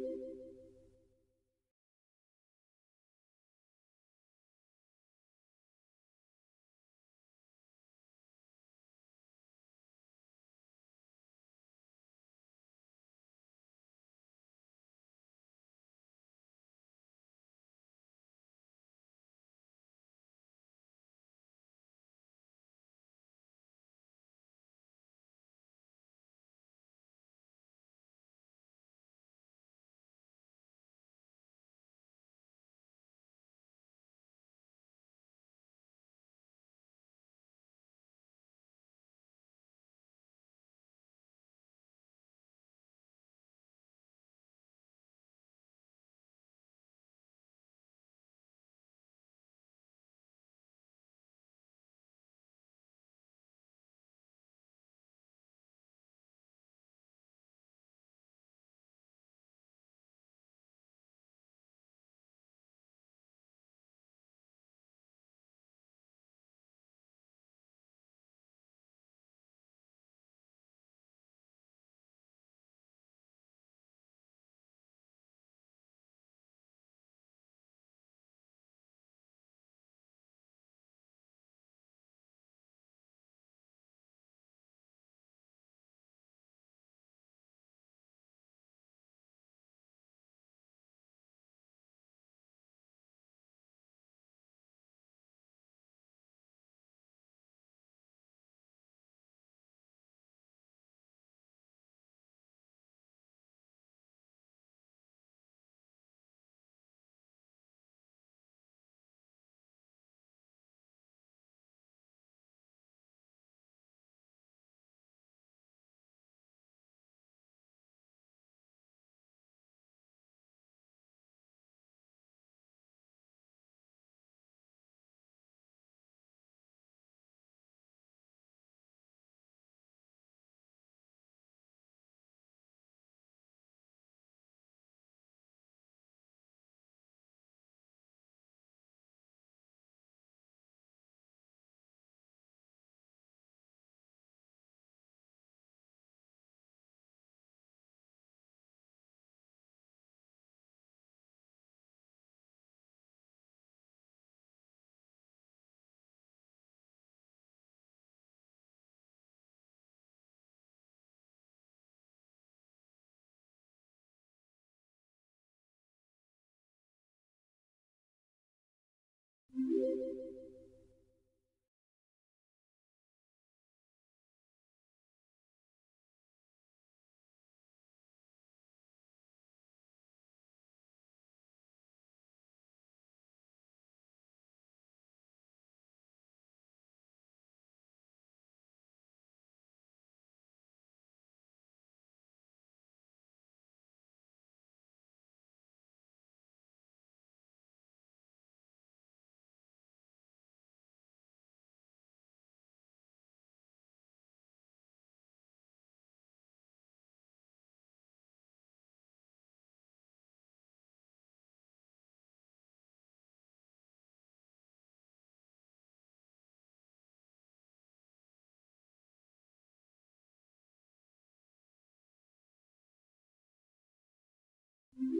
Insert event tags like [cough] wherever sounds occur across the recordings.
thank you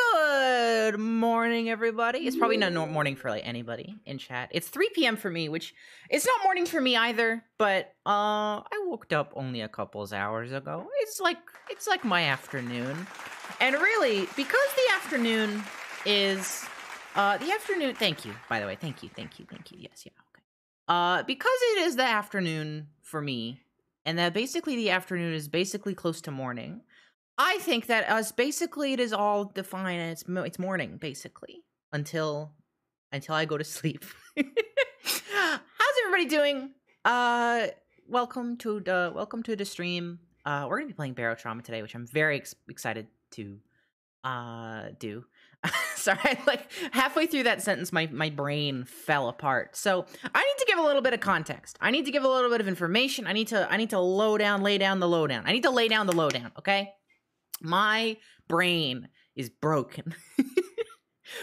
Good morning, everybody. It's probably not no morning for like anybody in chat. It's 3 p.m. for me, which it's not morning for me either. But uh, I woke up only a couple hours ago. It's like it's like my afternoon, and really because the afternoon is uh the afternoon. Thank you, by the way. Thank you, thank you, thank you. Yes, yeah, okay. Uh, because it is the afternoon for me, and that basically the afternoon is basically close to morning. I think that as basically it is all defined as mo- it's morning basically until until I go to [laughs] sleep. How's everybody doing? Uh welcome to the welcome to the stream. Uh we're going to be playing Barotrauma today, which I'm very ex- excited to uh do. [laughs] Sorry, like halfway through that sentence my my brain fell apart. So, I need to give a little bit of context. I need to give a little bit of information. I need to I need to low down, lay down the lowdown. I need to lay down the lowdown, okay? My brain is broken. [laughs]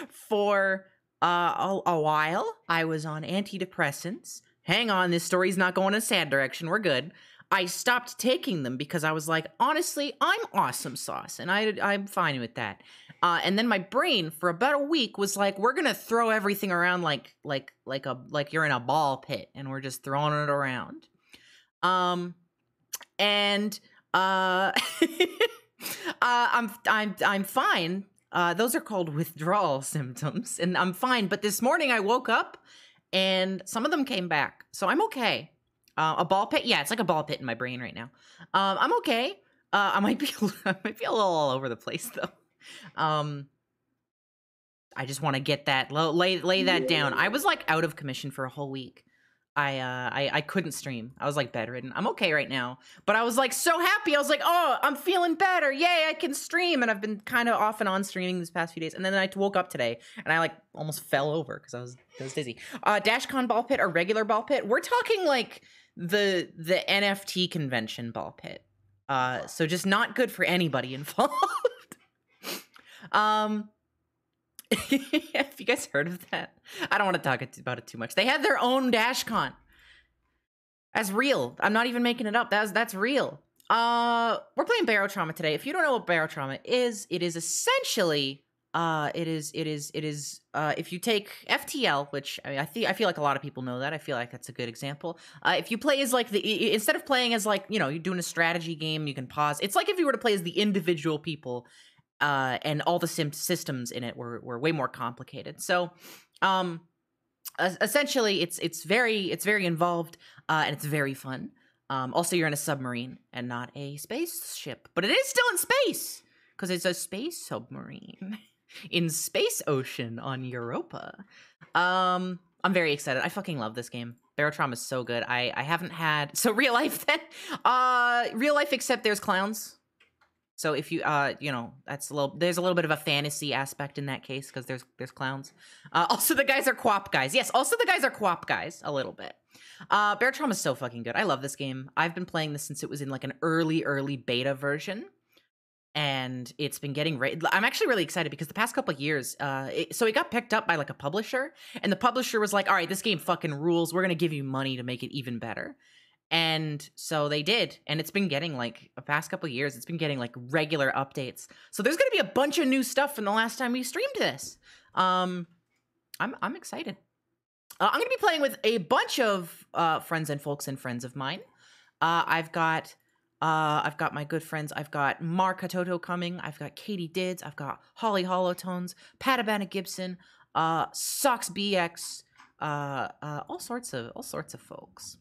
For uh, a, a, while, I was on antidepressants. Hang on, this story's not going in a sad direction. We're good. I stopped taking them because I was like, honestly, I'm awesome sauce, and I I'm fine with that. Uh, and then my brain, for about a week, was like, we're gonna throw everything around like like like a like you're in a ball pit, and we're just throwing it around. Um, and uh. [laughs] uh, I'm I'm I'm fine. Uh, those are called withdrawal [laughs] symptoms, and I'm fine. But this morning I woke up, and some of them came back, so I'm okay. Uh, a ball pit, yeah, it's like a ball pit in my brain right now. Um, I'm okay. Uh, I might be [laughs] I might be a little all over the place though. Um, I just want to get that lay lay that down. I was like out of commission for a whole week. I uh I, I couldn't stream. I was like bedridden. I'm okay right now. But I was like so happy. I was like, oh, I'm feeling better. Yay, I can stream. And I've been kind of off and on streaming these past few days. And then I woke up today and I like almost fell over because I was I was dizzy. Uh Dashcon ball pit or regular ball pit. We're talking like the the NFT convention ball pit. Uh so just not good for anybody involved. [laughs] um [laughs] have you guys heard of that? I don't want to talk about it too much. They have their own DashCon. That's real. I'm not even making it up. That's that's real. Uh, we're playing Barotrauma today. If you don't know what Barotrauma is, it is essentially uh, it is it is it is uh, if you take FTL, which I mean, I think I feel like a lot of people know that. I feel like that's a good example. Uh, if you play as like the instead of playing as like you know you're doing a strategy game, you can pause. It's like if you were to play as the individual people uh, and all the sim- systems in it were were way more complicated. So, um, essentially, it's it's very it's very involved uh, and it's very fun. Um, also, you're in a submarine and not a spaceship, but it is still in space because it's a space submarine [laughs] in space ocean on Europa. Um, I'm very excited. I fucking love this game. Barotrauma is so good. I I haven't had [laughs] so real life then. Uh, real life except there's clowns. So if you uh you know that's a little there's a little bit of a fantasy aspect in that case because there's there's clowns. Uh, [laughs] also the guys are co-op guys. Yes, also the guys are co-op guys a little bit. Uh, Barotrauma is so fucking good. I love this game. I've been playing this since it was in like an early early beta version, and it's been getting. Ra- I'm actually really excited because the past couple of years, uh, it, so it got picked up by like a publisher, and the publisher was like, "All right, this game fucking rules. We're gonna give you money to make it even better." And so they did, and it's been getting like the past couple years, it's been getting like regular updates. So there's gonna be a bunch of new stuff from the last time we streamed this. Um, I'm I'm excited. Uh, I'm gonna be playing with a bunch of uh, friends and folks and friends of mine. Uh, I've got uh, I've got my good friends. I've got Mark Hatoto coming. I've got Katie Dids. I've got Holly Holotones, Patabana Gibson, uh, Sox BX, uh, uh, all sorts of all sorts of folks.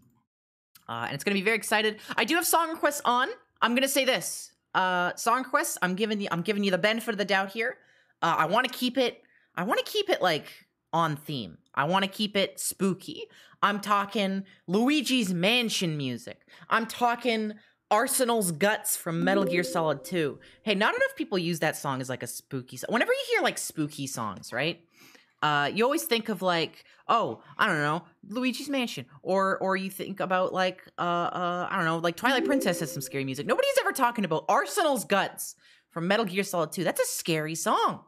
Uh, and it's going to be very excited. I do have song requests on. I'm going to say this. Uh, song requests. I'm giving you. I'm giving you the benefit of the doubt here. Uh, I want to keep it. I want to keep it like on theme. I want to keep it spooky. I'm talking Luigi's Mansion music. I'm talking Arsenal's Guts from Metal Gear Solid 2. Hey, not enough people use that song as like a spooky song. Whenever you hear like spooky songs, right? Uh, you always think of like, oh, I don't know, Luigi's Mansion, or or you think about like, uh, uh, I don't know, like Twilight Princess has some scary music. Nobody's ever talking about Arsenal's Guts from Metal Gear Solid 2. That's a scary song.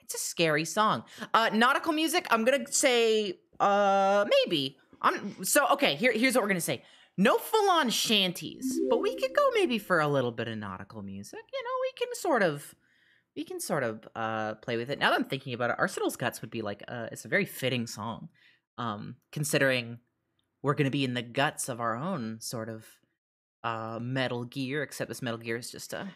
It's a scary song. Uh, nautical music, I'm gonna say, uh, maybe. I'm so okay. Here, here's what we're gonna say. No full-on shanties, but we could go maybe for a little bit of nautical music. You know, we can sort of you can sort of uh play with it. Now that I'm thinking about it, Arsenal's Guts would be like uh it's a very fitting song. Um considering we're gonna be in the guts of our own sort of uh Metal Gear, except this Metal Gear is just a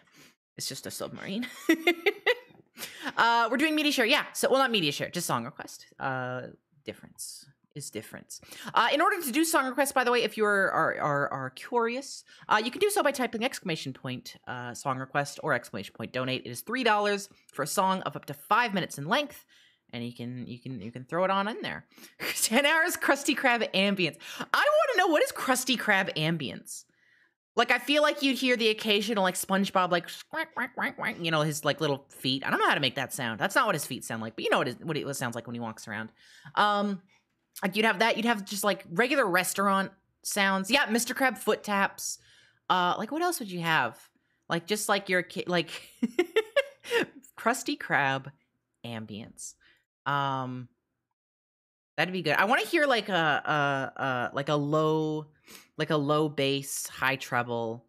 it's just a submarine. [laughs] uh we're doing media share, yeah. So well not media share, just song request. Uh difference is difference. Uh, in order to do song requests, by the way, if you are are, are, are curious, uh, you can do so by typing exclamation point uh, song request or exclamation point donate. It is three dollars for a song of up to five minutes in length, and you can you can you can throw it on in there. [laughs] Ten hours Krusty Krab ambience. I want to know what is Krusty Krab ambience. Like I feel like you'd hear the occasional like SpongeBob like quack, quack, quack, quack, you know his like little feet. I don't know how to make that sound. That's not what his feet sound like, but you know what, what it sounds like when he walks around. Um, like you'd have that. You'd have just like regular restaurant sounds. Yeah, Mr. Crab foot taps. Uh, like what else would you have? Like just like your kid, like [laughs] Krusty Krab ambience. Um, that'd be good. I want to hear like a, a, a like a low, like a low bass, high treble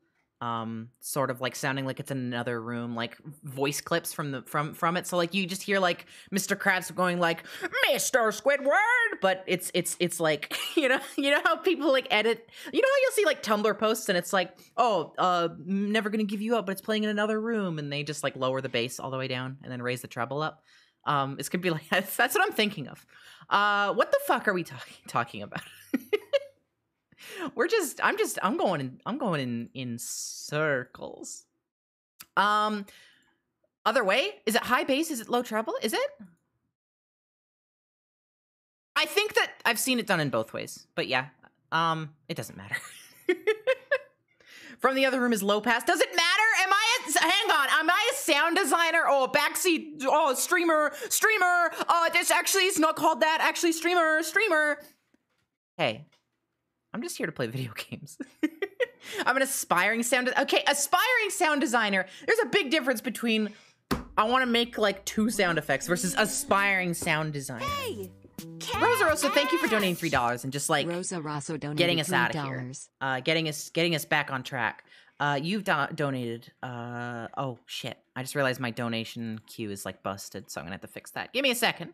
um sort of like sounding like it's in another room like voice clips from the from from it. So like you just hear like mr krabs going like mr squidward! But it's it's it's like [laughs] you know you know how people like edit you know how you'll see like tumblr posts and it's like oh uh never gonna give you up but it's playing in another room. And they just like lower the bass all the way down and then raise the treble up. Um it's gonna be like [laughs] that's, what i'm thinking of. Uh what the fuck are we talking talking about [laughs] we're just i'm just i'm going in i'm going in in circles. Um other way is it high bass is it low treble is it? I think that i've seen it done in both ways but yeah um it doesn't matter. [laughs] From the other room is low pass. Does it matter? Am i a, hang on am i a sound designer oh backseat oh streamer streamer? Oh this actually is not called that. Actually streamer streamer. Hey I'm just here to play [laughs] video games. I'm an aspiring sound. okay, aspiring sound designer. There's a big difference between I want to make like two sound effects versus aspiring sound designer. Hey, Rosa Rosa, thank you for donating three dollars and just like Rosa Rosso donated getting us out of here, uh, getting us getting us back on track. Uh, you've do- donated. Uh, oh shit! I just realized my donation queue is like busted, so I'm gonna have to fix that. Give me a second.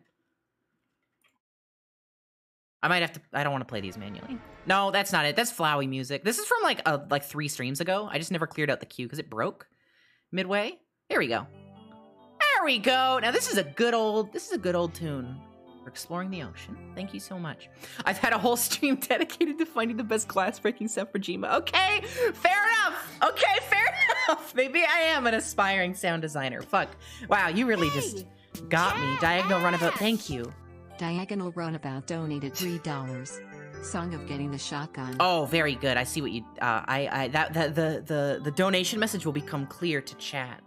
I might have to. I don't want to play these manually. No, that's not it. That's flowy music. This is from like a, like three streams ago. I just never cleared out the queue because it broke midway. Here we go. There we go. Now this is a good old. This is a good old tune for exploring the ocean. Thank you so much. I've had a whole [laughs] stream dedicated to finding the best glass breaking set for Jima. Okay, fair enough. Okay, fair [laughs] enough. Maybe I am an aspiring sound designer. Fuck. Wow, you really hey, just got me. Diagonal runabout. Thank you. Diagonal Runabout donated three dollars. Song of getting the shotgun. Oh, very good. I see what you. Uh, I, I that, that the the the donation message will become clear to chat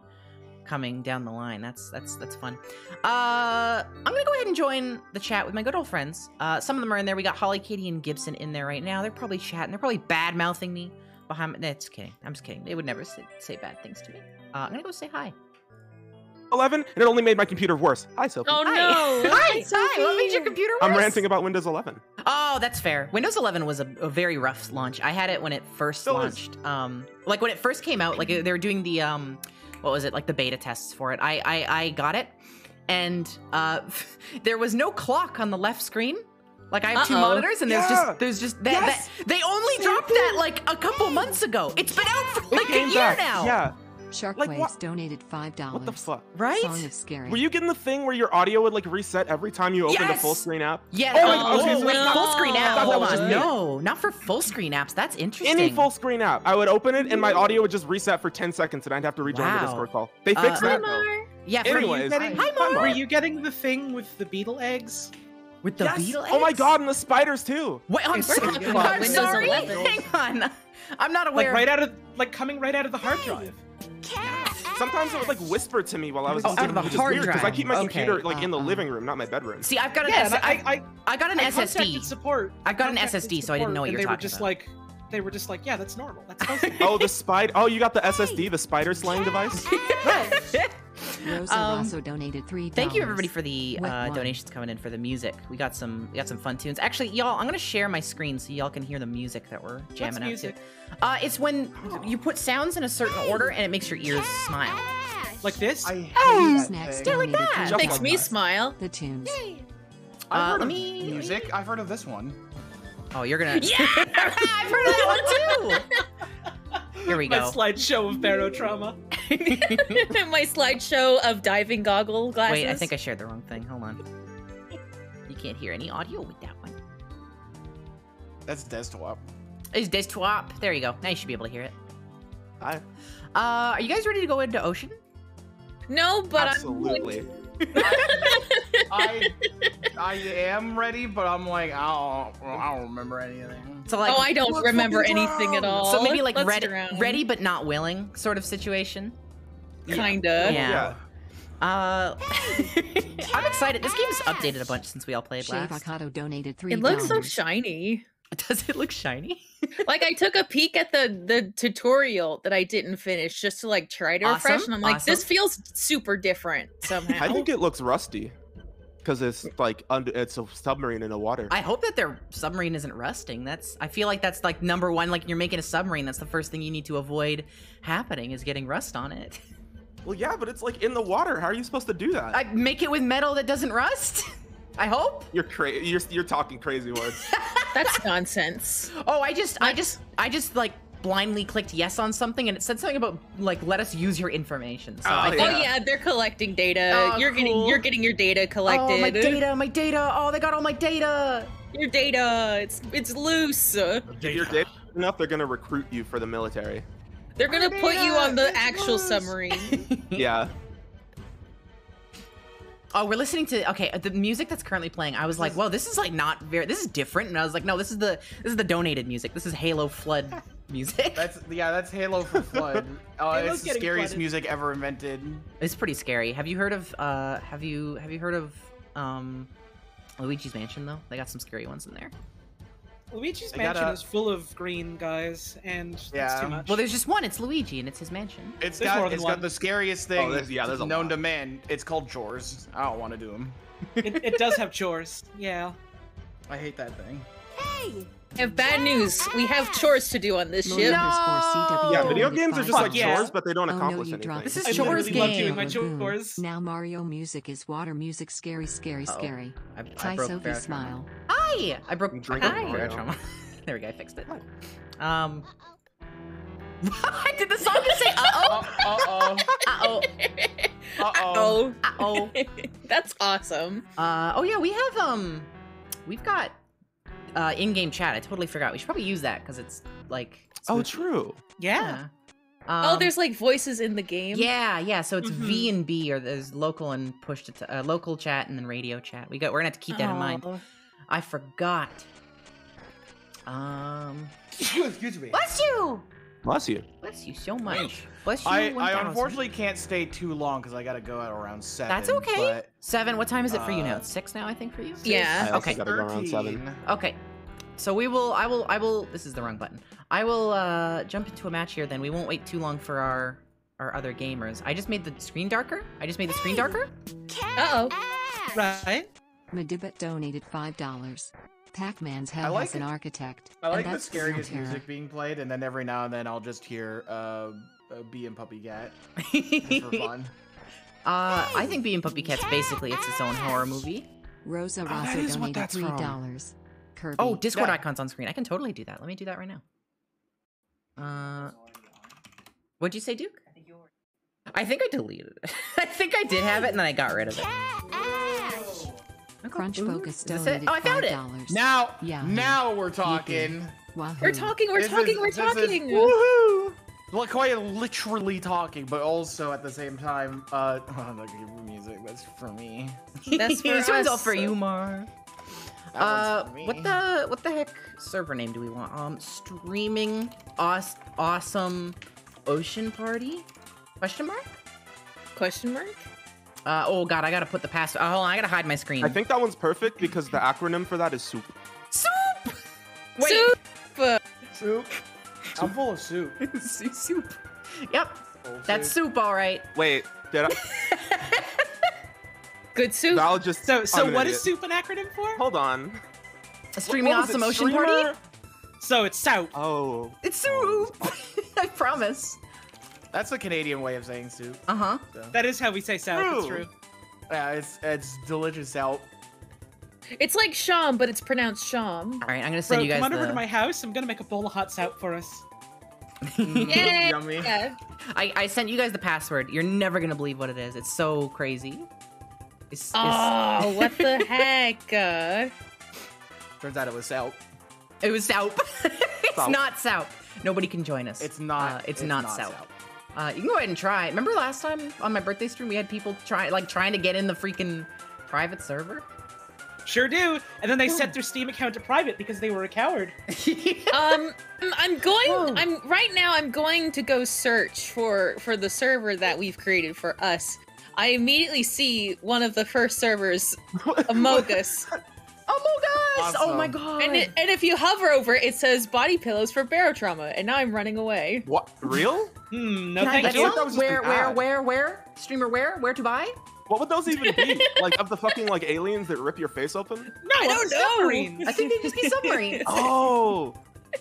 coming down the line. That's that's that's fun. Uh, I'm gonna go ahead and join the chat with my good old friends. Uh, some of them are in there. We got Holly, Katie, and Gibson in there right now. They're probably chatting. They're probably bad mouthing me behind. That's kidding. I'm just kidding. They would never say, say bad things to me. Uh, I'm gonna go say hi. 11, and it only made my computer worse. Hi, Sophie. Oh no! [laughs] Hi, hi. What made your computer worse? I'm ranting about Windows 11. Oh, that's fair. Windows 11 was a, a very rough launch. I had it when it first Still is. launched. Um, like when it first came out, like they were doing the um, what was it? Like the beta tests for it. I I, I got it, and uh, [laughs] there was no clock on the left screen. Like I have two Uh-oh. monitors, and there's Yeah. just there's just that, Yes. that they only dropped that like a couple months ago. It's been out for It like a year back. now. Yeah. Sharkwaves Like, what- donated five dollars. What the fuck? Right? Song of Scary. Were you getting the thing where your audio would like reset every time you opened a full screen app? Yeah. Oh, Oh, my- okay, so wait, no. full screen app. Hold that was just on. No, not for full screen apps. That's interesting. Any full screen app, I would open it and my audio would just reset for 10 seconds and I'd have to rejoin Wow. the Discord call. They Uh, fixed Hi, that though. Yeah. Were you Anyways, getting, Hi, Mar. Were you getting the thing with the beetle eggs? with the Yes. beetle. Oh my god, and the spiders too. Wait, I'm It's sorry. I'm sorry. Hang on. I'm not aware. Like aware. right out of like coming right out of the hard drive. Sometimes it would like whisper to me while I was Oh, just out of the which is hard weird, 'cause I keep my Okay. computer like in the Uh-uh. living room, not my bedroom. See, I've got an Yeah, S- and I, I, I, I got an I SSD. support. I've got an contacted SSD, so I didn't know what you were and they were just about. like, they were just like, yeah, that's normal. That's [laughs] supposed. Oh, the spider. Oh, you got the SSD, the spider slang device. [laughs] [laughs] Rosa Um, Rosso donated three. Thank you everybody for the uh, donations coming in for the music. We got some we got some fun tunes. Actually, y'all, I'm gonna share my screen so y'all can hear the music that we're jamming What's out music? to. Uh, it's when you put sounds in a certain order and it makes your ears smile. Like this? I hate Who's that next? thing. Do it like that. $3. Makes me smile. The tunes. I've Uh, heard of me- music. I've heard of this one. Oh, you're gonna. [laughs] Yeah! [laughs] I've heard of that one too. [laughs] Here we go. My slideshow of barotrauma. [laughs] [laughs] My slideshow of diving goggle glasses. Wait, I think I shared the wrong thing. Hold on. You can't hear any audio with that one. That's Desktop. It's Des Twop. There you go. Now you should be able to hear it. I, Uh, are you guys ready to go into Ocean? No, but absolutely. I I am ready, but I'm like I don't I don't remember anything. So like, oh, I don't remember fucking anything at all. so maybe like ready, ready but not willing sort of situation. Kinda. Yeah. Uh, [laughs] I'm excited. This game's updated a bunch since we all played Shay last. Avocado donated $3. It looks so shiny. Does it look shiny? Like I took a peek at the the tutorial that I didn't finish just to like try to refresh, Awesome, and I'm like, this feels super different somehow. I think it looks rusty because it's like under it's a submarine in the water. I hope that their submarine isn't rusting. That's I feel like that's like number one. Like you're making a submarine, that's the first thing you need to avoid happening is getting rust on it. well, yeah, but it's like in the water. How are you supposed to do that? I make it with metal that doesn't rust. [laughs] I hope. You're crazy. You're you're talking crazy words. [laughs] That's nonsense. Oh, I just, I just, I just like blindly clicked yes on something, and it said something about like let us use your information. So Oh, I Oh think, Yeah. yeah, they're collecting data. Oh, you're getting you're getting your data collected. oh my data, my data. Oh, they got all my data. Your data. It's it's loose. if you're data enough, they're gonna recruit you for the military. They're gonna put you on the is actual loose. submarine. [laughs] Yeah. Oh, we're listening to okay. The music that's currently playing, I was like, "Well, this is like not very. This is different." And I was like, "No, this is the this is the donated music. This is Halo Flood [laughs] music. That's yeah, that's Halo for [laughs] Flood. Uh, it's the scariest flooded. music ever invented. it's pretty scary. Have you heard of uh Have you have you heard of um Luigi's Mansion though? They got some scary ones in there. Luigi's I mansion gotta- is full of green guys, and that's Yeah. too much. Well, there's just one. It's Luigi, and it's his mansion. It's There's more got than it's one. got the scariest thing Oh, there's- yeah, there's a known lot. to man. It's called chores. I don't want to do them. it, it does [laughs] have chores. Yeah. I hate that thing. I have bad news. We have chores to do on this Lord ship. No. Yeah, Oh, video games are just like yeah. chores, but they don't Oh, no, accomplish you anything. dropped This is I chores literally love game. doing my chores. Now Mario music is water music scary, scary, Uh-oh. scary. I, I Hi, broke Sophie Barotrauma. Smile. Hi. I broke. Drink I up, broke Mario. Barotrauma. [laughs] there we go. I fixed it. Um. [laughs] Did the song just say [laughs] uh oh? Uh oh. Uh oh. Uh oh. Oh, Uh oh. that's awesome. Uh oh yeah, we have um, we've got uh in-game chat. I totally forgot. We should probably use that because it's like. Oh, smooth- true. Yeah. oh, Um, there's like voices in the game. Yeah, yeah. So it's V Mhm. and B, or there's local and push to t- uh, local chat and then radio chat. We got. We're gonna have to keep that in mind. I forgot. Um. Excuse me. Bless you. Bless you. Bless you so much. Bless you. I, I unfortunately can't stay too long because I gotta go at around seven. That's okay. But Seven. What time is it for you now? Uh, It's six now, I think, for you. Yeah. I also Okay. gotta go around seven. Okay. So we will. I will. I will. This is the wrong button. I will uh, jump into a match here. Then we won't wait too long for our our other gamers. I just made the screen darker. I just made the screen darker. Uh oh. Right? Medibet donated $5. Pac-Man's I hell like has an architect. I like and the that's scariest Silterra. music being played, and then every now and then I'll just hear uh, uh Bee and Puppy Cat for fun. [laughs] Uh, I think Bee and Puppy Cat's basically it's its own horror movie. Rosa that Rosso donated $3. Kirby. Oh, Discord Yeah. icons on screen. I can totally do that. Let me do that right now. Uh, what'd you say, Duke? I think I deleted it. [laughs] I think I did have it and then I got rid of it. Okay. Crunch Ooh, Focus is this it? donated Oh, I found it. $5. Now, Yeah. now we're talking. Wahoo. We're talking. We're This talking. is- we're this is- talking. Woohoo! Like quite literally talking, but also at the same time, uh, I'm not gonna give music. That's for me. That's for [laughs] this one's all for you, Mar. Uh, one's for me. what the what the heck server name do we want? Um, streaming aus- awesome ocean party? Question mark? Question mark? Uh, oh god, I gotta put the password. Oh, hold on, I gotta hide my screen. I think that one's perfect because the acronym for that is soup. soup. Wait, Soup. soup. I'm full of soup. [laughs] Soup. Yep, Full that's soup. soup, all right. Wait, did I? [laughs] Good soup. Val just. So, so I'm an what is idiot. soup an acronym for? Hold on. A streaming What was it, awesome ocean party. So it's soup. Oh. It's soup. [laughs] I promise. That's a Canadian way of saying soup. Uh huh. So. That is how we say south. It's True. true. Yeah, it's it's delicious out. It's like Sham, but it's pronounced Sham. All right, I'm gonna send Bro, you guys come on over to my house. I'm gonna make a bowl of hot soup for us. [laughs] Yay! Yummy. Yeah. I, I sent you guys the password. You're never gonna believe what it is. It's so crazy. It's, it's Oh, what the [laughs] heck? Uh, Turns out it was soup. it was Soup. [laughs] it's Soup. not Soup. Nobody can join us. It's not. Uh, it's, not, Soup. Uh, you can go ahead and try. Remember last time on my birthday stream we had people try like trying to get in the freaking private server. Sure do. And then they set their Steam account to private because they were a coward. [laughs] um, I'm- I'm going. Whoa. I'm right now. I'm going to go search for for the server that we've created for us. I immediately see one of the first servers, [laughs] Amogus, Oh my gosh! Oh my Awesome. god! and it, and if you hover over it, it says body pillows for barotrauma, and now I'm running away. What? Real? Hmm, no Can thank get you. like that was Where, where, ad. where, where? Streamer, where? Where to buy? What would those even be? [laughs] like of the fucking like aliens that rip your face open? No, I don't know. submarines. I think they'd just be submarines. [laughs] Oh. [laughs]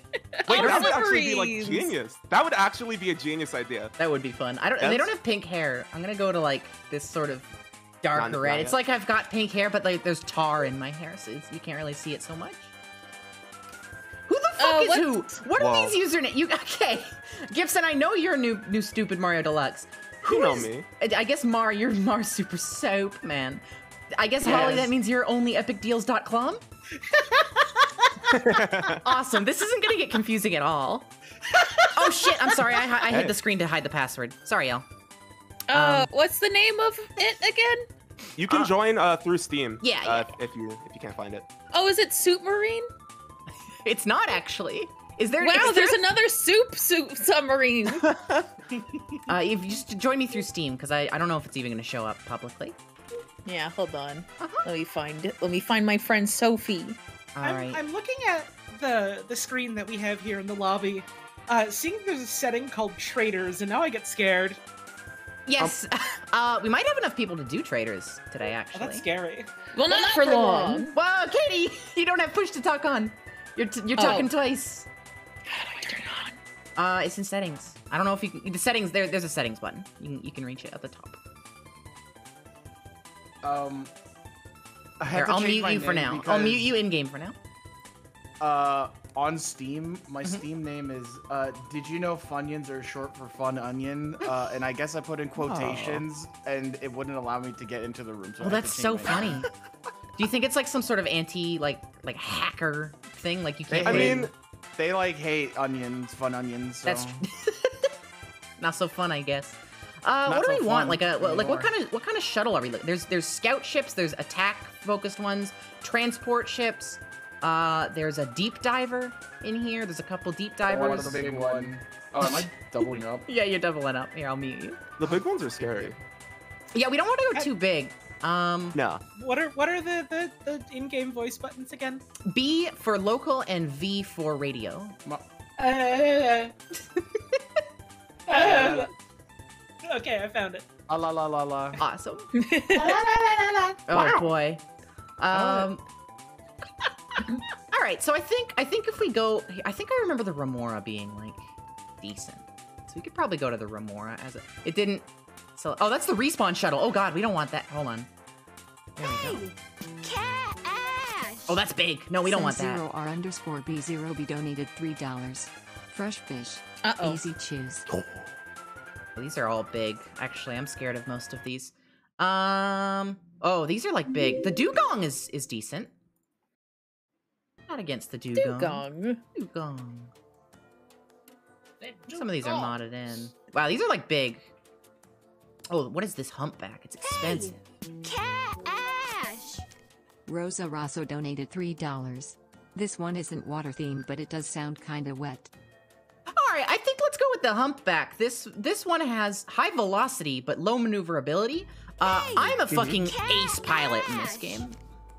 Wait, Oh, that would actually be like genius. That would actually be a genius idea. That would be fun. I don't. They don't have pink hair. I'm gonna go to like this sort of darker Not- red. not It's like I've got pink hair, but like there's tar in my hair, so it's, you can't really see it so much. Who the fuck Uh, is what- who? What are these usernames? You okay? Gibson, I know you're new, new stupid Mario Deluxe. Who You know is- me. I- I guess Mar, you're Mar Super Soap man. I guess Holly, that means you're only epicdeals.com. [laughs] awesome. This isn't gonna get confusing at all. oh shit! I'm sorry. I, hi- I hit Hey. the screen to hide the password. Sorry, y'all. Uh, Um, what's the name of it again? You can Uh, join uh, through Steam. Yeah, uh, if you if you can't find it. Oh, is it Soup Marine? [laughs] It's not actually. Is there? Wow, is there- there's another soup soup submarine. [laughs] Uh, if you just join me through Steam, because I, I don't know if it's even going to show up publicly. yeah, hold on. Uh-huh. Let me find it. Let me find my friend Sophie. All I'm, right. I'm looking at the the screen that we have here in the lobby, uh, seeing there's a setting called traders, and now I get scared. Yes. [laughs] uh, we might have enough people to do traders today, Oh, actually. that's scary. Well, not, for long. Whoa, Katie, [laughs] you don't have push to talk on. You're t- you're Oh. talking twice. How do I turn it on? Uh, it's in settings. I don't know if you can. The settings there. There's a settings button. You can, you can reach it at the top. Um, I had Here, to I'll mute you for name now. I'll mute you in game for now. Uh, on Steam, my Mm-hmm. Steam name is uh, Did you know Funyuns are short for fun onion? Uh, and I guess I put in [laughs] quotations, and it wouldn't allow me to get into the room. So Oh, I had to that's change so my funny. [laughs] Do you think it's like some sort of anti like like hacker thing? Like you can't. I mean, They like hate onions, fun onions. So. That's [laughs] not so fun, I guess. Uh, Not what do so we want? fun Like a what- like what anymore. kind of what kind of shuttle are we? looking? There's there's scout ships. There's attack focused ones. Transport ships. Uh, there's a deep diver in here. There's a couple deep Oh, divers. the big one. Oh, am I [laughs] doubling up? Yeah, you're doubling up. Here, I'll mute you. the big ones are scary. Yeah, we don't want to go I- too big. Um, No. What are what are the the, the in-game voice buttons again? B for local and V for radio. Uh, uh, okay, I found it. Ah, la la la la. Awesome. [laughs] oh, Oh boy. Um. All right, so I think I think if we go, I think I remember the Remora being like decent, so we could probably go to the Remora as a. It didn't. So oh, that's the respawn shuttle. Oh god, we don't want that. Hold on. There we go. Cash! Oh, that's big. No, we don't want that. Zero R underscore B zero B donated three dollars. Fresh fish. Uh oh. Easy choose. These are all big. Actually, I'm scared of most of these. Um. Oh, these are like big. The dugong is is decent. Not against the dugong. Dugong. Dugong. Some of these are modded in. Wow, these are like big. Oh, what is this humpback? It's expensive. Cash! Rosa Rosso donated three dollars. This one isn't water themed, but it does sound kinda wet. All right, I think let's go with the humpback. This this one has high velocity but low maneuverability. Uh, I'm a fucking ace pilot in this game.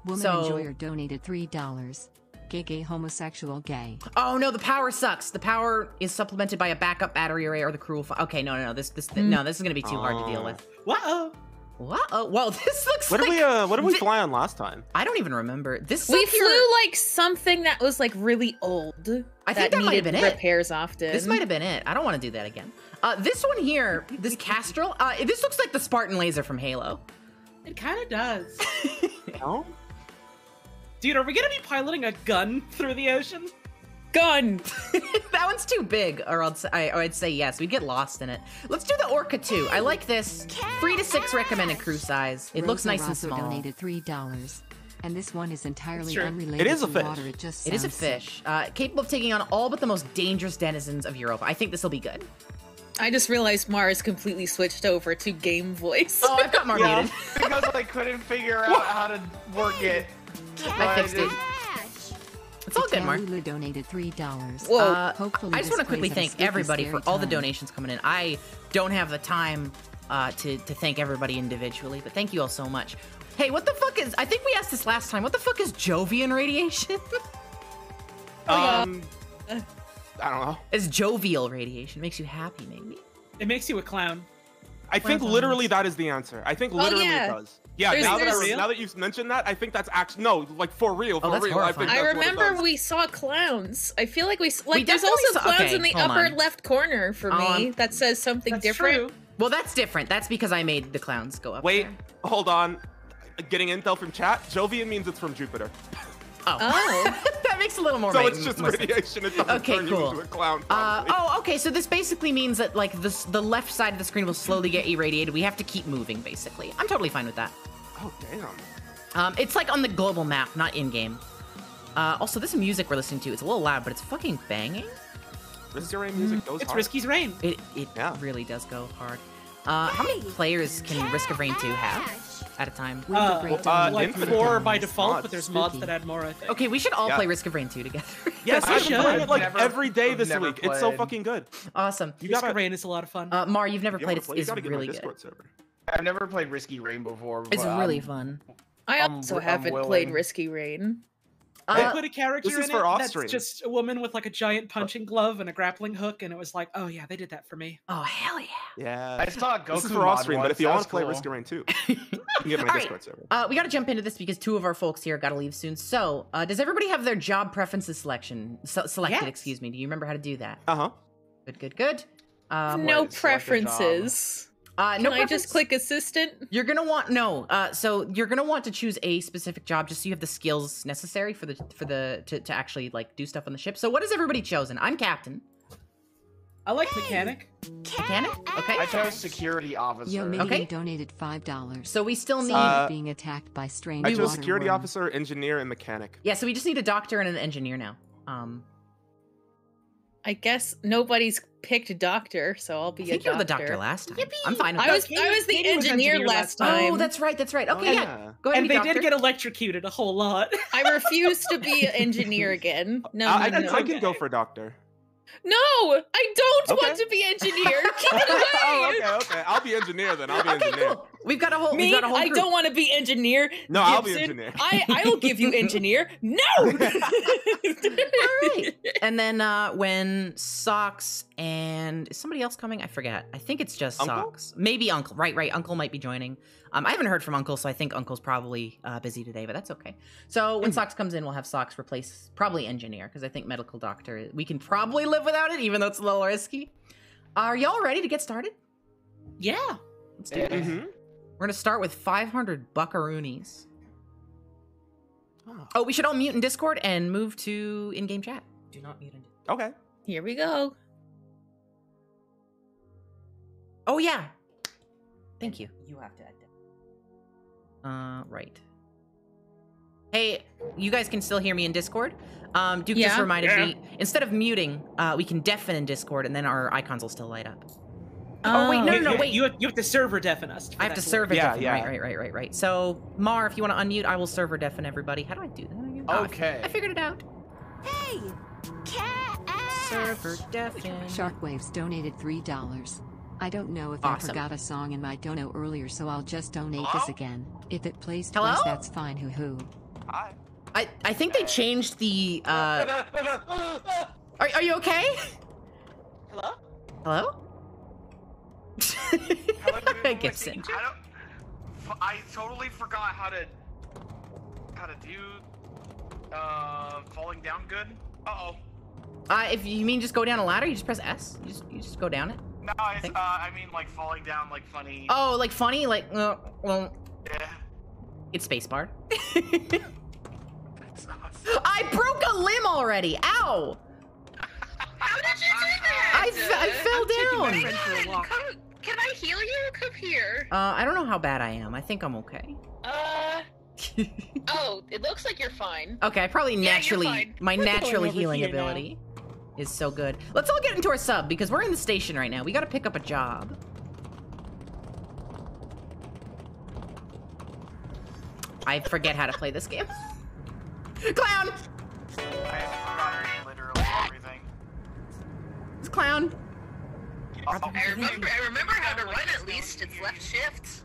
Woman So- Enjoyer donated three dollars. Gay gay homosexual gay. Oh no, the power sucks. The power is supplemented by a backup battery array or the cruel. Fi- okay, no, no, no. This this no, this is gonna be too hard to deal Oh. with. Whoa! What? Oh, well, [laughs] this looks What like. did we uh what did we thi- fly on last time? I don't even remember. This We stuff here- flew like something that was like really old. I think that might have needed been it. repairs often. This might have been it. I don't want to do that again. Uh, this one here, this Kastrull, uh, this looks like the Spartan laser from Halo. It kind of does. [laughs] No? Dude, are we gonna be piloting a gun through the ocean? gun. [laughs] that one's too big, or I'd say, I, I'd say yes. We'd get lost in it. Let's do the Orca too. I like this. Three to six recommended crew size. It looks Rosa nice and Rosso small. donated three dollars, and this one is entirely true. unrelated It is a to fish. water. It just It is a fish, uh, capable of taking on all but the most dangerous denizens of Europa. I think this will be good. I just realized Mars completely switched over to game voice. Oh, I've got Mar Yeah, muted. because I couldn't figure out how to work it. I fixed it. It's all good, Mark. Lulu donated three dollars. Whoa. Uh, I just want to quickly plays at a thank everybody for all the donations coming in. I don't have the time uh, to to thank everybody individually, but thank you all so much. Hey, what the fuck is? I think we asked this last time. What the fuck is Jovian radiation? [laughs] Um I don't know. it's jovial radiation. Makes you happy, maybe. It makes you a clown. I think Well, literally that is the answer. I think literally yeah. it does. Yeah, There's- now that, there's- I, now that you've mentioned that, I think that's actually no, like for real, for Oh, real. I think horrifying. I that's remember we saw clowns. I feel like we s- like. there's also saw- clowns okay, in the upper on. left corner for me Um, that says something That's different. true. Well, that's different. That's because I made the clowns go up. Wait, there. hold on. Getting intel from chat. Jovian means it's from Jupiter. [laughs] Oh, Oh. [laughs] that makes a little more. So ma- it's just radiation. It doesn't Okay, turn cool. you into a clown. Uh, oh, okay. So this basically means that like the the left side of the screen will slowly get irradiated. We have to keep moving, basically. I'm totally fine with that. oh damn. Um, it's like on the global map, not in game. Uh, also, this music we're listening to, it's a little loud, but it's fucking banging. This Ray music goes It's hard. Risky's Rain. It it Yeah. really does go hard. Uh, how many players can Risk of Rain 2 have at a time? Winter Uh, break uh, donated like four by default, mods. but there's mods Spooky. that add more. I think. Okay, we should all Yeah. play Risk of Rain 2 together. [laughs] Yes, we I've should. playing it like Never- every day this never week. It's so fucking good. awesome. You Risk gotta, of Rain is a lot of fun. Uh, Mar, you've never you played wanna it. play- you It's gotta get on really good. Server. I've never played Risky Rain before. It's really I'm- fun. I I'm also wi- I'm haven't played. Risky Rain. I Uh, put a character this is in for it off that's just a woman with like a giant punching glove and a grappling hook, and it was like, oh yeah, they did that for me. oh, hell yeah. Yeah. I saw a Goku this is for off stream, but if you that want to play cool. Risk of Rain too, [laughs] you can get my All right. Discord server. Uh, we got to jump into this because two of our folks here got to leave soon. So, uh, does everybody have their job preferences selection se- selected? Yes. Excuse me. Do you remember how to do that? Uh huh. Good, good, good. Um, no what is select preferences. Uh, Can no I just click assistant? You're gonna want no. Uh, so you're gonna want to choose a specific job just so you have the skills necessary for the for the to, to actually like do stuff on the ship. So what has everybody chosen? I'm captain. I like mechanic. Mechanic? Okay. I chose security officer. Yo Mini Okay. donated five dollars. So we still need. Uh, being attacked by strange I chose security worm. officer, engineer, and mechanic. yeah. So we just need a doctor and an engineer now. Um, I guess nobody's picked doctor, so I'll be I think a you were the doctor last time. I'm fine with I that. was I was the Katie was engineer, engineer last last time. Oh, that's right. That's right. Okay, Oh, yeah. yeah. Go ahead. And they doctor. did get electrocuted a whole lot. [laughs] I refuse to be an engineer again. [laughs] No, Uh, I, no, can, no. I can go for doctor. No, I don't Okay. want to be engineer. Keep it [laughs] away. oh, okay, okay. I'll be engineer then. I'll be Okay, engineer. cool. We've got a whole. Me, got a whole I don't want to be engineer. No, I'll be engineer. I I will give you [laughs] engineer. No. [laughs] All right. And then uh, when Socks and is somebody else coming? I forget. I think it's just Uncle? Socks. Maybe Uncle. Right, right. Uncle might be joining. Um, I haven't heard from Uncle, so I think Uncle's probably uh, busy today, but that's okay. So when Socks comes in, we'll have Socks replace probably engineer because I think medical doctor we can probably live without it, even though it's a little risky. Are y'all ready to get started? Yeah. Let's do this. Mhm. We're gonna start with 500 buckaroonies. Oh, Oh, we should all mute in Discord and move to in-game chat. Do not mute in. Discord. Okay. Here we go. Oh yeah. Thank you. You have to add that. Uh, right. Hey, you guys can still hear me in Discord. Um, Duke just reminded Yeah. me instead of muting, uh, we can deafen in Discord, and then our icons will still light up. Oh, wait, no, You- no, wait. You, you have to server deafen us. I have to that server Yeah, deafen. yeah. Right, right, right, right, right. So, Mar, if you want to unmute, I will server deafen everybody. How do I do that? again? Oh, I Okay. I figured it out. Hey, cash. Server deafen. Sharkwaves donated three dollars. I don't know if I Awesome. forgot a song in my dono earlier, so I'll just donate this again. If it plays Hello? twice, that's fine. Hoo hoo. Hi. I, I think they changed the. Uh, [laughs] are, are you okay? Hello? Hello? [laughs] Gibson. f- I totally forgot how to how to do uh falling down good. Uh oh. Uh, if you mean just go down a ladder, you just press S. You just you just go down it. No, it's, think- uh, I mean like falling down like funny. Oh, like funny, like uh, well, Yeah. it's spacebar. [laughs] That's awesome. I broke a limb already. Ow! How did you do that? I, f- I fell my down. Friend for a Man, walk. come, can I heal you? Come here. Uh, I don't know how bad I am. I think I'm okay. Uh. [laughs] Oh, it looks like you're fine. okay, I probably you're naturally fine. my We're naturally healing here now. ability is so good. Let's all get into our sub because we're in the station right now. We got to pick up a job. I forget how to play this game. [laughs] Clown! I forgot literally everything. It's clown. I remember. I remember how to run at least. It's left shift.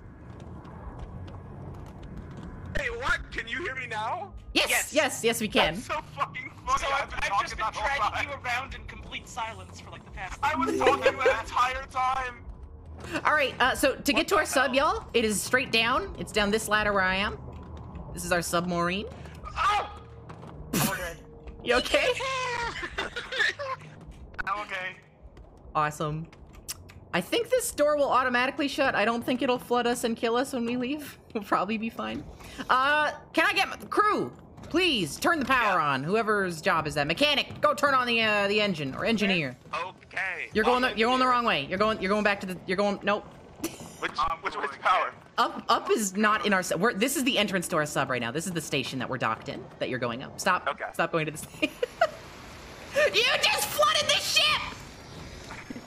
Hey, what? Can you hear me now? Yes, yes, Yes. yes, we can. That's so fucking funny. So I've I've, I've just been dragging you around in complete silence for like the past. I was talking the entire time. All right, uh, so to get to our the sub, y'all, it is straight down. It's down this ladder where I am. This is our submarine. Oh! [laughs] I'm okay. You okay? [laughs] I'm okay. Awesome. I think this door will automatically shut. I don't think it'll flood us and kill us when we leave. [laughs] We'll probably be fine. Uh, can I get my crew? Please turn the power on. Whoever's job is that. Mechanic, go turn on the uh, the engine or engineer. Okay. You're going the, you're going the wrong way. You're going you're going back to the you're going nope. Which I'm which way's power? Up up is not in our sub. We're, this is the entrance to our sub right now. This is the station that we're docked in. That you're going up. Stop. Okay. Stop going to the [laughs] station. you just flooded the ship.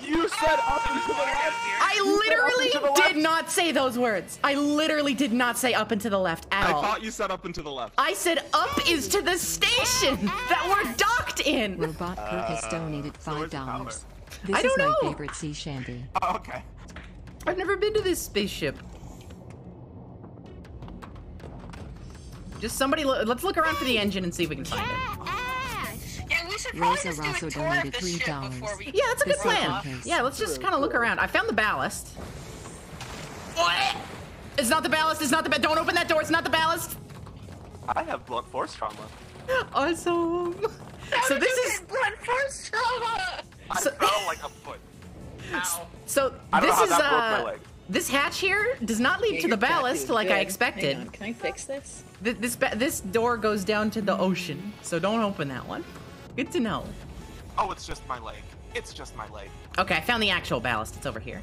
You said up and to the left. I You said up and literally to left. did not say those words. I literally did not say up and to the left at I all. I thought you said up and to the left. I said up is to the station that we're docked in. Robot Kirk has uh, donated so where's five dollars. This I is don't my know. favorite sea shanty. Oh, okay. I've never been to this spaceship. Just somebody, lo- let's look around for the engine and see if we can find it. Rosa probably Rosso a tour of donated $3. we. Yeah, that's a good plan. Yeah, let's just kind of look around. I found the ballast. What? It's not the ballast. It's not the. Ba- Don't open that door. It's not the ballast. I have blunt force trauma. Awesome. So this is blood force trauma. I So- fell like a foot. [laughs] Ow. so. I don't this know is how that broke my uh. leg. This hatch here does not lead to the ballast like I expected. Can I fix this? Th- This ba- this door goes down to the ocean, so don't open that one. Good to know. Oh, it's just my leg. It's just my leg. Okay, I found the actual ballast. It's over here.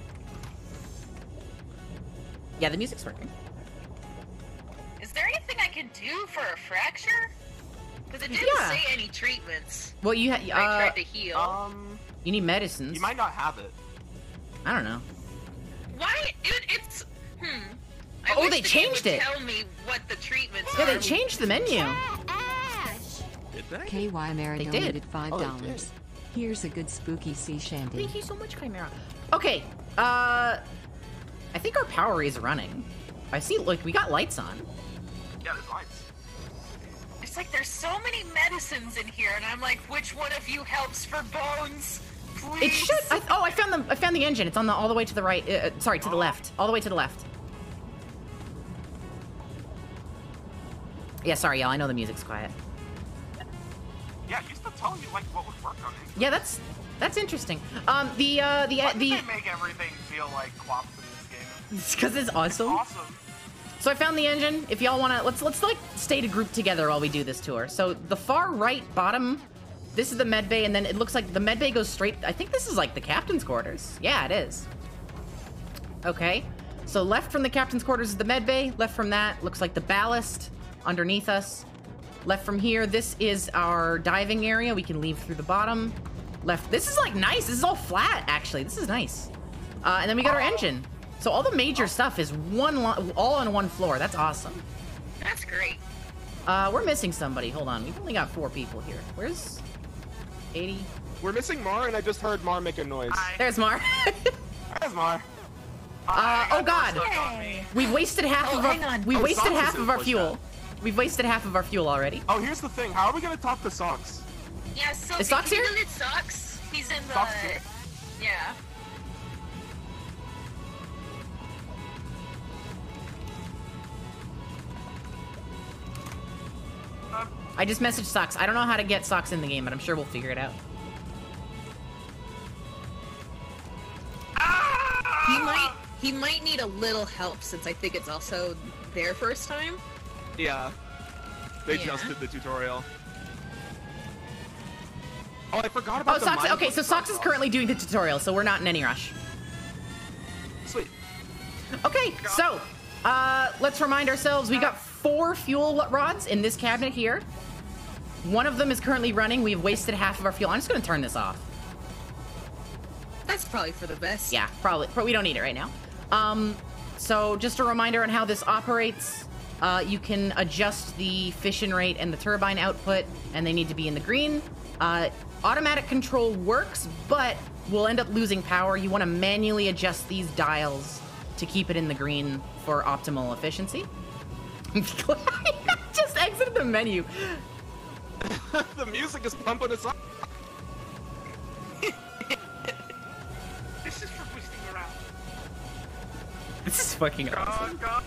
Yeah, the music's working. Is there anything I can do for a fracture? Because it didn't Yeah. say any treatments. Well, you ha- I uh, tried to heal. Um, you need medicines. you might not have it. I don't know. Why? It, it's. Hmm. I Oh, wish they the game changed would it. Tell me what the treatments Yeah, are. they changed the menu. Ash! Did they? KY Mary They donated five Oh, they dollars. Here's a good spooky sea shanty. Thank you so much, Chimera. Okay, uh, I think our power is running. I see, like, we got lights on. Yeah, there's lights. It's like there's so many medicines in here, and I'm like, which one of you helps for bones? Please. It should. I, oh, I found the. I found the engine. It's on the all the way to the right. Uh, uh, sorry, to the left. All the way to the left. Yeah, sorry, y'all. I know the music's quiet. Yeah, you still telling me like what would work on it. Yeah, that's that's interesting. Um, the uh, the Why uh, the they make everything feel like quaps in this game? because it's awesome. Awesome. So I found the engine. If y'all wanna, let's let's like stay to group together while we do this tour. So the far right bottom, this is the med bay, and then it looks like the med bay goes straight. I think this is like the captain's quarters. Yeah, it is. Okay. So left from the captain's quarters is the med bay. Left from that looks like the ballast underneath us. Left from here, this is our diving area. We can leave through the bottom. Left. This is like nice. This is all flat, actually. This is nice. Uh, and then we got our engine. So all the major stuff is one, all on one floor. That's awesome. That's great. Uh, we're missing somebody. Hold on. We've only got four people here. Where's 80? We're missing Mar, and I just heard Mar make a noise. Hi. There's Mar. [laughs] There's Mar. uh, oh God. Yay. We've wasted half Oh, of our. We Oh, wasted half of our fuel. that. We've wasted half of our fuel already. Oh, here's the thing. How are we gonna talk to socks? Yeah, so socks here? It Socks. He's in the. Socks here. Yeah. I just messaged Socks. I don't know how to get Socks in the game, but I'm sure we'll figure it out. He might he might need a little help since I think it's also their first time. Yeah. They Yeah. just did the tutorial. Oh, I forgot Oh, about the Socks. Okay, so Socks is currently doing the tutorial, so we're not in any rush. Sweet. Okay, so uh, let's remind ourselves we got four fuel rods in this cabinet here. One of them is currently running. We've wasted half of our fuel. I'm just gonna turn this off. That's probably for the best. Yeah, probably, but we don't need it right now. Um, so just a reminder on how this operates. Uh, you can adjust the fission rate and the turbine output, and they need to be in the green. Uh, automatic control works, but we'll end up losing power. You want to manually adjust these dials to keep it in the green for optimal efficiency. [laughs] just exit the menu. [laughs] the music is pumping us up. This is for boosting morale. This is fucking awesome. God, God.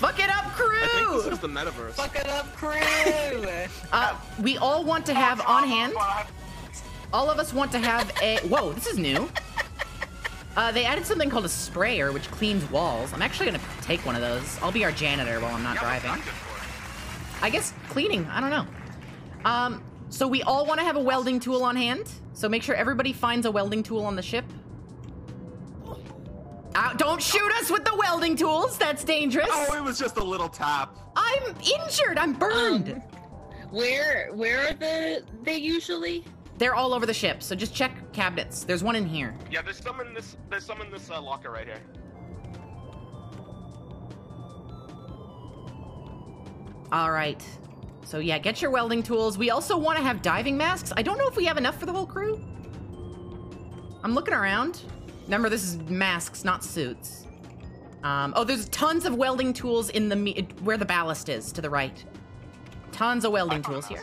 Fuck it up, I think crew! this is the metaverse. Fuck it up, crew. [laughs] Uh, we all want to have on hand. All of us want to have a. Whoa, this is new. Uh, they added something called a sprayer, which cleans walls. I'm actually gonna take one of those. I'll be our janitor while I'm not Yeah, driving. that good for? I guess cleaning. I don't know. Um, so we all want to have a welding tool on hand. So make sure everybody finds a welding tool on the ship. Ow, don't shoot us with the welding tools. That's dangerous. Oh, it was just a little tap. I'm injured. I'm burned. Um, Where where are the they usually? They're all over the ship. So just check cabinets. There's one in here. Yeah, there's some in this. There's some in this uh, locker right here. All right. So yeah, get your welding tools. We also want to have diving masks. I don't know if we have enough for the whole crew. I'm looking around. Remember, this is masks, not suits. Um, oh, there's tons of welding tools in the me- where the ballast is to the right. Tons of welding I found a tools here.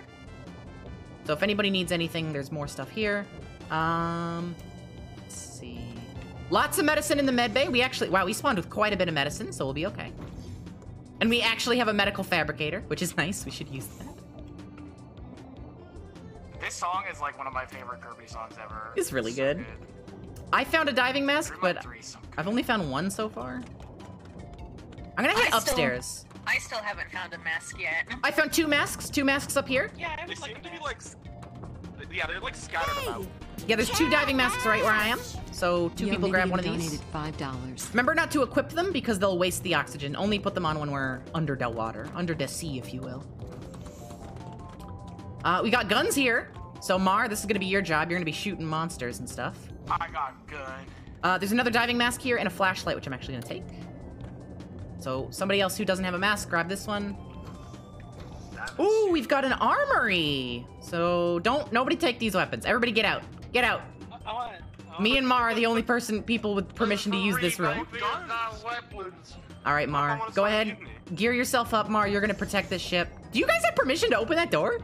So if anybody needs anything, there's more stuff here. Um, let's see. Lots of medicine in the med bay. We actually, wow, we spawned with quite a bit of medicine, so we'll be okay. And we actually have a medical fabricator, which is [laughs] nice. We should use that. This song is like one of my favorite Kirby songs ever. It's really so good. I found a diving mask, but 3 is so good. I've only found one so far. I'm gonna head I still- upstairs. I still haven't found a mask yet. I found two masks. Two masks up here. Yeah, I They like seem to be like. Yeah, they're like scattered about. Yeah, there's two diving masks right where I am. So two Yo people grab one of Medium these. donated five dollars. Remember not to equip them because they'll waste the oxygen. Only put them on when we're under the water, under the sea, if you will. Uh, we got guns here. So Mar, this is gonna be your job. You're gonna be shooting monsters and stuff. I got good. Uh, there's another diving mask here and a flashlight, which I'm actually gonna take. So somebody else who doesn't have a mask, grab this one. Ooh, we've got an armory. So don't nobody take these weapons. Everybody get out. Get out. I want it. I want Me it. and Mar are the only person people with permission to use this room. All right, Mar, go ahead. Gear yourself up, Mar. You're gonna protect this ship. Do you guys have permission to open that door?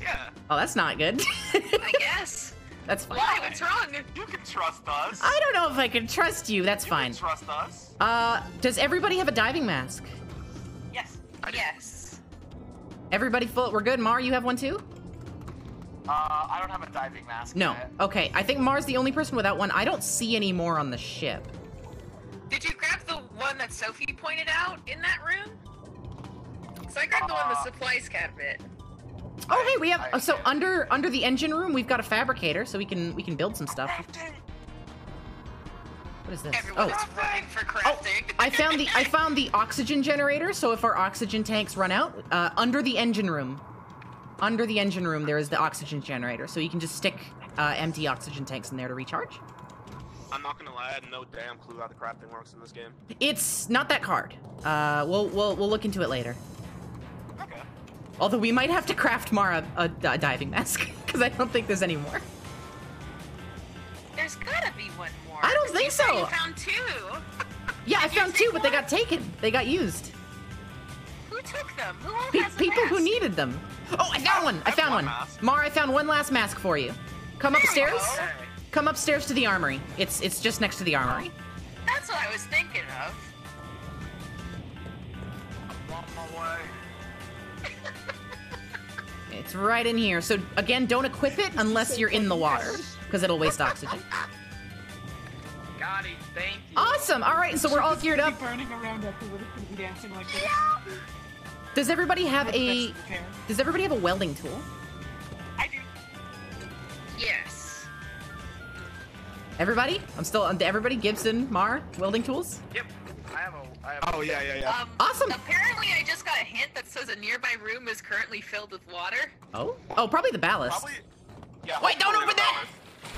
Yeah. Oh, that's not good. I guess. [laughs] that's fine. Why? What's wrong? You can trust us. I don't know if I can trust you. That's You fine. can trust us. Uh, does everybody have a diving mask? Yes. Yes. Everybody full? We're good. Mar, you have one too? Uh, I don't have a diving mask. No. yet. Okay. I think Mar's the only person without one. I don't see any more on the ship. Did you grab the one that Sophie pointed out in that room? Cause I grabbed the one in the Uh, supplies cabinet. Oh, hey, we have. Oh, so under under the engine room, we've got a fabricator, so we can we can build some stuff. What is this? Everyone Oh, is running for oh. I found the I found the oxygen generator. So if our oxygen tanks run out, uh, under the engine room, under the engine room, there is the oxygen generator. So you can just stick uh, empty oxygen tanks in there to recharge. I'm not gonna lie, I had no damn clue how the crafting works in this game. It's not that hard. Uh, we'll we'll we'll look into it later. Okay. Although we might have to craft Mara a, a diving mask [laughs] because I don't think there's any more. There's gotta be one more. I don't think you so. [laughs] You found two. Yeah, I Did you found two, but they got taken. They got used. Who took them? Who else Pe- has a people who needed them. Oh, I found one. I found one one. mask. Mar, I found one last mask for you. Come upstairs. Okay. Come upstairs to the armory. It's it's just next to the armory. That's what I was thinking of. I'm on my way. It's right in here. So again, don't equip it unless you're in the water, because it'll waste oxygen. Got it. Thank you. Awesome. All right, so we're all geared up. Burning around afterward. It's gonna be dancing like this. Does everybody have a Does everybody have a welding tool? I do. Yes. Everybody? I'm still on. everybody Gibson, Mar, welding tools? Yep. Oh yeah, yeah, yeah. Um, Awesome. Apparently, I just got a hint that says a nearby room is currently filled with water. Oh? Oh, probably the ballast. Probably. Yeah. Wait, don't open the that!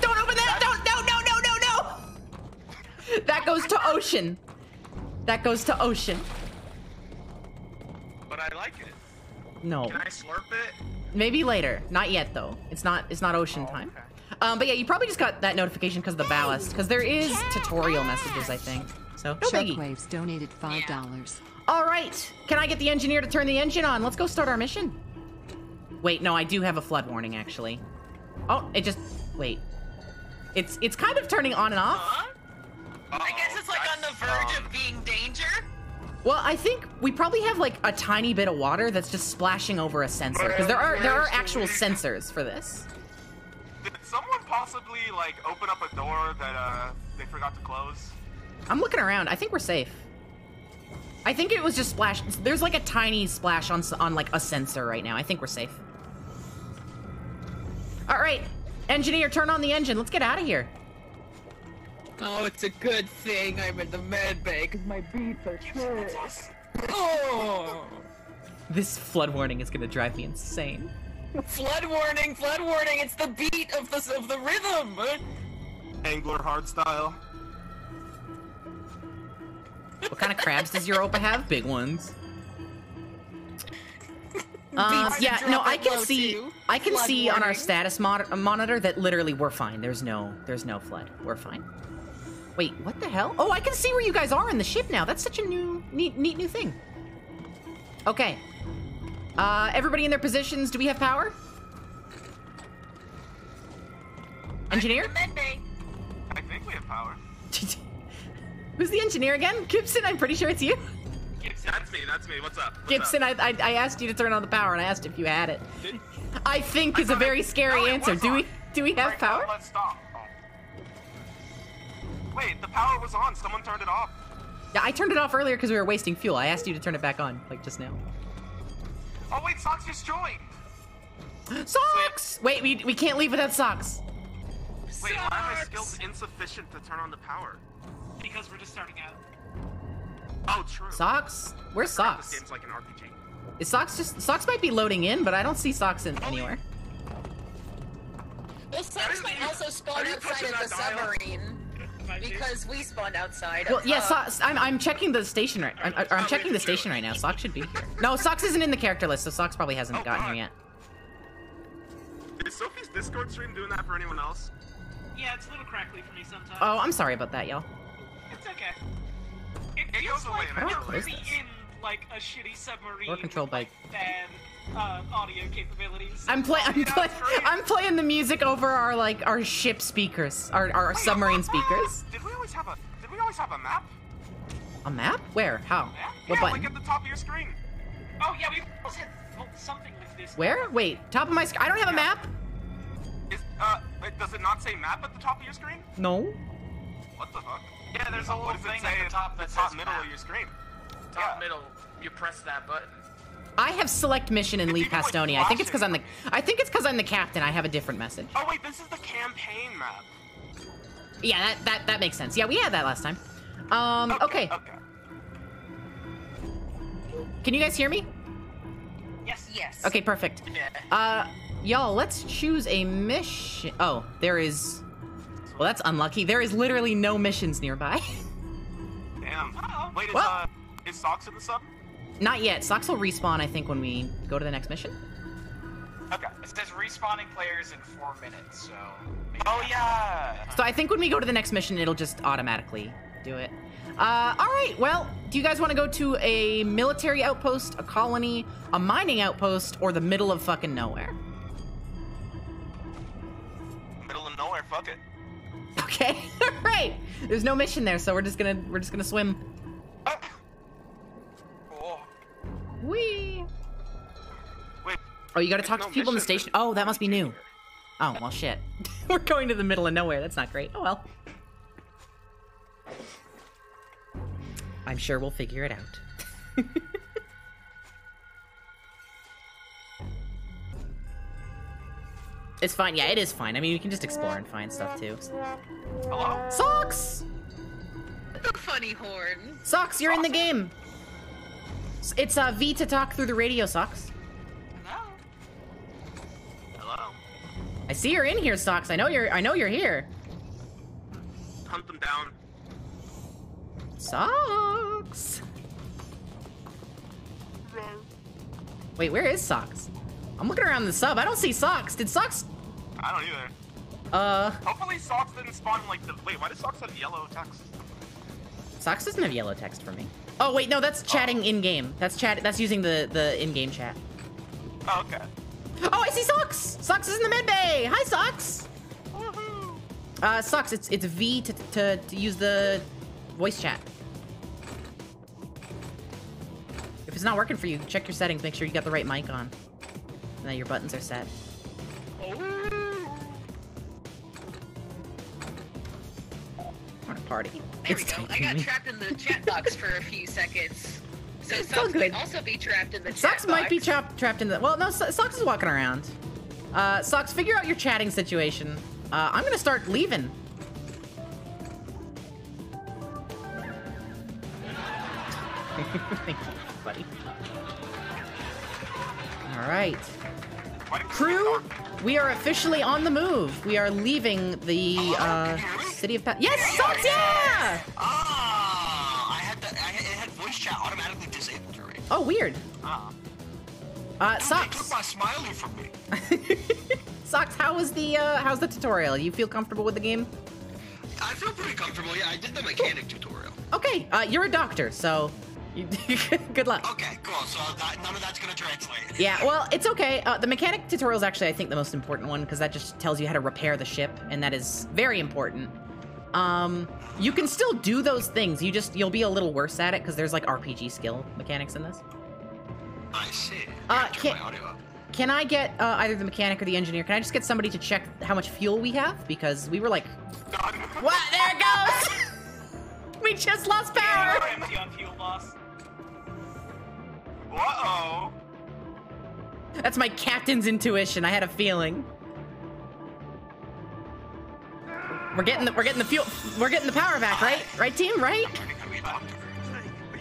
Don't open that! Don't no no no no no! That goes to ocean. That goes to ocean. But I like it. No. Can I slurp it? Maybe later. Not yet though. It's not it's not ocean Oh, time. okay. Um, but yeah, you probably just got that notification because of the ballast. Because there is tutorial messages, I think. So no biggie. Shockwaves donated $5. All right. Can I get the engineer to turn the engine on? Let's go start our mission. Wait, no, I do have a flood warning actually. Oh, it just wait. It's it's kind of turning on and off. Huh? I guess it's like on the verge of being danger. Well, I think we probably have like a tiny bit of water that's just splashing over a sensor because there are there are actual sensors for this. Did someone possibly like open up a door that uh they forgot to close? I'm looking around. I think we're safe. I think it was just splash. There's like a tiny splash on on like a sensor right now. I think we're safe. All right, engineer, turn on the engine. Let's get out of here. Oh, it's a good thing I'm in the med bay because my beats are trash. Oh! This flood warning is gonna drive me insane. Flood warning! Flood warning! It's the beat of the of the rhythm. Angler hard style. What kind of crabs does Europa have? Big ones. [laughs] Um, yeah, no, I can see. too. I can Flood see on our status mod- monitor that literally we're fine. There's no, there's no flood. We're fine. Wait, what the hell? Oh, I can see where you guys are in the ship now. That's such a new, neat, neat new thing. Okay. Uh, everybody in their positions. Do we have power? Engineer? The. [laughs] I think we have power. [laughs] Who's the engineer again? Gibson. I'm pretty sure it's you. Gibson, That's me. That's me. What's up? What's Gibson, Up? I, I I asked you to turn on the power, and I asked if you had it. Did- I think is a very I- scary No, answer. was Do we do we have Right, power? Let's stop. Oh. Wait, the power was on. Someone turned it off. Yeah, I turned it off earlier because we were wasting fuel. I asked you to turn it back on, like just now. Oh wait, socks just joined. Socks! Wait, we, we can't leave without socks. Wait, why are my skills insufficient to turn on the power? Because we're just starting out. Oh, true. Socks? Where's This socks? game's like an RPG. Is socks just socks might be loading in, but I don't see socks in anywhere. Those socks might also spawn outside of the dial? submarine [laughs] because we spawned outside. Well, of yeah, uh, the- socks. I'm I'm checking the station right. I'm, I'm checking the station right now. Socks should be here. No, socks isn't in the character list, so socks probably hasn't Oh, gotten God. here yet. Is Sophie's Discord stream doing that for anyone else? Yeah, it's a little crackly for me sometimes. Oh, I'm sorry about that, y'all. It's okay. It, It feels goes away like eventually. we're really in like a shitty submarine. Or controlled by- with, bad uh, audio capabilities. I'm play I'm play. I'm playing the music over our like our ship speakers, our our submarine speakers. Did we always have a? Did we always have a map? A map? Where? How? Yeah, What yeah, button? like at the top of your screen. Oh yeah, we almost had something like this. Where? Wait, top of my screen. I don't have a map. Is uh, does it not say map at the top of your screen? No. What the fuck? Yeah, there's a What little thing at the top that the top says middle map. of your screen? Top Yeah. middle. You press that button. I have select mission and If leave you like, Pastonia. I think it's because I'm the. I think it's because I'm the captain. I have a different message. Oh wait, this is the campaign map. Yeah, that that, that makes sense. Yeah, we had that last time. Um, okay. Okay. Can you guys hear me? Yes. yes. Okay, perfect. Yeah. Uh, y'all, let's choose a mission. Oh, there is. Well, that's unlucky. There is literally no missions nearby. [laughs] Damn. Wait, is What? uh, is socks in the sub? Not yet. Socks will respawn, I think, when we go to the next mission. Okay. It says respawning players in four minutes, so. maybe Oh yeah. So I think when we go to the next mission, it'll just automatically do it. Uh, all right. Well, do you guys want to go to a military outpost, a colony, a mining outpost, or the middle of fucking nowhere? Middle of nowhere. Fuck it. Okay. [laughs] right. There's no mission there, so we're just gonna we're just gonna swim. Oh. Whee! Wait. Oh, you gotta talk no to people in the station. Oh, that must be new. Oh, well, shit. [laughs] We're going to the middle of nowhere. That's not great. Oh, well. I'm sure we'll figure it out. [laughs] it's fine. Yeah, it is fine. I mean, you can just explore and find stuff too. Hello? Socks! The funny horn. Socks, you're in the game. It's uh, V to talk through the radio, Socks. Hello? Hello? I see you're in here, Socks. I know you're. I know you're here. Hunt them down. Socks. Wait, where is Socks? I'm looking around the sub. I don't see Socks. Did Socks? I don't either. Uh, Hopefully socks didn't spawn like the. Wait, why does socks have yellow text? Socks doesn't have yellow text for me. Oh wait, no, that's chatting in game. That's chat. That's using the the in game chat. Oh, okay. Oh, I see Socks. Socks is in the med bay. Hi, Socks. Uh, Socks. It's it's V to to, to use the voice chat. If it's not working for you, check your settings. Make sure you got the right mic on. And that your buttons are set. Party. There we It's go. I got me. [laughs] trapped in the chat box for a few seconds. So It's Socks all good. might also be trapped in the chat Socks might be box. trapped trapped in the. Well, no, Socks is walking around. Uh, Socks, figure out your chatting situation. Uh, I'm gonna start leaving. Thank you, buddy. All right, crew, we are officially on the move. We are leaving the uh, city of. Pa- yes, Socks, yeah. Ah, I had the, I had, it had voice chat automatically disabled already. Oh, weird. Ah. Uh, they Socks. took my smiley from me. [laughs] Socks, how was the uh, how's the tutorial? You feel comfortable with the game? I feel pretty comfortable. Yeah, I did the mechanic tutorial. Okay, uh, you're a doctor, so [laughs] good luck. Okay, cool. So that, none of that's gonna translate. [laughs] Yeah, well, it's okay. Uh, the mechanic tutorial is actually, I think, the most important one because that just tells you how to repair the ship, and that is very important. Um, you can still do those things. You just you'll be a little worse at it because there's like RPG skill mechanics in this. I see. Uh, I gotta turn can't- my audio up. Can I get uh, either the mechanic or the engineer? Can I just get somebody to check how much fuel we have? Because we were like, what? There it goes. [laughs] we just lost power. We're empty on fuel loss. Uh-oh. That's my captain's intuition. I had a feeling. We're getting the we're getting the fuel we're getting the power back, right? Right, team? Right?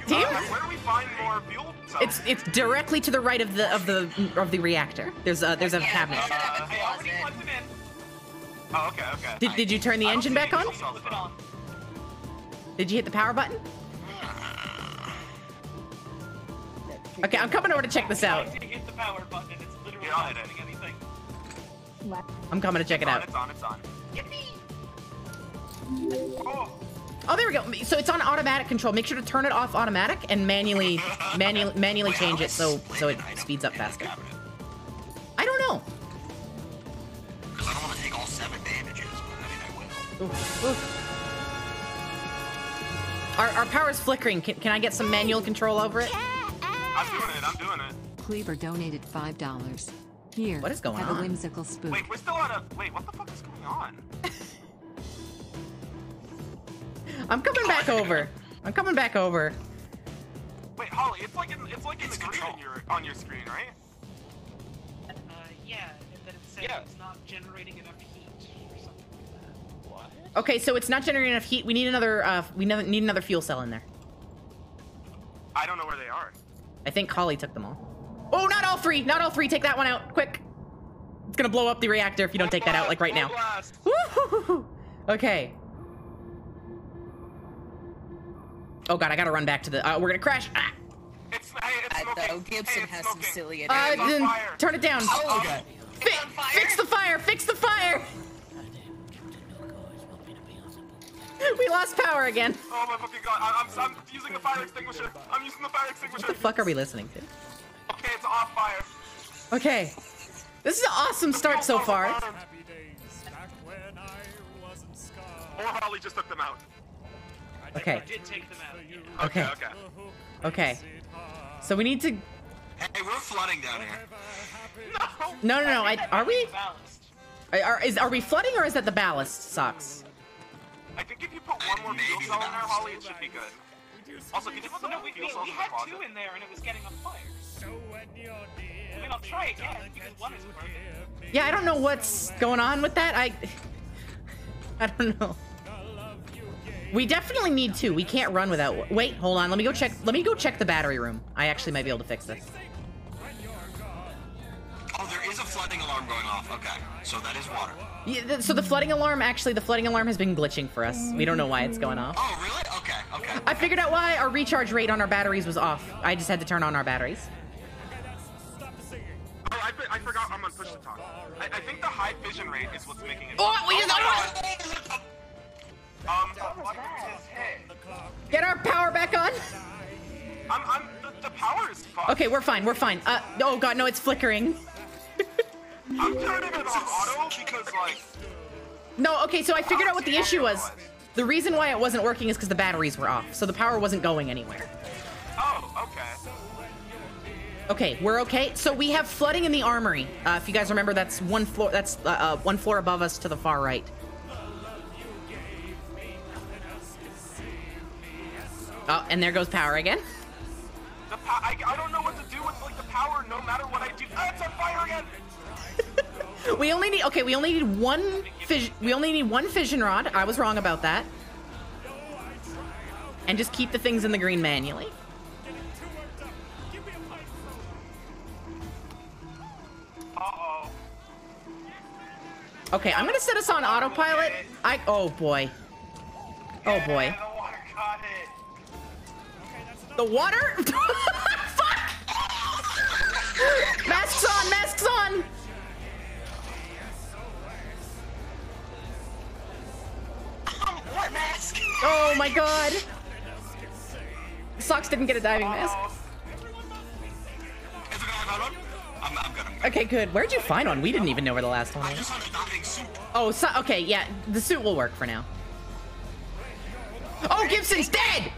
Team? Uh, where do we find more fuel cells? It's it's directly to the right of the of the of the reactor. There's a there's a Yeah, cabinet. we should have a Uh, I already closet. plugged it in. Oh, okay, okay. Did did you turn the I engine back on? fuel cells, Flip it though. on. Did you hit the power button? Okay, I'm coming over to check this out. Trying to hit the power button and it's literally Yeah, I not did. doing anything. I'm coming to check it out. It's on, it's on. Yippee! Oh, there we go. So it's on automatic control. Make sure to turn it off automatic and manually manually manually change it so so it speeds up in faster. cabinet? I don't know. Because I don't want to take all seven bandages, but I mean, I will. Oof, oof. Our, our power's flickering. Can, can I get some manual control over it? I'm doing it, I'm doing it. Cleaver donated $5. Here, What is going have on? a whimsical spook. Wait, we're still on a. Wait, what the fuck is going on? [laughs] I'm coming back over. I'm coming back over. Wait, Holly, it's like in, it's like in It's the green control. on your, on your screen, right? Uh, yeah, and it says Yeah. it's not generating enough heat or something like that. What? Okay, so it's not generating enough heat. We need another. Uh, we need another fuel cell in there. I don't know where they are. I think Holly took them all. Oh, not all three. Not all three. Take that one out, quick. It's gonna blow up the reactor if you don't take that out like right now. Blast. Okay. Oh god, I gotta run back to the. Uh, we're gonna crash. Ah. It's, hey, it's I smoking. know Gibson hey, it's has smoking. some silly Uh, then turn it down. Oh, okay. Fi- fix the fire. Fix the fire. We lost power again. Oh my fucking god, I, I'm, I'm using the fire extinguisher. I'm using the fire extinguisher. What the fuck are we listening to? Okay, it's off fire. Okay. This is an awesome start so far. Or Holly just took them out. Okay. I did take them out. yeah. Okay. Okay. Okay. So we need to Hey, we're flooding down here. No, no, no. I, are we? Are, is, are we flooding or is that the ballast socks? I think if you put one more fuel cell in there. Holly, it should be good. Also, can you put some No, we, fuel we, cells we in the had closet? two in there and it was getting on fire. I mean, I'll try again because one is working. Yeah, I don't know what's going on with that. I, [laughs] I don't know. We definitely need two. We can't run without. Wait, hold on. Let me go check. Let me go check the battery room. I actually might be able to fix this. Oh, there is a flooding alarm going off. Okay, so that is water. Yeah, th- so the flooding alarm, actually, the flooding alarm has been glitching for us. We don't know why it's going off. Oh, really? Okay, okay. I figured out why our recharge rate on our batteries was off. I just had to turn on our batteries. Oh, I, I forgot I'm on push to talk. I, I think the high fission rate is what's making it. Oh, we just- oh, Um, what is hit? Get our power back on. I'm, I'm, the, the power is fucked. Okay, we're fine. We're fine. Uh, oh god, no, it's flickering. [laughs] I'm turning it on auto because, like, No, okay, so I figured out what the issue was. The reason why it wasn't working is because the batteries were off, so the power wasn't going anywhere. oh, okay. Okay, we're okay. So we have flooding in the armory. Uh, if you guys remember, that's one floor. That's uh, uh, one floor above us to the far right. Oh, and there goes power again. The po- I, I don't know what to do with, like, the power no matter what I do. Ah, it's on fire again! [laughs] We only need okay. We only need one fission. We only need one fission rod. I was wrong about that. And just keep the things in the green manually. Uh-oh. Okay, I'm gonna set us on autopilot. I oh boy. Oh boy. The water got it. The water? Fuck! masks on, masks on! Um, what mask? Oh my god. Socks didn't get a diving mask. Is it going on? I'm, I'm good. Good. Okay, good. Where'd you find one? We didn't even know where the last one was. just found a diving suit. Oh, so, okay, yeah. The suit will work for now. Oh, Gibson's dead!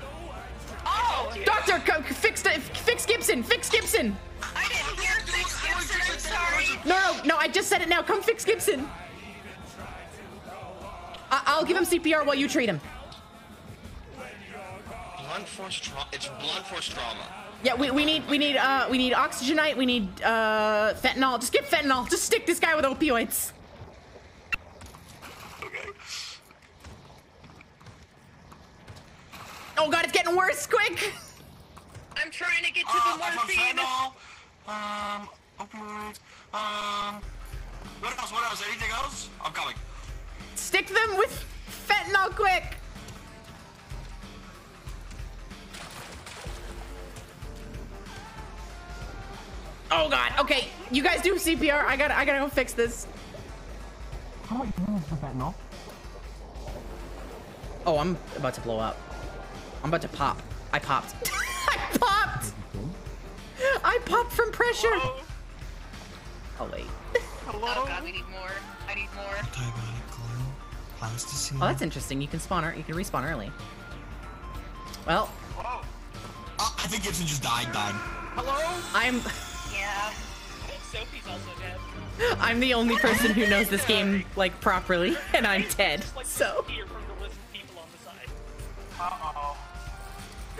Oh, Doctor, co- fix, the, fix Gibson! Fix Gibson! I didn't hear things, Gibson. I'm sorry. No, no, no, I just said it now. Come fix Gibson. I- I'll give him CPR while you treat him. Blunt force trauma. It's blunt force trauma. Yeah, we, we need we need uh we need oxygenite, we need uh fentanyl. Just get fentanyl. Just stick this guy with opioids. Oh god, it's getting worse. Quick. I'm trying to get to Uh, the I'm morphine. fentanyl. Um, opioids. Um, what else? What else? Anything else? I'm coming. Stick them with fentanyl quick. Oh god. Okay, you guys do CPR. I got to I got to go fix this. Oh, I'm about to blow up. I'm about to pop. I popped. [laughs] I popped. I popped from pressure. Oh wait. Oh god, we need more. I need more. Diabetic glue. Plasticine. Oh, that's interesting. You can spawn. ear- You can respawn early. Well, Whoa. Uh, I think Gibson just died. Died. I'm [laughs] Yeah. [laughs] Sophie's also dead. I'm the only person who knows this game like properly, and I'm dead. So disappear from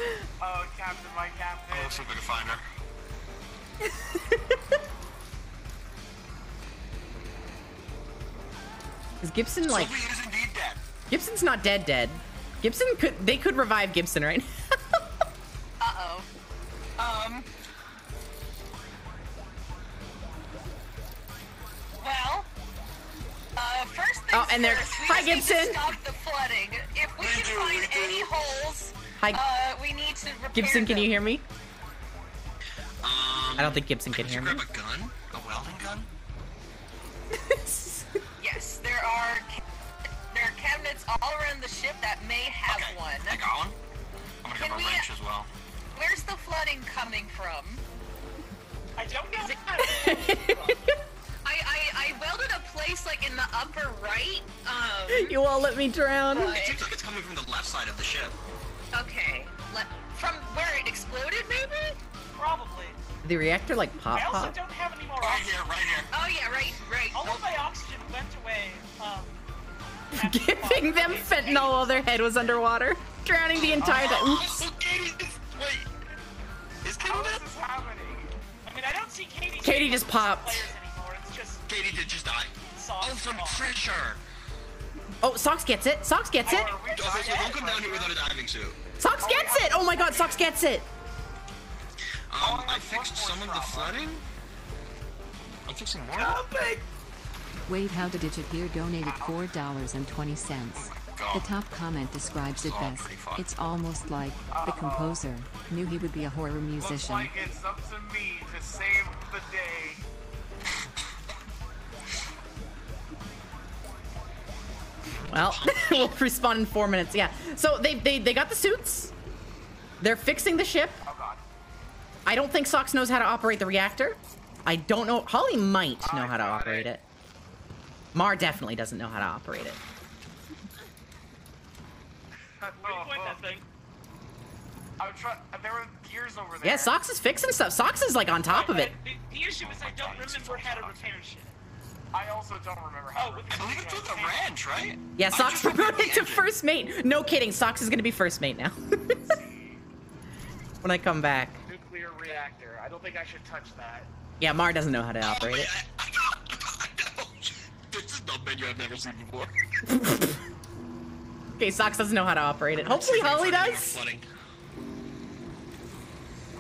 [laughs] Oh, Captain, my Captain. I'll see if I can find her. [laughs] is Gibson like Sophie is indeed dead. Gibson's not dead dead. Gibson could they could revive Gibson right now. [laughs] Uh-oh. Um. Well. Uh, first things Oh, and they're- Hi, just need to Gibson. stop the flooding. If we We can do, find we any holes, Hi uh, we need to repair Gibson, can you hear me? Um, I don't think Gibson can hear me. grab a gun? A welding gun? [laughs] Yes, there are there are cabinets all around the ship that may have Okay, one. I got one. I'm gonna Can grab a wrench as well. Where's the flooding coming from? I don't know. [laughs] I, I I welded a place like in the upper right. Um. you all let me drown. It seems like it's coming from the left side of the ship. Okay. Let, from where it exploded, maybe? Probably. The reactor like pop I also pop. don't have any more Right oxygen. here, right here. Oh yeah, right, right. All of my oxygen went away. Um. after the [laughs] Giving them bomb. fentanyl while their head was underwater, drowning the entire time. Oops. Oh, Katie, this, wait. Is Katie How is this happening? I mean, I don't see Katie. Katie just those popped. Players anymore. It's just Katie did just die. soft. Oh, from small. pressure. Oh, Socks gets it. Socks gets it. Are we Okay, don't come down here without a diving suit. Socks gets it. Oh my God, Socks gets it. Um, I fixed some of the flooding. I'm fixing more. Wade How to Digit here donated $4.20. The top comment describes it Oh, best. It's almost like the composer knew he would be a horror Looks musician. like it's up to me to save the day. Well, [laughs] we'll respawn in four minutes. Yeah. So they, they they got the suits. They're fixing the ship. I don't think Socks knows how to operate the reactor. I don't know. Holly might know how to operate it. Mar definitely doesn't know how to operate it. There were gears over there. Yeah, Socks is fixing stuff. Socks is like on top of it. The issue is I don't remember how to repair shit. I also don't remember how. Oh, with I believe it's with the ranch, right? Yeah, I Socks repaired promoted to engine. first mate. No kidding. Socks is gonna be first mate now. [laughs] when I come back. Nuclear reactor. I don't think I should touch that. Yeah, Mar doesn't know how to Oh, operate wait, it. I, [laughs] I, this is the menu I've never seen before. [laughs] Okay, Socks doesn't know how to operate it. Hopefully Holly does.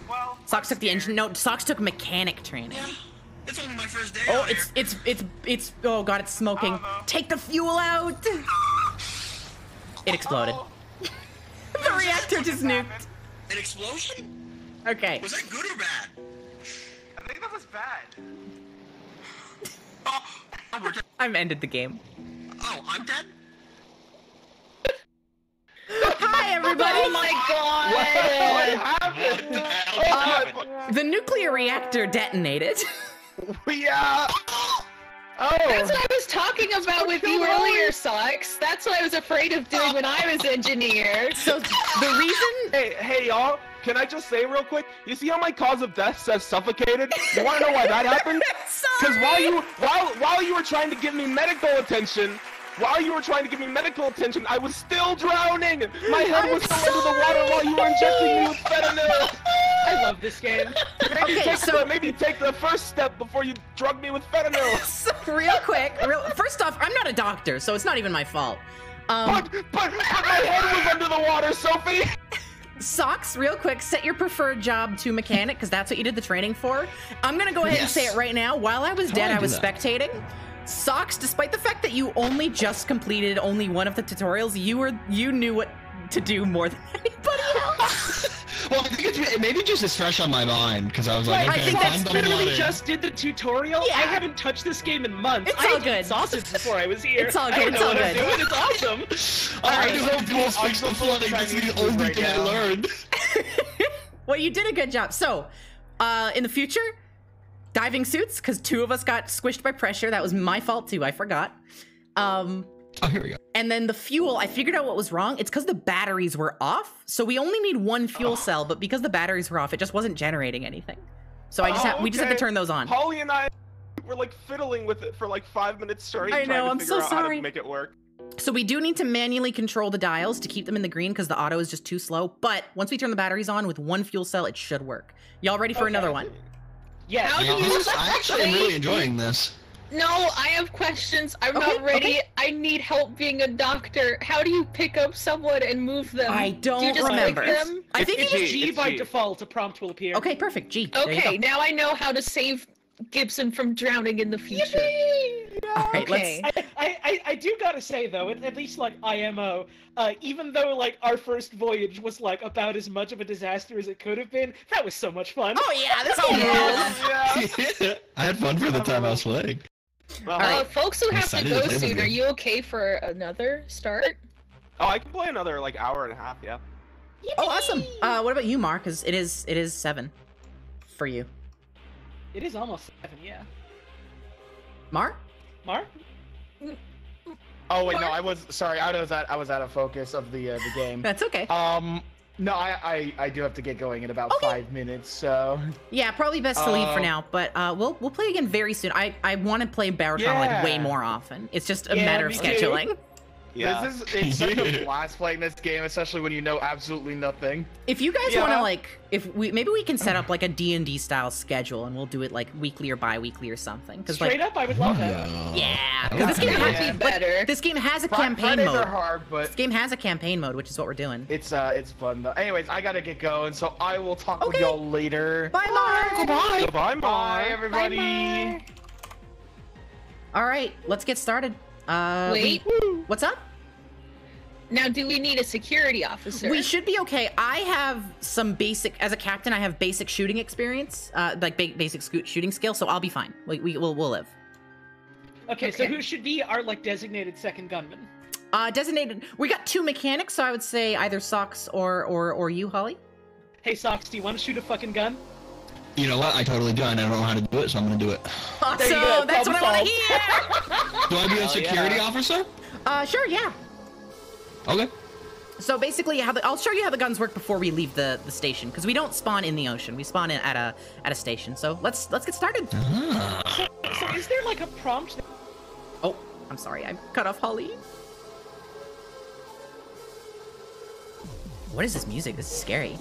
Well. Socks took the engine. No, Socks took mechanic training. It's only my first day Oh, out it's here. it's it's it's. Oh god, it's smoking. Uh-oh. Take the fuel out. It exploded. Oh, [laughs] the reactor just nuked. happened. An explosion? Okay. Was that good or bad? I think that was bad. Oh, oh. I'm [laughs] ended the game. oh I'm dead? Hi everybody. Oh my god! What the hell? Uh, the nuclear reactor detonated. [laughs] [laughs] Yeah. Oh. That's what I was talking about with you earlier, Socks. That's what I was afraid of doing when I was engineer. [laughs] So the reason [laughs] Hey, hey, y'all. Can I just say real quick? You see how my cause of death says suffocated? You want to know why that happened? Because while you while while you were trying to give me medical attention, while you were trying to give me medical attention, I was still drowning. My head was I'm still under the water while you were injecting me with fentanyl. I love this game. Maybe Okay, take so- the, maybe take the first step before you drug me with fentanyl. [laughs] so real quick, real first off, I'm not a doctor, so it's not even my fault. Um, But, but, but my head was under the water, Sophie. Socks, real quick, set your preferred job to mechanic because that's what you did the training for. I'm gonna go ahead and say it right now. While I was How dead, I I was that? spectating. Socks, despite the fact that you only just completed only one of the tutorials, you were you knew what to do more than [laughs] anybody else. [laughs] Well, I think it's maybe just it's fresh on my mind because I was like, Right, okay, I think I'm that's literally flooding. just did the tutorial. Yeah. I haven't touched this game in months. It's I all ate good. sausage before I was here. It's all good, don't it's all good. doing. It's awesome. [laughs] I Alright. just hope people I'm fix the flooding. That's Chinese the only right thing I learned. well, you did a good job. So, uh, in the future, diving suits, because two of us got squished by pressure. That was my fault too. I forgot. Um, Oh, here we go. and then the fuel, I figured out what was wrong. It's because the batteries were off. So we only need one fuel cell, but because the batteries were off, it just wasn't generating anything. So I just Oh, had, we just had to turn those on. Holly and I were like fiddling with it for like five minutes straight. I know, to I'm so how sorry. to make it work. So we do need to manually control the dials to keep them in the green because the auto is just too slow. But once we turn the batteries on with one fuel cell, it should work. Y'all ready for Okay. another one? Yes. How do you this is, I actually am really enjoying this. No, I have questions. I'm Okay, not ready. okay. I need help being a doctor. How do you pick up someone and move them? I do you don't just remember. Click them? I It's think G. it G it's by G. default, a prompt will appear. Okay, perfect. G. Okay, now I know how to save Gibson from drowning in the future. All right, Okay. I, I, I, I do gotta say though, at, at least like IMO, uh, even though like our first voyage was like about as much of a disaster as it could have been, that was so much fun. Oh yeah, this whole [laughs] Yeah. Yeah. [laughs] I had fun for the time I was playing. Well, All right. Uh, folks who I'm have to excited to go soon, are you okay for another start? Oh, I can play another like hour and a half. Yeah. Oh, awesome. Uh, what about you, Mark? Because it is it is seven for you. It is almost seven, yeah. Mark? Mark? Oh wait, no, I was sorry. I was out. I was out of focus of the uh, the game. That's okay. Um, No, I, I I do have to get going in about five minutes. So Yeah, probably best to leave for Uh, now. But uh, we'll we'll play again very soon. I I want to play Barracon like way more often. It's just a Yeah, matter of me [laughs] too. scheduling. this is it's [laughs] such a blast playing this game, especially when you know absolutely nothing. If you guys Yeah. want to like, if we maybe we can set up like a D and D style schedule, and we'll do it like weekly or bi-weekly or something. Because Straight like, up, I would love that. yeah, Oh, 'cause this game Yeah. has Be better. This game has a Fri- campaign Fridays mode. are hard, but This game has a campaign mode, which is what we're doing. it's uh it's fun though. Anyways, I gotta get going, so I will talk with y'all later. Bye, Mark. Goodbye. Goodbye, Bye, Mark. everybody. All right, let's get started. Uh, Wait. we- what's up? Now, do we need a security officer? We should be okay. I have some basic, as a captain, I have basic shooting experience, uh, like ba- basic sco- shooting skill, so I'll be fine. We, we will we'll live. Okay, so who should be our like designated second gunman? Uh, designated. We got two mechanics, so I would say either Socks or or or you, Holly. Hey, Socks, do you want to shoot a fucking gun? You know what? I totally do, and I don't know how to do it, so I'm gonna do it. Awesome. [laughs] There you go, That's what I problem want to hear. [laughs] Do I be a security yeah. officer? Uh, sure, yeah. Okay. So basically, how the, I'll show you how the guns work before we leave the, the station, because we don't spawn in the ocean. We spawn in at a at a station. So let's let's get started. Ah. So is there like a prompt? that- Oh, I'm sorry, I cut off Holly. What is this music? This is scary.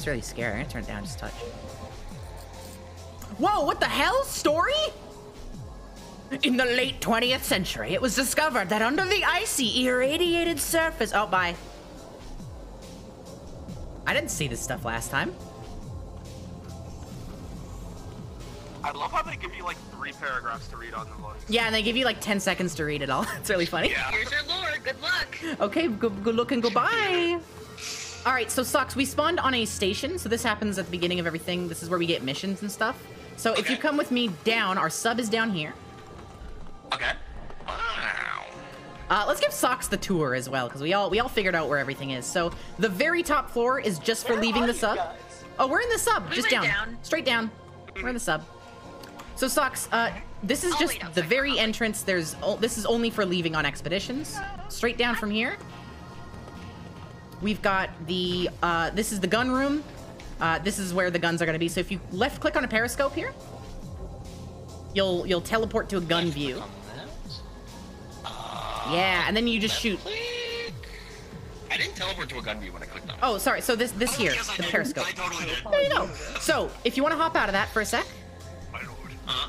It's really scary. I'm gonna turn it down just a touch. Whoa, what the hell? Story? In the late 20th century, it was discovered that under the icy, irradiated surface. Oh, bye. I didn't see this stuff last time. I love how they give you like three paragraphs to read on the loading. Yeah, and they give you like 10 seconds to read it all. [laughs] It's really funny. Yeah. Here's your lure. Good luck. Okay, good, good look and goodbye. All right, so sucks. We spawned on a station, so this happens at the beginning of everything. This is where we get missions and stuff. So if you come with me down, our sub is down here. Okay. Uh, let's give Socks the tour as well, because we all we all figured out where everything is. So the very top floor is just for leaving the sub. Oh, we're in the sub. We just down. down. straight down. We're in the sub. So Socks, uh, this is just the very entrance. There's o- this is only for leaving on expeditions. Straight down from here. We've got the uh, this is the gun room. Uh, this is where the guns are going to be. So if you left click on a periscope here, you'll you'll teleport to a gun view. Yeah, and then you just shoot. I didn't teleport to a gun view when I clicked on it. Oh, sorry. So this this here, the periscope. There you go. So if you want to hop out of that for a sec, Uh,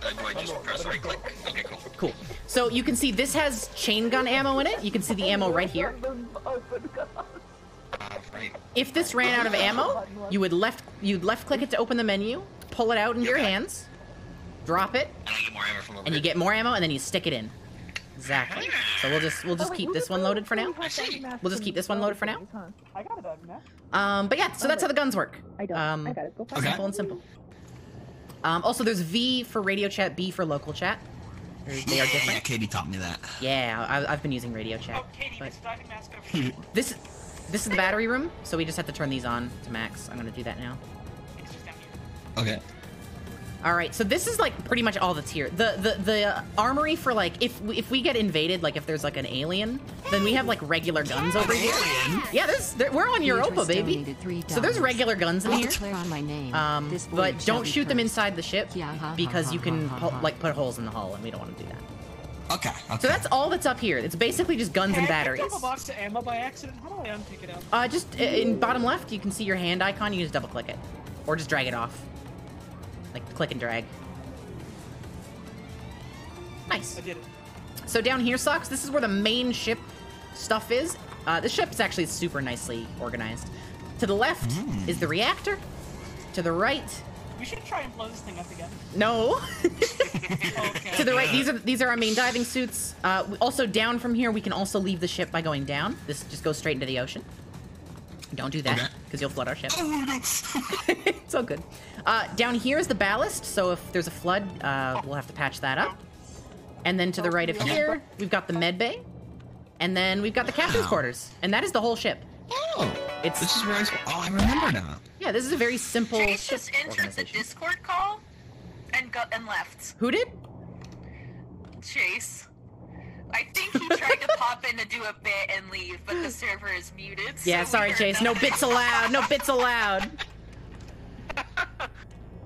do I just press right click? Okay, cool. cool. So you can see this has chain gun ammo in it. You can see the ammo right here. If this ran out of ammo, you would left you'd left click it to open the menu, pull it out into your hands, drop it, And I get more ammo from over and you get more ammo, and then you stick it in. Exactly. So we'll just we'll just keep this one loaded for now. We'll just keep this one loaded for now. I got it, Matt. Um, but yeah, so that's how the guns work. I don't. Um, I got it. Go simple and simple. Um, also, there's V for radio chat, B for local chat. They're- They are Yeah, different. Katie taught me that. Yeah, I, I've been using radio chat. Katie, but this diving mask over this this is the battery room, so we just have to turn these on to max. I'm gonna do that now. Okay. All right, so this is like pretty much all that's here. The the the armory for like if we, if we get invaded, like if there's like an alien, then we have like regular guns over here. Yeah, this there, we're on Europa, baby. So there's regular guns in here. declare on my name. Um, but don't be shoot them inside the ship Yeah, ha, ha, because ha, you can ha, pu- ha. like put holes in the hull, and we don't want to do that. Okay. okay. So that's all that's up here. It's basically just guns Hey, and I picked batteries. up a box of ammo by accident. How do I unpick it out? Uh, just i- in bottom left, you can see your hand icon. You just double click it, or just drag it off, like click and drag. Nice. I did it. So down here, Socks, this is where the main ship stuff is. Uh, the ship is actually super nicely organized. To the left is the reactor. To the right, We should try and blow this thing up again. no. okay. [laughs] [laughs] to the right, these are these are our main diving suits. Uh, also down from here, we can also leave the ship by going down. This just goes straight into the ocean. Don't do that, because you'll flood our ship. [laughs] it's all good. Uh, down here is the ballast, so if there's a flood, uh, we'll have to patch that up. And then to the right of here, we've got the med bay. And then we've got the captain's Wow. quarters. And that is the whole ship. Oh, It's this is where I. s- Oh, I remember now. yeah, this is a very simple Chase ship just entered the organization. Discord call and got and left. Who did? Chase. I think he tried to pop in to do a bit and leave, but the [gasps] server is muted. Yeah, so sorry, we Chase. No bits [laughs] allowed. No bits allowed. [laughs]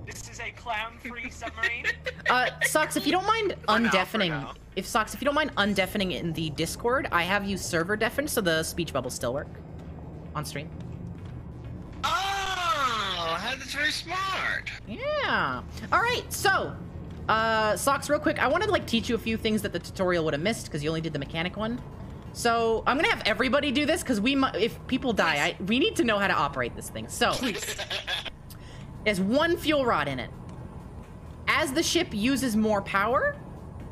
This is a clown-free [laughs] submarine. Uh, Socks, if you don't mind now, undeafening, if Socks, if you don't mind undeafening in the Discord, I have you server deafened so the speech bubbles still work on stream. Oh, that's very smart. Yeah. All right. So, uh, Socks, real quick, I wanted to like teach you a few things that the tutorial would have missed because you only did the mechanic one. So I'm gonna have everybody do this because we, mu- if people die, I, we need to know how to operate this thing. So, there's one fuel rod in it. As the ship uses more power,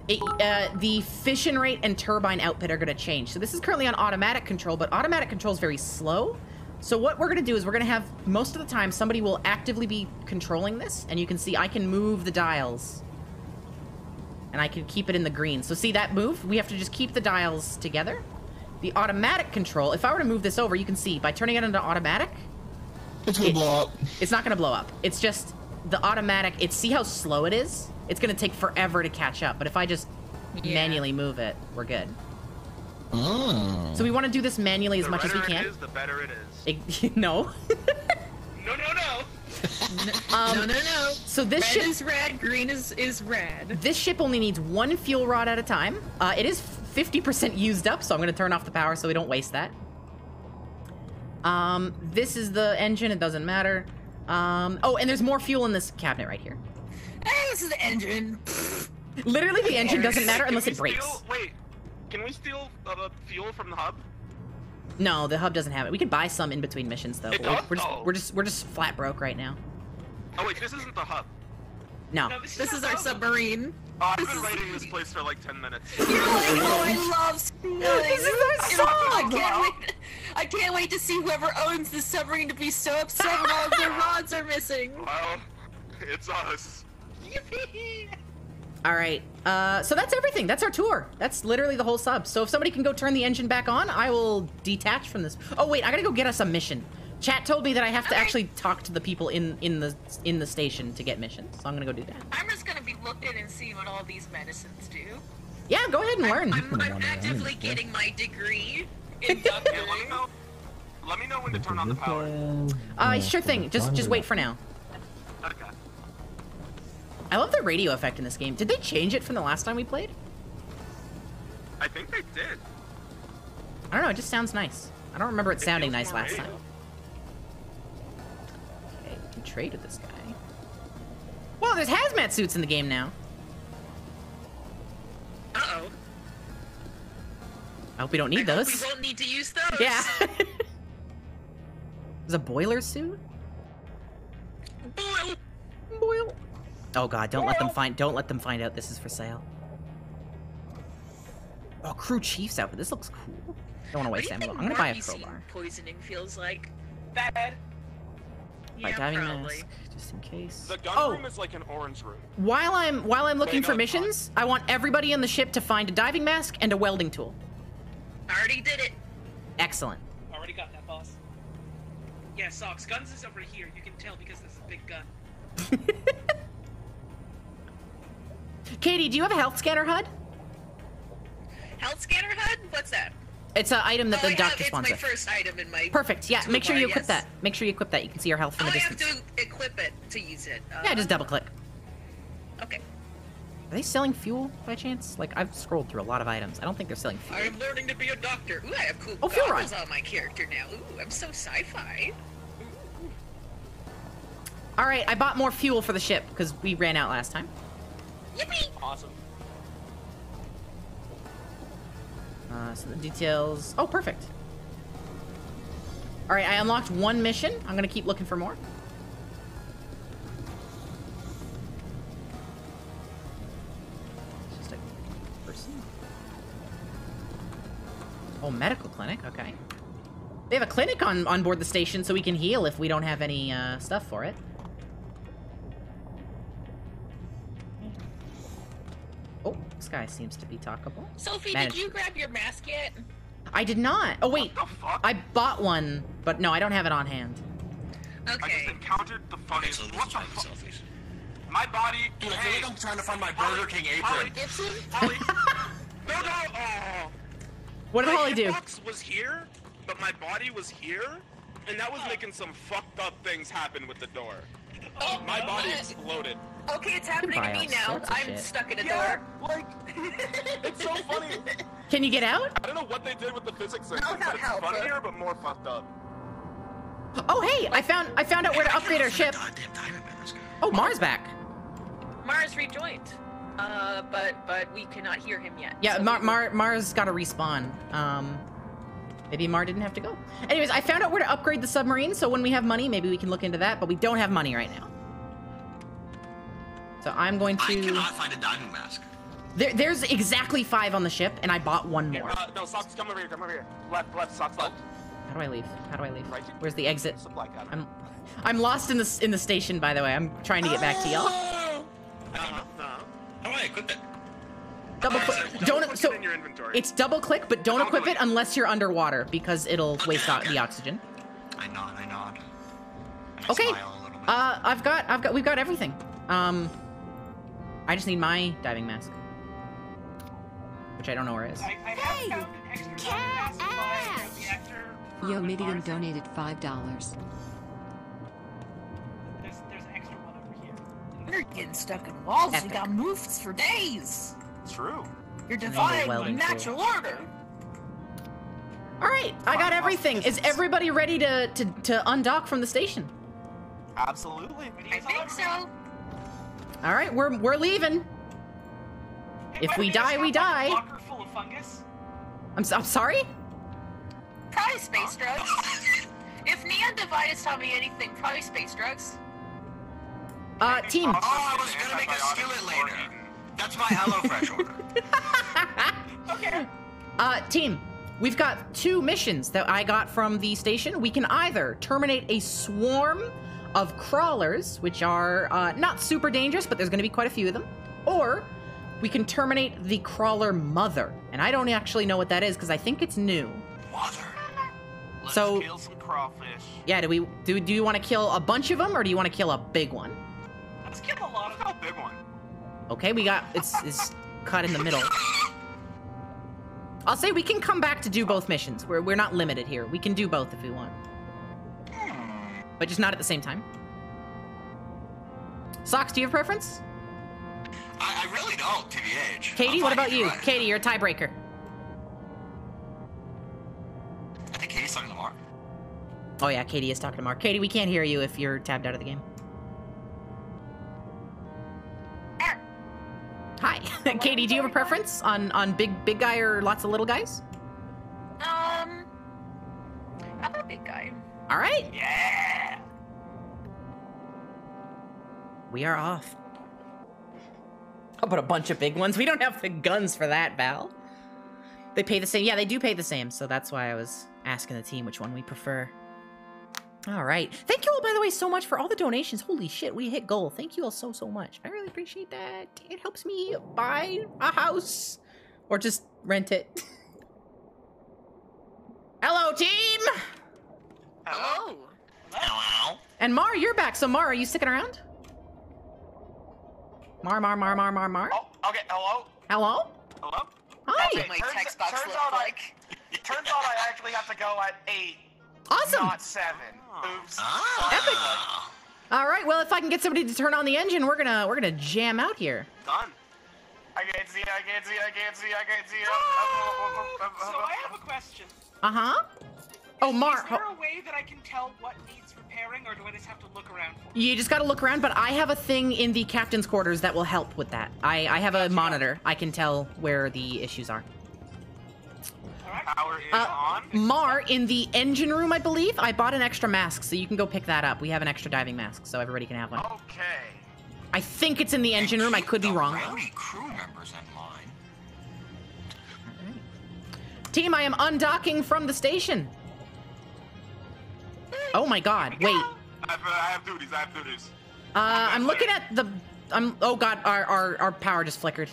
it, uh, the fission rate and turbine output are going to change. So this is currently on automatic control, but automatic control is very slow. So what we're going to do is we're going to have most of the time somebody will actively be controlling this, and you can see I can move the dials, and I can keep it in the green. So see that move? We have to just keep the dials together. The automatic control, if I were to move this over, you can see by turning it into automatic, It's gonna blow up. it's not going to blow up. It's just the automatic. It's see how slow it is. It's going to take forever to catch up. But if I just manually move it, we're good. Oh. So we want to do this manually as the much as we can. It is, the better it is. It- [laughs] [laughs] no. No, no, no. Um, no, no, no. So this red ship is red, green is is red. this ship only needs one fuel rod at a time. Uh, it is 50% used up, so I'm going to turn off the power so we don't waste that. Um, this is the engine. It doesn't matter. Um, oh, and there's more fuel in this cabinet right here. Hey, this is the engine. Literally, the engine doesn't matter unless it breaks. Steal, wait, can we steal uh, fuel from the hub? No, the hub doesn't have it. We could buy some in between missions though. It we're, does? we're just Oh. we're just we're just flat broke right now. Oh wait, this isn't the hub. No. This is our submarine. Oh, I've been raiding this place for like 10 minutes. You're like, Oh, I love stealing. This is our You I can't wait. I can't wait to see whoever owns the submarine to be so upset when all of their [laughs] rods are missing. Well, it's us. All right. Uh, so that's everything. That's our tour. That's literally the whole sub. So if somebody can go turn the engine back on, I will detach from this. Oh wait, I gotta go get us a mission. Chat told me that I have to actually talk to the people in in the in the station to get missions. So I'm gonna go do that. I'm just gonna be looking and seeing what all these medicines do. Yeah, go ahead and learn. I'm, I'm actively getting my degree [laughs] in Yeah, let me know. Let me know when to turn on the power. Uh, sure thing. Just just wait for now. I love the radio effect in this game. Did they change it from the last time we played? I think they did. I don't know. It just sounds nice. I don't remember it sounding nice last radio. time. Okay, we can trade with this guy. Well, there's hazmat suits in the game now. Uh oh. I hope we don't need those. We won't need to use those. Yeah. [laughs] There's a boiler suit? Boil. Boil. Oh god, don't let them find don't let them find out this is for sale. Oh, crew chief's outfit. This looks cool. Don't want to waste you ammo. I'm gonna buy a morphine crowbar. poisoning feels like? Bad. Buy Yeah, diving probably. mask, just in case. The gun Oh. room is like an orange room. While I'm while I'm looking Wait, for no, it's missions, I want everybody on the ship to find a diving mask and a welding tool. I already did it. Excellent. Already got that, boss. Yeah, socks. Guns is over here. You can tell because this is a big gun. [laughs] Katie, do you have a health scanner HUD? Health scanner HUD? What's that? It's an item that oh, the I doctor have, it's my first item in my. Perfect. Yeah, make sure you equip yes. that. Make sure you equip that. You can see your health from Oh, a I have to equip it to use it. Uh, Yeah, just double click. Okay. Are they selling fuel by chance? Like I've scrolled through a lot of items. I don't think they're selling fuel. I'm learning to be a doctor. Ooh, I have cool Oh, fuel goggles on my character now. Ooh, I'm so sci-fi. All right, I bought more fuel for the ship because we ran out last time. Yippee! Awesome. Uh, so the details. Oh, perfect. All right, I unlocked one mission. I'm gonna keep looking for more. Just a person. Oh, medical clinic. Okay. They have a clinic on on board the station, so we can heal if we don't have any uh, stuff for it. Oh, this guy seems to be talkable. Sophie, Managed did you grab your mask yet? I did not. Oh wait, I bought one, but no, I don't have it on hand. Okay. I just encountered the funniest. What the fuck? My body. Dude, I feel hey, like I'm trying to find my Burger King apron. Gibson? Holly, no, [laughs] no, no. Oh. What did my Holly do? hitbox was here, but my body was here, and that was making some fucked up things happen with the door. My body exploded. Okay, it's happening to me now. I'm shit. stuck in a Yeah, door. like [laughs] it's so funny. Can you get out? I don't know what they did with the physics in No, it, not but it's help, funnier but- but more fucked up. Oh hey, I found I found out where to upgrade our ship. Oh, Mars back. Mars rejoined. Uh, but but we cannot hear him yet. Yeah, so Mar, Mar Mars got to respawn. Um, maybe Mar didn't have to go. Anyways, I found out where to upgrade the submarine, so when we have money, maybe we can look into that. But we don't have money right now. So I'm going to... I to. cannot find a diving mask. There, there's exactly five on the ship, and I bought one more. Uh, no, socks, come over here, come over here. Left, left, socks left. How do I leave? How do I leave? Right. Where's the exit? Supply cabinet. I'm, I'm lost in the in the station. By the way, I'm trying to get back to y'all. Uh-huh, uh-huh. How do I equip it? Double click. Don't. Put So in your inventory. it's double click, but don't I'll equip go it unless you're underwater because it'll waste o- okay. the oxygen. I nod, I nod. I Okay. smile a bit. Uh, I've got, I've got, we've got everything. Um, I just need my diving mask, which I don't know where it is. I, I have found an extra Cat mask by Ash. the reactor. for Yo when Midian donated $5. There's, there's an extra one over here. We're getting stuck in walls. Epic. We got moves for days. True. You're then the defying welding natural order. All right, I got everything. Is everybody ready to to to undock from the station? Absolutely. I think so. All right, we're we're leaving. Hey, If we die, we die. Locker full of fungus. I'm, s- I'm sorry. Probably space drugs. [laughs] If Neon Device taught me anything, probably space drugs. Uh, team. Oh, I was gonna make a skillet later. That's my HelloFresh order. [laughs] Okay. Uh, team. We've got two missions that I got from the station. We can either terminate a swarm of crawlers, which are uh, not super dangerous, but there's going to be quite a few of them, or we can terminate the crawler mother. And I don't actually know what that is because I think it's new. Mother. Let's So- kill some crawfish. Yeah, do we do? Do you want to kill a bunch of them, or do you want to kill a big one? Let's kill a lot of them. big one? Okay, we got it's it's cut in the middle. I'll say we can come back to do both missions. We're we're not limited here. We can do both if we want, but just not at the same time. Socks, do you have preference? I, I really don't, TBH. Katie, what about you? right. Katie, you're a tiebreaker. I think Katie's talking to Mark. Oh yeah, Katie is talking to Mark. Katie, we can't hear you if you're tabbed out of the game. Hi, [laughs] Katie. Do you have a preference on on big big guy or lots of little guys? Um, I'm a big guy. All right, Yeah. we are off. How about a bunch of big ones? We don't have the guns for that, Val. They pay the same. Yeah, they do pay the same. So that's why I was asking the team which one we prefer. All right. Thank you all, by the way, so much for all the donations. Holy shit, we hit goal. Thank you all so, so much. I really appreciate that. It helps me buy a house or just rent it. [laughs] Hello, team! Hello. Hello? And Mar, you're back. So, Mar, are you sticking around? Mar, Mar, Mar, Mar, Mar, Mar. Oh, okay. Hello. Hello? Hello. Hi. What my Turns- text box turns looked out I- like. Turns out I actually have to go at eight, Awesome. not seven. Oops. Ah. All right. Well, if I can get somebody to turn on the engine, we're gonna we're gonna jam out here. Done. I can't see. I can't see. I can't see. I can't see. So I have a question. Uh huh. Oh, Mark. Is there a way that I can tell what needs repairing, or do I just have to look around for? it? You just gotta look around, but I have a thing in the captain's quarters that will help with that. I, I have a monitor. I can tell where the issues are. Right. Power is Uh, on. Mar, in the engine room, I believe, I bought an extra mask, so you can go pick that up. We have an extra diving mask, so everybody can have one. Okay. I think it's in the engine room. I could be wrong. Crew members in line. Team, I am undocking from the station. Oh my god, wait. I have, I have duties. I have duties. Uh, I'm looking at the. I'm. Oh god, our, our our power just flickered.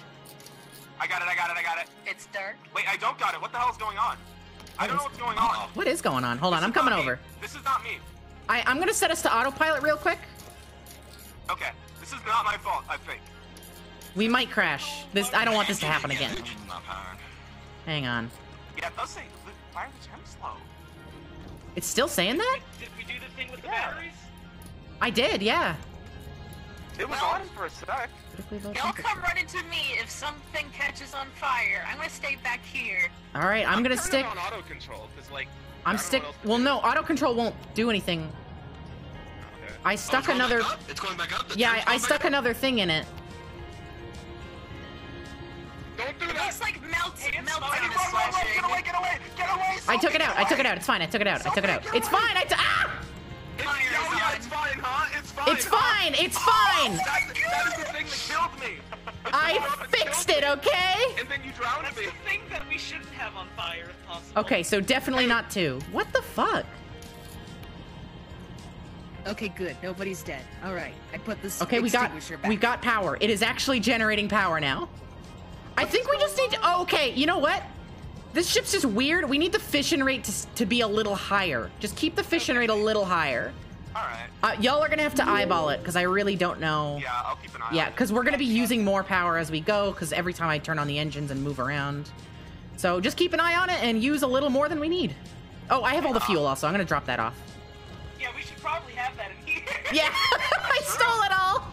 I got it. I got it. I got it. It's dark. Wait, I don't got it. What the hell is going on? I don't know what's going on. What is going on? Hold on, I'm coming over. This is not me. I I'm gonna set us to autopilot real quick. Okay. This is not my fault. I think. We might crash. This I don't want this to happen again. Engine's not powered. Hang on. Yeah, it does say the fire the gem slow. It's still saying that? Did we do the thing with the batteries? I did, yeah. It was on for a sec. Y'all come running to me if something catches on fire. I'm gonna stay back here. All right, I'm gonna stick. on auto control because like I'm stick. Well, no, auto control won't do anything. I stuck another. It's going back up. The Yeah, I, I stuck back up. another thing in it. Don't do It looks like melt, melt Run, run, run, run, Get away! Get away! Get away! I took it out. I took it out. It's fine. I took it out. I took it out. It's fine. I took I t- ah! It's, yeah, yeah, it's fine, huh? It's fine. It's huh? fine. It's fine. Oh, that, that is the thing that killed me. I fixed it. Okay. And then you drowned That's me. the thing that we shouldn't have on fire if possible. Okay, so definitely not two. What the fuck? Okay, good. Nobody's dead. All right. I put this Okay, we got extinguisher back. we got power. It is actually generating power now. I think we just need to. Oh, okay, you know what? This ship's just weird. We need the fission rate to, to be a little higher. Just keep the fission rate a little higher. Alright. Uh, y'all are gonna have to eyeball it because I really don't know. Yeah, I'll keep an eye Yeah, on it. because we're gonna be using more power as we go. Because every time I turn on the engines and move around, so just keep an eye on it and use a little more than we need. Oh, I have all the fuel also. I'm gonna drop that off. Yeah, we should probably have that in here. [laughs] Yeah, [laughs] I stole it all.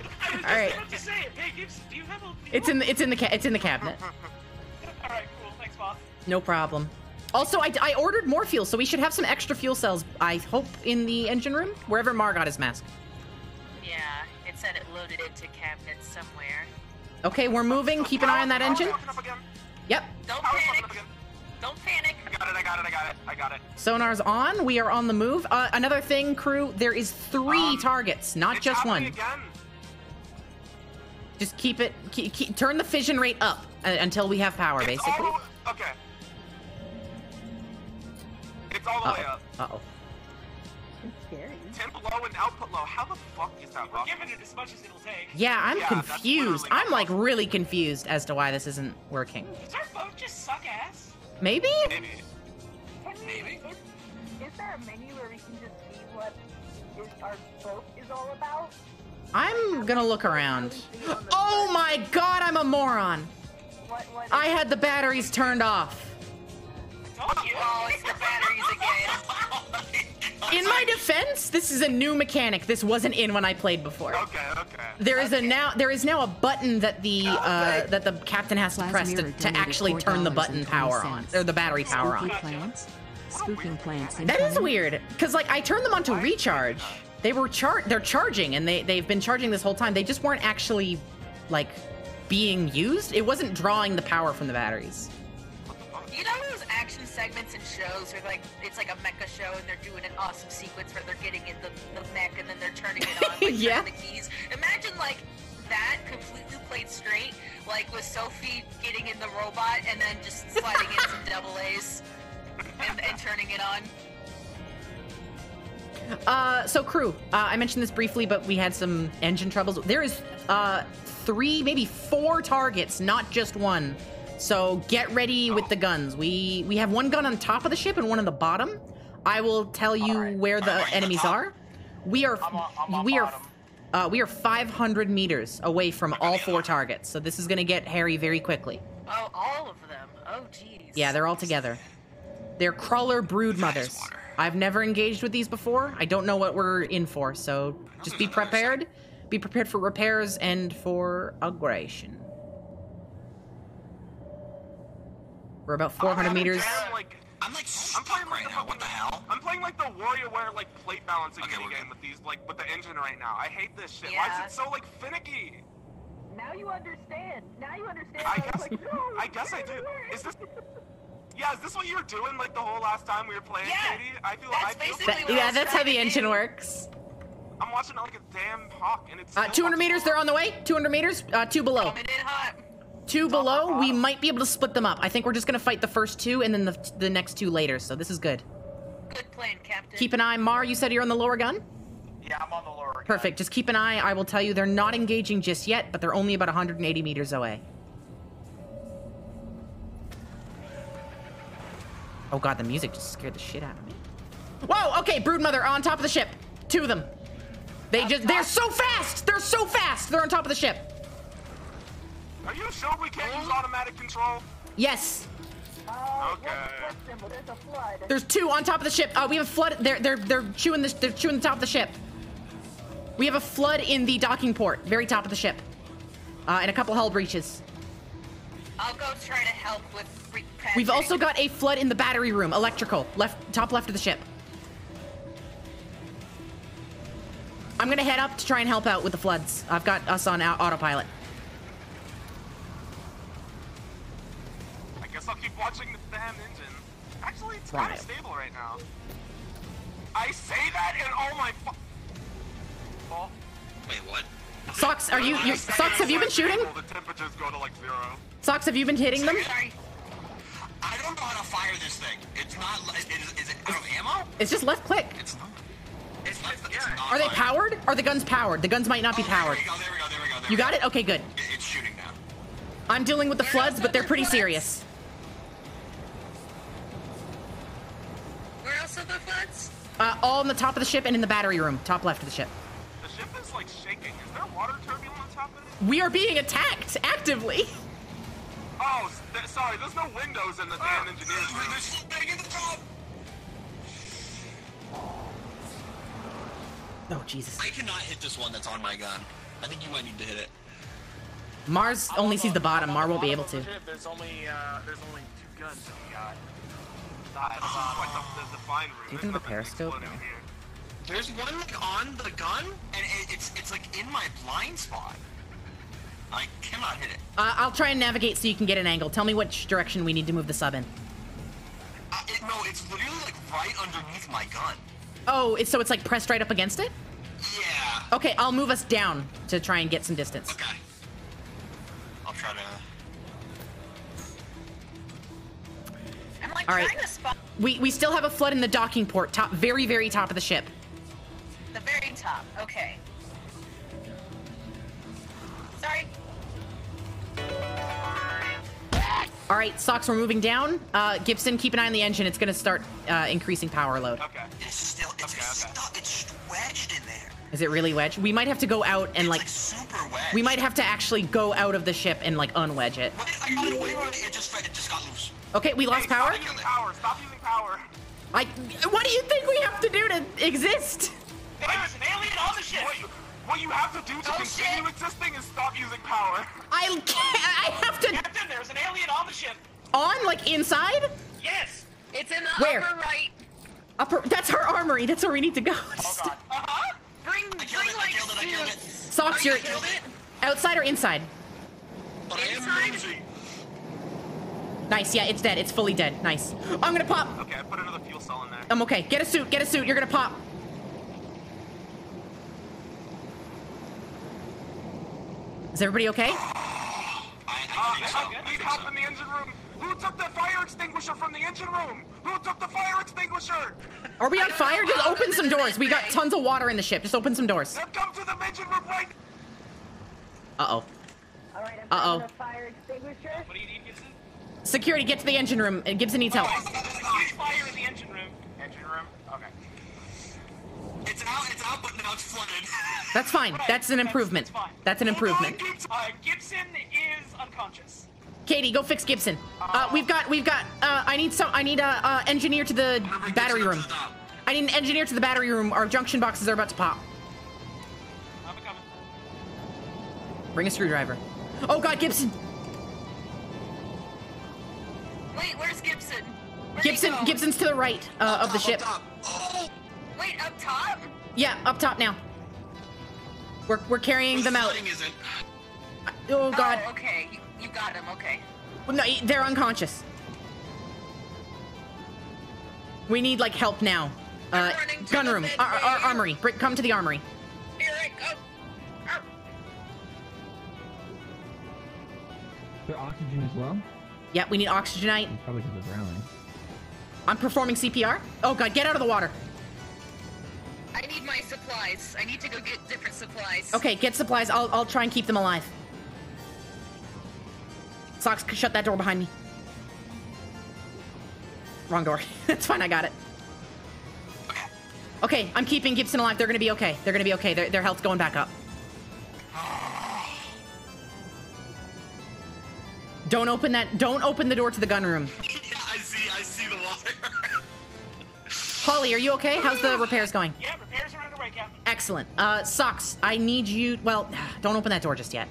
[laughs] I was just All right. about to say it. Hey, Gibbs, do you have a? It's in the it's in the it's in the cabinet. No problem. Also, I, I ordered more fuel, so we should have some extra fuel cells. I hope in the engine room, wherever Mar got his mask. Yeah, it said it loaded into cabinets somewhere. Okay, we're moving. Keep an eye on that engine. Yep. Don't panic. Don't panic. I got it, I got it, I got it, I got it. Sonar's on. We are on the move. Uh, another thing, crew. There is three targets, not just one. Again. Just keep it. Keep, keep, turn the fission rate up uh, until we have power, It's basically. all okay. It's all the way up. Uh oh. It's scary. Temp low and output low. How the fuck is that We're giving it as much as it'll take. Yeah, I'm Yeah, confused. I'm like really confused as to why this isn't working. Does our boat just suck ass? Maybe? Maybe. Maybe. Is there a menu where we can just see what is our boat is all about? I'm gonna look around. [gasps] Oh my god, I'm a moron. What, what I had the batteries turned off. Oh, it's the batteries again. In my defense, this is a new mechanic. This wasn't in when I played before. Okay, okay. There is a now there is now a button that the uh, that the captain has to press to, to actually turn the button $4.20. power on or the battery power Spooky on. plants. Spooking plants. That is weird because like I turned them on to recharge. They were char they're charging and they they've been charging this whole time. They just weren't actually like being used. It wasn't drawing the power from the batteries. You know those action segments and shows where like it's like a mecha show and they're doing an awesome sequence where they're getting in the, the mech and then they're turning it on, like [laughs] Yeah. the keys. Imagine like that completely played straight, like with Sophie getting in the robot and then just [laughs] sliding in some double A's and, and turning it on. Uh, so crew, uh, I mentioned this briefly, but we had some engine troubles. There is uh three, maybe four targets, not just one. So get ready with the guns. We we have one gun on top of the ship and one on the bottom. I will tell you where the enemies are. We are we are uh, we are 500 meters away from all four targets. So this is gonna get hairy very quickly. Oh, all of them. Oh, jeez. Yeah, they're all together. They're crawler brood mothers. I've never engaged with these before. I don't know what we're in for, so just be prepared. Be prepared for repairs and for aggression. We're about 400 meters. Damn, like, I'm like I'm playing like right the now. What the hell? I'm playing like the WarioWare like plate balancing minigame with these like with the engine right now. I hate this shit. Why is it so like finicky? Now you understand. Now you understand. I why guess like, no, I guess I do. [laughs] Is this Yeah, is this what you were doing like the whole last time we were playing, Yeah, Katie? I feel that's I feel basically That- yeah, that's how the engine works. I'm watching like a damn hawk and it's Uh, 200 meters, they're on the way. 200 meters, uh, two below. Coming in hot. Two below, we might be able to split them up. I think we're just gonna fight the first two and then the, the next two later, so this is good. Good plan, Captain. Keep an eye. Mar, you said you're on the lower gun? Yeah, I'm on the lower. gun. Perfect. Just keep an eye. I will tell you they're not engaging just yet, but they're only about 180 meters away. Oh god, the music just scared the shit out of me. Whoa, okay, Broodmother on top of the ship. Two of them. They just they're so fast! They're so fast! They're on top of the ship. Are you sure we can't use automatic control? Yes. Uh, what, what symbol? There's a flood. There's two on top of the ship. Uh, we have a flood. They're they're they're chewing the they're chewing the top of the ship. We have a flood in the docking port, very top of the ship, uh, and a couple hull breaches. I'll go try to help with. Re- We've also got a flood in the battery room, electrical, left top left of the ship. I'm gonna head up to try and help out with the floods. I've got us on autopilot. I'll keep watching the damn engine. Actually, it's kind Right. of stable right now. I say that and oh my fu- Oh. Wait, what? Socks, are you, you Socks? Have you been shooting? The temperatures go to like zero. Socks, have you been hitting them? I don't know how to fire this thing. It's not. Is, is it out of ammo? It's just left click. It's not. It's not. It's not Are they powered? Are the guns powered? The guns might not be powered. There we go. There we go. There we go. There You got go. it? Okay, good. It's shooting now. I'm dealing with the floods, but they're pretty serious. Where the floods? Uh, all on the top of the ship and in the battery room, top left of the ship. The ship is like shaking. Is there water turbulence happening? We are being attacked actively. Oh, th- sorry. There's no windows in the damn engineer's room. There's something in the top. Oh Jesus! I cannot hit this one that's on my gun. I think you might need to hit it. Mars only sees the bottom. Mar won't be able to. There's only uh, there's only two guns that we got. This the, the, the fine room. Do you think the periscope? Exploding here. There's one like on the gun, and it, it's it's like in my blind spot. I cannot hit it. Uh, I'll try and navigate so you can get an angle. Tell me which direction we need to move the sub in. Uh, it no, it's literally like right underneath my gun. Oh, it's, so it's like pressed right up against it? Yeah. Okay, I'll move us down to try and get some distance. Okay. I'll try to. All right. trying to spot We we still have a flood in the docking port, top, very very top of the ship. the very top. Okay. Sorry. All right, socks, we're moving down. Uh, Gibson, keep an eye on the engine. It's gonna start uh, increasing power load. Okay. It's still it's stuck. It's wedged in there. Is it really wedged? We might have to go out and like. Super wedged. We might have to actually go out of the ship and like unwedge it. Wait, I got it. Wait, wait, it just it just got loose. Okay, we lost Hey, power. Stop using power. Stop using power. I. What do you think we have to do to exist? There's an alien on the ship. What you, what you have to do to Oh, continue shit. existing is stop using power. I can't. I have to. Captain, there's an alien on the ship. On like inside. Yes. It's in the Where? upper right. Upper. That's her armory. That's where we need to go. Oh god. [laughs] Uh huh. Bring, I killed bring it. I like killed it. I killed it. Socks, you're outside or inside. I am Inside? Nosy. Nice. Yeah, it's dead. It's fully dead. Nice. I'm gonna pop. Okay, I put another fuel cell in there. I'm okay. Get a suit. Get a suit. You're gonna pop. Is everybody okay? I, [sighs] I Uh, think so. help, need help so. in the engine room. Who took the fire extinguisher from the engine room? Who took the fire extinguisher? Are we on fire? Just open some doors. We got tons of water in the ship. Just open some doors. Then come to the engine room right. Uh oh. All right, I'm Uh-oh. fire extinguisher. What do you need, Gibson? Security, get to the engine room. Uh, Gibson needs help. There's fire in the engine room. Engine room. Okay. It's out. It's out, but now it's flooded. That's fine. That's an improvement. That's. That's an improvement. Uh, Gibson is unconscious. Katie, go fix Gibson. Uh, we've got, we've got. Uh, I need some. I need a uh, engineer to the battery room. I need an engineer to the battery room. Our junction boxes are about to pop. I'm coming. Bring a screwdriver. Oh God, Gibson. Gibson. go? Gibson's to the right uh, of the ship. Wait, up top? Yeah, up top now. We're we're carrying them out. Flooding isn't. Oh God. Oh, okay. You, you got him. Okay. No, they're unconscious. We need like help now. Uh, I'm running to gun room, our, our armory. Bring, come to the armory. Here I go. Ow. Their oxygen as well? Yeah, we need oxygenite. Probably because of drowning. I'm performing CPR. Oh God, get out of the water. I need my supplies. I need to go get different supplies. Okay, get supplies. I'll I'll try and keep them alive. Socks, shut that door behind me. Wrong door. [laughs] That's fine. I got it. Okay, I'm keeping Gibson alive. They're gonna be okay. They're gonna be okay. Their, their health's going back up. Don't open that. Don't open the door to the gun room. Polly, are you okay? How's the repairs going? Yeah, repairs are underway, Captain. Excellent. Uh, Socks, I need you. Well, [sighs] don't open that door just yet.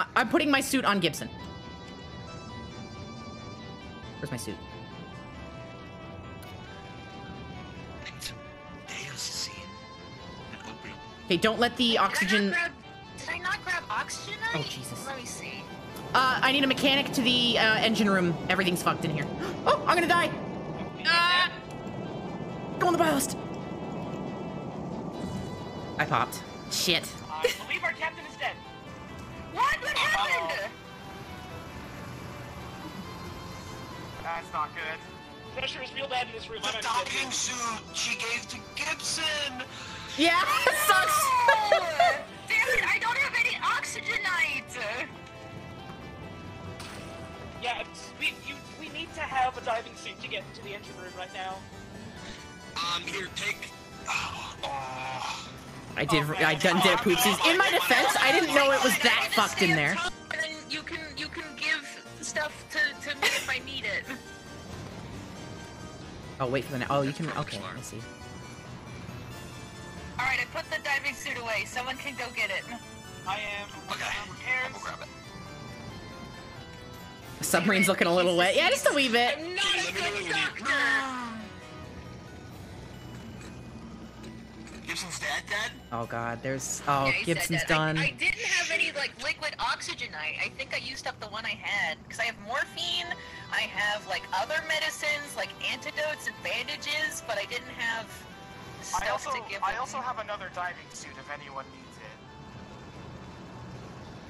I- I'm putting my suit on Gibson. Where's my suit? Okay, don't let the oxygen. Did I not grab oxygen? Oh, Jesus. Let me see. Uh, I need a mechanic to the uh, engine room. Everything's fucked in here. [gasps] Oh, I'm gonna die. Ah! Go on the blast. I popped. Shit. I believe our captain is dead. What? What happened? That's not good. Pressure is real bad in this room. The docking suit she gave to Gibson. Yeah, it [laughs] sucks. [laughs] Damn it! I don't have any oxygenite. Yeah, we you, we need to have a diving suit to get into the engine room right now. Um, here, take. Oh, oh. I did. I done did poopsies. In my defense, I didn't know it was that fucked in there. And then you can you can give stuff to, to me if I need it. [laughs] Oh, wait for the. Oh, you can. Okay, let me see. All right, I put the diving suit away. Someone can go get it. I am okay. repairs. I'll grab it. The submarine's looking a little wet. Yeah, just a wee bit. I'm not a good doctor. Gibson's dad dead? Oh God, there's. Oh, Yeah, Gibson's done. I, I didn't have any like liquid oxygenite. I think I used up the one I had because I have morphine. I have like other medicines, like antidotes and bandages, but I didn't have stuff I also to give. I them. also have another diving suit if anyone needs it.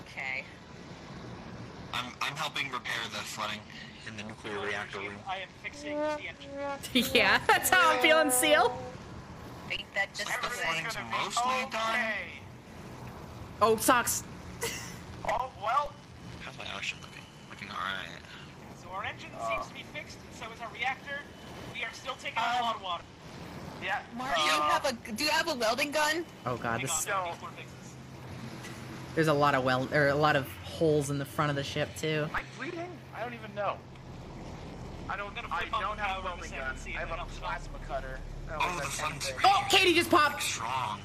Okay. I'm I'm helping repair the flooding in the nuclear reactor room. I am fixing the engine. [laughs] yeah, that's how I'm feeling, Seal. Think that just the Everything's way. mostly okay. Oh, socks. [laughs] Oh well. How's my ocean looking? Looking alright. So our engine seems to be fixed, and so is our reactor. We are still taking on um, a lot of water. Yeah. Mark, do you uh, have a do you have a welding gun? Oh God, Hang this. on, I need. There's a lot of well, or a lot of holes in the front of the ship too. Am I bleeding? I don't even know. I don't. I don't have a power in welding gun. I have a helps at all. plasma cutter. Oh, think the that's flooding's anything. Oh, Katie just popped. Strong.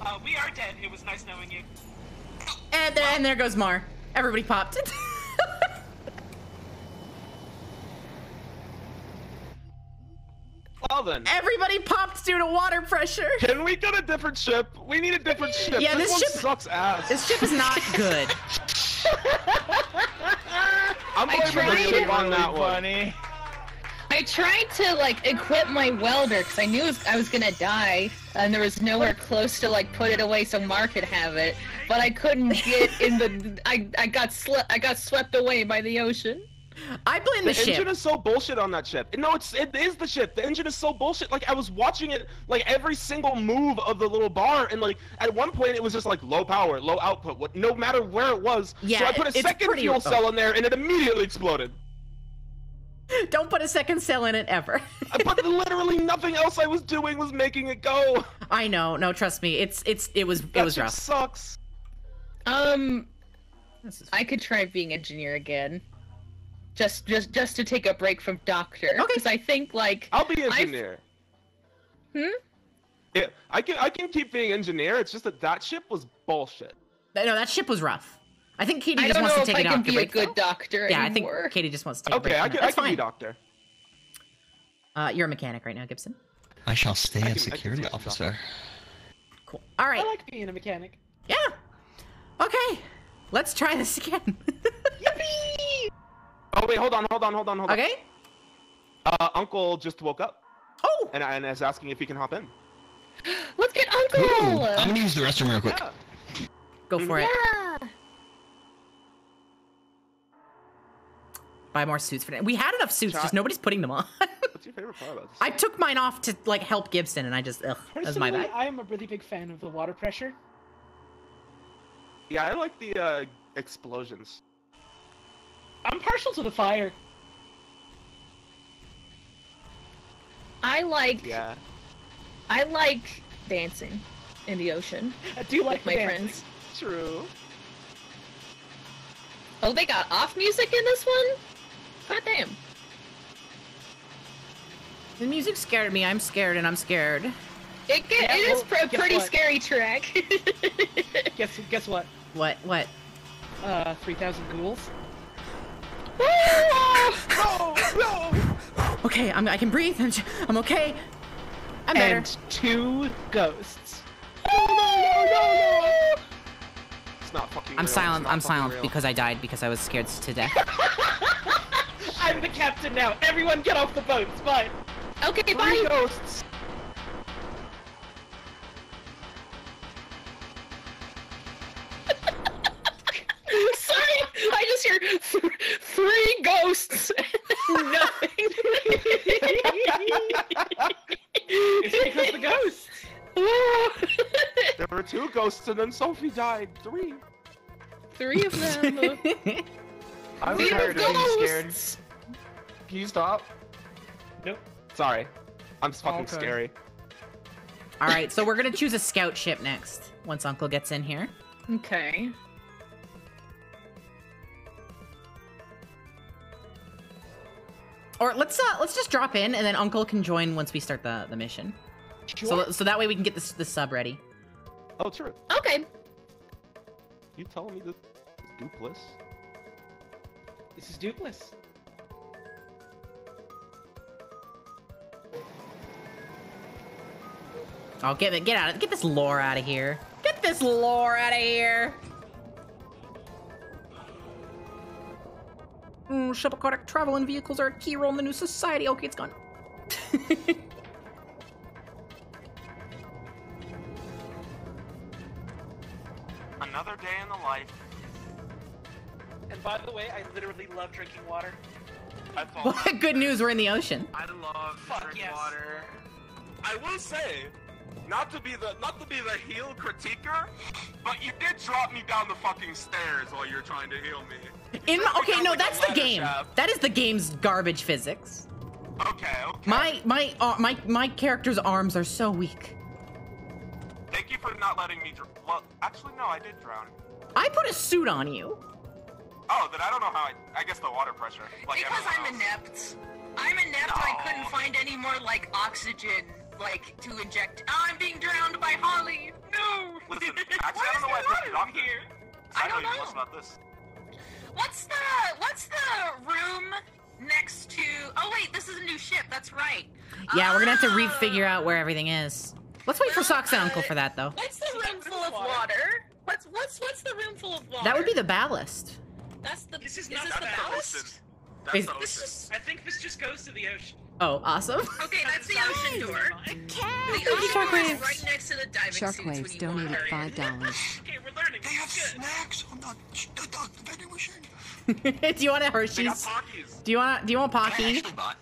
Uh, we are dead. It was nice knowing you. And there, and there goes Mar. Everybody popped. [laughs] Well then, Everybody popped due to water pressure. can we get a different ship? We need a different ship. Yeah, this one ship- sucks ass. This ship is not [laughs] good. I'm I blaming the tried ship it. on that one. Funny. I tried to like equip my welder because I knew was, I was gonna die, and there was nowhere close to like put it away so Mark could have it. But I couldn't get in the. I I got sle- I got swept away by the ocean. I blame The the ship. engine is so bullshit on that ship. No, it's it is the ship. The engine is so bullshit. Like I was watching it, like every single move of the little bar, and like at one point it was just like low power, low output. What, no matter where it was. Yeah, So I put a second fuel cell in there, and it immediately exploded. [laughs] Don't put a second cell in it ever. but [laughs] literally nothing else I was doing was making it go. I know. No, trust me. It's it's it was it was ship rough. Sucks. Um, I could try being engineer again. Just just just to take a break from doctor. Because I think like I'll be I've- engineer. Hmm. Yeah, I can I can keep being engineer. It's just that that ship was bullshit. No, that ship was rough. I think Katie I just don't wants know to if take I a can doctor be a good though. doctor Yeah, I think Katie just wants to take a break. Okay, I can. I can fine. be doctor. Uh, you're a mechanic right now, Gibson. I shall stay I a can- I security officer. Cool. All right. I like being a mechanic. Yeah. Okay. Let's try this again. [laughs] Oh wait, hold on, hold on, hold on, hold on. okay. Uh, Uncle just woke up. Oh. And, and is asking if he can hop in. [gasps] Let's get Ooh, Uncle. I'm gonna use the restroom real quick. Yeah. Go for it. Yeah. Buy more suits for now. We had enough suits, Shot. just nobody's putting them on. [laughs] What's your favorite part about this? I took mine off to like help Gibson, and I just ugh, that was my bad. I am a really big fan of the water pressure. Yeah, I like the uh, explosions. I'm partial to the fire. I like Yeah. I like dancing in the ocean I do like my dancing. friends. True. Oh, they got off music in this one. God damn. The music scared me. I'm scared and I'm scared. It, ge- Yeah, it is well, pr- a pretty what? scary track. [laughs] Guess guess what? What? What? Uh, three thousand ghouls. [laughs] Okay, I'm, I can breathe. I'm, I'm okay. I'm better. And two ghosts. It's not fucking I'm real. silent. I'm silent real. because I died because I was scared to death. [laughs] I'm the captain now. Everyone get off the boat. Bye. okay, Three bye. ghosts. Sorry, I just hear th- three ghosts. and Nothing. It's because the ghosts. There were two ghosts and then Sophie died. Three. Three of them. [laughs] I'm Three tired of being scared. Can you stop? Nope. Sorry. I'm fucking Okay. scary. All right, so we're gonna choose a scout ship next. Once Uncle gets in here. Okay. Or let's uh let's just drop in and then Uncle can join once we start the the mission. So so that way we can get this the sub ready. Oh, true. Okay. You telling me this is dupless? This is Dupless. Oh, get it, get out, of, get this lore out of here. Get this lore out of here. Mm, subaquatic travel and vehicles are a key role in the new society. Okay, it's gone. [laughs] Another day in the life. And by the way, I literally love drinking water. I. What [laughs] good news? We're in the ocean. I love Fuck drink yes. water. I will say, not to be the not to be the heel critiquer, but you did drop me down the fucking stairs while you're trying to heal me. In Drop me okay, no, that's the game. shaft. That is the game's garbage physics. Okay, okay. My my uh, my my character's arms are so weak. Thank you for not letting me. Dr- well, actually, no, I did drown. I put a suit on you. Oh, then I don't know how I. I guess the water pressure. Like because I'm inept. I'm inept. I couldn't find any more like oxygen, like to inject. Oh, I'm being drowned by Holly. No. Listen, [laughs] actually, I don't know why I picked it here. I I know don't you know. about this. What's the What's the room next to? Oh wait, this is a new ship. That's right. Yeah, we're gonna have to oh. re-figure out where everything is. Let's wait for Socks and Uncle for that though. What's the room full of water? What's What's What's the room full of water? That would be the ballast. That's the. This is is not this the the ballast. ballast? That's Is- the This ocean. is, I think this just goes to the ocean. Oh, awesome. [laughs] Okay, that's the ocean door. The Thank you, ocean door is right next to the diving suits when Shockwaves you go donated five [laughs] dollars. Okay, we're learning. They have This is good. snacks on the, the, the vending machine. [laughs] do you want a They got Hershey's? Do you want? Do you want Can I Pocky? actually buy?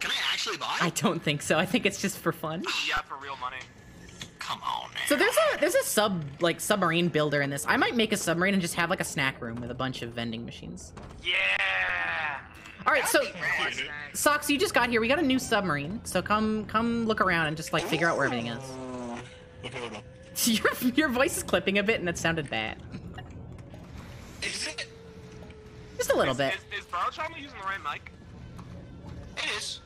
Can I actually buy? I don't think so. I think it's just for fun. Yeah, for real money. Come on, man. So there's a there's a sub like submarine builder in this. I might make a submarine and just have like a snack room with a bunch of vending machines. Yeah. All right, so Socks, you just got here. We got a new submarine, so come come look around and just like figure out where everything is. Okay, hold on. Your your voice is clipping a bit, and that sounded bad. Is it? Just a little Is, bit. is, is Barrel using the right mic? It is.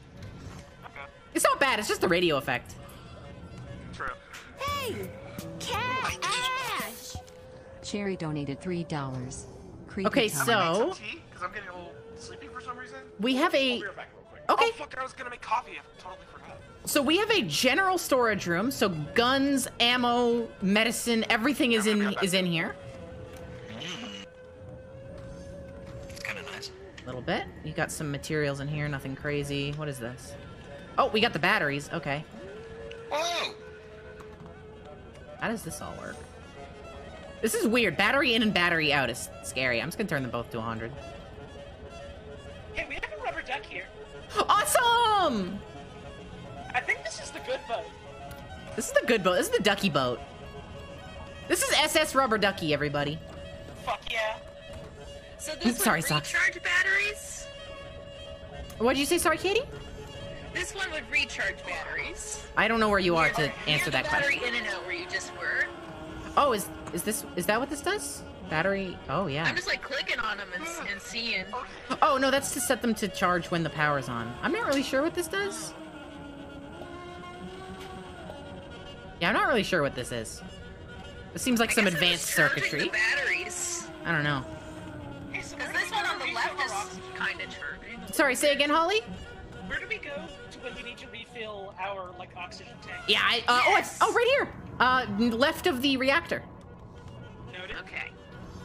Okay, It's not bad. It's just the radio effect. true. Hey! Cat Ash! Sherry donated three dollars. Okay, I'm gonna so we have a be right back real quick. Okay. Oh fuck! I was gonna make coffee. I totally forgot. so we have a general storage room. So guns, ammo, medicine, everything is in is in here. Mm. It's kind of nice. A little bit. You got some materials in here. Nothing crazy. What is this? Oh, we got the batteries. Okay. Oh, How does this all work? This is weird. Battery in and battery out is scary. I'm just gonna turn them both to 100. Hey, we have a rubber duck here. Awesome! I think this is the good boat. This is the good boat. This is the ducky boat. This is SS Rubber Ducky, everybody. Fuck yeah. So this Sorry, would Socks. recharge batteries. What did you say? Sorry, Katie? This one would recharge batteries. I don't know where you are to answer that the battery question. in and out where you just were. Oh, is is this is that what this does? Battery. Oh yeah. I'm just like clicking on them and, and seeing. Oh no, that's to set them to charge when the power's on. I'm not really sure what this does. Yeah, I'm not really sure what this is. It seems like some guess it was advanced circuitry. The batteries. I don't know. Because this one on the left is kind of charging. Sorry, say again, Holly. Where do we go to when we need to refill our like oxygen tank? Yeah, I. Uh, Oh, it's oh right here. Uh, left of the reactor. Okay.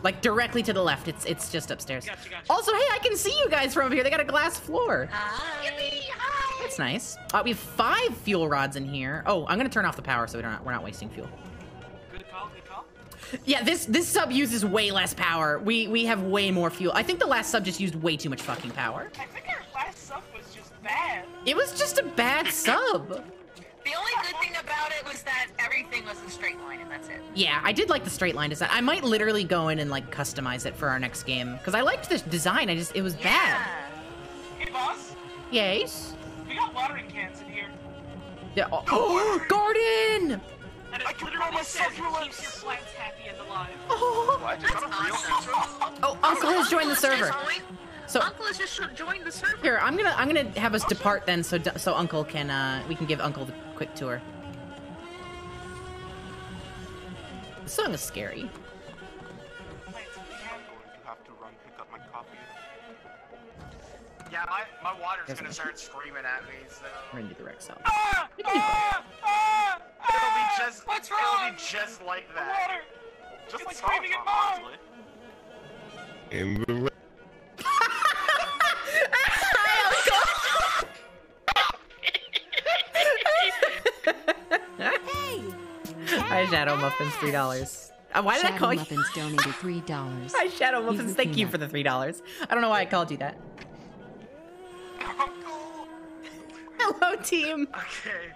Like directly to the left. It's it's just upstairs. Gotcha, gotcha. Also, hey, I can see you guys from up here. They got a glass floor. Hi. That's nice. Uh, we have five fuel rods in here. Oh, I'm gonna turn off the power so we don't we're not wasting fuel. Good call, good call. Yeah, this this sub uses way less power. We we have way more fuel. I think the last sub just used way too much fucking power. I think our last sub was just bad. It was just a bad sub. The only good thing about it was that everything was a straight line, and that's it. Yeah, I did like the straight line design. I might literally go in and like customize it for our next game because I liked this design. I just it was bad. Hey, boss. Yes. We got watering cans in here. Yeah. Oh, oh [gasps] garden. And it literally says it keeps your plants happy and alive. What? Is that a real feature? Oh, Uncle has joined the server. So Uncle has just joined the server. here, I'm gonna I'm gonna have us depart then, so so Uncle can uh we can give Uncle the quick tour. The song is scary. I'm going to have to run pick up my copy. Yeah, my, my water's gonna start screaming at me, so. We're gonna do the Rex sound. Ah! Ah! Ah! It'll be just, What's it'll be just like The that. water. Just It's like screaming at mom. In the Hi, Shadow Muffins, three dollars. Uh, why did I Shadow call you? Muffins donated three dollars. [laughs] Hi, Shadow He's Muffins. Thank looking you for the three dollars. I don't know why I called you that. [laughs] Hello, team. Okay.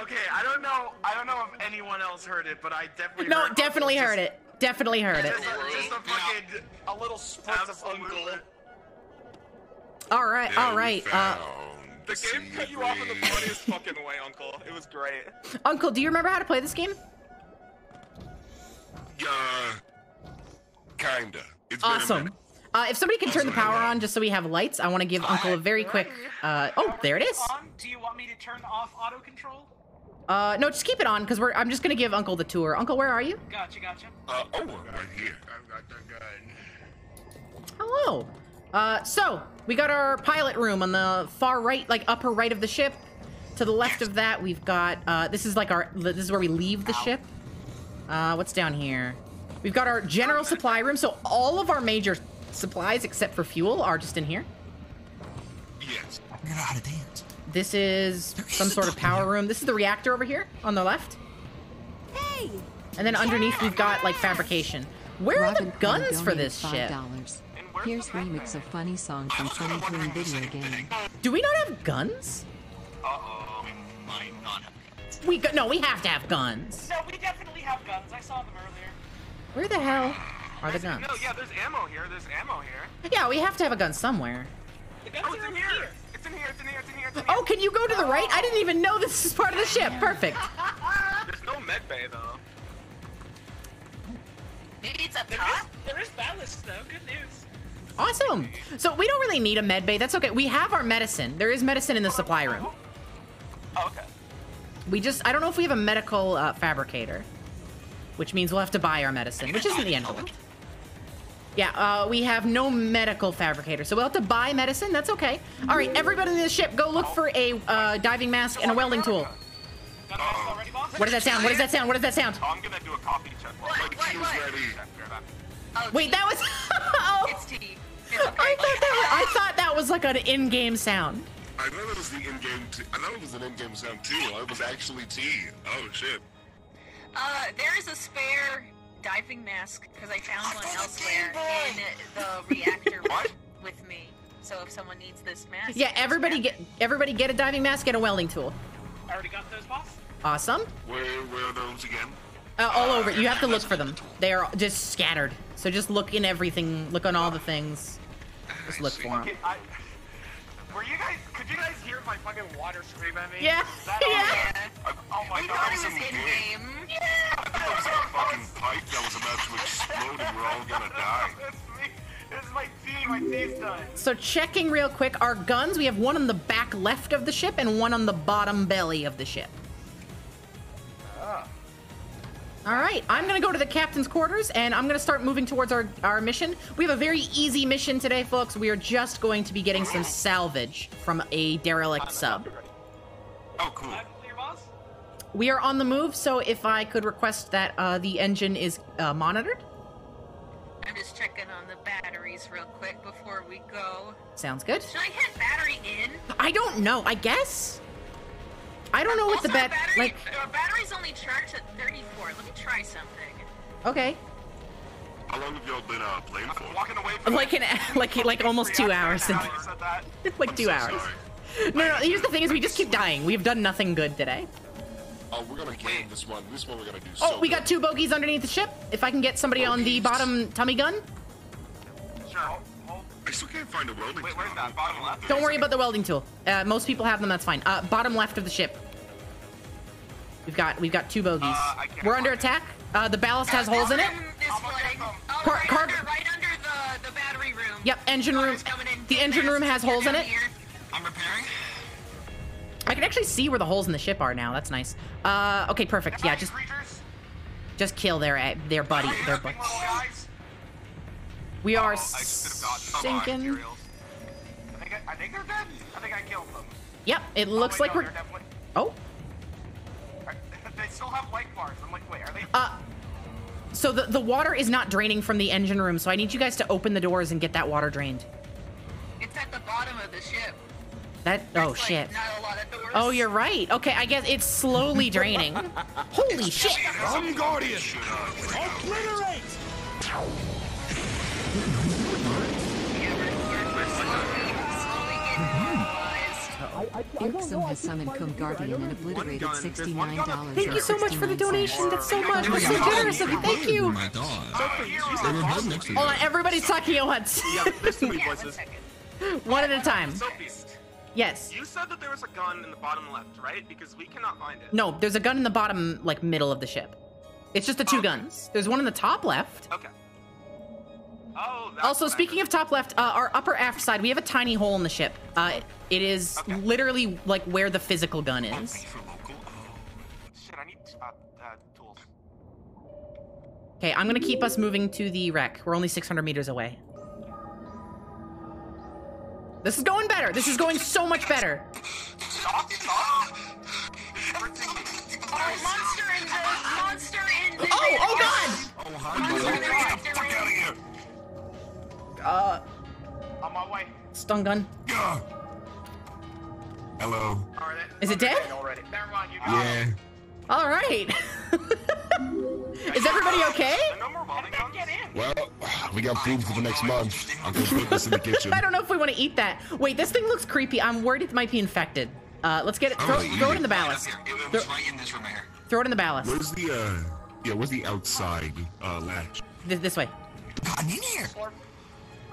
Okay, I don't know. I don't know if anyone else heard it, but I definitely No, heard definitely Uncle heard it. Definitely heard it. Just, a, just a fucking a little spritz of uncle. All right, all right. Uh, The game cut you off in the funniest fucking way, Uncle. It was great. Uncle, do you remember how to play this game? Uh, kinda. It's been Awesome. Uh, if somebody can turn the power on just so we have lights, I want to give Uncle a very quick. Uh, oh, there it is. Do you want me to turn off auto control? Uh, no, just keep it on because we're. I'm just gonna give Uncle the tour. Uncle, where are you? Gotcha, gotcha. Uh, oh, right here. I've got the gun. Hello. Uh, so we got our pilot room on the far right, like upper right of the ship. To the left of that, we've got. Uh, this is like our. This is where we leave the ship. Uh, what's down here? We've got our general supply room. So all of our major supplies, except for fuel, are just in here. Yes. I don't know how to dance. This is some sort of power room. This is the reactor over here on the left. Hey! And then underneath we've got like fabrication. Where are the guns for donated this ship? $5. Here's remix of funny songs from Sunny Dream video game. Do we not have guns? Uh-oh. Might not have We go- no, we have to have guns. No, we definitely have guns. I saw them earlier. Where the hell are the guns? No, yeah, there's ammo here. There's ammo here. Yeah, we have to have a gun somewhere. The guns Oh, it's are in here. here. It's in here. It's in here. It's in here. It's in oh, here. Oh, can you go to the right? I didn't even know this is part of the ship. [laughs] Perfect. There's no med bay though. Maybe it's up There top. is, there is ballast though. Good news. Awesome. So we don't really need a med bay. That's okay. We have our medicine. There is medicine in the supply room. Oh, okay. We just, I don't know if we have a medical uh, fabricator, which means we'll have to buy our medicine, which isn't the end of it. Yeah, uh, we have no medical fabricator, so we'll have to buy medicine. That's okay. All right, everybody in the ship, go look for a uh, diving mask and a welding tool. Got a mask already, boss? What does that sound? What does that sound? What does that sound? I'm gonna do a copy check. While What? my What? queue's What? ready. Wait, T. that was. [laughs] oh, It's T. It's I thought that was, I thought that was like an in-game sound. I know that was the in-game. T- I know it was an in-game sound too. It was actually T. Oh shit. Uh, there is a spare diving mask because I found one elsewhere in the reactor [laughs] with, with me. So if someone needs this mask, Yeah, everybody get everybody get a diving mask and a welding tool. I already got those, boss. Awesome. Where where are those again? Uh, all over. You have to look for them. They are just scattered. So just look in everything. Look on all the things. Just look for them. Okay, I, were you guys? Could you guys hear my fucking water scream at me? Yeah, That [laughs] yeah. Oh my We god. [laughs] thought it was was in game. Yeah. That was a fucking pipe that was about to explode and we're all gonna die. [laughs] This is my tea. My tea's done. So checking real quick, our guns, we have one on the back left of the ship and one on the bottom belly of the ship. All right, I'm gonna go to the captain's quarters and I'm gonna start moving towards our, our mission. We have a very easy mission today, folks. We are just going to be getting some salvage from a derelict sub. Oh, cool. We are on the move, so if I could request that uh, the engine is uh, monitored. I'm just checking on the batteries real quick before we go. Sounds good. Should I hit battery in? I don't know. I guess. I don't know what the Also, bat battery, like. uh, batteries only charge at 34. Let me try something. Okay, How long have y'all been uh, playing for? Walking away like an [laughs] like like almost two hours. Now you said that. [laughs] like two hours. No, no. Here's the thing: is we just keep dying. We've done nothing good today. Oh, we're gonna game this one. This one we're gonna do Oh, so we good. got two bogeys underneath the ship. If I can get somebody on the bottom tummy gun, Sure. I still can't find a welding Wait, where's that? Bottom left. don't worry about the welding tool. Uh, most people have them. That's fine. Uh, bottom left of the ship. We've got we've got two bogeys. Uh, We're under attack. Uh, the ballast has holes in it. flooding. Oh, Car- right, car- under, right under the, the battery room. Yep, engine room. Car's coming in. The engine room has holes in it. I'm repairing. I can actually see where the holes in the ship are now. That's nice. Uh, okay, perfect. Yeah, just just kill their uh, their buddy. Their buddy. We are sinking. I think, I, I think they're dead. I think I killed them. Yep, it looks wait, like no, we're. definitely- Oh, [laughs] They still have light bars. I'm like, wait, are they? uh, so the the water is not draining from the engine room. So I need you guys to open the doors and get that water drained. It's at the bottom of the ship. That oh shit. Not a lot of doors. Oh, you're right. Okay, I guess it's slowly draining. [laughs] Holy shit! I'm Guardian. Obliterate! Ixum has summoned Cum Guardian and obliterated $69. Thank you so much for the donation. That's so much. That's so generous of you. Thank you. my god. They were both next to each Hold on, everybody's talking at once. [laughs] There's too voices. [laughs] One at a time. Sophie, Yes. you said that there was a gun in the bottom left, right? Because we cannot find it. No, there's a gun in the bottom, like middle of the ship. It's just the two oh. guns. There's one in the top left. Okay. Oh, Also, speaking of top left, uh, our upper aft side, we have a tiny hole in the ship. Uh, it is literally like where the physical gun is. Shit, I need tools. Okay, I'm gonna keep us moving to the wreck. We're only 600 meters away. This is going better. This is going so much better. Stop, stop. Oh, monster in the monster in the. Oh, oh god! Oh, hi, buddy. Fuck out of here. Uh, On my way. stun gun. Hello. Alright. Is it dead? Already. Never mind. You Yeah. All right. [laughs] is everybody [laughs] okay? No more welding guns. Get in. Well, we got food for the next month. I'm gonna put this in the kitchen. [laughs] I don't know if we want to eat that. Wait, this thing looks creepy. I'm worried it might be infected. Uh, let's get it. Throw, gonna throw it it. in the ballast. It, it was right in this room here. Throw it in the ballast. Where's the uh? Yeah, where's the outside uh latch? This, this way. I'm in here.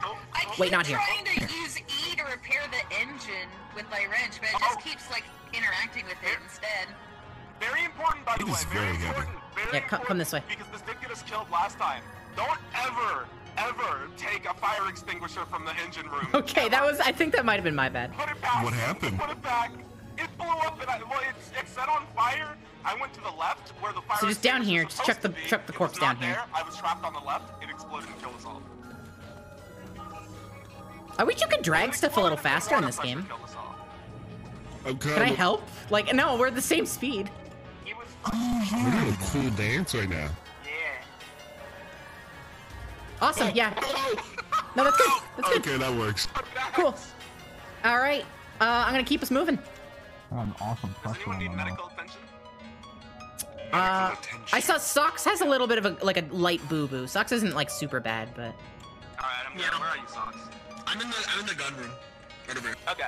I keep Wait, not here. trying to use E to repair the engine with my wrench, but it just oh. keeps like interacting with it instead. Very important, by the way. is Very very heavy. important. Very Yeah, come- come this way. Because this did get us killed last time. Don't ever, ever take a fire extinguisher from the engine room. Okay, that was. I think that might have been my bad. Put it back. What happened? Put it back. It blew up and I, well, it's, it set on fire. I went to the left where the fire So just down here, just chuck the to chuck the corpse down not here. there. I was trapped on the left. It exploded and killed us all. I wish you could drag stuff a little faster in this game. Okay. Can I help? Like, no, we're at the same speed. We're doing a cool dance right now. Awesome. Yeah. No, that's good. That's good. Okay, that works. Cool. All right. Uh, I'm gonna keep us moving. An awesome pressure on my mouth. Uh, I saw Socks has a little bit of a like a light boo boo. Socks isn't like super bad, but Alright, I'm there. Where are you, Socks? I'm in the I'm in the gun room. Right over here. Okay.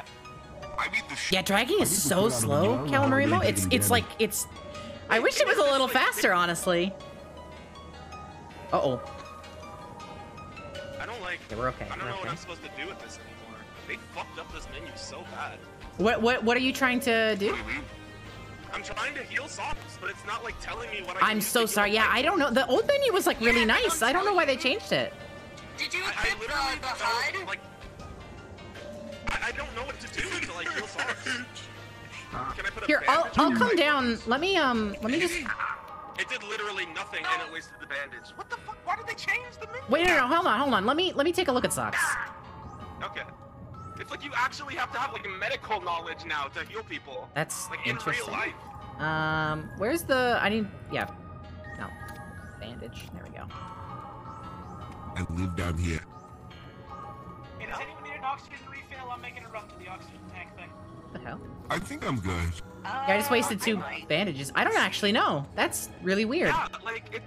I beat the yeah, dragging is so slow, Calamarimo. It's it's like it's. I wish it was a little faster, honestly. Uh oh. I don't like. Yeah, we're okay, I don't we're know what okay. I'm supposed to do with this anymore. They fucked up this menu so bad. What what what are you trying to do? I'm trying to heal socks, but it's not like telling me what I. I'm so to sorry. Yeah, I don't know. The old menu was like really nice. I don't know why they changed it. Did you I, I the, the don't, like. I, I don't know what to do until I heal socks. Can I put a Here, I'll I'll come my- down. Let me um let me just It did literally nothing, and it wasted the bandage. What the fuck? Why did they change the menu? wait. No, no, hold on, hold on. Let me let me take a look at socks. Okay. It's like you actually have to have like medical knowledge now to heal people. That's like in real interesting. life. Um, where's the? I need. Yeah. No. Bandage. There we go. I live down here. Hey, does anyone need an oxygen refill? I'm making a run to the oxygen tank thing. What the hell? I think I'm good. Yeah, I just wasted two bandages. I don't actually know. That's really weird. Yeah, like it.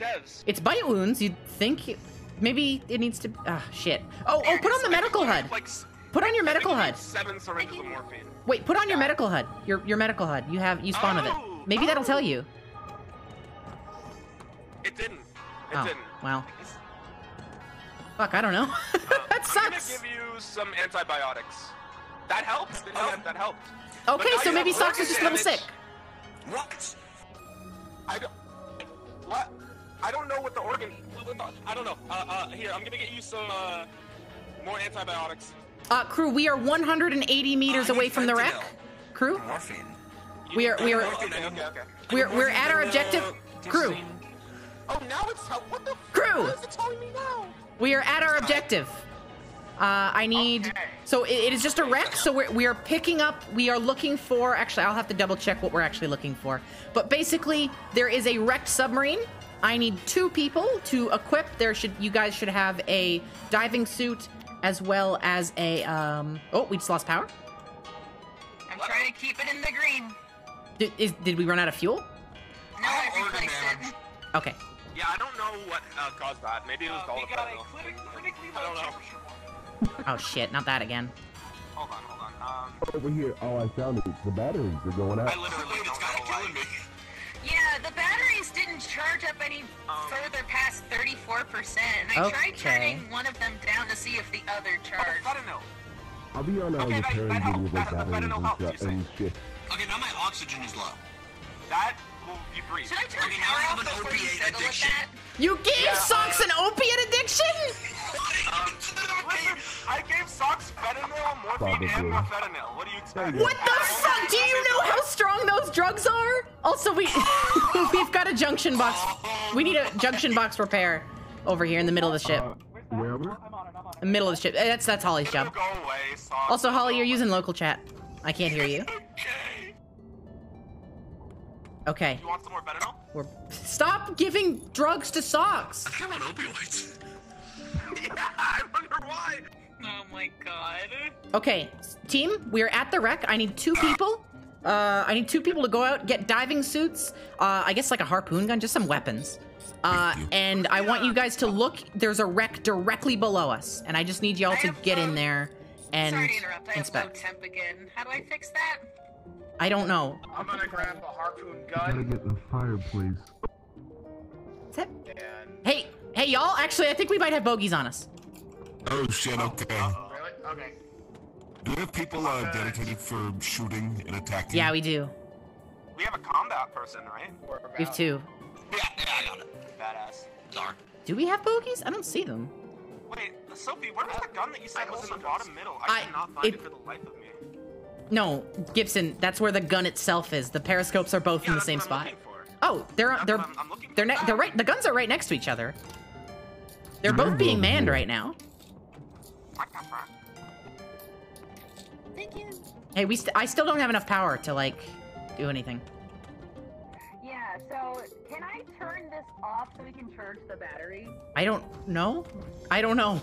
Devs. It's bite wounds. You'd think it, maybe it needs to. Ah, shit. Oh, oh, put on the medical HUD. Like, Put on your medical HUD. Seven syringes of morphine. Wait, put on your medical HUD. Your your medical HUD. You have you spawn with it. Oh, Maybe that'll tell you. It didn't. It Oh, didn't. wow. Fuck, I don't know. [laughs] that I'm gonna sucks. give you some antibiotics. That helps. It helped. That helped. Okay, so maybe have Socks is just a little sick. What? I don't. What? I don't know what the organ. I don't know. Uh, uh, here, I'm gonna get you some uh, more antibiotics. Uh, crew, we are 180 meters away from the wreck. Crew, Morphine. we are we are Okay, okay, okay. we're we're at our objective. Crew, Oh, now it's? What the? Crew! What is it telling me now? we are at our objective. Uh, I need. So it, it is just a wreck. So we're we are picking up. We are looking for. Actually, I'll have to double check what we're actually looking for. But basically, there is a wrecked submarine. I need two people to equip. There should you guys should have a diving suit as well as a. Um. Oh, we just lost power. I'm trying to keep it in the green. Did, is, did we run out of fuel? No, I replaced it. Okay. Yeah, I don't know what uh, caused that. Maybe it was Uh, we got a doliprane. critically I low don't know. temperature. Oh shit! Not that again. Hold on, hold on. Um, Over here. Oh, I found it. The batteries are going out. I literally don't know why. Yeah, the batteries didn't charge up any further past 34%, and I tried turning one of them down to see if the other charged. Fentanyl. I'll be on a Okay, that- repair that helps. with That- batteries and, helps, you and shit. Okay, now my oxygen is low. That will be brief. Should I turn Okay, now have off an you opiate addiction. that? You gave Yeah, Socks an opiate addiction? Um, Listen, [laughs] I gave Socks fentanyl, morphine, Probably. and morphenyl. What do you expect? What the fuck? Do you know how strong those drugs are? Also, we [laughs] we've got a junction box. We need a junction box repair over here in the middle of the ship. Uh, wherever? The middle of the ship. That's that's Holly's job. Away, Also, Holly, you're using local chat. I can't hear you. [laughs] Okay. You want some more fentanyl? We're stop giving drugs to Socks. I want opioids. [laughs] yeah, I wonder why. Oh my god. Okay, team, we're at the wreck. I need two people. Uh, I need two people to go out, get diving suits. Uh, I guess like a harpoon gun, just some weapons. Uh, and I want you guys to look. There's a wreck directly below us, and I just need y'all to get in there and Sorry to interrupt, I have low inspect. temp again. How do I fix that? I don't know. I'm gonna grab a harpoon gun. Gotta get the fireplace. And Hey, hey, y'all. Actually, I think we might have bogeys on us. Oh shit, okay. really? Okay. Do we have people uh, dedicated for shooting and attacking? Yeah, we do. We have a combat person, right? We have two. Yeah, yeah, I got it. Badass. Dark. Do we have bogeys? I don't see them. Wait, Sophie, where was the gun that you said was in the bottom middle? I- I cannot find it, it- for the life of me. No, Gibson. That's where the gun itself is. The periscopes are both in the same spot. Oh, they're they're I'm, I'm they're ne- they're right. The guns are right next to each other. They're both being manned right now. Thank you. Hey, we st- I still don't have enough power to like do anything. Yeah, so can I turn this off so we can charge the battery? I don't know. I don't know.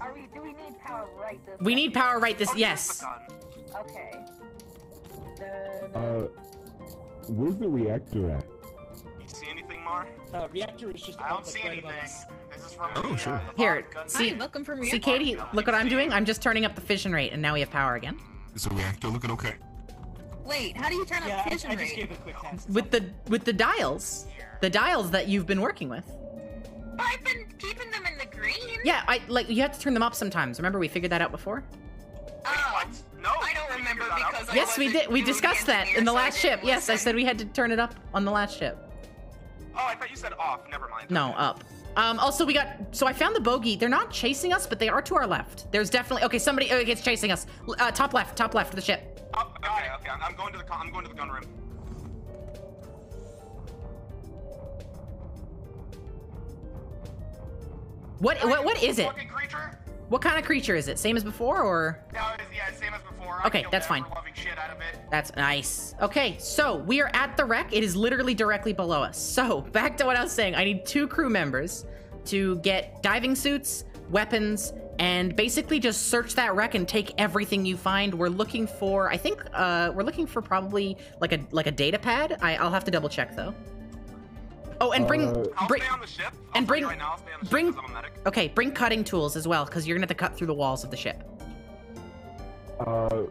Are we do we need power right this We need power right this. Yes. Okay. Then Uh, where's the reactor at? You see anything, Mar? Uh, reactor is just I don't see anything. This is from Oh, the, sure. uh, Here, gun- see, Hi, welcome from see, React. Katie. Look what I'm doing. I'm just turning up the fission rate, and now we have power again. Is the reactor looking okay? Wait, how do you turn Yeah, up I, fission I just rate? gave a quick test. With the with the dials, the dials that you've been working with. I've been keeping them in the green. Yeah, I like you have to turn them up sometimes. Remember we figured that out before. Oh. No, I don't remember because I Yes, we did. We discussed that in the engineer, so I last ship. Yes, I said we had to turn it up on the last ship. Oh, I thought you said off. Never mind. No, up. Um, also, we got. So I found the bogey. They're not chasing us, but they are to our left. There's definitely. Okay, somebody. Okay, it's chasing us. Uh, top left. Top left of the ship. Oh, okay, okay. I'm, I'm going to the I'm going to the gun room. What? What? What is it? Fucking creature. What kind of creature is it? Same as before, or? No, it's, yeah, same as before. I Okay, that's fine. Loving shit out of it. That's nice. Okay, so we are at the wreck. It is literally directly below us. So [laughs] back to what I was saying. I need two crew members to get diving suits, weapons, and basically just search that wreck and take everything you find. We're looking for. I think uh, we're looking for probably like a like a data pad. I, I'll have to double check though. Oh, and bring Uh, I'll bring stay on the ship. I'll and bring right now, I'll stay on the ship I'm a medic. okay, bring cutting tools as well because you're gonna have to cut through the walls of the ship. Uh,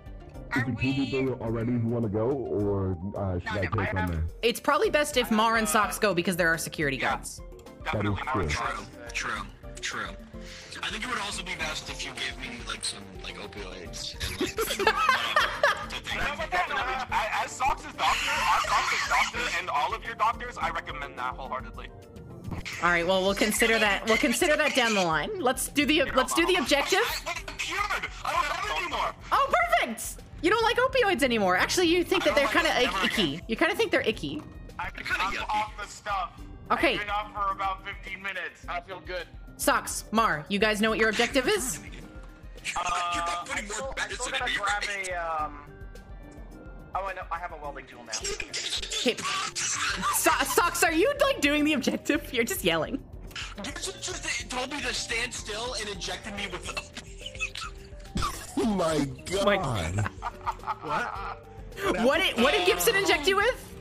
is the crew there already? You want to go, or uh, should I take on there? It's probably best if Mar and Socks go because there are security guards. That is true. True, true, true. I think it would also be best if you gave me like some like opioids [laughs] and like Definitely. I- As Socks' doctor, as Socks' doctor, and all of your doctors, I recommend that wholeheartedly. All right, well we'll consider that. We'll consider that down the line. Let's do the let's do the objective. Oh, perfect! You don't like opioids anymore. Actually, you think that they're kind of icky. You kind of think they're icky. I'm off the stuff. Okay. I've been off for about 15 minutes. I feel good. Socks, Mar, you guys know what your objective is? Uh, I still, I still gotta grab a, um... Oh, I know, I have a welding tool now. Okay. So- Socks, are you like doing the objective? You're just yelling. You just, just told me to stand still and injected me with the. [laughs] Oh my god. [laughs] what? What did what did Gibson inject you with?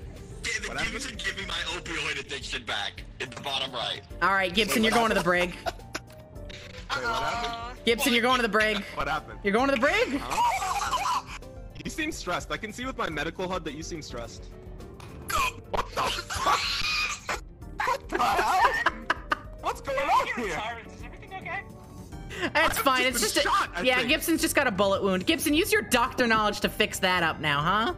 Gibson, give me my opioid addiction back in the bottom right. All right, Gibson, you're going to the brig. Gibson, you're going to the brig. What happened? You're going to the brig. You seem stressed. I can see with my medical HUD that you seem stressed. What the hell? What's going on here? Is everything okay? That's fine. It's just just a, shot, yeah. think. Gibson's just got a bullet wound. Gibson, use your doctor knowledge to fix that up now, huh?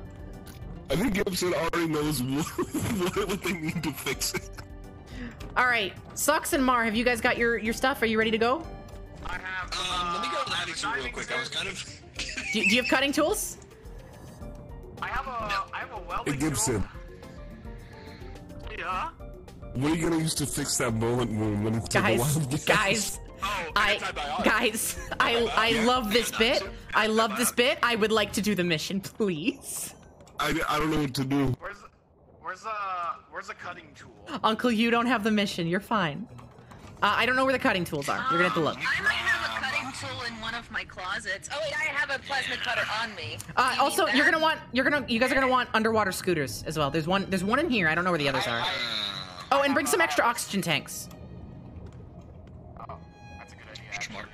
I think Gibson already knows [laughs] what, what they need to fix it. All right, Socks and Mar, have you guys got your your stuff? Are you ready to go? I have. Um, let me go to the attitude real quick. I was kind of. Do, do you have cutting tools? I have a, I have a Hey welding Gibson, tool. Yeah? what are you gonna use to fix that bullet wound when it's take a while Guys, to guys, Oh, I guys, I I love this bit. I love this bit. I would like to do the mission, [laughs] please. I, I don't know what to do. Where's, where's the, where's the cutting tool? Uncle, you don't have the mission. You're fine. Uh, I don't know where the cutting tools are. You're gonna have to look. I might have a cutting tool in one of my closets. Oh wait, I have a plasma cutter on me. Uh, you also, you're gonna want you're gonna you guys are gonna want underwater scooters as well. There's one there's one in here. I don't know where the others are. Oh, and bring some extra oxygen tanks. That's a good idea. Smart.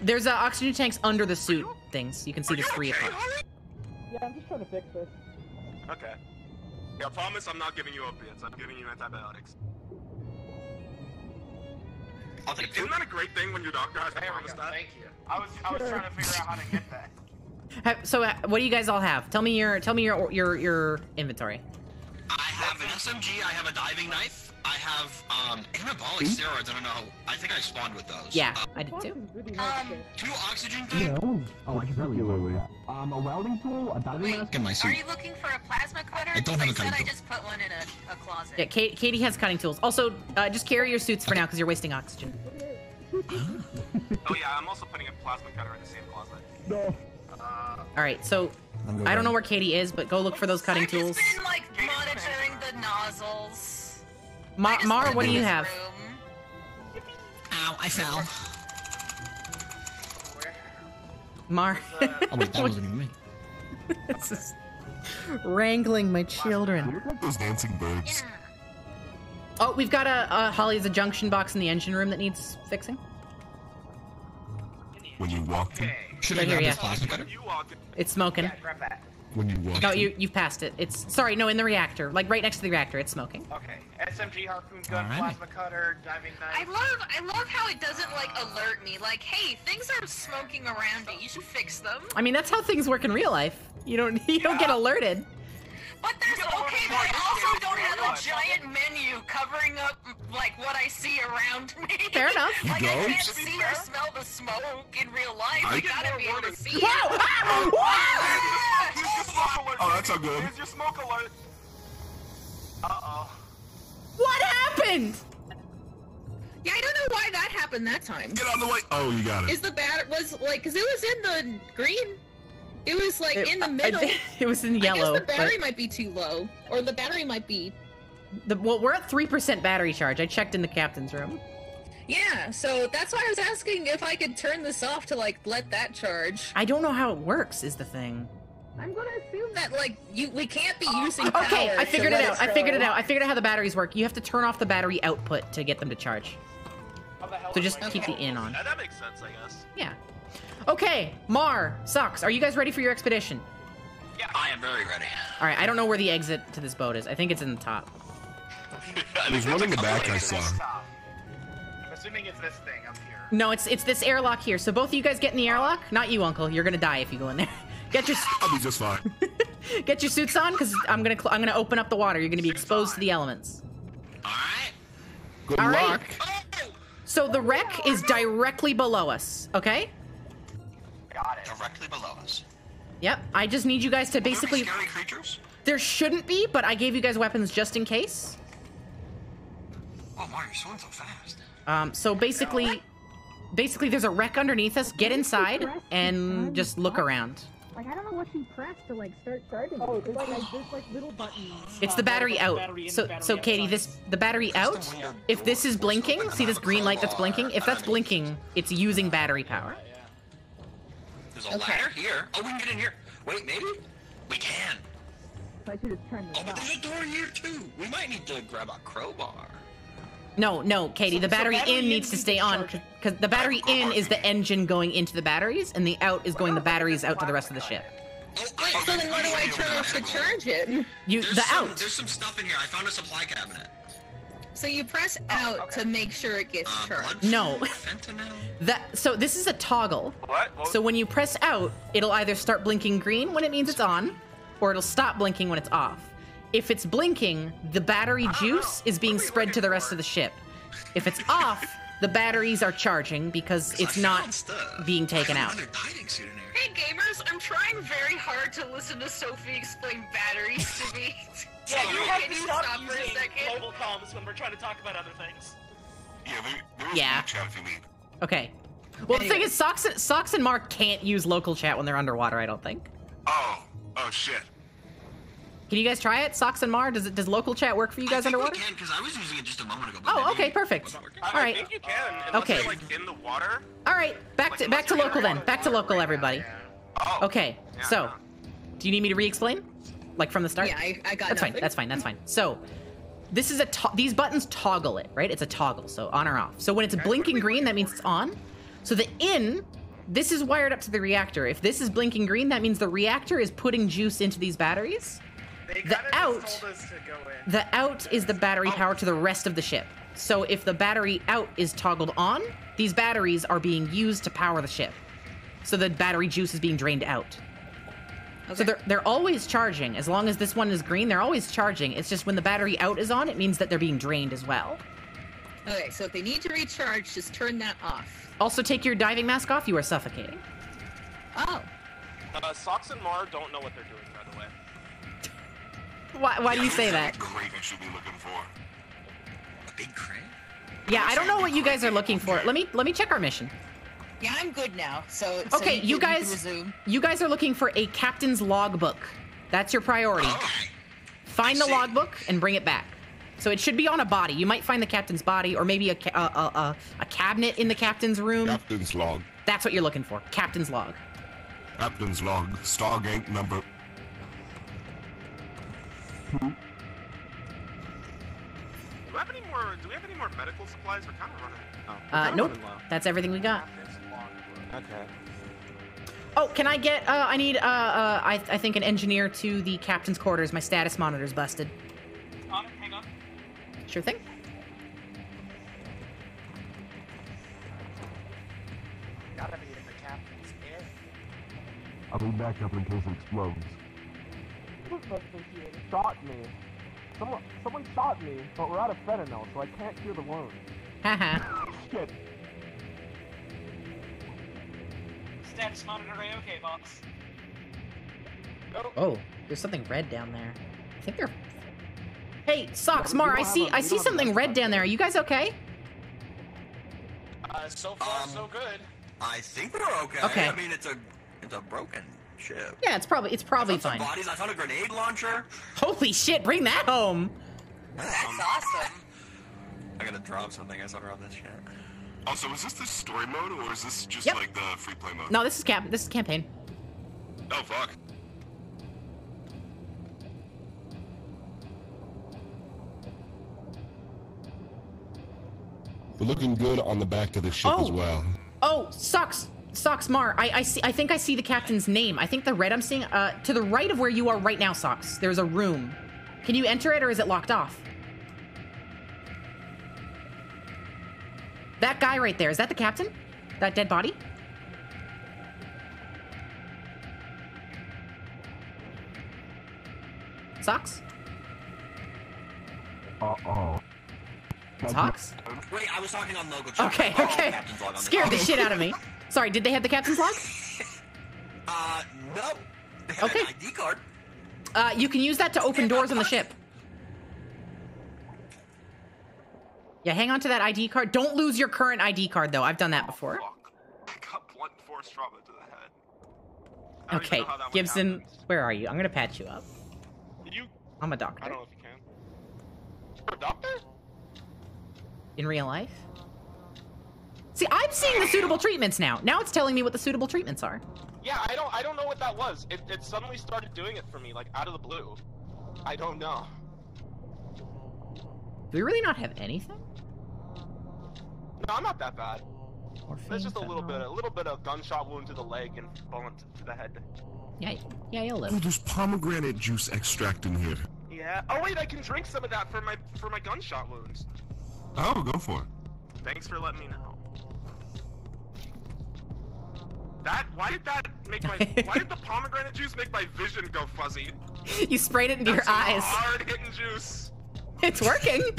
There's uh, oxygen tanks under the suit things. You can see there's three of them. Yeah, I'm just trying to fix this. Okay. Yeah, I promise I'm not giving you opiates. I'm giving you antibiotics. I'll take Isn't that a great thing when your doctor has to promise that? Thank you. I was, I was trying to figure out how to get that. [laughs] So, uh, what do you guys all have? Tell me your tell me your your your inventory. I have an SMG. I have a diving knife. I have um anabolic steroids. I don't know. I think I spawned with those. Yeah, Uh, I did too. Um, two oxygen Yeah, tanks. oh, I can particularly. Um, a welding tool, a diving wait, mask, in my are suit. you looking for a plasma cutter? I don't have a I said cutting I tool. just put one in a, a closet. Yeah, Kate, Katie has cutting tools. Also, uh, just carry your suits for now because you're wasting oxygen. [laughs] Oh yeah, I'm also putting a plasma cutter in the same closet. No. Uh, All right, so I don't know where Katie is, but go look for those cutting I've tools. just been like monitoring the nozzles. Ma- I Mar, what do you have? room. Ow! I fell. Mar, [laughs] Oh wait, that [laughs] wasn't even me. this is wrangling my children. Look like those dancing birds. Oh, we've got a uh, Holly's a junction box in the engine room that needs fixing. When you walk in. Should Right I here, grab yeah. this plasma cutter? It's smoking. Yeah, grab that. When you walk. No, you you've passed it. It's sorry, no, in the reactor, like right next to the reactor. It's smoking. Okay. SMG, harpoon gun, Alright. plasma cutter, diving knife. I love, I love how it doesn't like alert me. Like, hey, things are smoking around you. You should fix them. I mean, that's how things work in real life. You don't [laughs] you don't get alerted. But there's okay, but I also don't have a giant menu covering up like what I see around me. Fair enough. [laughs] You like I can't see or smell the smoke in real life. I- You gotta be able to see Wow! it. [laughs] Oh, that's not good. Here's your smoke alert. Uh-oh. What happened? Yeah, I don't know why that happened that time. Get out of the way. Oh, you got it. Is the bat was like because it was in the green? It was like It- in the middle. think [laughs] it was in yellow. I yellow, guess the battery but- might be too low, or the battery might be. The, well, we're at three percent battery charge. I checked in the captain's room. Yeah, so that's why I was asking if I could turn this off to like let that charge. I don't know how it works. Is the thing. I'm gonna assume that like you we can't be oh, using. Okay, power I figured it let out. I figured it out. I figured out how the batteries work. You have to turn off the battery output to get them to charge. So just keep the in on. That, that makes sense, I guess. Yeah. Okay, Mar, Socks, are you guys ready for your expedition? Yeah, I am very ready. All right, I don't know where the exit to this boat is. I think it's in the top. [laughs] There's one in the back I saw. I'm assuming it's this thing up here. No, it's it's this airlock here. So both of you guys get in the airlock. Not you, Uncle. You're gonna die if you go in there. [laughs] Get your I'll be just fine. [laughs] get your suits on, because I'm gonna cl- I'm gonna open up the water. You're gonna be exposed to the elements. All right. Good All right. luck. Oh! So the wreck is directly below us. Okay. Directly below us. Yep. I just need you guys to basically. Scary creatures? There shouldn't be, but I gave you guys weapons just in case. Oh, Mario, you're swimming so fast. Um, so basically, basically, there's a wreck underneath us. Get inside and just look around. Like I don't know what you press to like start charging. Oh, it's like, like there's like little buttons. It's the battery out. So, so Katie, this the battery out. If this is blinking, see this green light that's blinking. If that's blinking, it's using battery power. There's a ladder here. Oh, we can get in here. Wait, maybe? We can. I should have turned Oh, but there's a door here too. We might need to grab a crowbar. No, no, Katie, the So- so battery battery in in needs to stay on because the battery in is the engine going into the batteries, and the out is going the batteries out to the rest of the ship. Oh, Wait, so then what do I turn off to charge it? You There's the some, out. There's some stuff in here. I found a supply cabinet. So you press out to make sure it gets charged. No. That so this is a toggle. What? So when you press out, it'll either start blinking green when it means it's on, or it'll stop blinking when it's off. If it's blinking, the battery juice is being spread to the rest of the ship. [laughs] If it's off, the batteries are charging because it's not being taken out. Hey gamers, I'm trying very hard to listen to Sophie explain batteries to me. [laughs] Yeah, you have to you stop stop for a using second? global comms when we're trying to talk about other things. Yeah, there, there is Yeah. yeah. chat if you need. Okay. Well, the thing is, Socks, and- Socks and Mark can't use local chat when they're underwater. I don't think. Oh, oh shit. Can you guys try it, Socks and Mar? Does it does local chat work for you guys underwater? can, because I was using it just a moment ago. but Oh, maybe- okay, perfect. All right. I think you can, unless Okay. you're like in the water. All right, back to back to local then. Back to local, everybody. Oh. Okay, so do you need me to re-explain, like from the start? Yeah, I, I got That's fine. That's fine. That's fine. So this is a to- these buttons toggle it, right? It's a toggle, so on or off. So when it's blinking green, that means it's on. So the in, this is wired up to the reactor. If this is blinking green, that means the reactor is putting juice into these batteries. The out, the out is the battery oh. power to the rest of the ship. So if the battery out is toggled on, these batteries are being used to power the ship. So the battery juice is being drained out. So they're they're always charging. As long as this one is green, they're always charging. It's just when the battery out is on, it means that they're being drained as well. Okay, so if they need to recharge, just turn that off. Also, take your diving mask off. You are suffocating. Oh. Uh, Socks and Mar don't know what they're doing, by the way. [laughs] Why, why do you say that? Crate you should be looking for. A big crane? Yeah, I don't know what you guys are looking for. Let me let me check our mission. Yeah, I'm good now. So so Okay, can- you guys resume. you guys are looking for a captain's logbook. That's your priority. Find the logbook and bring it back. So it should be on a body. You might find the captain's body, or maybe a ca- a, a, a, a cabinet in the captain's room. Captain's log. That's what you're looking for. Captain's log. Captain's log. Stardate number. Do we have any more? Do we have any more medical supplies? We're kind of running. Oh, Uh, nope. That's everything we got. Okay. Oh, can I get? Uh, I need. Uh, uh, I, I think an engineer to the captain's quarters. My status monitor's busted. On it, hang on. Sure thing. Gotta be in the captain's air. I'll be back up in case it explodes. Shot me. Someone, someone shot me, but we're out of fentanyl, so I can't cure the wound. Haha. [laughs] Shit. Status monitor A-OK, boss. oh, there's something red down there. I think they're. Hey, socks, We Mar. I see. a- I see don't have a something red down there. Are you guys okay? Uh, so far, so good. I think we're okay. Okay. I mean, it's a it's a broken ship. Yeah, it's probably it's probably I found fine. some bodies. I found a grenade launcher. Holy shit! Bring that home. That's awesome. I gotta drop something. I saw around this shit. Also, is this the story mode or is this just Yep. like the free play mode? No, this is cap. This is campaign. Oh fuck. We're looking good on the back of the ship as Oh. well. Oh, socks, socks, Mar. I, I see. I think I see the captain's name. I think the red I'm seeing. Uh, to the right of where you are right now, socks. There's a room. Can you enter it, or is it locked off? That guy right there. Is that the captain? That dead body? Socks? Uh oh. Socks? Wait, I was talking on logo chat. Okay, Oh, okay. Captain's log on. Scared the shit out of me. Sorry, did they have the captain's log? [laughs] Uh, no. They had Okay. an ID card. Uh, you can use that to open doors on the ship. Yeah, hang on to that ID card. Don't lose your current ID card, though. I've done that oh, before. I got blunt force trauma to the head. I don't even Okay, know how that would Gibson, where are you? I'm gonna patch you up. You? I'm a doctor. I don't know if you can. You're a doctor? In real life? See, I'm seeing the suitable treatments now. Now it's telling me what the suitable treatments are. Yeah, I don't, I don't know what that was. It, it suddenly started doing it for me, like out of the blue. I don't know. Do we really not have anything? No, I'm not that bad. Morphine, There's just a little fentanyl. bit, a little bit of gunshot wound to the leg and bullet to the head. Yeah, yeah, you'll Oh, live. there's pomegranate juice extract in here. Yeah. Oh wait, I can drink some of that for my for my gunshot wounds. Oh, go for it. Thanks for letting me know. That why did that make my [laughs] why did the pomegranate juice make my vision go fuzzy? You sprayed it into your That's some eyes. Hard hitting juice. It's working. [laughs]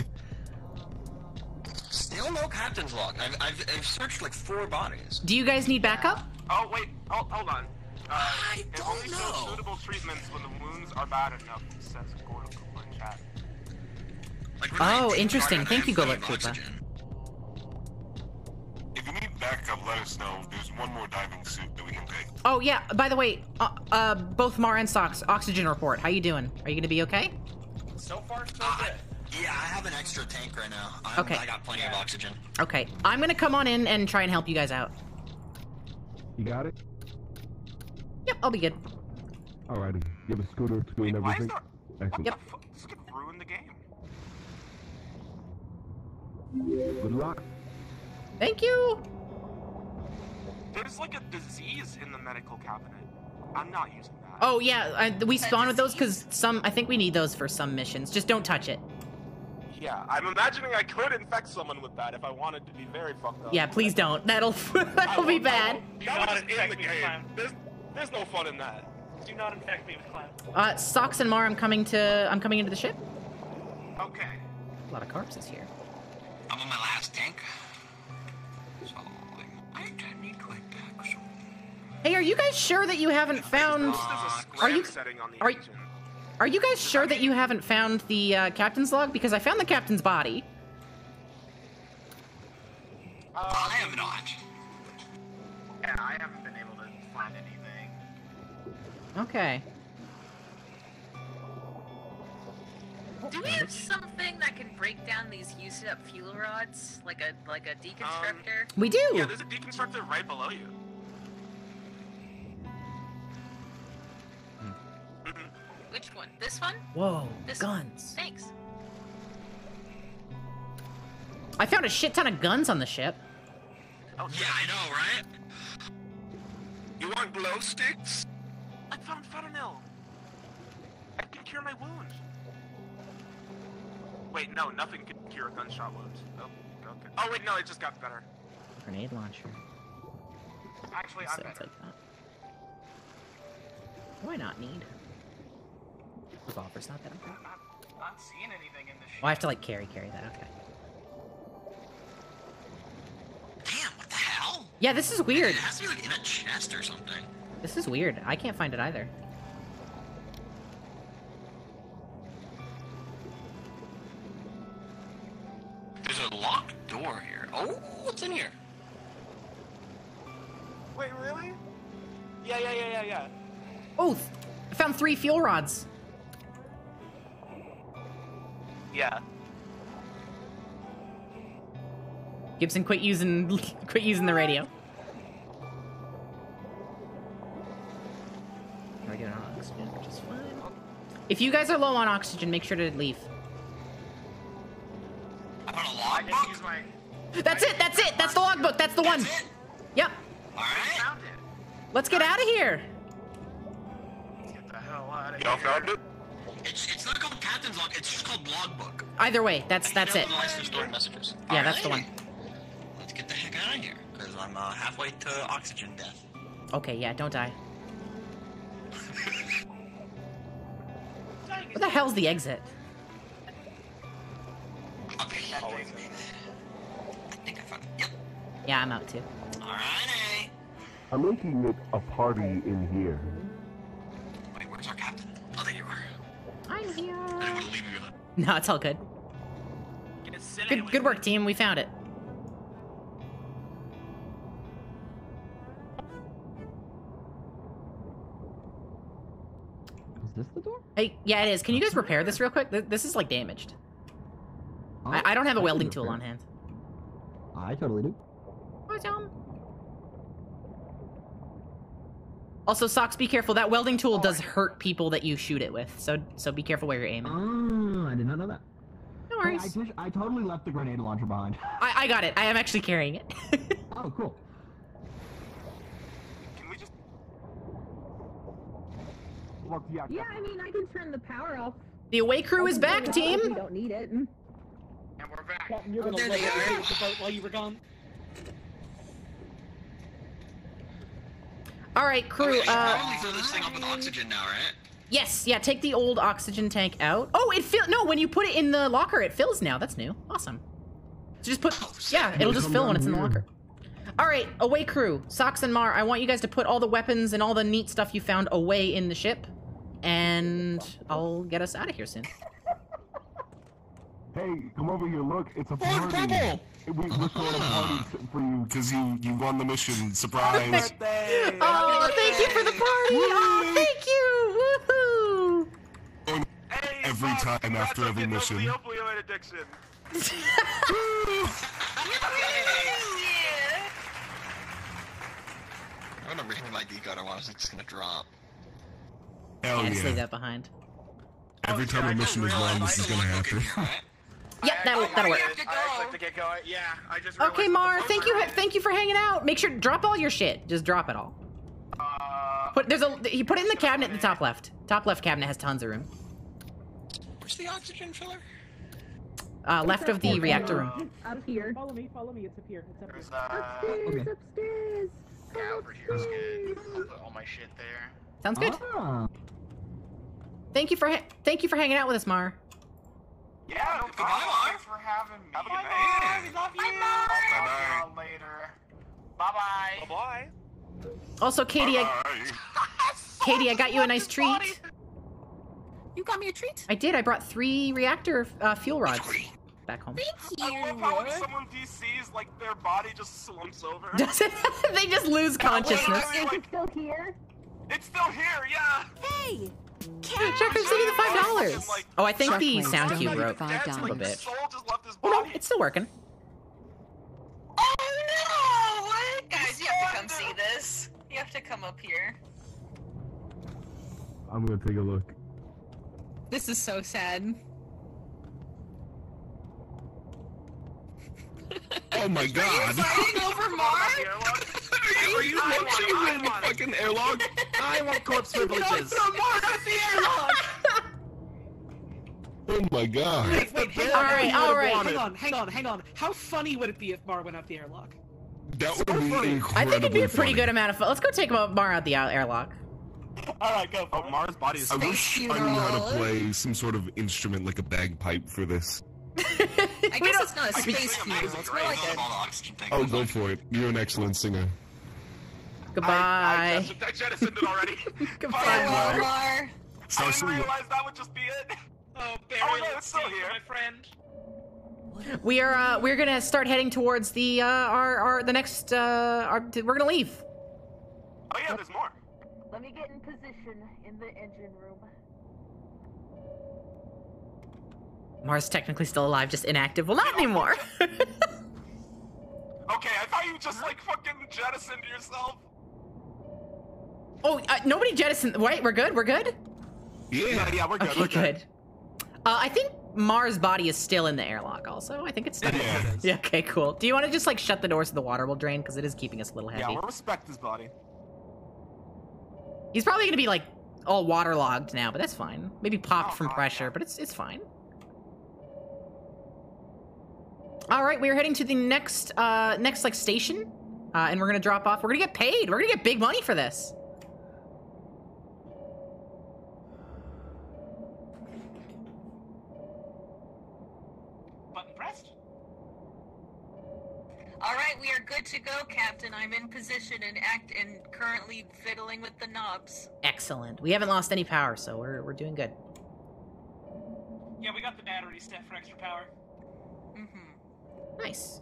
Still no captain's log. I've, I've, I've searched like four bodies. Do you guys need backup? Oh wait, hold, hold on. Uh, I don't only know. suitable treatments when the wounds are bad enough. Says Gordon Cooper in chat. Like, Oh, interesting. Thank you, enough Golek of Koopa. If you need backup, let us know. There's one more diving suit that we can take. Oh yeah. By the way, uh, uh, both Mar and Socks, oxygen report. How you doing? Are you gonna be okay? So far, so Uh, good. Yeah, I have an extra tank right now. I'm, Okay. I got plenty of oxygen. Okay. I'm gonna come on in and try and help you guys out. You got it? Yep, I'll be good. Alrighty. You have a scooter to and why is everything? there- Excellent. Yep. This could ruin the game. Good luck. Thank you. There's like a disease in the medical cabinet. I'm not using that. Oh yeah, I, we spawn with those because some. I think we need those for some missions. Just don't touch it. Yeah, I'm imagining I could infect someone with that if I wanted to be very fucked up. Yeah, please don't. That'll [laughs] that'll be bad. That was not just the infect me with game. clown. There's, there's no fun in that. Do not infect me with clown. Uh, Socks and Mar, I'm coming to. I'm coming into the ship. Okay. A lot of corpses here. I'm on my last tank. So, like, I, I need to head back. Hey, are you guys sure that you haven't found? This is a Are you? setting on the Are, engine. Are you guys sure that you haven't found the uh, captain's log? Because I found the captain's body. I have not. Yeah, I haven't been able to find anything. Okay. Do we have something that can break down these used up fuel rods? Like a like a deconstructor? We do. Yeah, there's a deconstructor right below you. Which one? This one? Whoa, This guns. Thanks. I found a shit ton of guns on the ship. Oh, Yeah, I know, right? You want glow sticks? I found fentanyl. I can cure my wound. Wait, no, nothing can cure a gunshot wound. Oh, okay. Oh wait, no, it just got better. Grenade launcher. Actually, So I'm it's better. like that. Why not need? Revolver's not that important. Not, not seeing anything in this shit. Oh, I have to like carry carry that. Okay. Damn, what the hell? Yeah, this is weird. It has to be like in a chest or something. This is weird. I can't find it either. There's a locked door here. Oh, what's in here? Wait, really? Yeah, yeah, yeah, yeah, yeah. Oh, I found three fuel rods. Yeah. Gibson, quit using [laughs] quit using the radio. We're doing oxygen, which fine. If you guys are low on oxygen, make sure to leave. I just use my. [laughs] That's it. That's it. That's the logbook. That's the one. Yep. Found it. Let's get out of here. Get the hell out of Y'all here. found it? It's it's not called captain's log. It's just called logbook. Either way, that's that's it. Stored messages. Yeah, that's the one. Let's get the heck out of here, because I'm uh, halfway to oxygen death. Okay, yeah, don't die. Where the hell's the exit? Up here. I think I found it. Yep. Yeah, I'm out too. Alrighty. I'm making it a party in here. Wait, where's our captain? I'm here. I didn't want to leave you with No, it's all good. Good, good work, team. We found it. Is this the door? Hey, yeah, it is. Can you guys repair this real quick? This is like damaged. I, I don't have a I can welding tool on hand. I totally do. Oh, Also, socks, be careful. That welding tool does hurt people that you shoot it with. So, so be careful where you're aiming. Oh, I did not know that. No Hey, worries. I, just, I totally left the grenade launcher behind. [laughs] I, I got it. I am actually carrying it. [laughs] oh, cool. Can we just? Look, yeah, Yeah, I mean, I can turn the power off. the away crew is back, team. We don't need it. And we're back. Captain, you're Oh, gonna there they are. the boat while you were gone. All right, crew. Okay, I Uh, probably fill this thing up with oxygen now, right? yes, yeah. Take the old oxygen tank out. Oh, it fill. No, when you put it in the locker, it fills now. That's new. Awesome. So just put. Yeah, it'll just fill when it's in the locker. All right, away crew. Socks and Mar. I want you guys to put all the weapons and all the neat stuff you found away in the ship, and I'll get us out of here soon. Hey, come over here. Look, it's a party. Bubble. We, we're throwing a party t- for you. Because you, you won the mission. [laughs] Surprise. Oh, thank you for the party. Oh, thank you. Woohoo. Every time after every mission. The opioid addiction. [laughs] I remember hitting my D card. I was just gonna drop. Hell yeah, just leave yeah. that behind. Every time a mission is won, this is gonna happen. Yep, that'll that'll work. I actually have to get going. Yeah, Okay, Mar, thank you, thank you for hanging out. Make sure drop all your shit. Just drop it all. Put there's a you put it in the cabinet in the top left. Top left cabinet has tons of room. Where's the oxygen filler? Uh, left of the reactor room. Up here. Follow me, follow me. It's up here. It's up here. Uh, Upstairs, upstairs. yeah, over here is good. I'll put all my shit there. Sounds good. Ah, Thank you for ha- thank you for hanging out with us, Mar. Yeah, no problem. Thanks for having me. Have a good night. Love you. I'll talk to y'all later. Bye bye. Bye bye. Also, Katie, I, Katie, I got you a nice treat. You got me a treat? I did. I brought three reactor uh, fuel rods back home. Thank you. I love how when someone DCs, like their body just slumps over. Does it? [laughs] they just lose consciousness. Literally, like, It's still here. it's still here, yeah. Hey! Check there's even the five dollars. Oh, I think the sound cue broke. five a dollars. bitch. Soul just left his Oh no, it's still working. Oh no! What? Guys, you have to come see this. You have to come up here. I'm gonna take a look. This is so sad. Oh my god. [laughs] Fighting over Mark? Are Are you launching in the fucking airlock? I want corpse [laughs] privileges. [laughs] Oh my god. Wait, wait, hang All on, right, hang all on. Hang on, hang on, hang on. How funny would it be if Mar went up the airlock? That would be incredibly I think it'd be a pretty funny. good amount of fun. Let's go take Mar out the airlock. Alright, go. Oh, Mars' body is I wish I knew how to play some sort of instrument like a bagpipe for this. I guess it's not a space funeral. It's more like a. Oh, go for it. You're an excellent singer. Goodbye. I, I jettisoned it already. Farewell, Mar. So I didn't sing it. realize that would just be it. Oh, Barry, Oh, no, it's still here. my friend. We are uh, we're gonna start heading towards the uh, our our the next uh, our, we're gonna leave. Oh yeah, there's more. Let me get in position in the engine room. Mars technically still alive, just inactive. Well, not anymore. [laughs] Okay, I thought you just like fucking jettisoned yourself. oh, uh, nobody jettisoned. Wait, we're good. We're good. Yeah, yeah, we're good. Okay, we're good. good. Uh, I think Mars' body is still in the airlock. Also, I think it's still. It is, it is. [laughs] Yeah. Okay. Cool. Do you want to just like shut the doors so the water will drain because it is keeping us a little heavy? Yeah, we'll respect his body. He's probably gonna be like all waterlogged now, but that's fine. Maybe popped Oh, from pressure, but it's it's fine. All right, we are heading to the next uh next like station, uh, and we're gonna drop off. We're gonna get paid. We're gonna get big money for this. Button pressed. All right, we are good to go, Captain. I'm in position and act and currently fiddling with the knobs. Excellent. We haven't lost any power, so we're we're doing good. Yeah, we got the battery set for extra power. Nice.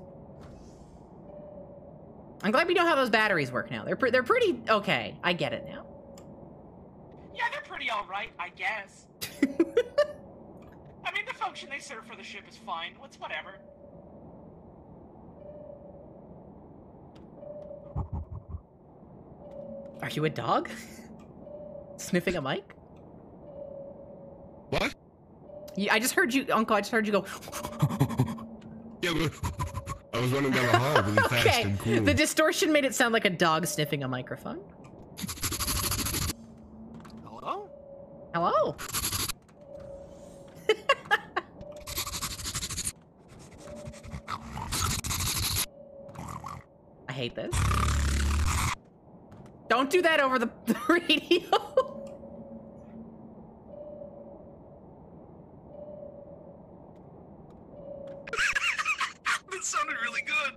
I'm glad we know how those batteries work now. They're pre- they're pretty okay. I get it now. Yeah, they're pretty alright, I guess. [laughs] I mean, the function they serve for the ship is fine. What's whatever. Are you a dog? [laughs] Sniffing a mic? What? You, I just heard you, Uncle. I just heard you go. [laughs] Yeah, but [laughs] I was running down the hall really [laughs] fast Okay. and cool. The distortion made it sound like a dog sniffing a microphone. Hello? Hello. [laughs] I hate this. Don't do that over the, the radio. That sounded really good.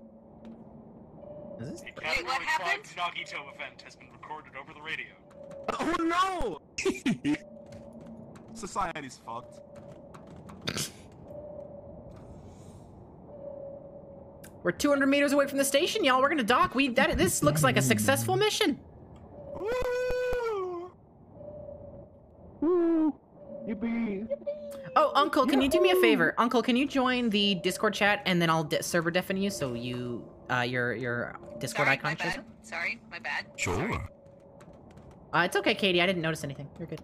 Is this- A Wait, what Category happened? 5 Nagito event has been recorded over the radio. [laughs] Oh no! [laughs] Society's fucked. [laughs] We're 200 meters away from the station, y'all. We're gonna dock. We that this looks like a successful mission. Woo! Woo! Yippee! Oh, Uncle, can you do me a favor? Uncle, can you join the Discord chat and then I'll de- server deafen you so you uh your your Discord Sorry, icon my bad. Sorry, my bad. Sure. Uh, it's okay, Katie. I didn't notice anything. You're good.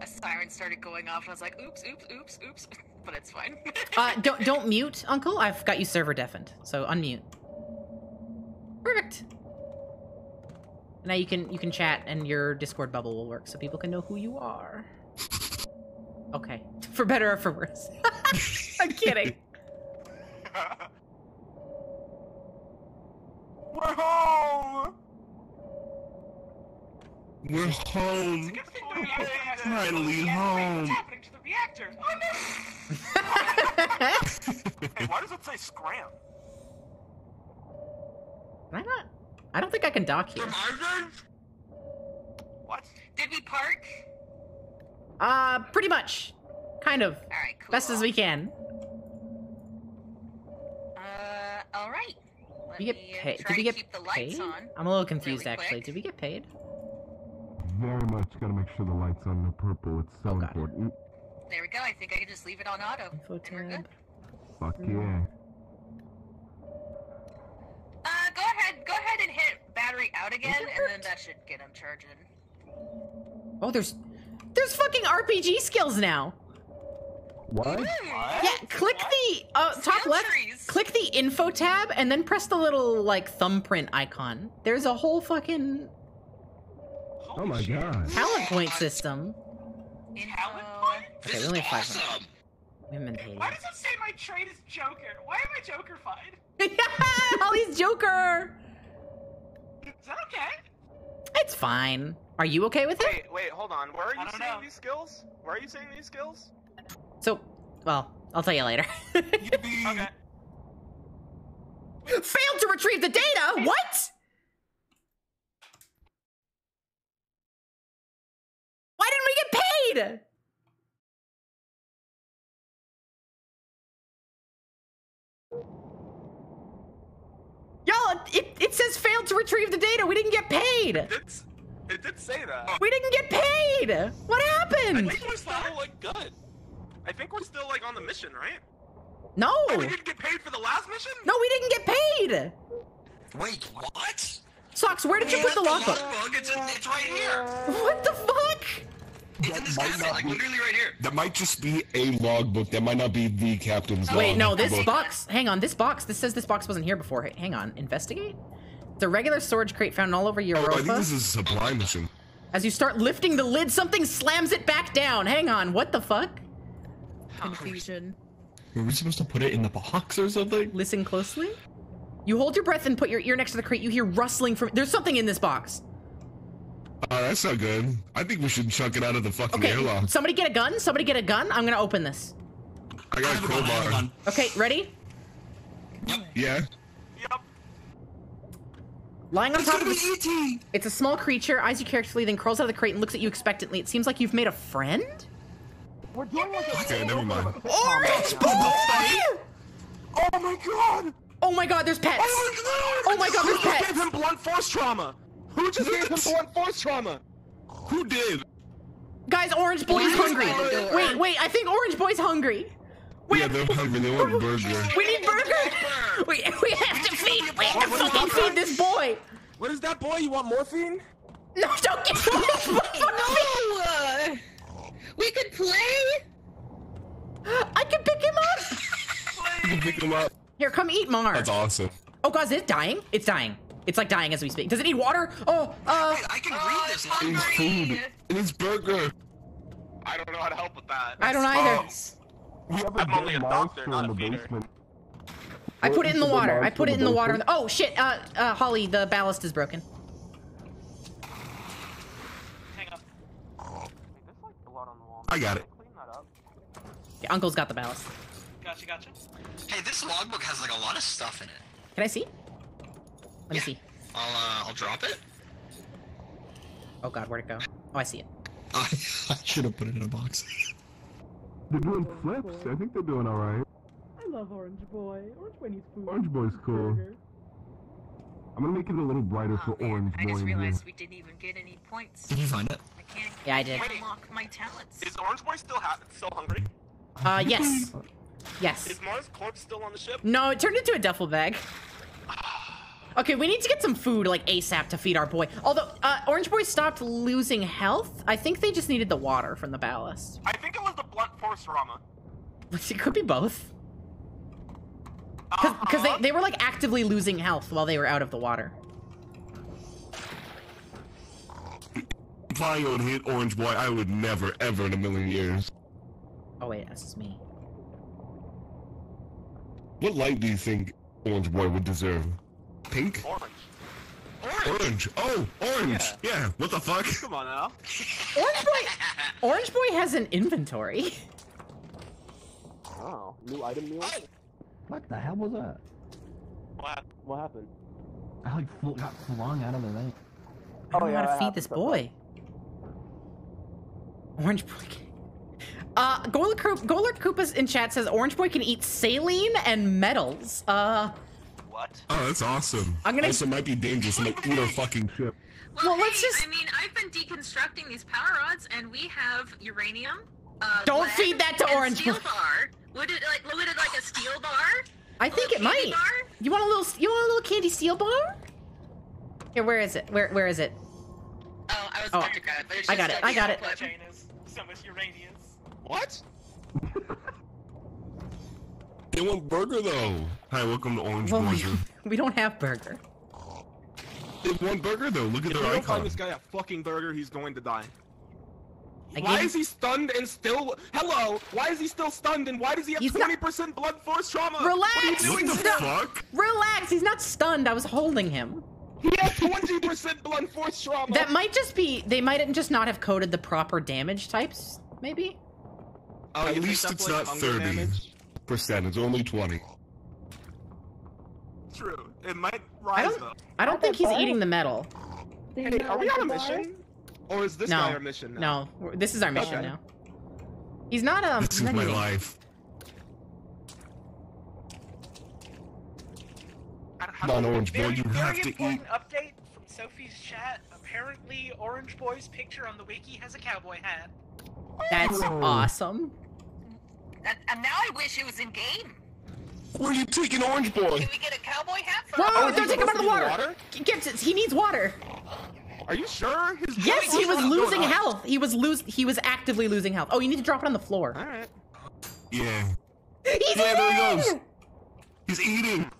A siren started going off, and I was like, "Oops, oops, oops, oops," [laughs] but it's fine. Uh, don't don't mute, Uncle. I've got you server deafened, so unmute. Perfect. Now you can you can chat and your Discord bubble will work so people can know who you are. [laughs] Okay, [laughs] for better or for worse. I'm kidding. We're home! We're home. Good thing the reactor has to Finally home. What's happening to the reactor? Oh no! [laughs] Hey, why does it say scram? Can I not? I don't think I can dock here. What? Did we park? Uh, pretty much. Kind of. All right, cool. Best as we can. All right. Let We get paid. Did we get keep the paid? on. I'm a little confused really actually. Did we get paid? Very much gotta make sure the lights on the purple. It's so Oh, God. important. There we go. I think I can just leave it on auto. Info And we're good. Fuck Mm-hmm. yeah. Uh, go ahead. Go ahead and hit battery out again, and then that should get him charging. Oh, there's there's fucking RPG skills now. What? Yeah, click the uh, top left. Click the info tab and then press the little like thumbprint icon. There's a whole fucking Oh my god. talent point system. Talent point? Okay, we only have five minutes. We haven't been paid Why does it say my trait is Joker? Why am I Joker-fied? Holly's [laughs] Joker. Is that okay? It's fine. Are you okay with it? Wait, wait, hold on. Where are you don't saying know. these skills? Where are you saying these skills? So, well, I'll tell you later. Okay. [laughs] Failed to retrieve the data. What? Why didn't we get paid? Y'all, it, it says failed to retrieve the data. We didn't get paid. It's, it did say that. We didn't get paid. What I happened? think like good. I think we're still like on the mission, right? No. Oh, we didn't get paid for the last mission? No, we didn't get paid. Wait, what? Socks, where did you put the logbook? logbook. It's, in, it's right here. What the fuck? It's in this cabinet, like literally right here. That might just be a logbook. That might not be the captain's Wait, no, this logbook. box. Hang on, this box. This says this box wasn't here before. Hang on, investigate. It's a regular storage crate found all over Oh, I think Europa. this is a supply mission. As you start lifting the lid, something slams it back down. Hang on, what the fuck? Confusion. Were we supposed to put it in the box or something? Listen closely. You hold your breath and put your ear next to the crate. You hear rustling from. There's something in this box. Oh, that's not good. I think we should chuck it out of the fucking Okay, airlock. somebody get a gun. Somebody get a gun. I'm gonna open this. I got a crowbar. Okay, ready? Yep. Yeah. Yep. Lying on top of the. It's a small creature. Eyes you carefully, then crawls out of the crate and looks at you expectantly. It seems like you've made a friend. We're doing like a Okay, never mind. Oh, Orange boy! Oh, oh my god! Oh my god, there's pets! Oh my god, oh, there's Who pets! gave him blunt force trauma? Who just gave him blunt force trauma? Who did? Guys, Orange Boy's hungry. Wait, wait, I think Orange Boy's hungry. Yeah, they're hungry. They want a burger. We need burger! We, we have to feed, we have to fucking feed this boy! What is that boy? You want morphine? No, don't get Orange [laughs] Boy! No! Uh, we could play? [gasps] I can pick him up! [laughs] You can pick them up. Here, come eat Mars. That's awesome. Oh god, is it dying? It's dying. It's like dying as we speak. Does it need water? Oh, uh. I can read this. It needs food. It needs burger. I don't know how to help with that. I don't either. We have a I'm only a doctor, monster not a the feeder. basement. I put it in the water. I put it in in the the water. Oh shit, uh, uh, Holly, the ballast is broken. Hang up. There's like blood on the wall. I got it. Clean that up. Yeah, Uncle's got the ballast. Gotcha, gotcha. Hey, this logbook has like a lot of stuff in it. Can I see? Let me see. I'll uh, I'll drop it. Oh god, where'd it go? Oh, I see it. I, [laughs] I should have put it in a box. They're doing flips. I think they're doing alright. I love Orange Boy. Orange Boy needs food. Orange Boy's cool. Burger. I'm gonna make it a little brighter for Orange Boy. I just in here. realized we didn't even get any points. Did you find it? I can't, Yeah, I did. can't unlock my talents. Is Orange Boy still ha- still hungry? Uh, yes. Yes. Is Mars corpse still on the ship? No, it turned into a duffel bag. [sighs] Okay, we need to get some food like ASAP to feed our boy. Although uh, Orange Boy stopped losing health, I think they just needed the water from the ballast. I think it was the blunt force trauma. [laughs] It could be both. Because they, they were like actively losing health while they were out of the water. If I would hit Orange Boy, I would never, ever in a million years. Oh wait, this is me. What light do you think Orange Boy would deserve? Pink? Orange. Orange. Oh, orange. Yeah. What the fuck? Come on now. Orange Boy, Orange Boy has an inventory. Oh, new item meal? What the hell was that? What, what happened? I like got flung out of the thing. I don't Oh, know how to that feed this happens sometimes. boy. Orange Boy. Can... Uh, Golurk Koop- Golurk Koopas in chat says Orange Boy can eat saline and metals. Uh, What? Oh, that's awesome. I'm gonna- Also, might be dangerous. Might eat our fucking ship. Well, Well, let's just- I mean, I've been deconstructing these power rods, and we have uranium. Uh, Don't lead, feed that to Orange Steel Boy. bar. Would it like would it like a steel bar? I think it might. bar? You want a little? You want a little candy steel bar? Here, where is it? Where Where is it? Oh, I was Oh, about to grab it, but it's I got it, I got it. Output. Vaginas. So much Uranians. What? [laughs] They want burger though. Hi, welcome to Orange Well, Boys. we, [laughs] we don't have burger. They want burger though. Look at If we their don't find this guy a fucking burger, he's going to die. I Why is he stunned and still? Hello. Why is he still stunned and why does he have twenty percent blood force trauma? What are you Relax. doing? What the Stop. fuck? Relax. He's not stunned. I was holding him. He has twenty percent blood force trauma. That might just be. They might just not have coded the proper damage types. Maybe. Oh, At least it's like not hunger 30 damage? percent. It's only 20. True. It might rise, I don't. though. I don't think he's eating the metal. Hey, are we on a mission? Or is this no. our mission now? No. This is our mission Okay. now. He's not um. This is not my eating. life. How Come on, do- Orange Boy, you very have to important update from Sophie's chat. Apparently, Orange Boy's picture on the wiki has a cowboy hat. That's Oh. awesome. And, and now I wish it was in game. Where are you taking Orange Boy? Can we get a cowboy hat from? Whoa! Oh, don't he's take him out of the supposed to water. be Gibson, he needs water. Are you sure? His Yes, he was losing health. He was lose. He was actively losing health. Oh, you need to drop it on the floor. All right. Yeah. He's yeah, there he eating! goes. He's eating.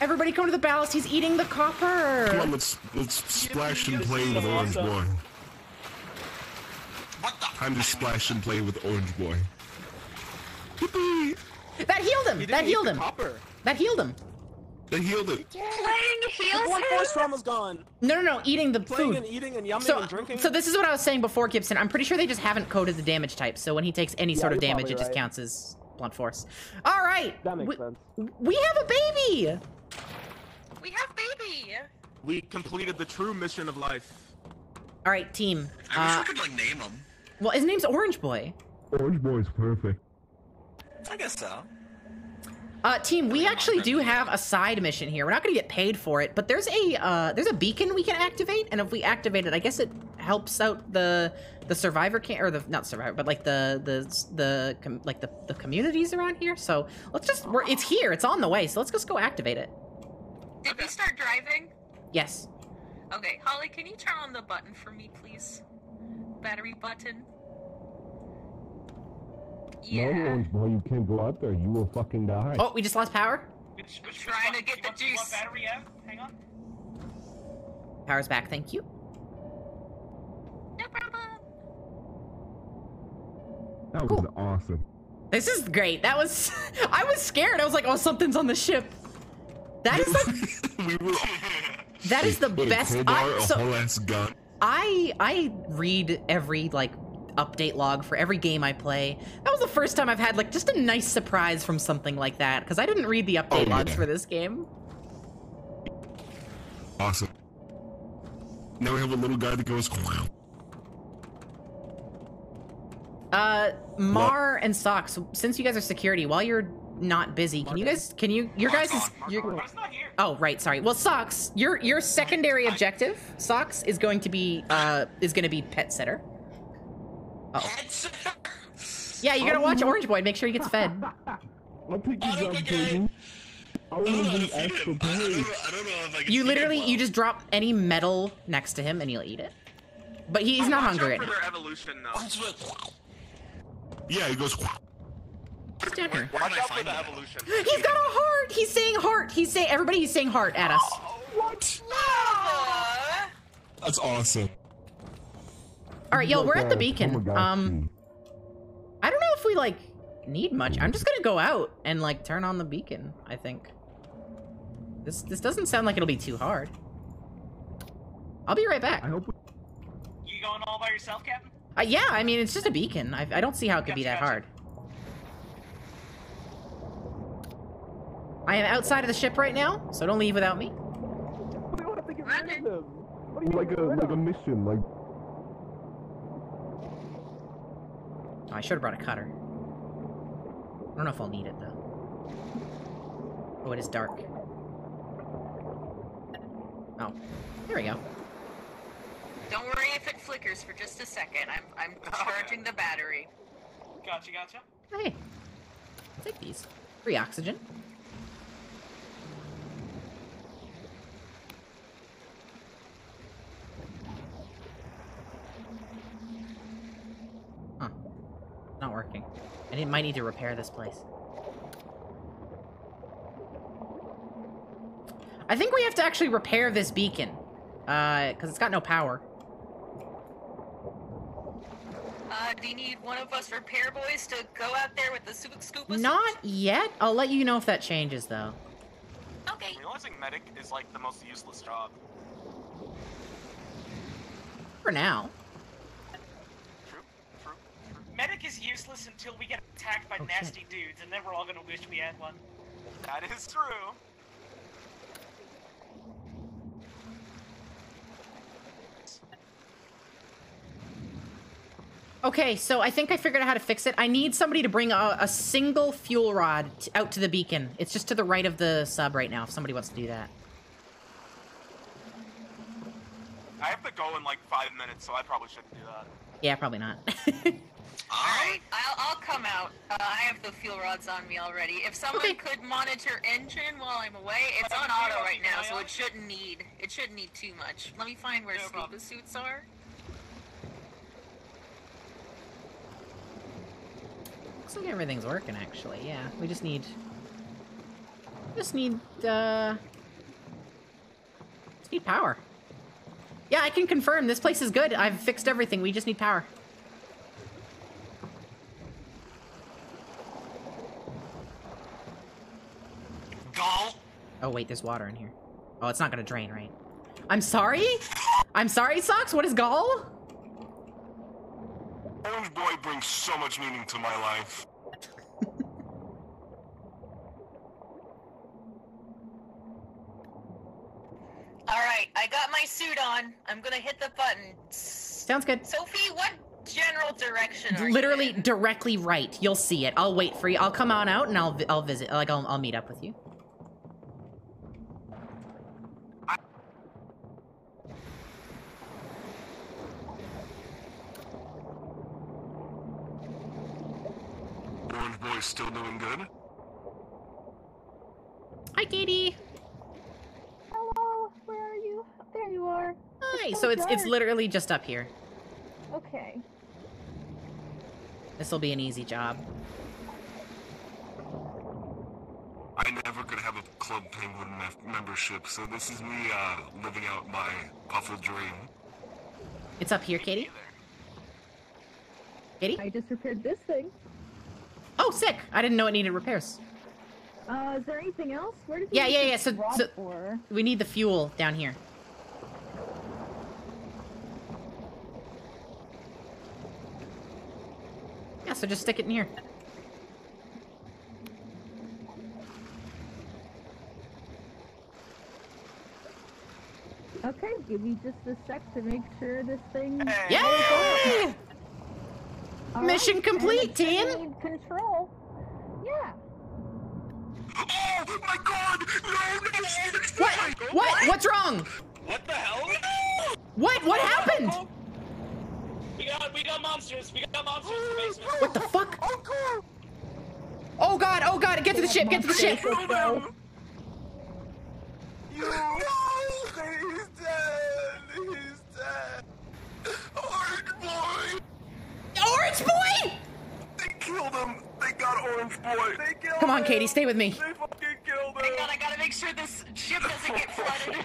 Everybody come to the ballast. He's eating the copper. Come on, let's let's splash and play with Orange Boy. Time to splash and play with Orange Boy. Yippee! That healed him. He That didn't eat healed him. Copper. That healed him. That healed it. Playing His heals blood him. force trauma's gone. No, no, no. Eating the Playing food. and eating and yumming So, and drinking. so this is what I was saying before, Gibson. I'm pretty sure they just haven't coded the damage type. So when he takes any Yeah, sort of damage, probably it just counts as blunt force. All right. That makes we, sense. we have a baby. We have baby. We completed the true mission of life. All right, team. I Uh, wish we could like name him. well, his name's Orange Boy. Orange Boy's perfect. I guess so. Uh, team, we actually do have a side mission here. We're not going to get paid for it, but there's a uh, there's a beacon we can activate, and if we activate it, I guess it helps out the the survivor can or the not survivor, but like the the the com- like the, the communities around here. So let's just we're it's here, it's on the way. So let's just go activate it. Did we start driving? Yes. Okay, Holly, can you turn on the button for me, please? Battery button. No, Orange Boy, you can't go out there. You will fucking die. Oh, we just lost power. Which, which trying to which get the one- which one juice. battery you have? Hang on. Power's back. Thank you. No problem. That was awesome. This is great. That was [laughs] I was scared. I was like, oh, something's on the ship. That is like we were. that is the [laughs] What, [laughs] best. crowbar, I, so. I I read every like update log for every game I play. That was the first time I've had like just a nice surprise from something like that because I didn't read the update Oh, logs yeah. for this game. Awesome. Now we have a little guy that goes. Uh, Mar and Socks, since you guys are security, while you're not busy, can you guys can you your guys is your, Oh, right, sorry. Well, Socks, your your secondary objective, Socks, is going to be uh is going to be pet sitter. Oh. Yeah, you gotta watch Orange Boy make sure he gets fed. [laughs] I'll take your job, Peyton. I won't even ask for pay. I don't know if I You literally him you just drop any metal next to him and he'll eat it. But he's not hungry for anymore. evolution now. Yeah, he goes. He's down here. Watch out for the evolution. He's got a heart. He's saying heart. He's saying everybody. He's saying heart at us. What? That's awesome. All right, yo, Like, we're at the beacon. Tamagotchi. Um, I don't know if we like need much. I'm just gonna go out and like turn on the beacon. I think. This this doesn't sound like it'll be too hard. I'll be right back. I hope. You going all by yourself, Captain? Uh, yeah, I mean it's just a beacon. I, I don't see how it could be that Gotcha, hard. I am outside of the ship right now, so don't leave without me. Like a like a mission, like Oh, I should have brought a cutter. I don't know if I'll need it though. Oh, it is dark. Oh, there we go. Don't worry if it flickers for just a second. I'm I'm charging the battery. Gotcha, gotcha. Hey, I'll take these. Free oxygen. Not working. I need, might need to repair this place. I think we have to actually repair this beacon. Uh, because it's got no power. Uh, do you need one of us repair boys to go out there with the super scoopas? Not yet. I'll let you know if that changes, though. Okay. Realizing medic is like the most useless job. For now. Medic is useless until we get attacked by oh, nasty dudes, and then we're all gonna wish we had one. That is true. Okay, so I think I figured out how to fix it. I need somebody to bring a, a single fuel rod t- out to the beacon. It's just to the right of the sub right now, if somebody wants to do that. I have to go in like five minutes, so I probably shouldn't do that. Yeah, probably not. [laughs] Alright, I'll, I'll come out. Uh, I have the fuel rods on me already. If someone could monitor engine while I'm away, it's on auto right now, so it shouldn't need it shouldn't need too much. Let me find where scuba suits are. Looks like everything's working, actually. Yeah, we just need... Just need, uh... Just need power. Yeah, I can confirm. This place is good. I've fixed everything. We just need power. Gall? Oh, wait, there's water in here. Oh, it's not gonna drain, right? I'm sorry? I'm sorry, Socks? What is gall? Orange Boy brings so much meaning to my life. [laughs] Alright, I got my suit on. I'm gonna hit the button. Sounds good. Sophie, what general direction are you Literally directly right. You'll see it. I'll wait for you. I'll come on out and I'll I'll visit. Like I'll I'll meet up with you. Orange Boy's still doing good? Hi, Katie. Hello, where are you? There you are. Hi. It's So it's it's literally just up here. Okay. This will be an easy job. I never could have a Club Penguin mef- membership, so this is me uh, living out my puffle dream. It's up here, Katie. Katie? I just repaired this thing. Oh, sick! I didn't know it needed repairs. Uh, is there anything else? Where did you Yeah, get yeah, yeah. this So, so for? we need the fuel down here. Yeah, so just stick it in here. Okay, give me just a sec to make sure this thing. Yay! All Mission right, complete, and it's team! need Control. Yeah. Oh my god! No, no! What? What? What's wrong? What the hell? What? What happened? We got we got monsters. We got monsters in the basement. What the fuck? Oh god! Oh god! Get to the ship! Get to the ship! You know, he's dead. He's dead. Orange boy. Orange boy! They killed him. They got Orange boy. They killed Come on, him. Katie, stay with me. They fucking killed him. Hang on, I gotta make sure this ship doesn't get [laughs] flooded.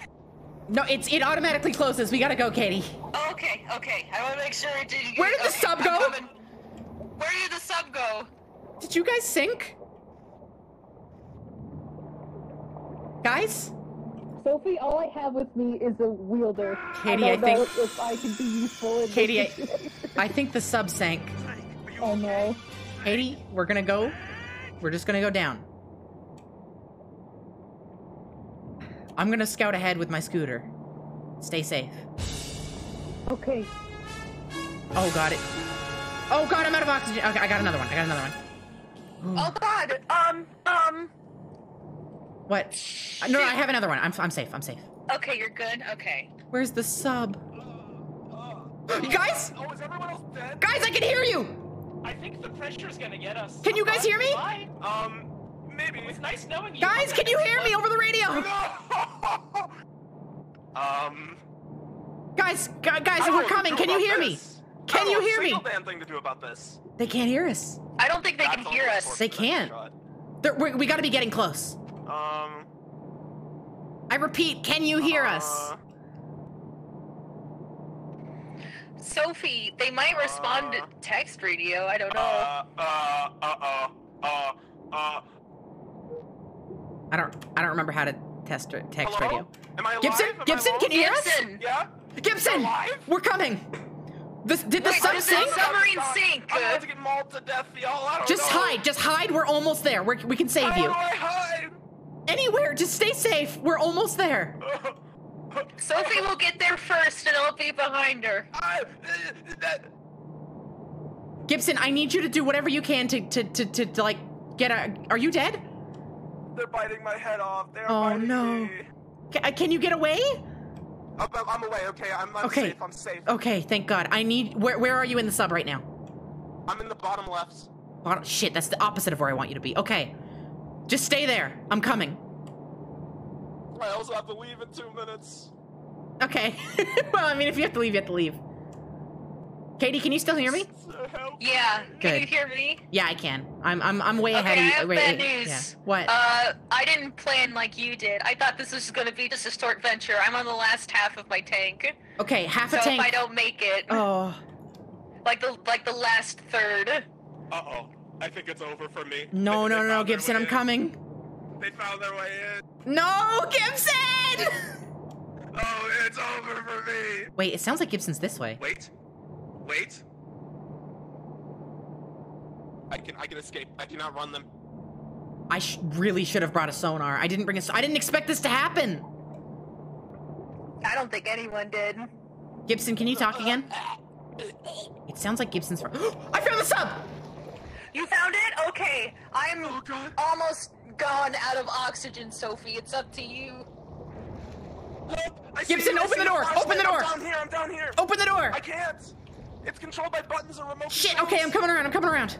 No, it's it automatically closes. We gotta go, Katie. Okay, okay. I wanna make sure it didn't Where did the sub I'm go? coming. Where did the sub go? Did you guys sink? Guys? Sophie, all I have with me is a wielder. Katie, I, I don't know think- if I can be useful. In Katie, I. I think the sub sank. Oh no. Katie, we're gonna go. We're just gonna go down. I'm gonna scout ahead with my scooter. Stay safe. Okay. Oh god it. Oh god, I'm out of oxygen. Okay, I got another one. I got another one. Oh god, um, um. What? Uh, No, no, I have another one. I'm I'm safe. I'm safe. Okay, you're good. Okay. Where's the sub? You guys? Oh, is everyone else dead? Guys, I can hear you. I think the pressure's gonna get us. Can you guys hear me? Bye. Um, maybe. It was nice knowing you. Guys, can you hear me over the radio? [laughs] Um. Guys, guys, I don't know we're coming. Can you hear me? this. I Can you hear me? single damn thing to do about this. They can't hear us. I don't think they can hear us. They can't. We we got to be getting close. Um. I repeat, can you hear us? Uh, Sophie, they might respond to text radio. I don't know. Uh, uh, uh, uh, uh, uh. I don't I don't remember how to test text Hello? radio. Am I alive? Gibson, Am Gibson, alive? can you hear Gibson. us? Yeah. Gibson, we're coming. This, did the sub did the sink? submarine sink? I'm about to get mauled to death, y'all. I don't Just know. hide, just hide. We're almost there. We're, we can save How you. Do I hide? Anywhere, just stay safe. We're almost there. [laughs] Sophie will get there first, and I'll be behind her. Gibson, I need you to do whatever you can to to to, to, to like get a. Are you dead? They're biting my head off. They're Oh biting no. me. Ca- uh, Can you get away? I'm, I'm away. Okay, I'm, I'm Okay. safe. I'm safe. Okay, thank God. I need. Where where are you in the sub right now? I'm in the bottom left. Bottom, shit, that's the opposite of where I want you to be. Okay, just stay there. I'm coming. I also have to leave in two minutes. Okay. [laughs] well, I mean, if you have to leave, you have to leave. Katie, can you still hear me? Yeah. Can Good. you hear me? Yeah, I can. I'm I'm I'm way Okay, ahead I of you. have wait, bad wait, news. Yeah. What? Uh, I didn't plan like you did. I thought this was gonna be just a short venture. I'm on the last half of my tank. okay, half so a tank. So if I don't make it, Oh, like the like the last third. Uh oh. I think it's over for me. no, no, no, no, Gibson, I'm in. coming. They found their way in. No, Gibson! [laughs] Oh, it's over for me. Wait, it sounds like Gibson's this way. Wait. Wait. I can I can escape. I cannot run them. I sh- really should have brought a sonar. I didn't bring a. I didn't expect this to happen. I don't think anyone did. Gibson, can you talk again? [laughs] It sounds like Gibson's. From- [gasps] I found the sub. You found it? Okay. I'm Oh, almost gone out of oxygen, Sophie. It's up to you. I see Gibson, you, I open see the door, open the door. I'm down here. I'm down here. Open the door. I can't. It's controlled by buttons and remote. Shit. controls. Okay, I'm coming around. I'm coming around.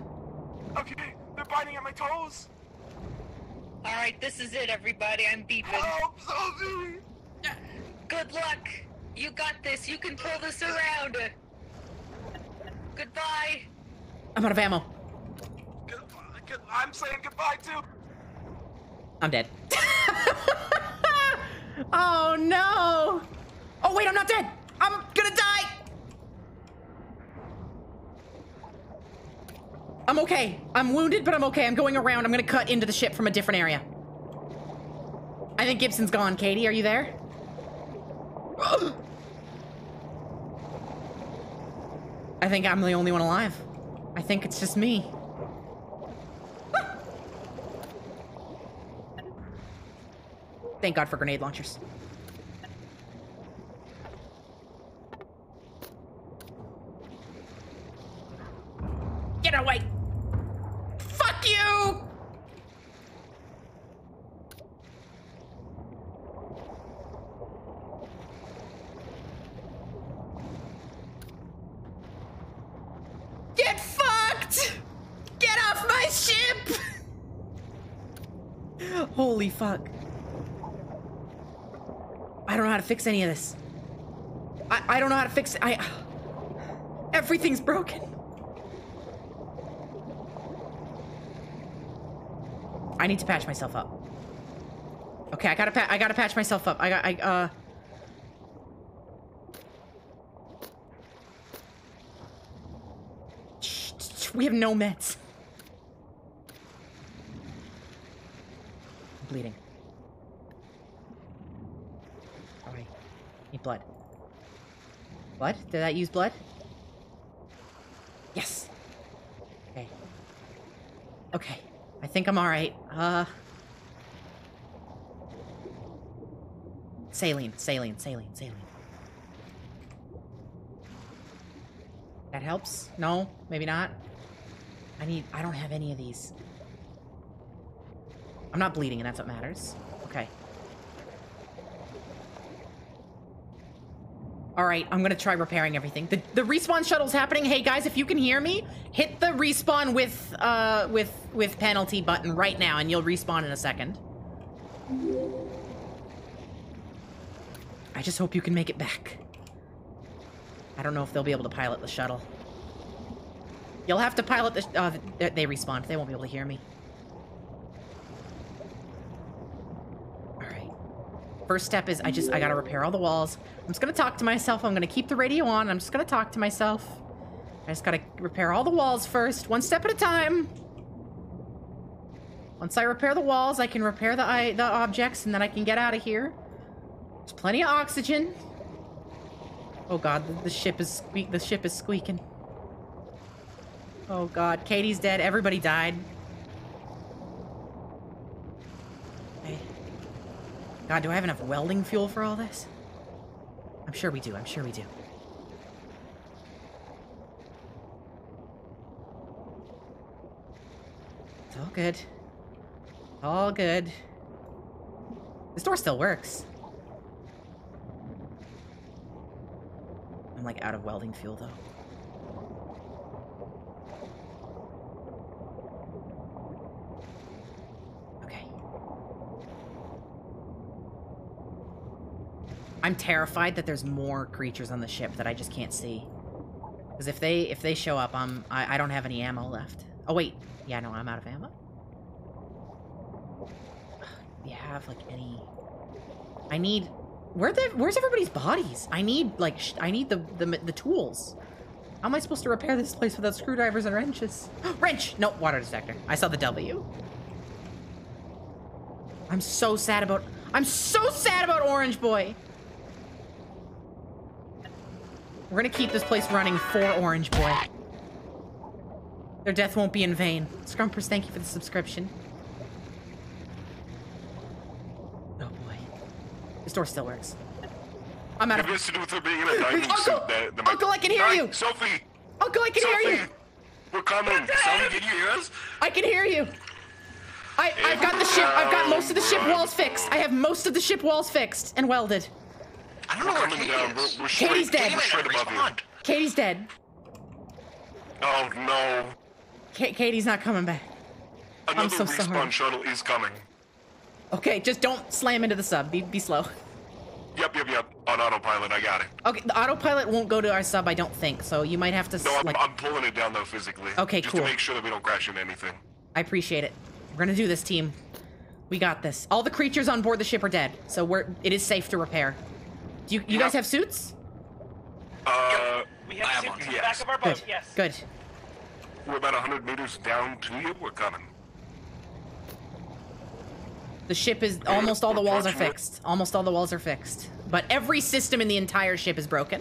Okay, they're biting at my toes. All right, this is it, everybody. I'm beeping. Help, Sophie. Good luck. You got this. You can pull this around. Goodbye. I'm out of ammo. I'm saying goodbye too. I'm dead. [laughs] oh no! Oh wait, I'm not dead. I'm gonna die. I'm okay. I'm wounded, but I'm okay. I'm going around. I'm gonna cut into the ship from a different area. I think Gibson's gone. Katie, are you there? [gasps] I think I'm the only one alive. I think it's just me. Thank God for grenade launchers. Get away! Fuck you! Get fucked! Get off my ship! Holy fuck. I don't know how to fix any of this. I, I don't know how to fix it. I. Everything's broken. I need to patch myself up. Okay, I gotta I gotta patch myself up. I got I uh. We have no meds. I'm bleeding. Alright. Need blood. Blood? Did that use blood? Yes. Okay. Okay. I think I'm alright. Uh. Saline, saline, saline, saline. That helps? No? Maybe not? I need. I don't have any of these. I'm not bleeding, and that's what matters. Okay. All right, I'm gonna try repairing everything. The the respawn shuttle's happening. Hey guys, if you can hear me, hit the respawn with uh with with penalty button right now, and you'll respawn in a second. I just hope you can make it back. I don't know if they'll be able to pilot the shuttle. You'll have to pilot the. Uh, they respawned. They won't be able to hear me. All right. First step is I just I gotta repair all the walls. I'm just gonna talk to myself. I'm gonna keep the radio on. I'm just gonna talk to myself. I just gotta repair all the walls first, one step at a time. Once I repair the walls, I can repair the I, the objects, and then I can get out of here. There's plenty of oxygen. Oh god, the, the ship is. The ship is squeaking. Oh god, Katie's dead. Everybody died. Hey. God, do I have enough welding fuel for all this? I'm sure we do. I'm sure we do. It's all good. All good. This door still works. I'm like out of welding fuel though. Okay. I'm terrified that there's more creatures on the ship that I just can't see. Because if they if they show up, I'm I, I don't have any ammo left. Oh wait, yeah, no, I'm out of ammo. [sighs] Do you have like any? I need. Where the? Where's everybody's bodies? I need like I need the, the the tools. How am I supposed to repair this place without screwdrivers and wrenches? [gasps] Wrench! No, water detector. I saw the W. I'm so sad about. I'm so sad about Orange Boy. We're gonna keep this place running for Orange Boy. Their death won't be in vain. Scrumpers, thank you for the subscription. Oh boy. This door still works. I'm out of- Maybe to do with her being in a diving Uncle! suit. That, that Uncle, I can hear Hi, you! Sophie! Uncle, I can hear you! Sophie! We're coming! Sophie, can you hear us? I can hear you. I, I've got the ship. I've got most of the ship walls fixed. I have most of the ship walls fixed and welded. I don't know where coming down. We're, we're straight, Katie's dead. We're straight above you. Katie's dead. Oh no! Ka- Katie's not coming back. Another I'm so respawn sorry. shuttle is coming. Okay, just don't slam into the sub. Be, be slow. Yep, yep, yep. On autopilot, I got it. Okay, the autopilot won't go to our sub, I don't think. So you might have to. s- No, I'm, like, I'm pulling it down though physically. Okay, just cool. to make sure that we don't crash into anything. I appreciate it. We're gonna do this, team. We got this. All the creatures on board the ship are dead, so we're. It is safe to repair. Do you, you guys have suits? Uh, We have suits in the back of our boat, Good. yes. Good. We're about 100 meters down to you. We're coming. The ship is almost all the walls are fixed. Almost all the walls are fixed. But every system in the entire ship is broken.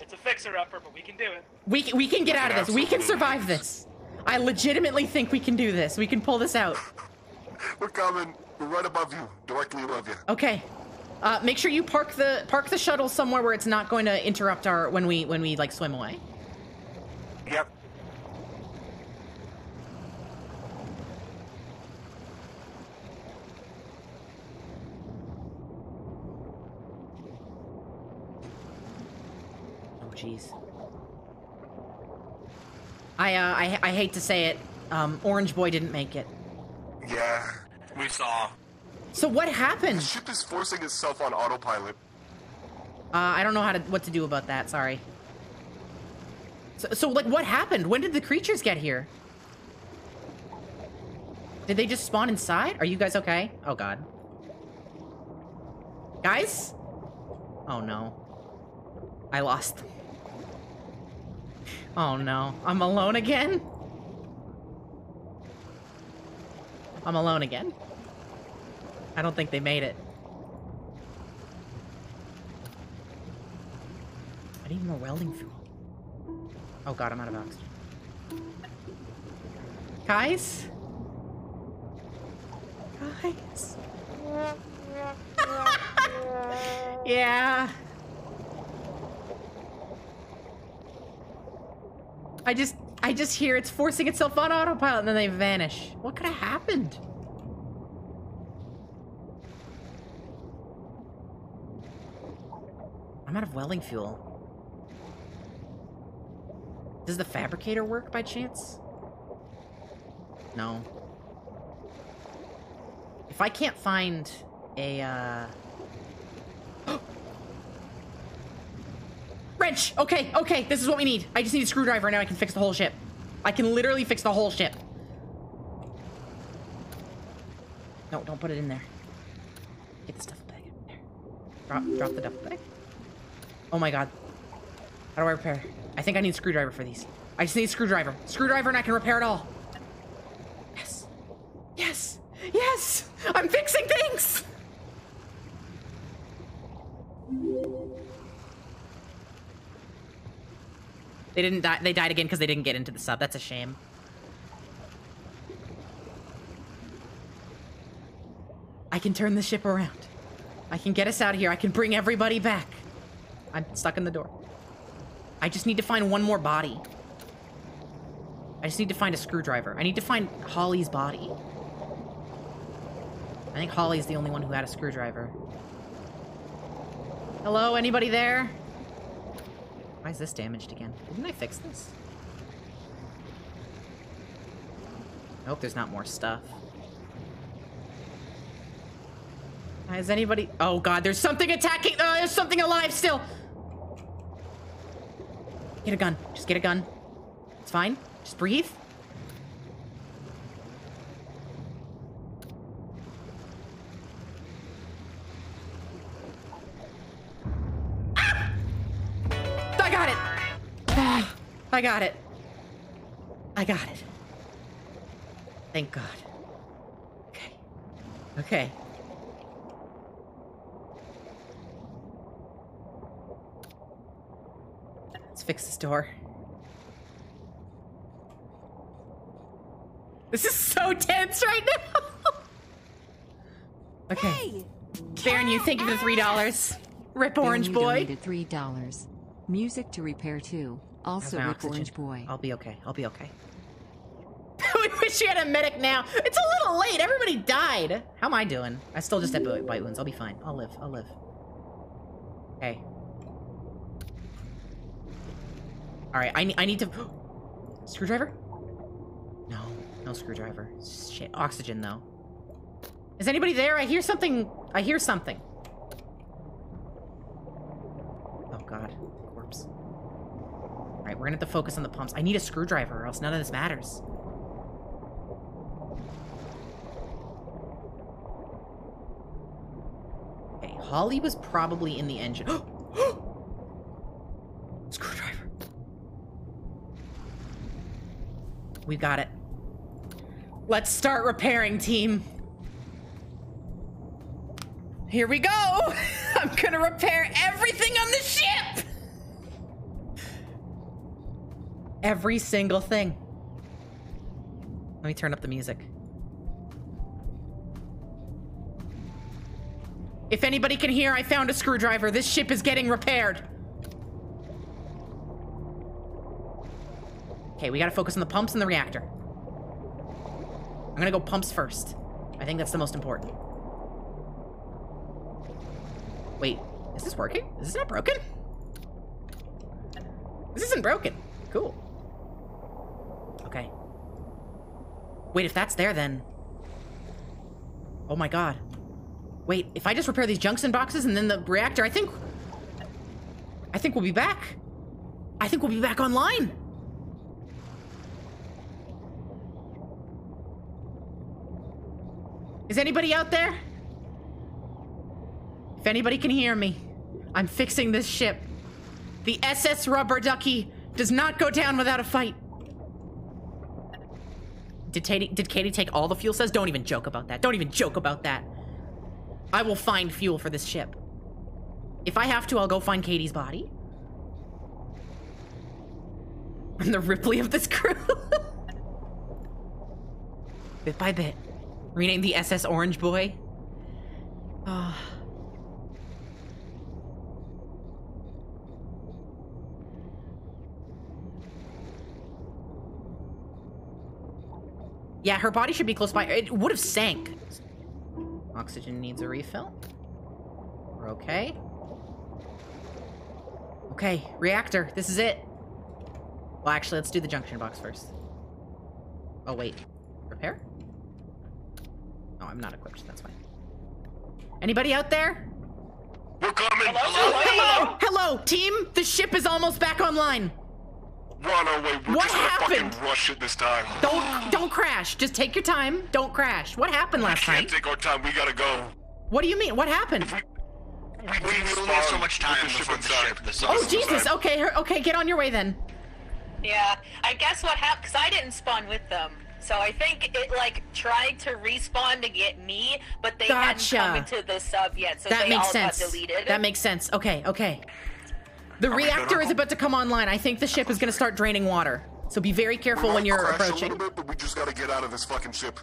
It's a fixer-upper, but we can do it. We can, we can get out of this. We can survive this. I legitimately think we can do this. We can pull this out. [laughs] We're coming. We're right above you, directly above you. Okay. Uh, make sure you park the park the shuttle somewhere where it's not going to interrupt our when we when we like swim away. Yep. Oh jeez. I uh I I hate to say it. Um, Orange Boy didn't make it. Yeah. We saw. So what happened? The ship is forcing itself on autopilot. Uh, I don't know how to what to do about that. Sorry. So, so like, what happened? When did the creatures get here? Did they just spawn inside? Are you guys okay? Oh god. Guys? Oh no. I lost. Oh no. I'm alone again? I'm alone again. I don't think they made it. I need more welding fuel. Oh god, I'm out of oxygen. Guys? Guys? [laughs] yeah. I just, I just hear it's forcing itself on autopilot and then they vanish. What could have happened? I'm out of welding fuel. Does the fabricator work by chance? No. If I can't find a, uh... [gasps] Wrench! Okay, okay, this is what we need. I just need a screwdriver and now I can fix the whole ship. I can literally fix the whole ship. No, don't put it in there. Get the duffel bag. There. Drop, drop the duffel bag. Oh my god. How do I repair? I think I need a screwdriver for these. I just need a screwdriver. Screwdriver and I can repair it all. Yes. Yes. Yes! I'm fixing things! They didn't die. They died again because they didn't get into the sub. That's a shame. I can turn the ship around. I can get us out of here. I can bring everybody back. I'm stuck in the door. I just need to find one more body. I just need to find a screwdriver. I need to find Holly's body. I think Holly's the only one who had a screwdriver. Hello, anybody there? Why is this damaged again? Didn't I fix this? I hope there's not more stuff. Is anybody... Oh god, there's something attacking... Oh, there's something alive still! Get a gun. Just get a gun. It's fine. Just breathe. Ah! I got it! Ah, I got it. I got it. Thank God. Okay. Okay. Let's fix this door. This is so tense right now. [laughs] okay. Baron, you thank you for the three dollars. Rip Orange Baron, you Boy. donated three dollars. Music to repair too. Also Rip oxygen. Orange Boy. I'll be okay. I'll be okay. [laughs] we wish you had a medic now. It's a little late. Everybody died. How am I doing? I still just have bite bite wounds. I'll be fine. I'll live. I'll live. Okay. All right. I need. I need to. [gasps] Screwdriver? No. No screwdriver. Shit. Oxygen though. Is anybody there? I hear something. I hear something. Oh god. Corpse. All right. We're gonna have to focus on the pumps. I need a screwdriver, or else none of this matters. Okay, Holly was probably in the engine. [gasps] [gasps] Screwdriver. We got it. Let's start repairing, team. Here we go. [laughs] I'm gonna repair everything on the ship. Every single thing. Let me turn up the music. If anybody can hear, I found a screwdriver. This ship is getting repaired. Okay, we gotta focus on the pumps and the reactor. I'm gonna go pumps first. I think that's the most important. Wait, is this working? Is this not broken? This isn't broken. Cool. Okay. Wait, if that's there, then... Oh my god. Wait, if I just repair these junction boxes and then the reactor, I think... I think we'll be back. I think we'll be back online. Is anybody out there? If anybody can hear me, I'm fixing this ship. The SS Rubber Ducky does not go down without a fight. Did Katie, did Katie take all the fuel cells? Don't even joke about that. Don't even joke about that. I will find fuel for this ship. If I have to, I'll go find Katie's body. I'm the Ripley of this crew. [laughs] bit by bit. Rename the SS Orange Boy. Ah. Yeah, her body should be close by. It would have sank. Oxygen needs a refill. We're okay. Okay, reactor. This is it. Well, actually, let's do the junction box first. Oh, wait. Repair? No, I'm not equipped. That's fine. Anybody out there? We're coming. Hello, hello, team. The ship is almost back online. We're on our way. We're What just gonna happened? fucking rush it this time. Don't don't crash. Just take your time. Don't crash. What happened last Can't time? take our time. We gotta go. What do you mean? What happened? We, we only have so much time before the ship. The Oh Jesus. Okay, okay. Get on your way then. Yeah, I guess what happened, because I didn't spawn with them. So I think it, like, tried to respawn to get me, but they Gotcha. hadn't come into the sub yet, so that they makes all sense. got deleted. That makes sense. Okay, okay. The oh we reactor is about to come online. I think the ship is going to start draining water. So be very careful when you're Crash a approaching. little bit, but we just gotta get out of this fucking ship.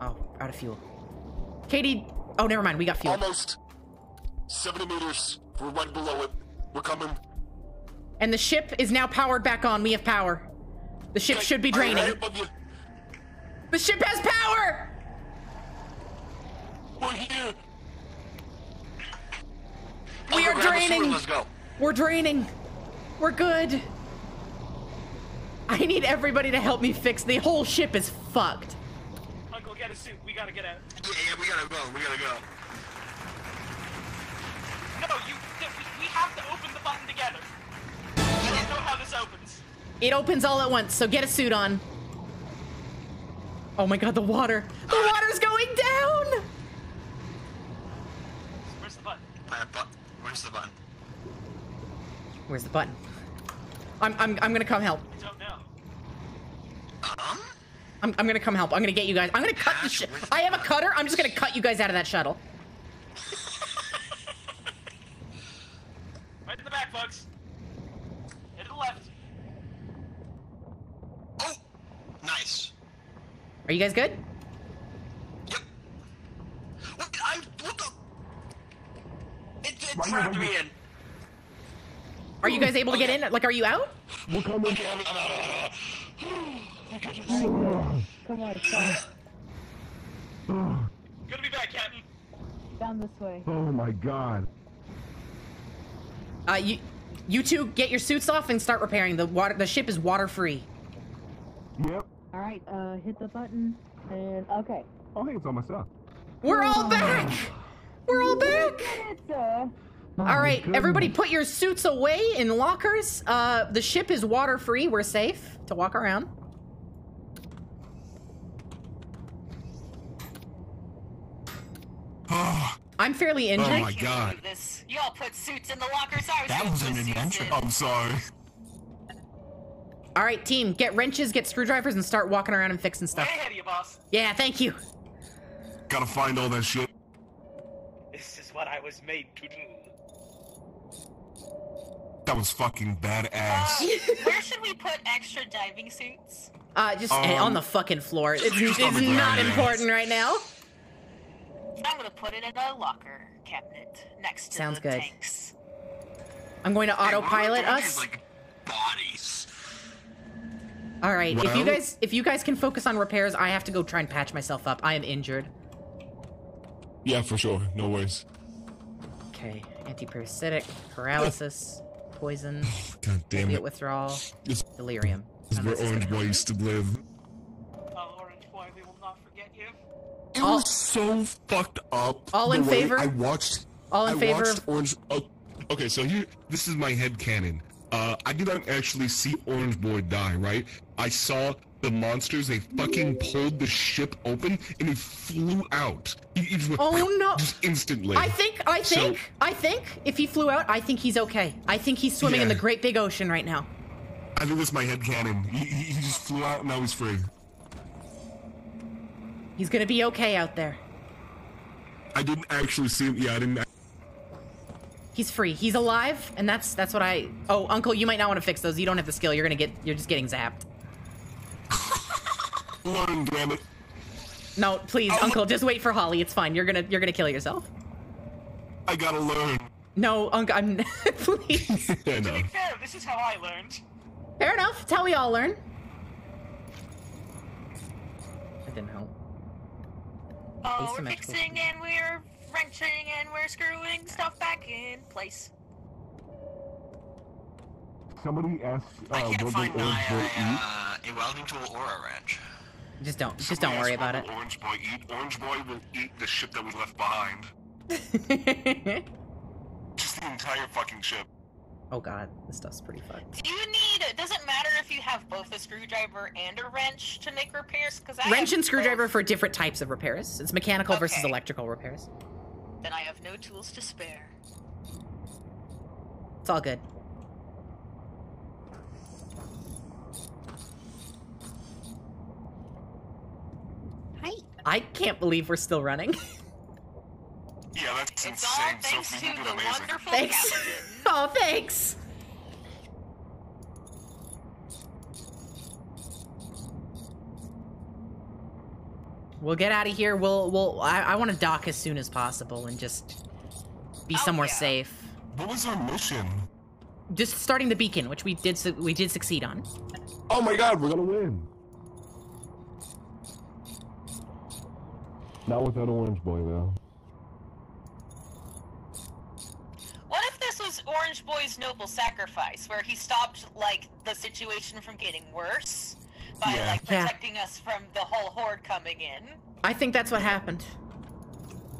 Oh, out of fuel. Katie. Oh, never mind. We got fuel. Almost 70 meters. We're right below it. We're coming. And the ship is now powered back on. We have power. The ship should be draining. Right above you. The ship has power! We're here. We Uncle, are grab a sword, draining. Let's go. We're draining. We're good. I need everybody to help me fix the whole ship is fucked. Uncle, get a suit. We gotta get out. Yeah, yeah, we gotta go. We gotta go. No, you. We we have to open the button together. I don't know how this opens. It opens all at once, so get a suit on. Oh my god, the water. The water's going down! Where's the button? Uh, but where's the button? Where's the button? I'm, I'm, I'm gonna come help. I don't know. Um? I'm, I'm gonna come help. I'm gonna get you guys. I'm gonna cut the ship. I have a cutter. I'm just gonna cut you guys out of that shuttle. [laughs] Right in the back, folks. Hit to the left. Nice. Are you guys good? What? I what the? It, it Right, trapped me in. Are you guys able to get in? Like, are you out? We're coming. Come on, come Good to be back, Captain. down this way. Oh my god. Uh, you, you two get your suits off and start repairing. The water, the ship is water free. Yep. All right, uh, hit the button, and okay. Oh, hey, it's all my stuff. We're all back. We're all back. It's, uh, All right, everybody, put your suits away in lockers. Uh, the ship is water free. We're safe to walk around. [sighs] I'm fairly injured. Oh my god. You all put suits in the lockers. I was That was an adventure. I'm sorry. All right, team, get wrenches, get screwdrivers, and start walking around and fixing Way stuff. ahead of you, boss. Yeah, thank you. Gotta find all that shit. This is what I was made to do. That was fucking Uh, badass. where should we put extra diving suits? Uh, just Um, on the fucking floor. It's, it's the ground, not important right now. I'm gonna put it in a locker cabinet next to Sounds the good. tanks. I'm going to autopilot Don't us. like bodies. All right, if you guys if you guys can focus on repairs, I have to go try and patch myself up. I am injured. Yeah, for sure. No worries. Okay, antiparasitic, paralysis, poison, [sighs] God damn opiate it. withdrawal, This delirium. is where of this is Orange Boy used to live. Oh, Orange Boy, we will not forget you. It was so fucked up. All in favor? I watched. All in I favor watched Orange. Oh, okay, so here, this is my head canon. Uh, I did not actually see Orange Boy die, right? I saw the monsters. They fucking pulled the ship open and he flew out. Just Oh [laughs] no! just instantly. I think I So- think I think if he flew out, I think he's okay. I think he's swimming in the great big ocean right now. I think that's my head canon. He, he, he just flew out and now he's free. He's gonna be okay out there. I didn't actually see him. Yeah, I didn't. He's free. He's alive, and that's that's what I. Oh, Uncle, you might not want to fix those. You don't have the skill. You're gonna get. You're just getting zapped. Learn, damn it. No, please, Oh. Uncle, just wait for Holly. It's fine. You're gonna you're gonna kill yourself. I gotta learn. No, Uncle, I'm. [laughs] please. [laughs] I know. To be fair, this is how I learned. Fair enough. It's how we all learn. That didn't help. Oh, we're Asymmetrical. fixing and we're wrenching and we're screwing stuff back in place. Somebody asked, I uh, can't what find did Orange my Boy eat? uh, a welding tool or a wrench. Just don't. Just don't worry about it. Orange Boy eat. Orange Boy will eat the shit that was left behind. [laughs] just the entire fucking ship. Oh god, this stuff's pretty fucked. Do you need? It doesn't matter if you have both a screwdriver and a wrench to make repairs. Because I Wrench and screwdriver for different types of repairs. It's mechanical versus electrical repairs. Both, then I have no tools to spare. It's all good. Hi. I can't believe we're still running. [laughs] Yeah, that's It's insane. all thanks Sophie, to the amazing. wonderful Thanks. [laughs] oh, thanks. We'll get out of here. We'll we'll I, I want to dock as soon as possible and just be Oh, somewhere yeah. safe. What was our mission? Just starting the beacon, which we did su- we did succeed on. Oh my god, we're gonna win. Not without Orange Boy though. What if this was Orange Boy's noble sacrifice, where he stopped like the situation from getting worse by Yeah. like Yeah. protecting us from the whole horde coming in? I think that's what happened.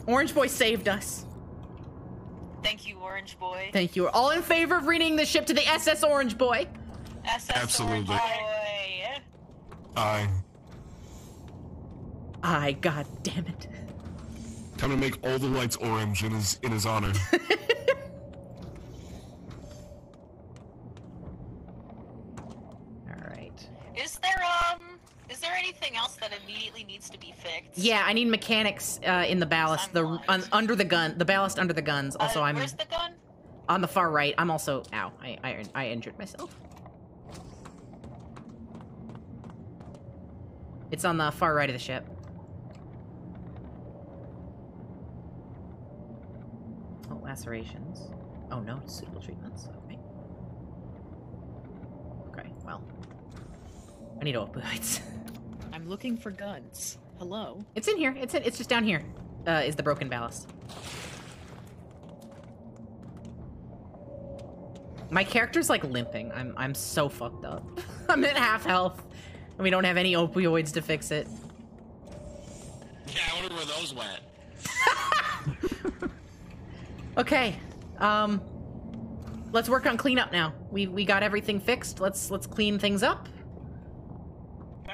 Orange Boy saved us. Thank you, Orange Boy. Thank you. All in favor of renaming the ship to the SS Orange Boy? SS Absolutely. Orange Boy. I I god damn it. time to make all the lights orange in his in his honor. [laughs] Alright. Is there um? Is there anything else that immediately needs to be fixed? Yeah, I need mechanics uh, in the ballast, the un, under the gun, the ballast under the guns. Also, Uh, I'm Where's the gun? on the far right. I'm also ow. I I, I injured myself. It's on the far right of the ship. Oh, lacerations. Oh no, suitable treatments. Okay. Okay, well. I need opioids. [laughs] I'm looking for guns. Hello? It's in here. It's in, it's just down here. Uh, is the broken ballast. My character's like limping. I'm I'm so fucked up. [laughs] I'm at half health, and we don't have any opioids to fix it. Yeah, I wonder where those went. [laughs] Okay. Um let's work on cleanup now. We we got everything fixed. Let's let's clean things up.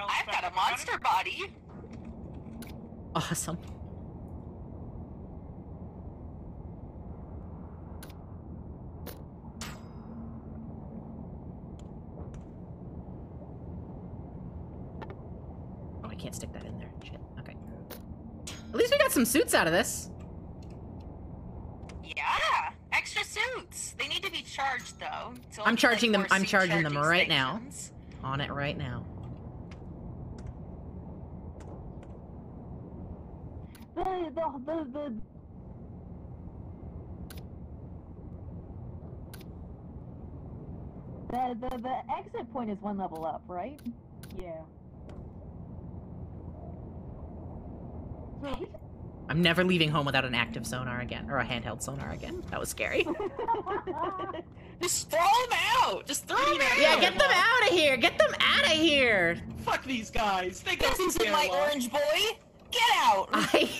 I've got a monster body. Awesome. Oh, I can't stick that in there. Shit. Okay. At least we got some suits out of this. Yeah, extra suits. They need to be charged though. So I'm charging like, them. I'm charging them charging right now. On it right now. The, the, the, the... The, the, the exit point is one level up, right? Yeah. So I'm never leaving home without an active sonar again, or a handheld sonar again. That was scary. [laughs] [laughs] Just throw them out! Just throw them out! yeah, get them out of here! Get them out of here! Fuck these guys. They got This isn't my orange boy! Get out! [laughs] I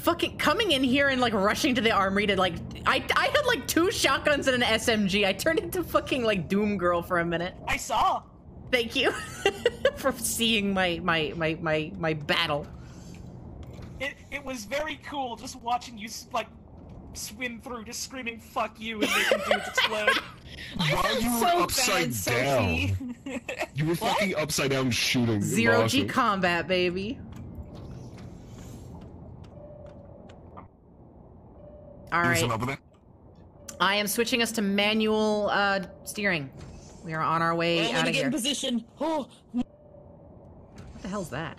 fucking coming in here and like rushing to the armory to like I I had like two shotguns and an SMG. I turned into fucking like Doom Girl for a minute. I saw. Thank you [laughs] for seeing my my my my my battle. It, it was very cool just watching you like swim through, just screaming "fuck you" and making dudes explode. [laughs] While you were upside down, you were fucking upside down shooting. Zero G Awesome. combat, baby. All Listen right. over. I am switching us to manual uh, steering. We are on our way I'm out of get here. in position. Oh, What the hell's that?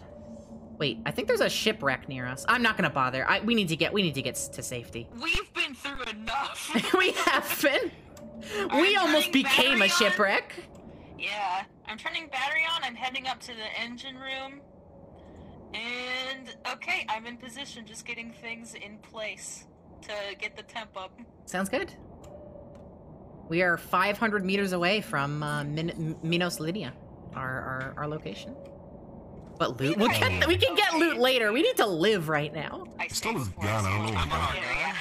Wait, I think there's a shipwreck near us. I'm not gonna bother. I, we need to get we need to get to safety. [laughs] We've been through enough. [laughs] we have been. we I'm almost became a battery on. shipwreck. Yeah, I'm turning battery on. I'm heading up to the engine room. And okay, I'm in position, just getting things in place to get the temp up. Sounds good. We are 500 meters away from uh, Min- Minos Lydia, our, our our location. But loot, we'll get, we can get loot later. We need to live right now. I Still is gun. I don't know. I'm on.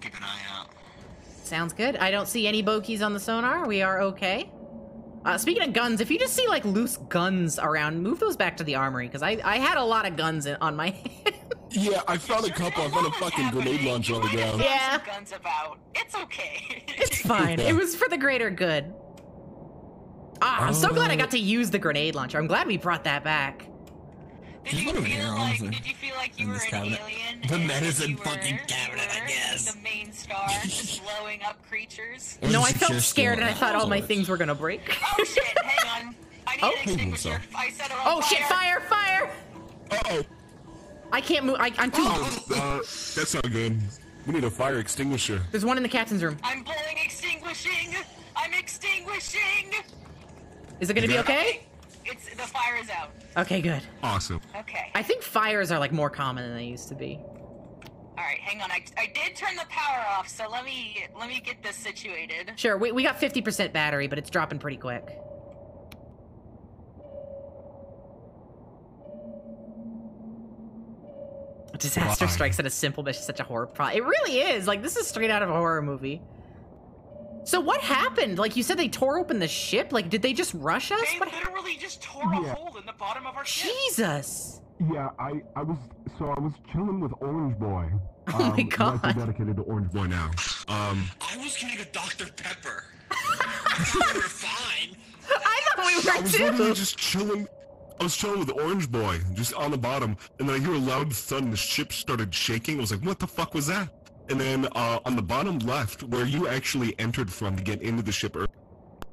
Keep an eye out. Sounds good. I don't see any bogeys on the sonar. We are okay. Uh, speaking of guns, if you just see like loose guns around, move those back to the armory because I, I had a lot of guns in, on my. [laughs] Yeah, I found a couple. I found a fucking grenade launcher on the ground. Yeah. Guns about. It's okay. it's [laughs] fine. It was for the greater good. Ah, I'm so glad I got to use the grenade launcher. I'm glad we brought that back. Did you feel like? Did you feel like you were an alien? The medicine fucking cabinet, I guess. The main star, just [laughs] blowing up creatures. No, I felt scared and I thought all my things were gonna break. Oh shit! Hang on. I need Oh. an extinguisher. I set it on Oh fire. shit! Fire! Fire! Uh oh. I can't move. I, I'm too. Uh, that's not good. We need a fire extinguisher. There's one in the captain's room. I'm blowing extinguishing. I'm extinguishing. Is it gonna be okay? It's the fire is out. Okay, good. Awesome. Okay. I think fires are like more common than they used to be. All right, hang on. I, I did turn the power off, so let me let me get this situated. Sure, we, we got 50% battery, but it's dropping pretty quick. Disaster Why? strikes at a simple mission, such a horror pro. It really is. Like this is straight out of a horror movie. So what happened? Like you said, they tore open the ship. Like did they just rush us? They literally just tore a hole in the bottom of our ship. Jesus. Yeah, I, I was so I was chilling with Orange Boy. [laughs] Oh my Um, who God. actually dedicated to Orange Boy now. Um, I was getting a Dr. Pepper. I thought [laughs] we were fine. I thought we were I was literally just chilling. I was chilling with Orange Boy, just on the bottom, and then I hear a loud thud, and the ship started shaking. I was like, "What the fuck was that?" And then uh, on the bottom left, where you actually entered from to get into the ship, ear-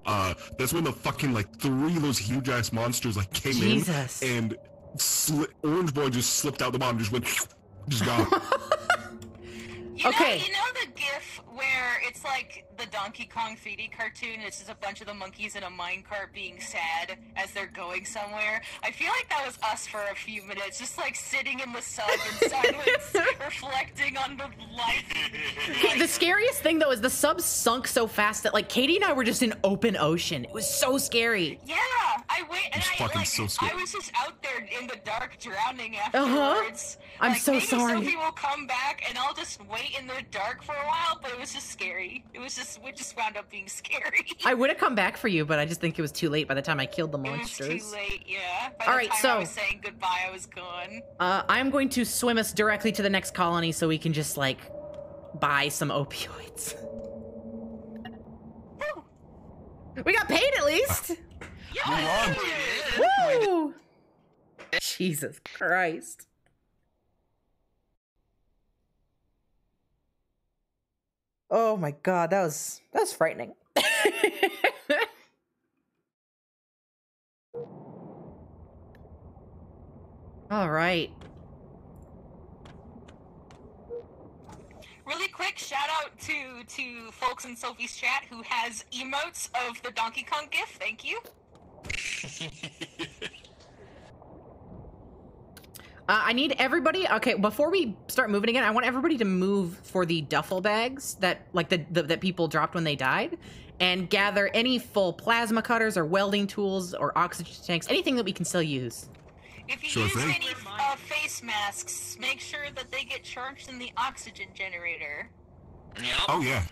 uh, that's when the fucking like three of those huge ass monsters like came Jesus. in, and sli- Orange Boy just slipped out the bottom, just went, just gone. [laughs] You Okay. Know, you know the GIF where it's like the Donkey Kong 3D cartoon. It's just a bunch of the monkeys in a minecart being sad as they're going somewhere. I feel like that was us for a few minutes, just like sitting in the sun in [laughs] silence, reflecting on the life. [laughs] the scariest thing though is the sub sunk so fast that like Katie and I were just in open ocean. It was so scary. Yeah, I wait, and It's I fucking like, so scary. I was just out there in the dark, drowning Uh-huh. afterwards. I'm Like, so maybe sorry. Sophie will come back, and I'll just wait in the dark for a while. But it was just scary. It was just, it just wound up being scary. [laughs] I would have come back for you, but I just think it was too late by the time I killed the monsters. It was too late, yeah. By All right, so- I was saying goodbye, I was gone. Uh, I'm going to swim us directly to the next colony so we can just like buy some opioids. we got paid at least. Woo! Jesus Christ. Oh my god, that was that was frightening. [laughs] All right. Really quick shout out to to folks in Sophie's chat who has emotes of the Donkey Kong GIF. Thank you. [laughs] Uh, I need everybody. Okay, before we start moving again, I want everybody to move for the duffel bags that, like the, the that people dropped when they died, and gather any full plasma cutters or welding tools or oxygen tanks, anything that we can still use. If you Sure use thing. any uh, face masks, make sure that they get charged in the oxygen generator. oh yeah.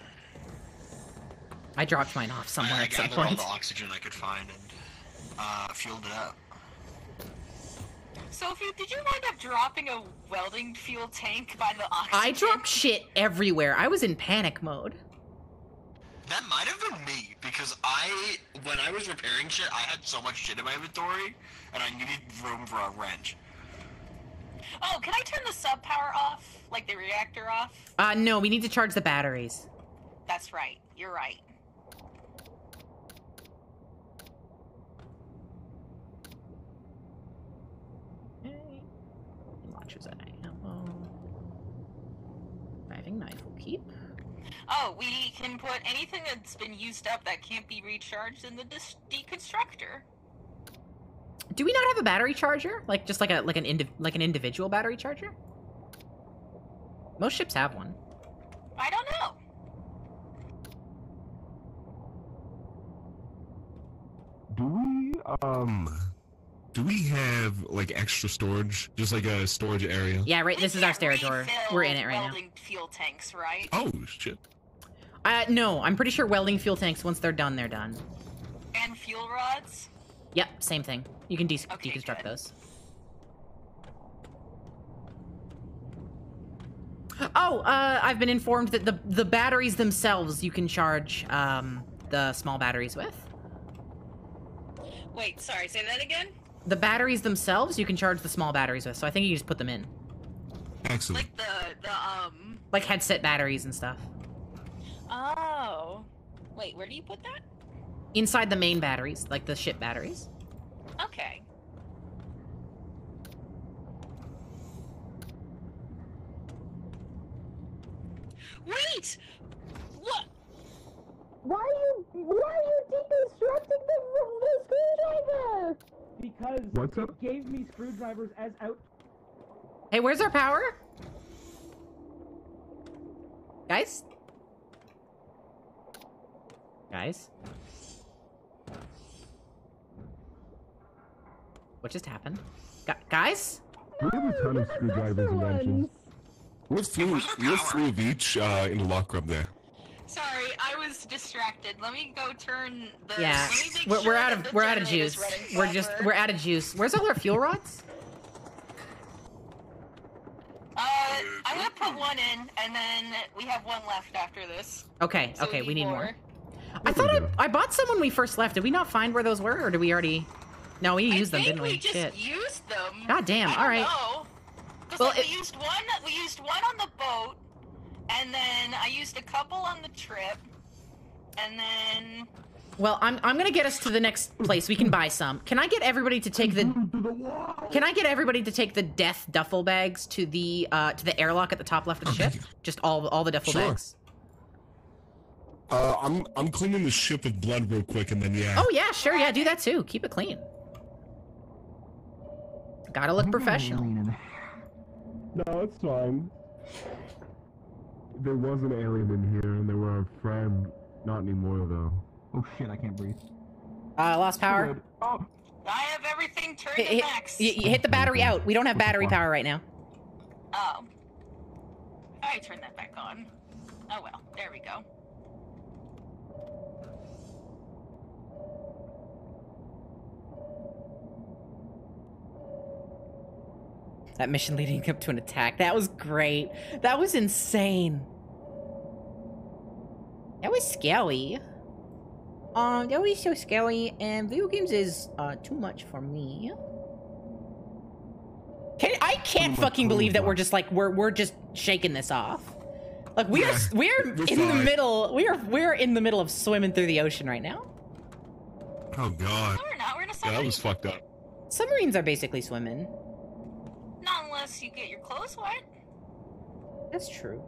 I dropped mine off somewhere I, I at some gathered all the oxygen I could find and uh, fueled it up. Sophie, did you wind up dropping a welding fuel tank by the oxygen? I dropped shit everywhere. I was in panic mode. That might have been me because I, when I was repairing shit, I had so much shit in my inventory, and I needed room for a wrench. Oh, can I turn the sub power off? Like the reactor off? Uh, no, we need to charge the batteries. That's right. You're right. Launchers and ammo. Reviving knife will keep. Oh, we can put anything that's been used up that can't be recharged in the dis- deconstructor. Do we not have a battery charger? Like just like a like an indi- like an individual battery charger? Most ships have one. I don't know. Do we Um, do we have like extra storage, just like a storage area? Yeah, right. This is our storage door. We're in it right now. welding fuel tanks, right? Oh shit. Uh, no, I'm pretty sure welding fuel tanks, once they're done, they're done. And fuel rods? Yep, same thing. You can de deconstruct those. Oh, uh, I've been informed that the the batteries themselves you can charge um, the small batteries with. Wait, sorry, say that again? The batteries themselves you can charge the small batteries with, so I think you just put them in. Excellent. Like the, the, um... Like headset batteries and stuff. Oh. Wait, where do you put that? Inside the main batteries, like the ship batteries. Okay. Wait! What? Why are you why are you deconstructing the, the screwdriver? Because What's up? it gave me screwdrivers as out. Hey, where's our power? Guys? Guys? What just happened? Gu guys? We have a ton of screwdrivers and wrenches. We have three, we have three of each uh, in the locker up there. Sorry, I was distracted. Let me go turn the. Yeah, let me make we're, we're out of we're out of juice. We're just we're out of juice. Where's all our fuel rods? Uh, I'm gonna put one in, and then we have one left after this. Okay, So okay, we need more. more. I thought I, I bought some when we first left. Did we not find where those were, or did we already? No, we used them, I think didn't we? we just Shit. used them. God damn, I don't alright. know. Well, like, we used one. We used one on the boat, and then I used a couple on the trip, and then Well, I'm I'm gonna get us to the next place. We can buy some. Can I get everybody to take the? Can I get everybody to take the death duffel bags to the uh to the airlock at the top left of the ship? Just all all the duffel Sure. bags. Uh, I'm I'm cleaning the ship of blood real quick, and then yeah. Oh yeah, sure, yeah, do that too. Keep it clean. Gotta look professional. No, it's fine. There was an alien in here, and they were our friend. Not anymore, though. Oh shit, I can't breathe. Uh, lost power. Oh, I have everything turned Hit, to hit, max. y- y- hit the battery out. We don't have battery power right now. Oh. I turned that back on. Oh well, there we go. That mission leading up to an attack. That was great. That was insane. That was scary. Um, that was so scary, and video games is uh too much for me. Can I can't fucking believe that we're just like we're we're just shaking this off. Like we're [laughs] we're we're in the middle. We're we're in the middle of swimming through the ocean right now. Oh god. We're not. We're in a Yeah, that was fucked up. Submarines are basically swimming. Not unless you get your clothes wet. That's true.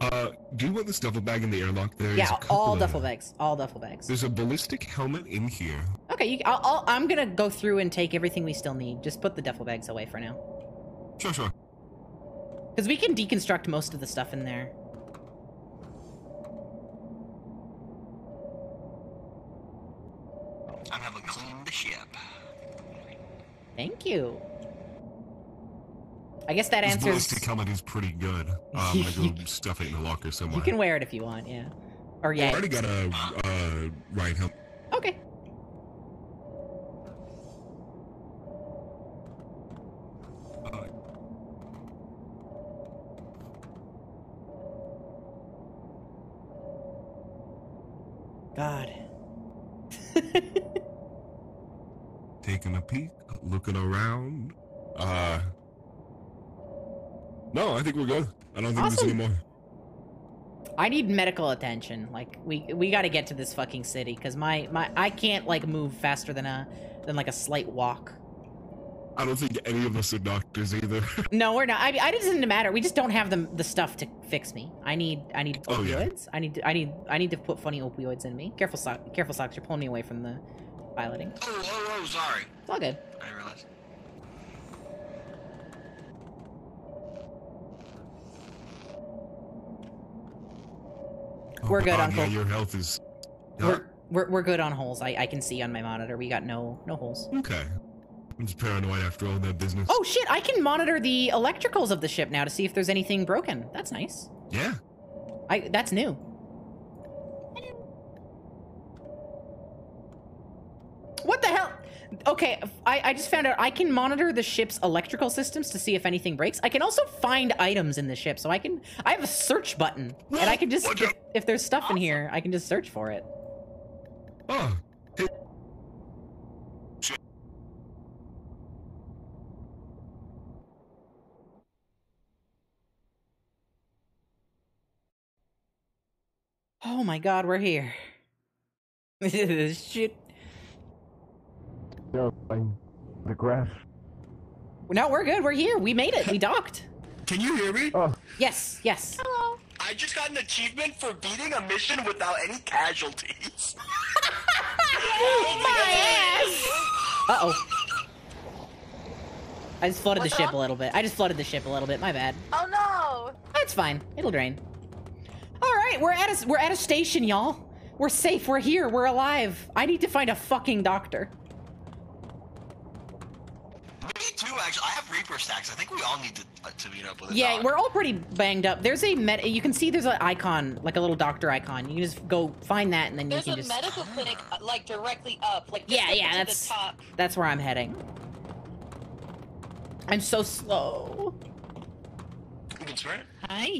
Uh, do you want this duffel bag in the airlock? There's yeah, all duffel bags. All duffel bags. There's a ballistic helmet in here. Okay, you, I'll, I'll, I'm gonna go through and take everything we still need. Just put the duffel bags away for now. Sure, sure. Because we can deconstruct most of the stuff in there. I'm gonna clean the ship. Thank you. I guess that This answers. ballistic helmet is pretty good. Uh, I'm gonna go stuff it in the locker somewhere. You can wear it if you want, yeah. Or yeah. I already got a uh, right helmet. Okay. God. Taking a peek, looking around. Uh, no, I think we're good. I don't think there's any more. I need medical attention. Like we we got to get to this fucking city because my my I can't like move faster than a than like a slight walk. I don't think any of us are doctors either. [laughs] No, we're not. I, I it doesn't matter. We just don't have the the stuff to fix me. I need I need Oh, yeah. opioids. I need I need I need to put funny opioids in me. Careful, sock. Careful, socks. You're pulling me away from the piloting. Oh, oh, oh, sorry. It's all good. I didn't realize. We're oh, good, God, Uncle. Yeah, your health is. We're, we're we're good on holes. I I can see on my monitor. We got no no holes. Okay. I'm just paranoid after all that business. Oh shit! I can monitor the electricals of the ship now to see if there's anything broken. That's nice. Yeah. I that's new. What the hell? Okay, I, I just found out I can monitor the ship's electrical systems to see if anything breaks. I can also find items in the ship, so I can I have a search button, and I can just if, if there's stuff in here, I can just search for it. Oh. Oh my god, we're here. [laughs] This is shit. No, the grass. No, we're good. We're here. We made it. We docked. Can you hear me? Oh. Yes, yes. Hello. I just got an achievement for beating a mission without any casualties. [laughs] My ass! Uh oh. I just flooded the ship wrong? a little bit. I just flooded the ship a little bit. My bad. Oh no! That's fine. It'll drain. All right, we're at a we're at a station, y'all. We're safe. We're here. We're alive. I need to find a fucking doctor. Me too, actually. I have Reaper's Tax. I think we all need to, uh, to meet up with a Yeah, doc. we're all pretty banged up. There's a med. You can see there's an icon, like a little doctor icon. You can just go find that, and then There's you can just. There's a medical clinic uh, like directly up, like just Yeah, yeah, to that's- the top. That's where I'm heading. I'm so slow. You can sprint? Hi.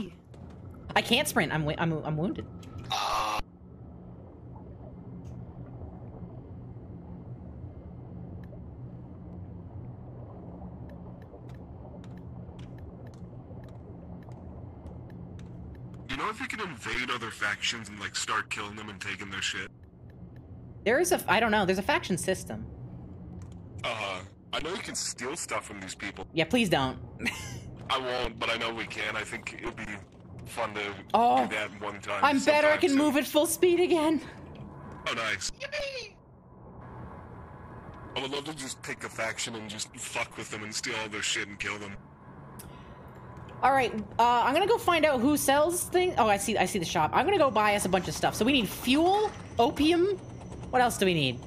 I can't sprint. I'm I'm I'm wounded. Uh, You know if you can invade other factions and like start killing them and taking their shit? There is a. I don't know. There's a faction system. Uh huh. I know you can steal stuff from these people. Yeah, please don't. I won't, but I know we can. I think it'd be fun to Oh, do that one time. I'm better. I can soon. move at full speed again. Oh, nice. I would love to just pick a faction and just fuck with them and steal all their shit and kill them. All right, uh, I'm gonna go find out who sells things. Oh, I see. I see the shop. I'm gonna go buy us a bunch of stuff. So we need fuel, opium. What else do we need?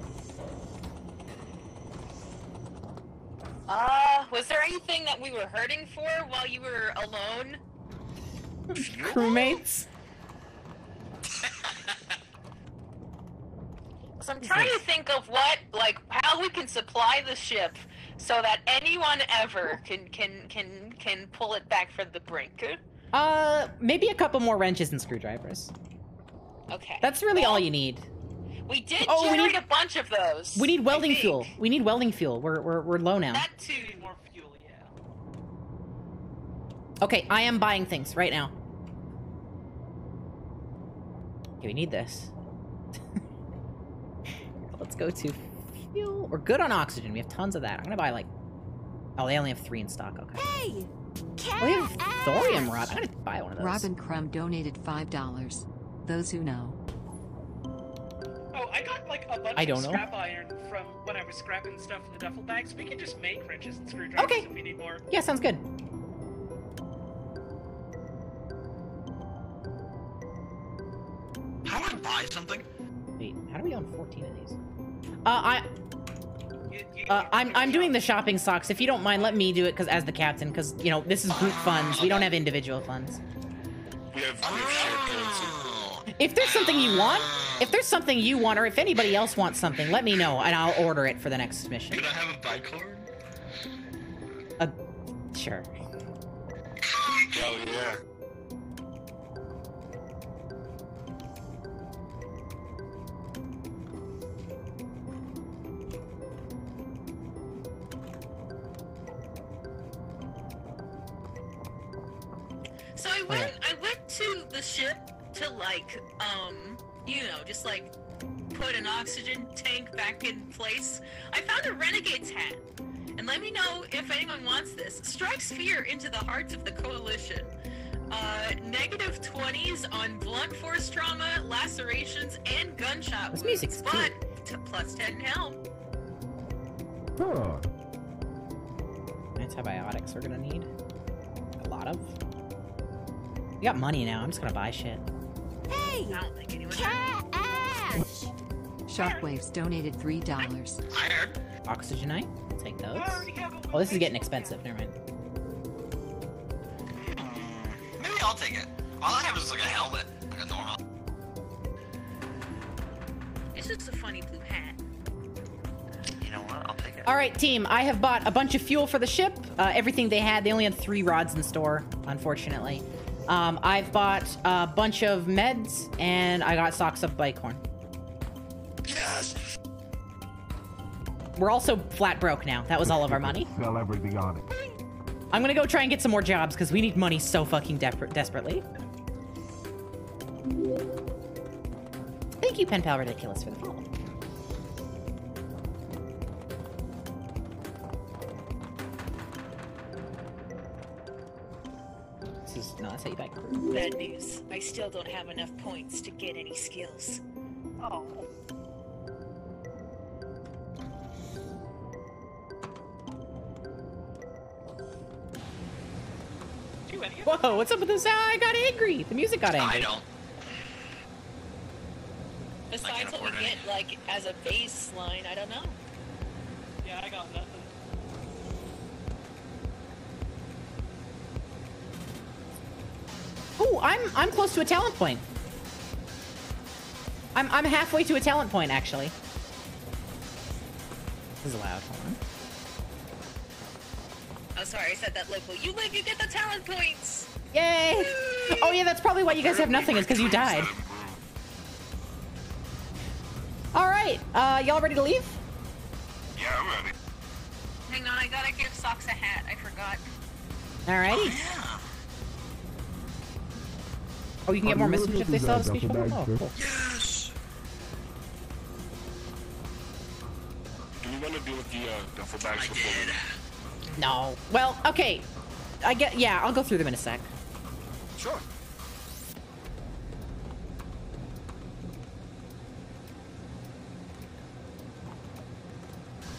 Uh, was there anything that we were hurting for while you were alone? [laughs] Crewmates. [laughs] So I'm trying to think of what, like, how we can supply the ship so that anyone ever can can can can pull it back from the brink. Uh, maybe a couple more wrenches and screwdrivers. Okay. That's really all you need. We did Oh, we need- a bunch of those. We need welding fuel. We need welding fuel. We're we're we're low now. That too. More fuel, yeah. Okay, I am buying things right now. Okay, we need this. [laughs] Let's go to fuel. We're good on oxygen. We have tons of that. I'm gonna buy like. Oh, they only have three in stock. Okay. Hey! Oh, they have thorium rod. I'm gonna buy one of those. Robin Crumb donated $5. Those who know. Oh, I got like a bunch I don't of know. scrap iron from when I was scrapping stuff in the duffel bags. We can just make wrenches and screwdrivers Okay. if we need more. Yeah, sounds good. how do I buy something? Wait, how do we own 14 of these? Uh, I. Uh, I'm I'm doing the shopping socks. If you don't mind, let me do it because as the captain, because you know this is group funds. We don't have individual funds. We have, we have shared currency. If there's something you want, if there's something you want, or if anybody else wants something, let me know and I'll order it for the next mission. Could I have a bicorn? Uh, sure. Hell yeah. The ship to like um you know just like put an oxygen tank back in place. I found a renegade's hat. And let me know if anyone wants this. Strikes fear into the hearts of the coalition. Uh, negative 20s on blunt force trauma, lacerations, and gunshot This wounds, music's but to plus 10 health. Huh. Antibiotics we're gonna need. A lot of. We got money now. I'm just gonna buy shit. Hey! I don't think anyone Cash! Shockwaves donated $3. I heard. Oxygenite. I'll take those. I already have a Oh, this is getting expensive. Never mind. Maybe I'll take it. All I have is like a helmet, like a normal. It's just a funny blue hat. You know what? I'll take it. All right, team. I have bought a bunch of fuel for the ship. Uh, everything they had. They only had three rods in store, unfortunately. Um, I've bought a bunch of meds, and I got socks of bicorn. Yes. We're also flat broke now. That was all of our money. [laughs] Sell everything on it. I'm gonna go try and get some more jobs because we need money so fucking dep- desperately. Thank you, Pen Pal Ridiculous, for the follow. Is no, that's how you back. Bad news. I still don't have enough points to get any skills. Oh. Whoa, what's up with this? I got angry. The music got angry. I don't. Besides what we get, like, as a baseline, I don't know. Yeah, I got nothing. Ooh, I'm I'm close to a talent point. I'm I'm halfway to a talent point actually. This is loud. Hold on. Oh, sorry, I said that local. You live, you get the talent points! Yay! Oh yeah, that's probably why you guys have nothing is because you died. All right, uh, y'all ready to leave? Yeah, I'm ready. Hang on, I gotta give Socks a hat. I forgot. Alrighty. Oh, you can get more messages if they still have a speech bubble. Oh, cool. Yes. Do we want to deal with the uh, duffel bags I before did. No. Well, okay. I get. Yeah, I'll go through them in a sec. Sure.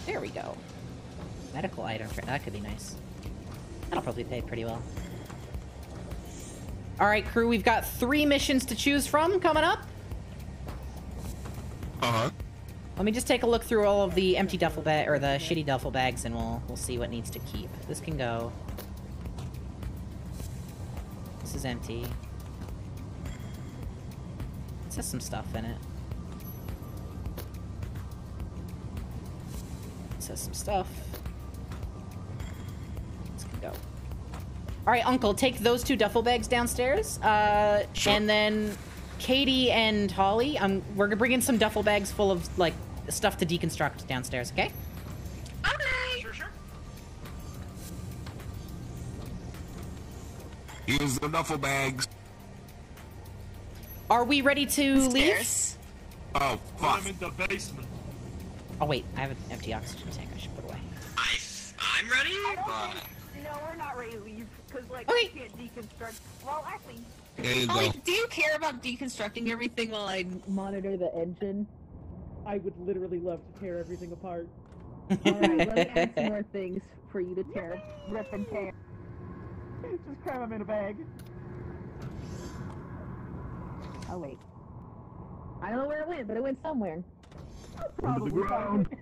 There we go. Medical item. That could be nice. That'll probably pay pretty well. All right, crew. We've got three missions to choose from coming up. Uh huh. Let me just take a look through all of the empty duffel bag or the shitty duffel bags, and we'll we'll see what needs to keep. This can go. This is empty. This has some stuff in it. This has some stuff. All right, Uncle, take those two duffel bags downstairs, uh, and then Katie and Holly, um, we're gonna bring in some duffel bags full of like stuff to deconstruct downstairs. Okay? Okay. Sure, sure. Here's the duffel bags. Are we ready to leave? Oh, fuck. I'm in the basement. Oh wait, I have an empty oxygen tank. I should put away. I, I'm ready, but No, we're not ready to leave because like Okay. we can't deconstruct. Well, actually, There you Holly, go. do you care about deconstructing everything while I monitor the engine? I would literally love to tear everything apart. Alright, let me add some [laughs] more things for you to tear. rip and tear. Just cram them in a bag. Oh wait. I don't know where it went, but it went somewhere. Under the ground. [laughs]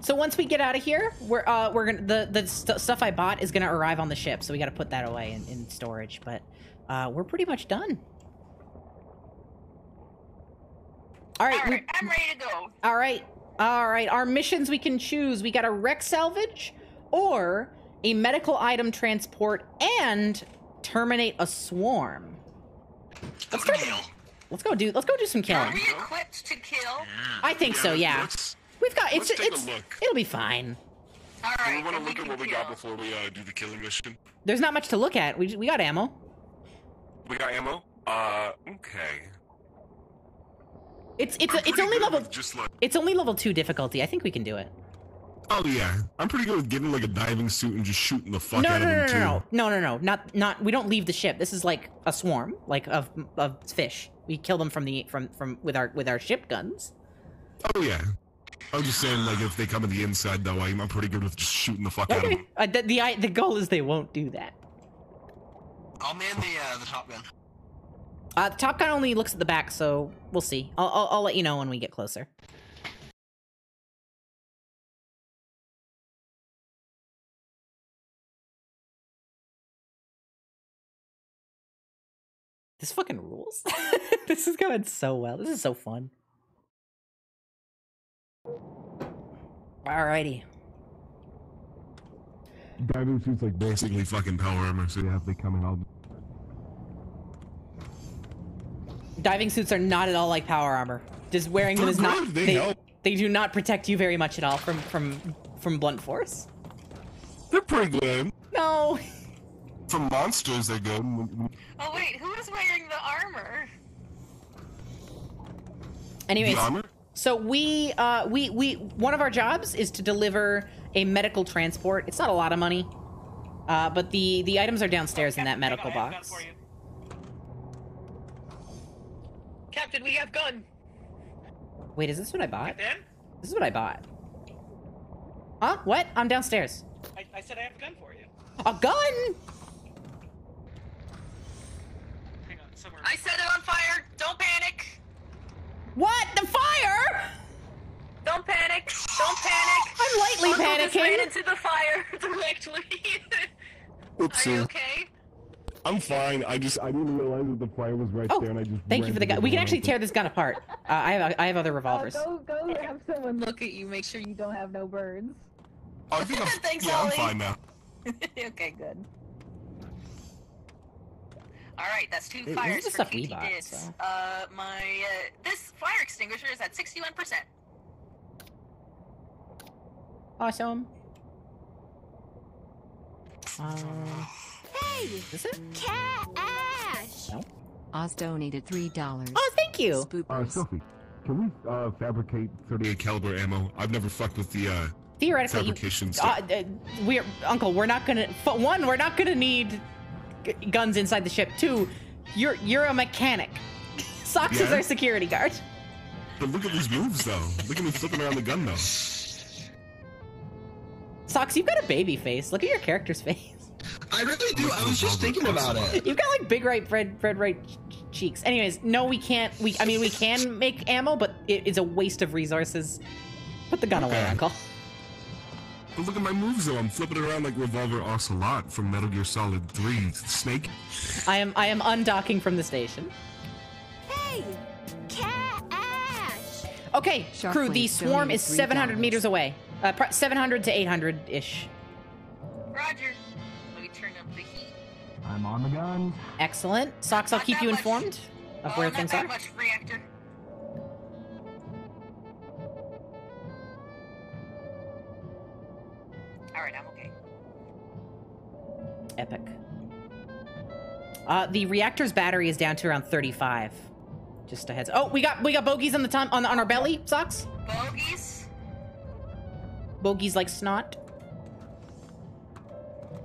So once we get out of here, we're uh we're gonna the the st- stuff I bought is gonna arrive on the ship, so we got to put that away in, in storage. But uh we're pretty much done. All right, we- Alright, I'm ready to go. all right, all right. Our missions we can choose. We got a wreck salvage, or a medical item transport, and terminate a swarm. Let's go. Let's go do. Let's go do some Are killing. we equipped to kill? I think so. Yeah. We've got. It's. let's take a look. It'll be fine. Do we want to look at can what we got before we uh, do the killing mission? There's not much to look at. We we got ammo. We got ammo? Uh, okay. It's it's a, it's only level. Just like, It's only level two difficulty. I think we can do it. Oh yeah, I'm pretty good with getting like a diving suit and just shooting the fuck no, out no, of no, them no, too. no, no, no, no, not not. We don't leave the ship. This is like a swarm, like of of fish. We kill them from the from from with our with our ship guns. Oh yeah. I'm just saying, like, if they come in the inside, though, I'm, pretty good with just shooting the fuck okay. out of them. Uh, the, the, the goal is they won't do that. I'll man the, uh, the Top Gun. Uh, the Top Gun only looks at the back, so we'll see. I'll, I'll, I'll let you know when we get closer. This fucking rules. [laughs] this is going so well. This is so fun. Alrighty. Diving suits like Basically fucking power armor, so they have they come in all. Diving suits are not at all like power armor. Just wearing them They're is not. they they, help. they do not protect you very much at all from from from blunt force. They're pretty good. No. From monsters, they're good. Oh wait, who is wearing the armor? Anyways, The armor? So we uh we we one of our jobs is to deliver a medical transport. It's not a lot of money. Uh, but the the items are downstairs in that medical box. Captain, we have gun. Wait, is this what I bought? Then This is what I bought. Huh? What? I'm downstairs. I, I said I have a gun for you. A gun? Hang on, somewhere. I set it on fire. Don't panic. What? The fire? Don't panic. Don't panic. I'm lightly Uncle just panicking. ran into the fire [laughs] directly. Oopsie. Are you okay? I'm fine. I just I didn't realize that the fire was right Oh, there, and I just. Thank you for the gun. We can actually tear this gun apart. Uh, I have I have other revolvers. go go have someone look at you. Make sure you don't have no burns. I think I'm, [laughs] Thanks, yeah, I'm fine now. [laughs] okay, good. All right, that's two This is fires the for stuff we bought, so. Uh, my uh, this fire extinguisher is at sixty-one percent. Awesome. Uh, Hey, this is it? cash. No. Oz donated $3. Oh, thank you. Uh, Spoopers. Sophie, can we uh fabricate 38 caliber ammo. I've never fucked with the uh, Theoretically, you, fabrication uh, stuff. uh, we're Uncle. We're not gonna. One, we're not gonna need g- guns inside the ship. Two, you're you're a mechanic. Socks is our security guard. But look at these moves, though. Look at me flipping around the gun, though. Socks, you've got a baby face. Look at your character's [laughs] face. I really do. I was just thinking about it. You've got like big right red red right ch- cheeks. Anyways, no, we can't. We I mean we can make ammo, but it is a waste of resources. Put the gun away, Uncle. But look at my moves, though. I'm flipping around like Revolver Ocelot from Metal Gear Solid 3. Snake. I am I am undocking from the station. Hey, cash. Okay, Shark crew. The swarm is seven hundred $3. meters away. Uh, seven hundred to eight hundred ish. Roger. Let me turn up the heat. I'm on the gun. Excellent. Socks, I'll Not keep that you much. informed of oh, where not things that are. much reactor. All right, I'm okay. Epic. Uh, the reactor's battery is down to around thirty-five. Just a heads. Oh, we got we got bogeys on the time on on our belly. Socks. Bogies. Bogeys like snot.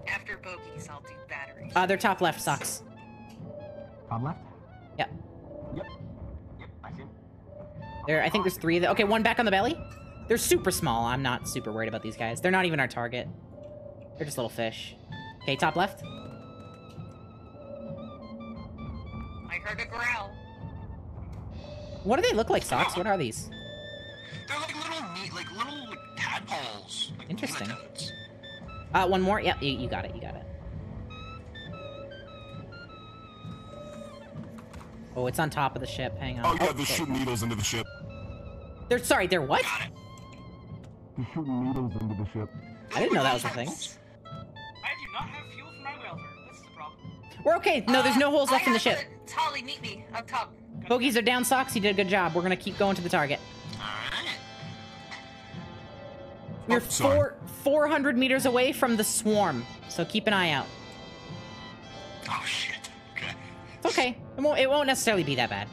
After bogies, I'll do batteries. Uh, they're top left socks. Top left. Yep. Yep. Yep. I see. There, I think there's three of them. Okay, one back on the belly. They're super small. I'm not super worried about these guys. They're not even our target. They're just little fish. Okay, top left. I heard a growl. What do they look like, socks? What are these? They're like little meat, like little like, tadpoles. Like Interesting. Uh, one more. Yep, you, you got it. You got it. Oh, it's on top of the ship. Hang on. Oh, yeah, they're shooting needles into the ship. They're sorry. They're what? They're shooting needles into the ship. I didn't know that was a thing. I do not have fuel for my welder. This is the problem. We're okay. No, there's no holes left I in the ship. a- Tolly, meet me up top. Bogies are down. Socks. You did a good job. We're gonna keep going to the target. Alright. We're Oh, four 400 meters away from the swarm, so keep an eye out. Oh shit. Okay. It's okay. It won't, it won't necessarily be that bad.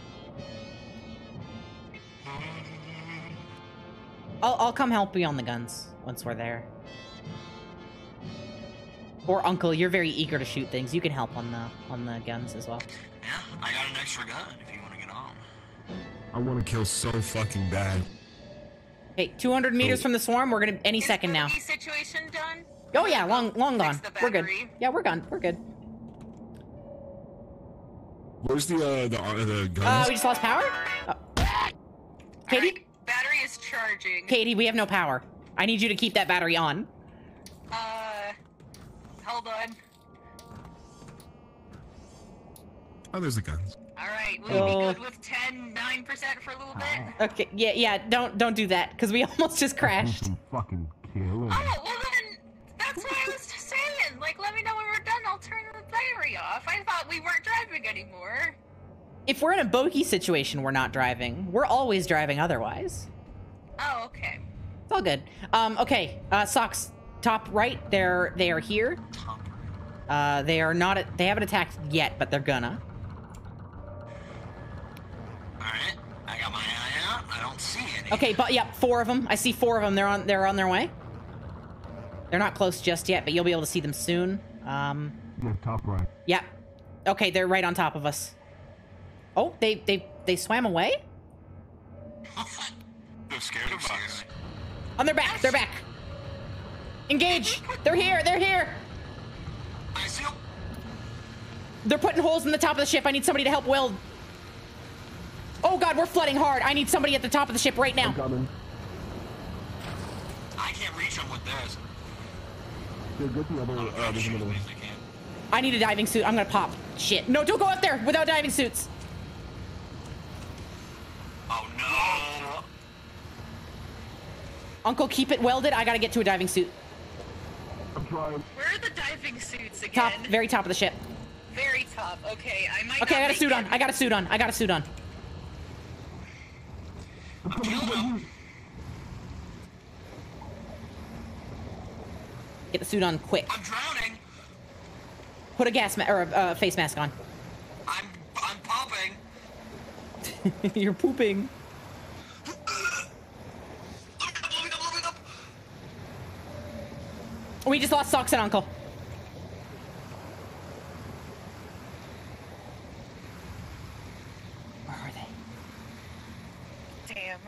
I'll, I'll come help you on the guns once we're there. Or Uncle, you're very eager to shoot things. You can help on the on the guns as well. Yeah, I got an extra gun if you want to get on. I want to kill so fucking bad. Hey, 200 meters Oh. from the swarm. We're gonna any second now. Situation done? Oh yeah, long long gone. We're good. Yeah, we're gone. We're good. Where's the, uh, the, uh, the Uh, we just lost power. Oh. Katie, Alright, battery is charging. Katie, we have no power. I need you to keep that battery on. Uh, hold on. Oh, there's the guns. Alright, will you Oh. be good with 10, 9% for a little bit? Okay, yeah, yeah. Don't don't do that because we [laughs] almost just crashed. Some fucking killer. Oh, well then, that's what I was just saying. Like, let me know when we're done, I'll turn the battery off. I thought we weren't driving anymore. If we're in a bogey situation, we're not driving. We're always driving otherwise. Oh, okay. It's all good. Um, okay, uh, socks top right. They're they are here. Uh, they are not. They haven't attacked yet, but they're gonna. Alright, I got my eye out. I don't see any. Okay, but yep, four of them. I see four of them. They're on. They're on their way. They're not close just yet, but you'll be able to see them soon. Um, Yeah, top right. yep. Okay, they're right on top of us. Oh, they they they swam away. They're scared of us. On their back. They're back. Engage. They're here. They're here. I see them. They're putting holes in the top of the ship. I need somebody to help weld. Oh god, we're flooding hard. I need somebody at the top of the ship right now. I'm Coming. I can't reach them with this. They're good the other. Uh, there's another one. I need a diving suit. I'm gonna pop. Shit. No, don't go up there without diving suits. Oh no! Uncle, keep it welded. I gotta get to a diving suit. I'm trying. Where are the diving suits again? Top, very top of the ship. Very top. Okay, I might Okay, not I got a suit it. on. I got a suit on. I got a suit on. Get the suit on quick. I'm drowning. Put a gas ma- or a uh, face mask on. I'm I'm popping. [laughs] You're pooping. We just lost socks and uncle. Where are they? Damn.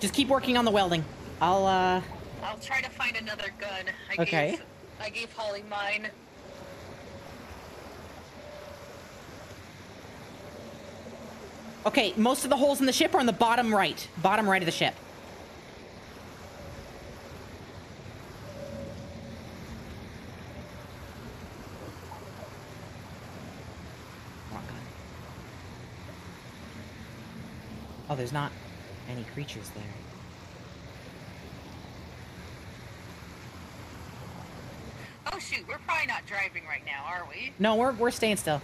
Just keep working on the welding. I'll uh I'll try to find another gun. I Okay. Gave, I gave Holly mine. Okay, most of the holes in the ship are on the bottom right. Bottom right of the ship. Oh, there's not any creatures there. Oh shoot, we're probably not driving right now, are we? No, we're we're staying still.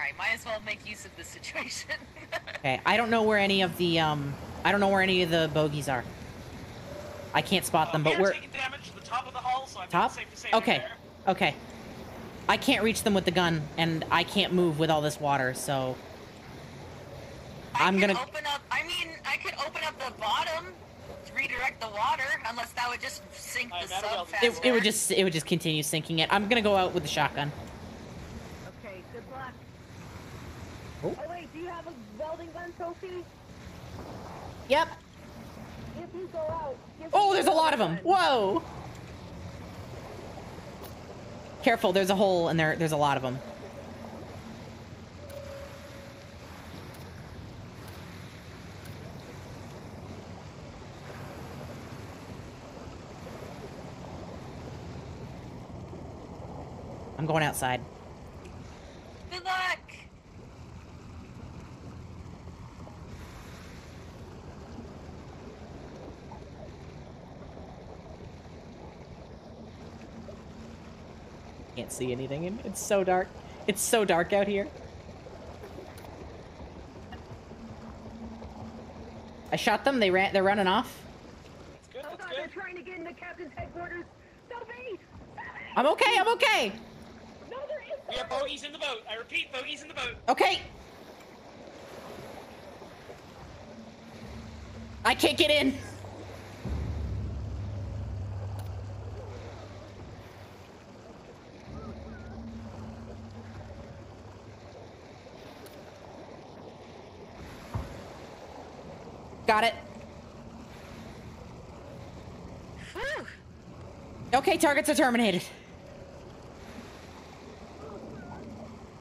Alright, might as well make use of the situation. [laughs] Okay, I don't know where any of the um I don't know where any of the bogeys are. I can't spot them, but We're we're taking damage to the top of the hull, so I think top. it's safe to say Okay, they're okay. I can't reach them with the gun, and I can't move with all this water, so I'm gonna. open up. I mean, I could open up the bottom, redirect the water, unless that would just sink the sub faster. It, it would just it would just continue sinking it. I'm gonna go out with the shotgun. Okay, good luck. Oh. Oh wait, do you have a welding gun, Sophie? Yep. If you go out, give Oh, there's a lot of them. gun. Whoa. Careful, there's a hole, and there there's a lot of them. I'm going outside. Good luck. Can't see anything. and It's so dark. It's so dark out here. I shot them. They ran. They're running off. Good, Oh god, they're trying to get into captain's headquarters. Sophie! I'm okay. I'm okay. No, there is We have bogeys in the boat. I repeat, bogeys in the boat. Okay. I can't get in. Got it. Whew. Okay, targets are terminated.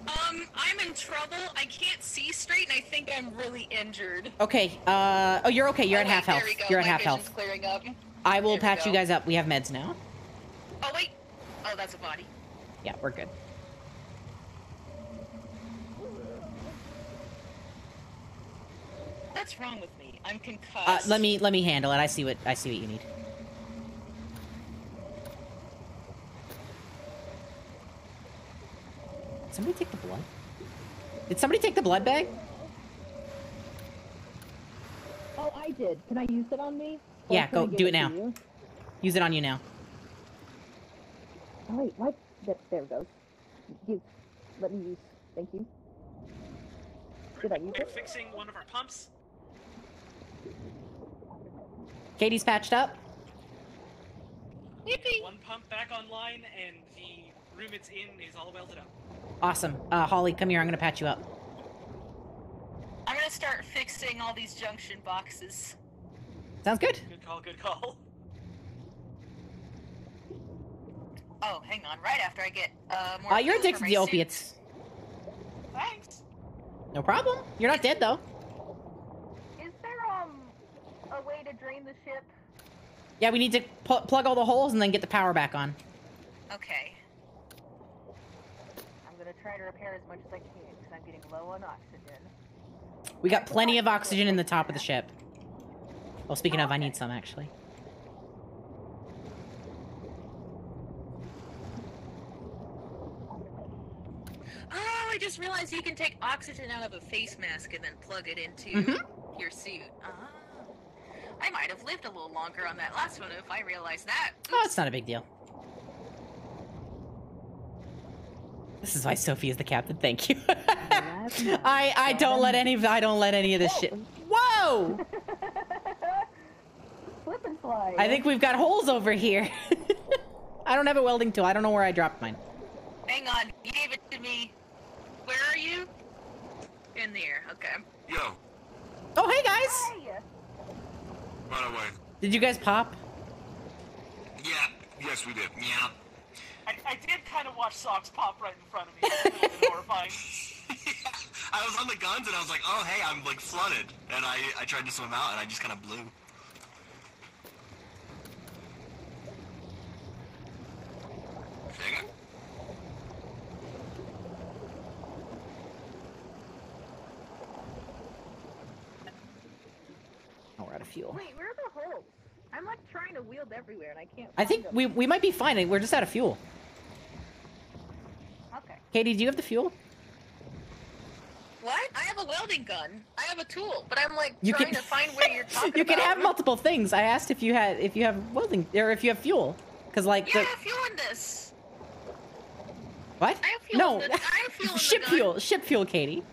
Um, I'm in trouble. I can't see straight, and I think I'm really injured. Okay. Uh. Oh, you're okay. You're Oh, at wait, half health. There we go. You're at My half vision's health. clearing up. I will There patch you guys up. We have meds now. Oh wait. Oh, that's a body. Yeah, we're good. What's wrong with me? Concussed. Uh, let me let me handle it. I see what I see what you need. Somebody take the blood. Did somebody take the blood bag? Oh, I did. Can I use it on me? Or Yeah, go do it to now. Use it on you now. Oh, wait, what? There, there it goes. Use. Let me use. Thank you. Did I use We're it? fixing one of our pumps. Katie's patched up. One pump back online, and the room it's in is all welded up. Awesome. Uh, Holly, come here. I'm gonna patch you up. I'm gonna start fixing all these junction boxes. Sounds good. Good call, good call. Oh, hang on. Right after I get uh, more. Uh, you're addicted my to suit. opiates. Thanks. No problem. You're not dead though. A way to drain the ship? Yeah, we need to pl- plug all the holes and then get the power back on. Okay. I'm gonna try to repair as much as I can because I'm getting low on oxygen. We got plenty of oxygen in the top of the ship. Well, speaking of, I need some actually. Oh, I just realized you can take oxygen out of a face mask and then plug it into Mm-hmm. your suit. Ah. I might have lived a little longer on that last one if I realized that. Oh, it's not a big deal. This is why Sophie is the captain. Thank you. [laughs] I I don't let any of I don't let any of this shit. Whoa! [laughs] Slip and slide. I think we've got holes over here. [laughs] I don't have a welding tool. I don't know where I dropped mine. Hang on. You gave it to me. Where are you? In there. Okay. Yo, Oh, hey guys! Hey, by the way. Did you guys pop? Yeah. Yes, we did. Yeah. I, I did kind of watch socks pop right in front of me. It's a little bit horrifying. [laughs] I was on the guns and I was like, oh hey, I'm like flooded, and I I tried to swim out and I just kind of blew. Dang it. Oh, we're out of fuel. Wait, where are the holes? I'm like trying to wield everywhere and I can't. I think them. we we might be fine. We're just out of fuel. Okay. Katie, do you have the fuel? What? I have a welding gun. I have a tool, but I'm like You trying can- to find where you're [laughs] talking you can about. have multiple things. I asked if you had if you have welding or if you have fuel, because like Yeah, I the have fuel in this. what? I have fuel no, in the- I have [laughs] fuel in the ship gun. fuel, ship fuel, Katie.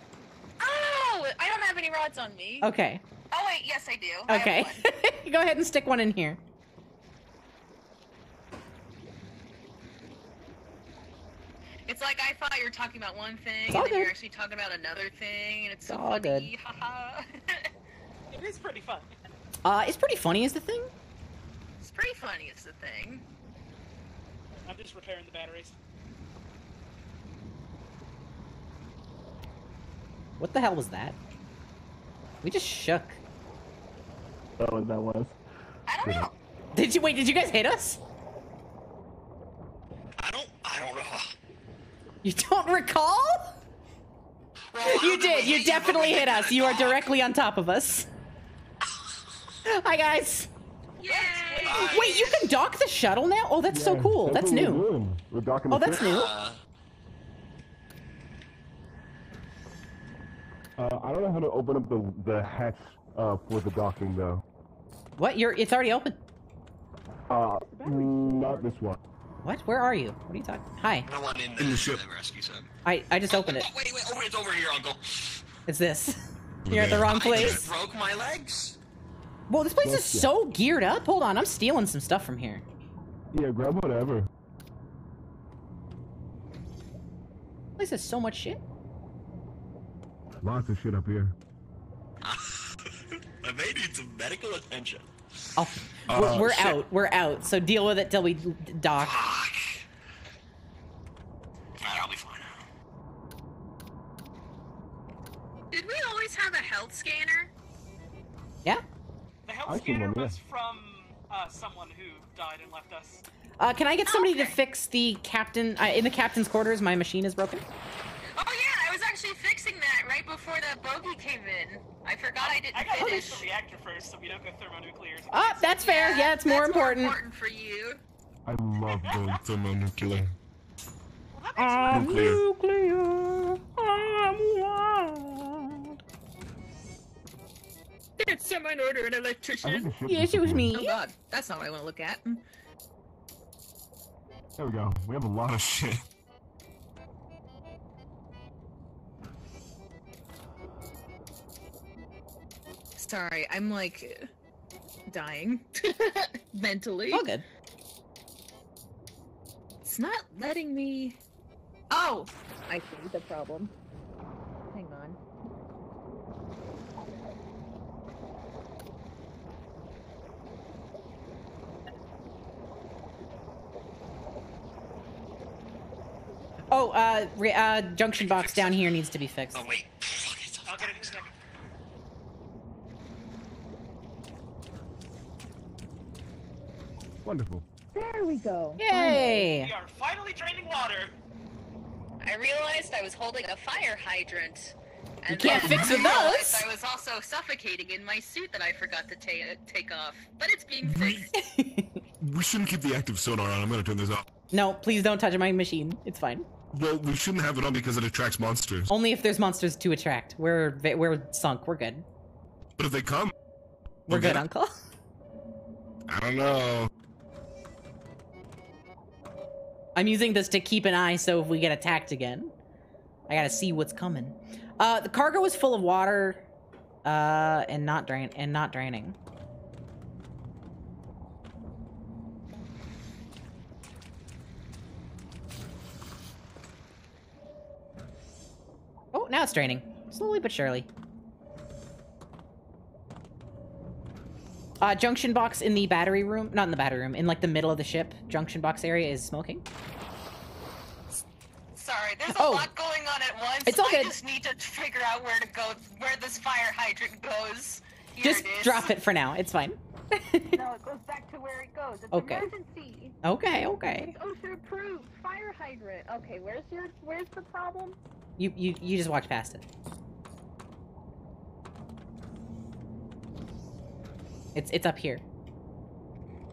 Oh, I don't have any rods on me. Okay, Oh wait, yes I do. Okay. one. [laughs] Go ahead and stick one in here. It's like I thought you were talking about one thing, and all then you're actually talking about another thing, and it's so It's all funny. [laughs] Haha. It is pretty fun. Uh, it's pretty funny, is the thing. it's pretty funny. It's the thing. I'm just repairing the batteries. What the hell was that? We just shook. That was that was. I don't know. Did you wait? Did you guys hit us? I don't I don't know. You don't recall? You did. You [laughs] definitely hit us. You are directly on top of us. Hi guys. Yay! Wait, you can dock the shuttle now? Oh, that's so cool. That's what we're new. We're docking Oh, that's ship. new. Uh, Uh, I don't know how to open up the the hatch uh, for the docking though. What? You're? It's already open. Uh, not this one. What? Where are you? What are you talking? Hi. no one in, In the ship. rescue set. I I just opened it. Oh, wait, wait, over, it's over here, Uncle. It's this. [laughs] You're at the wrong I place. just broke my legs. Whoa, this place is Bless ya. so geared up. Hold on, I'm stealing some stuff from here. Yeah, grab whatever. This place has so much shit. Lots of shit up here. I may need some medical attention. Oh, Uh, we're, we're out. We're out. So deal with it till we d- dock. Fuck. Alright, I'll be fine. Did we always have a health scanner? Yeah. The health I scanner one, was from uh, someone who died and left us. Uh, can I get somebody to fix the captain uh, in the captain's quarters? My machine is broken. Oh yeah, I was actually fixing that right right before that bogey came in. I forgot I didn't I gotta finish finish. the reactor first so we don't go thermonuclear. Oh, that's fair. Yeah, it's more important. Important for you. I love going [laughs] thermonuclear. I'm Nuclear. nuclear. I'm wild. Did someone order an electrician? Yes, it was me. Oh god, that's not what I want to look at. There we go. We have a lot of shit. Sorry, I'm like dying [laughs] mentally. All good. It's not letting me. Oh, I see the problem. Hang on. Oh, uh, re- uh, junction box down here needs to be fixed. Oh wait. I'll get it in a second. Wonderful. There we go. Yay! We are finally draining water. I realized I was holding a fire hydrant. And can't fix with I those. I was also suffocating in my suit that I forgot to ta- take off. But it's being fixed. [laughs] we shouldn't keep the active sonar on. I'm gonna turn this off. No, please don't touch my machine. It's fine. Well, we shouldn't have it on because it attracts monsters. Only if there's monsters to attract. We're we're sunk. We're good. But if they come, We're Okay. good, Uncle. I don't know. I'm using this to keep an eye so if we get attacked again, I gotta see what's coming. Uh, the cargo is full of water, uh, and not drain and not draining. Oh, now it's draining. Slowly but surely. Uh, junction box in the battery room, not in the battery room, in like the middle of the ship, junction box area is smoking. Sorry, there's a Oh. lot going on at once. It's all I good. just need to figure out where to go, where this fire hydrant goes. Here Just it drop it for now. It's fine. [laughs] no, it goes back to where it goes. It's Okay. emergency. Okay, okay. It's OSHA approved. Fire hydrant. Okay, where's your where's the problem? You you you just walked past it. It's it's up here.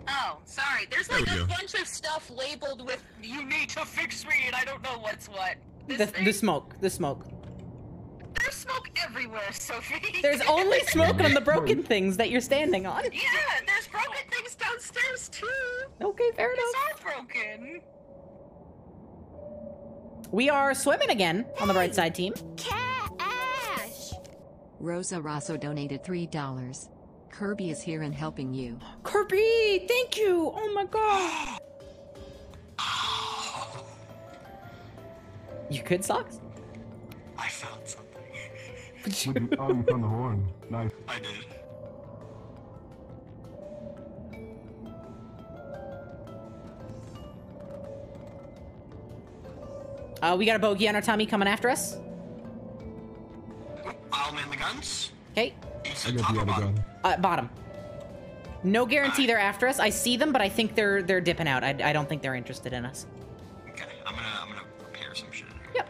Oh, sorry. There's like we a go. bunch of stuff labeled with "You need to fix me," and I don't know what's what. This The thing, the smoke, the smoke. there's smoke everywhere, Sophie. [laughs] There's only smoke on the broken [laughs] things that you're standing on. Yeah, there's broken things downstairs too. Okay, fair enough. These are broken. We are swimming again on the right side team. Cash. Rosa Rosso donated $3. Kirby is here and helping you. Kirby, thank you. Oh my god. You could socks? I found something. Look at- oh, you [laughs] found the horn. Nice. I did. Uh, we got a bogey on our tummy coming after us. I'll man the guns. Okay. You I said got top the or other bottom? gun. Uh, bottom. No guarantee they're after us. I see them, but I think they're they're dipping out. I, I don't think they're interested in us. Okay, I'm gonna I'm gonna repair some shit. Yep.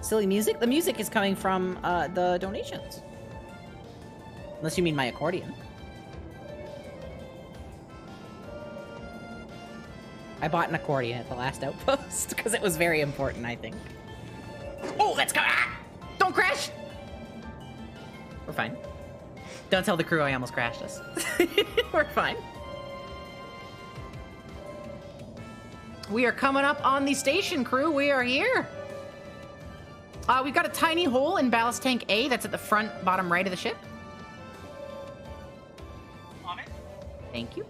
Silly music. The music is coming from uh, the donations. Unless you mean my accordion. I bought an accordion at the last outpost [laughs] because it was very important, I think. Oh, let's go! Ah! Don't crash! We're fine. Don't tell the crew I almost crashed us. [laughs] We're fine. We are coming up on the station, crew. We are here. Uh, we've got a tiny hole in ballast tank A that's at the front bottom right of the ship. On it. Thank you.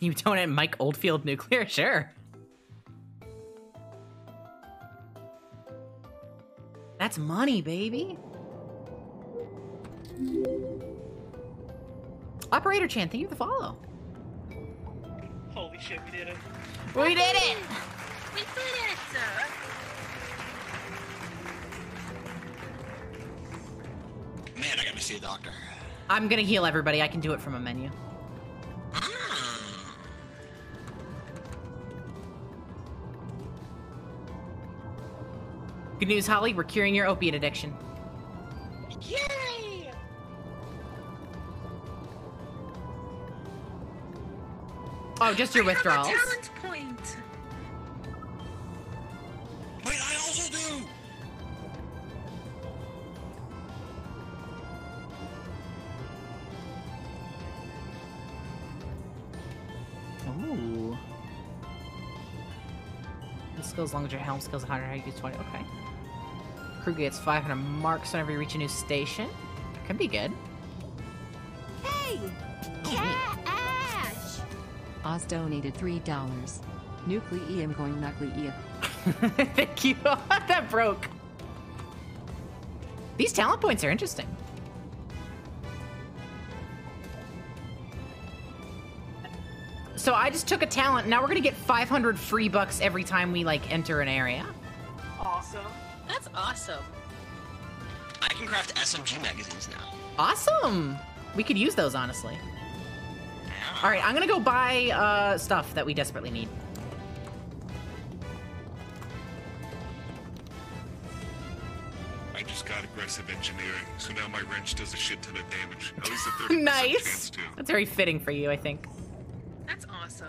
Can you donate Mike Oldfield Nuclear? [laughs] Sure. That's money, baby. Operator Chan, thank you for the follow. Holy shit, we did it. We did it! We did it! Man, I gotta see a doctor. I'm gonna heal everybody. I can do it from a menu. Good news, Holly. We're curing your opiate addiction. Yay! Oh, just your withdrawals. Talent point! Wait, I also do! Ooh. The skills, as long your helm skills 100, how you use 20. Okay. Crew gets 500 marks whenever you reach a new station. Can be good. Hey! Cat Ash! Oz donated $3. Nuclei am going nuclei. [laughs] Thank you. [laughs] that broke. These talent points are interesting. So I just took a talent. Now we're gonna get 500 free bucks every time we like enter an area. Awesome. I can craft SMG magazines now. Awesome. We could use those honestly. All right, I'm gonna go buy uh, stuff that we desperately need. I just got aggressive engineering, so now my wrench does a shit ton of damage. At least a [laughs] 30% nice. chance to. That's very fitting for you, I think. That's awesome.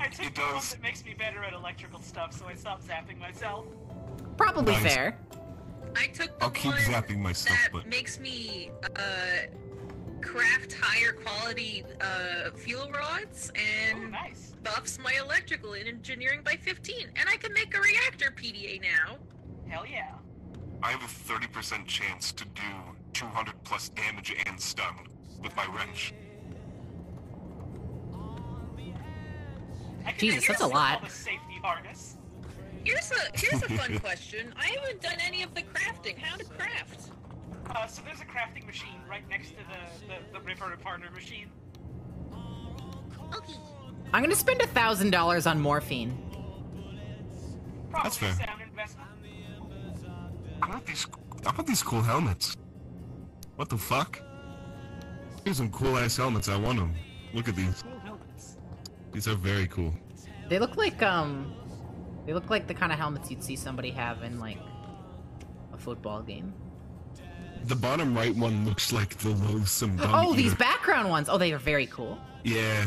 I took It the one does. that makes me better at electrical stuff, so I stopped zapping myself. Probably Nice. fair. I took the I'll keep one zapping my stuff, that but makes me uh, craft higher quality uh, fuel rods and nice. buffs my electrical and engineering by 15. And I can make a reactor PDA now. Hell yeah. I have a 30% chance to do 200 plus damage and stun with my wrench. Jesus, that's a lot. all safety harness. Here's a here's a fun [laughs] question. I haven't done any of the crafting. How to craft? Uh, so there's a crafting machine right next to the, the, the River Partner machine. Okay. I'm gonna spend a thousand dollars on morphine. Probably That's fair. a sound investment. I want these. I want these cool helmets. What the fuck? Here's some cool ass helmets. I want them. Look at these. Cool helmets. These are very cool. They look like um, they look like the kind of helmets you'd see somebody have in like a football game. The bottom right one looks like the loathsome dung Oh, these background ones. Oh, they are very cool. Yeah.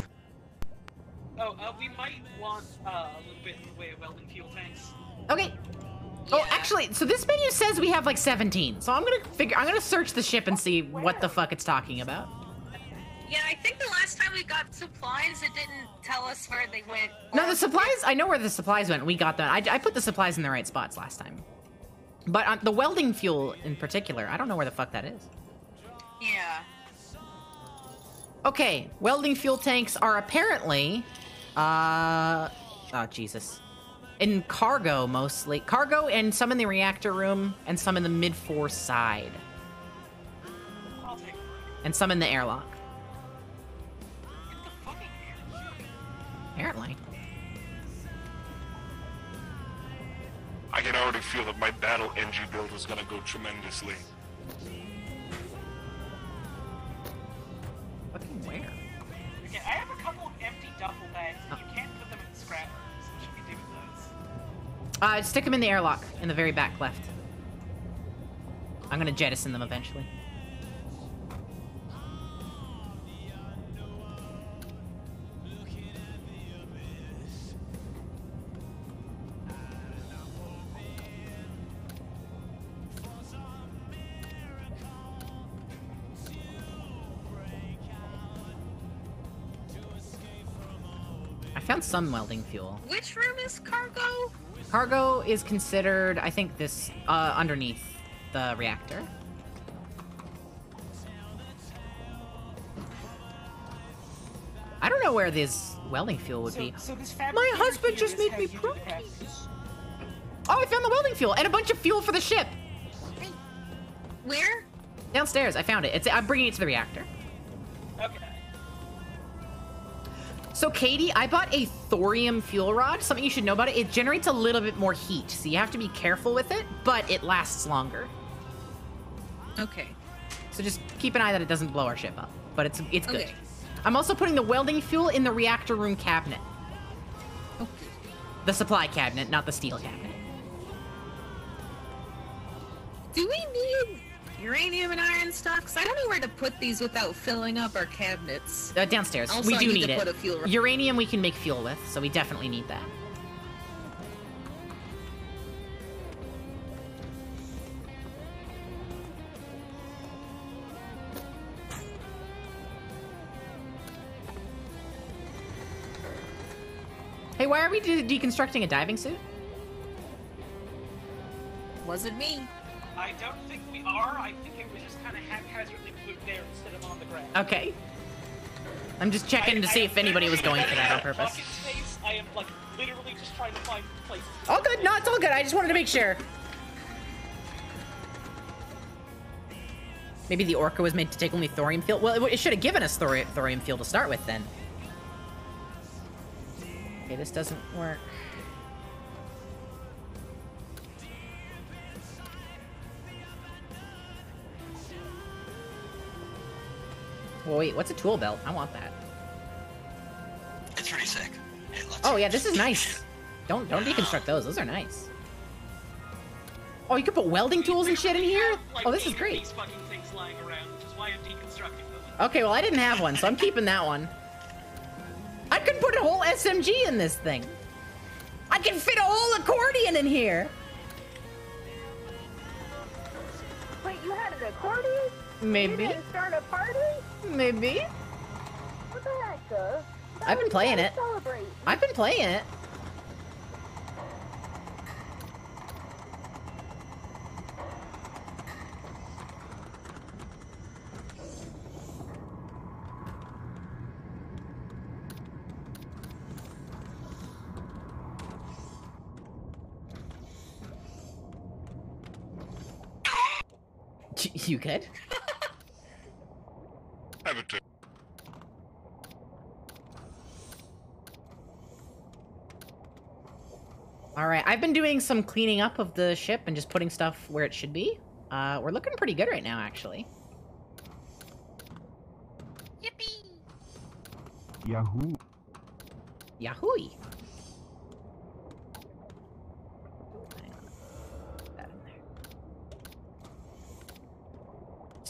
Oh, uh, we might want uh, a little bit in the way of welding fuel tanks. Okay. Oh, actually, so this menu says we have like 17. So I'm gonna figure. I'm gonna search the ship and see what the fuck it's talking about. Yeah, I think the last time we got supplies, it didn't tell us where they went. No, the supplies. I know where the supplies went. We got them. I, I put the supplies in the right spots last time. But on the welding fuel in particular, I don't know where the fuck that is. Yeah. Okay, welding fuel tanks are apparently, uh, oh Jesus, in cargo mostly. Cargo and some in the reactor room and some in the mid four side. I'll take it. And some in the airlock. Apparently. I can already feel that my battle NG build is gonna go tremendously. Fucking where? Okay, I have a couple of empty duffel bags, and you can't put them in the scrap. So what should we do with those? Uh, stick them in the airlock in the very back left. I'm gonna jettison them eventually. Found some welding fuel. Which room is cargo? Cargo is considered, I think, this uh, underneath the reactor. I don't know where this welding fuel would be. So My husband just made me Oh, I found the welding fuel and a bunch of fuel for the ship. Where? Downstairs, I found it. It's I'm bringing it to the reactor. So, Katie, I bought a thorium fuel rod. Something you should know about it. It generates a little bit more heat, so you have to be careful with it, but it lasts longer. Okay. So just keep an eye that it doesn't blow our ship up. But it's it's good. Okay. I'm also putting the welding fuel in the reactor room cabinet. Okay. The supply cabinet, not the steel cabinet. Do we need uranium and iron stocks? I don't know where to put these without filling up our cabinets. Uh, downstairs. Also, we I do need need to it. put a fuel. Uranium we can make fuel with, so we definitely need that. Hey, why are we de- deconstructing a diving suit? Wasn't me. I don't think we are. I think it was just kind of haphazardly put there instead of on the ground. Okay. I'm just checking to see if anybody was going for that on purpose. Space, I am like literally just trying to find places. All good. No, it's all good. I just wanted to make sure. Maybe the Orca was meant to take only thorium fuel. Well, it, it should have given us thori- thorium fuel to start with, then. Okay, this doesn't work. Well, wait, what's a tool belt? I want that. It's pretty sick. Oh yeah, this is nice. Don't don't deconstruct those. Those are nice. Oh, you could put welding tools and shit in here. Oh, this is great. These fucking things lying around, which is why I'm deconstructing them. Okay, well I didn't have one, so I'm keeping that one. I could put a whole SMG in this thing. I can fit a whole accordion in here. Wait, you had an accordion? Maybe. You didn't start a party? Maybe. I've been playing it. Celebrate. I've been playing it. [laughs] You good? Have a. All right, I've been doing some cleaning up of the ship and just putting stuff where it should be. Uh, we're looking pretty good right now, actually. Yippee! Yahoo! Yahoo!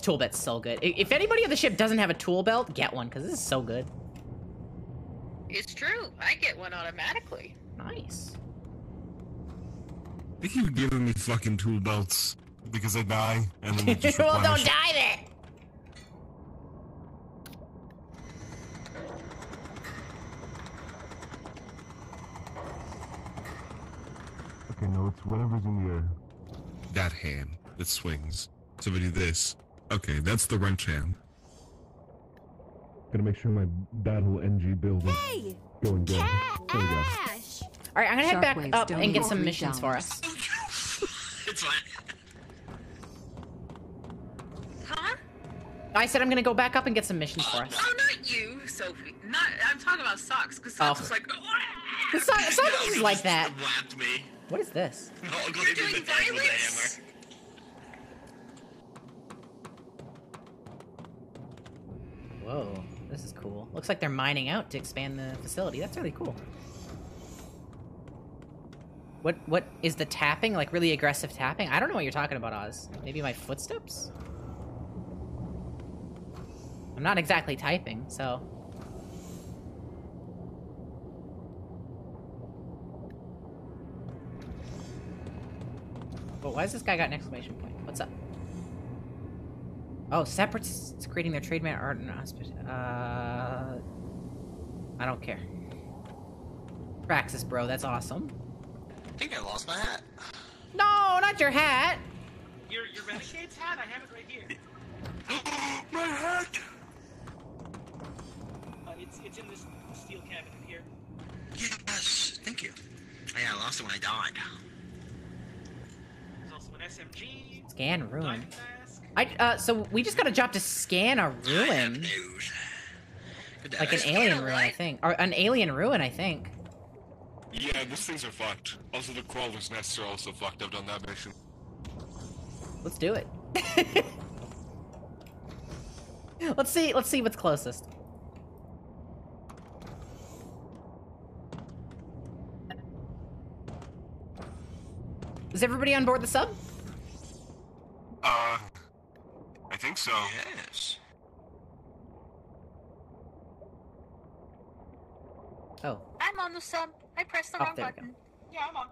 Tool belt's so good. If anybody on the ship doesn't have a tool belt, get one, because this is so good. It's true. I get one automatically. Nice. They keep giving me fucking tool belts because I die and then they just [laughs] well, don't die there. Okay, no, it's whatever's in the air. That hand that swings. So we do this. Okay, that's the wrench hand. Gotta make sure my battle NG build is Hey! going good. There we go. All right, I'm gonna head back Shockwaves up and get donated some $3. missions for us. [laughs] It's fine. Huh? I said I'm gonna go back up and get some missions for us. Oh, not you, Sophie. Not. I'm talking about socks. Cause Oh. socks was like. The so- Socks is like that. Whapped me. What is this? [laughs] I'll You're hit you in doing the with a violence? Whoa, this is cool. Looks like they're mining out to expand the facility. That's really cool. What what is the tapping? Like really aggressive tapping? I don't know what you're talking about, Oz. Maybe my footsteps? I'm not exactly typing, so. But why has this guy got an exclamation point? What's up? Oh, separatists creating their trademark art and hospital. Uh, I don't care. Praxis, bro, that's awesome. I think I lost my hat. No, not your hat. Your your Renegade's hat? I have it right here. [gasps] My hat! Uh, it's it's in this steel cabinet here. Yes, thank you. Yeah, I lost it when I died. There's also an SMG. Scan ruin. I uh, so we just got a job to scan a ruin, like an alien ruin, I think, or an alien ruin, I think. Yeah, these things are fucked. Also, the crawler's nests are also fucked. I've done that mission. Let's do it. [laughs] let's see. Let's see what's closest. Is everybody on board the sub? Uh, I think so. Yes. Oh. I'm on the sub. I pressed the Oh, wrong there we go. button. Yeah, I'm on.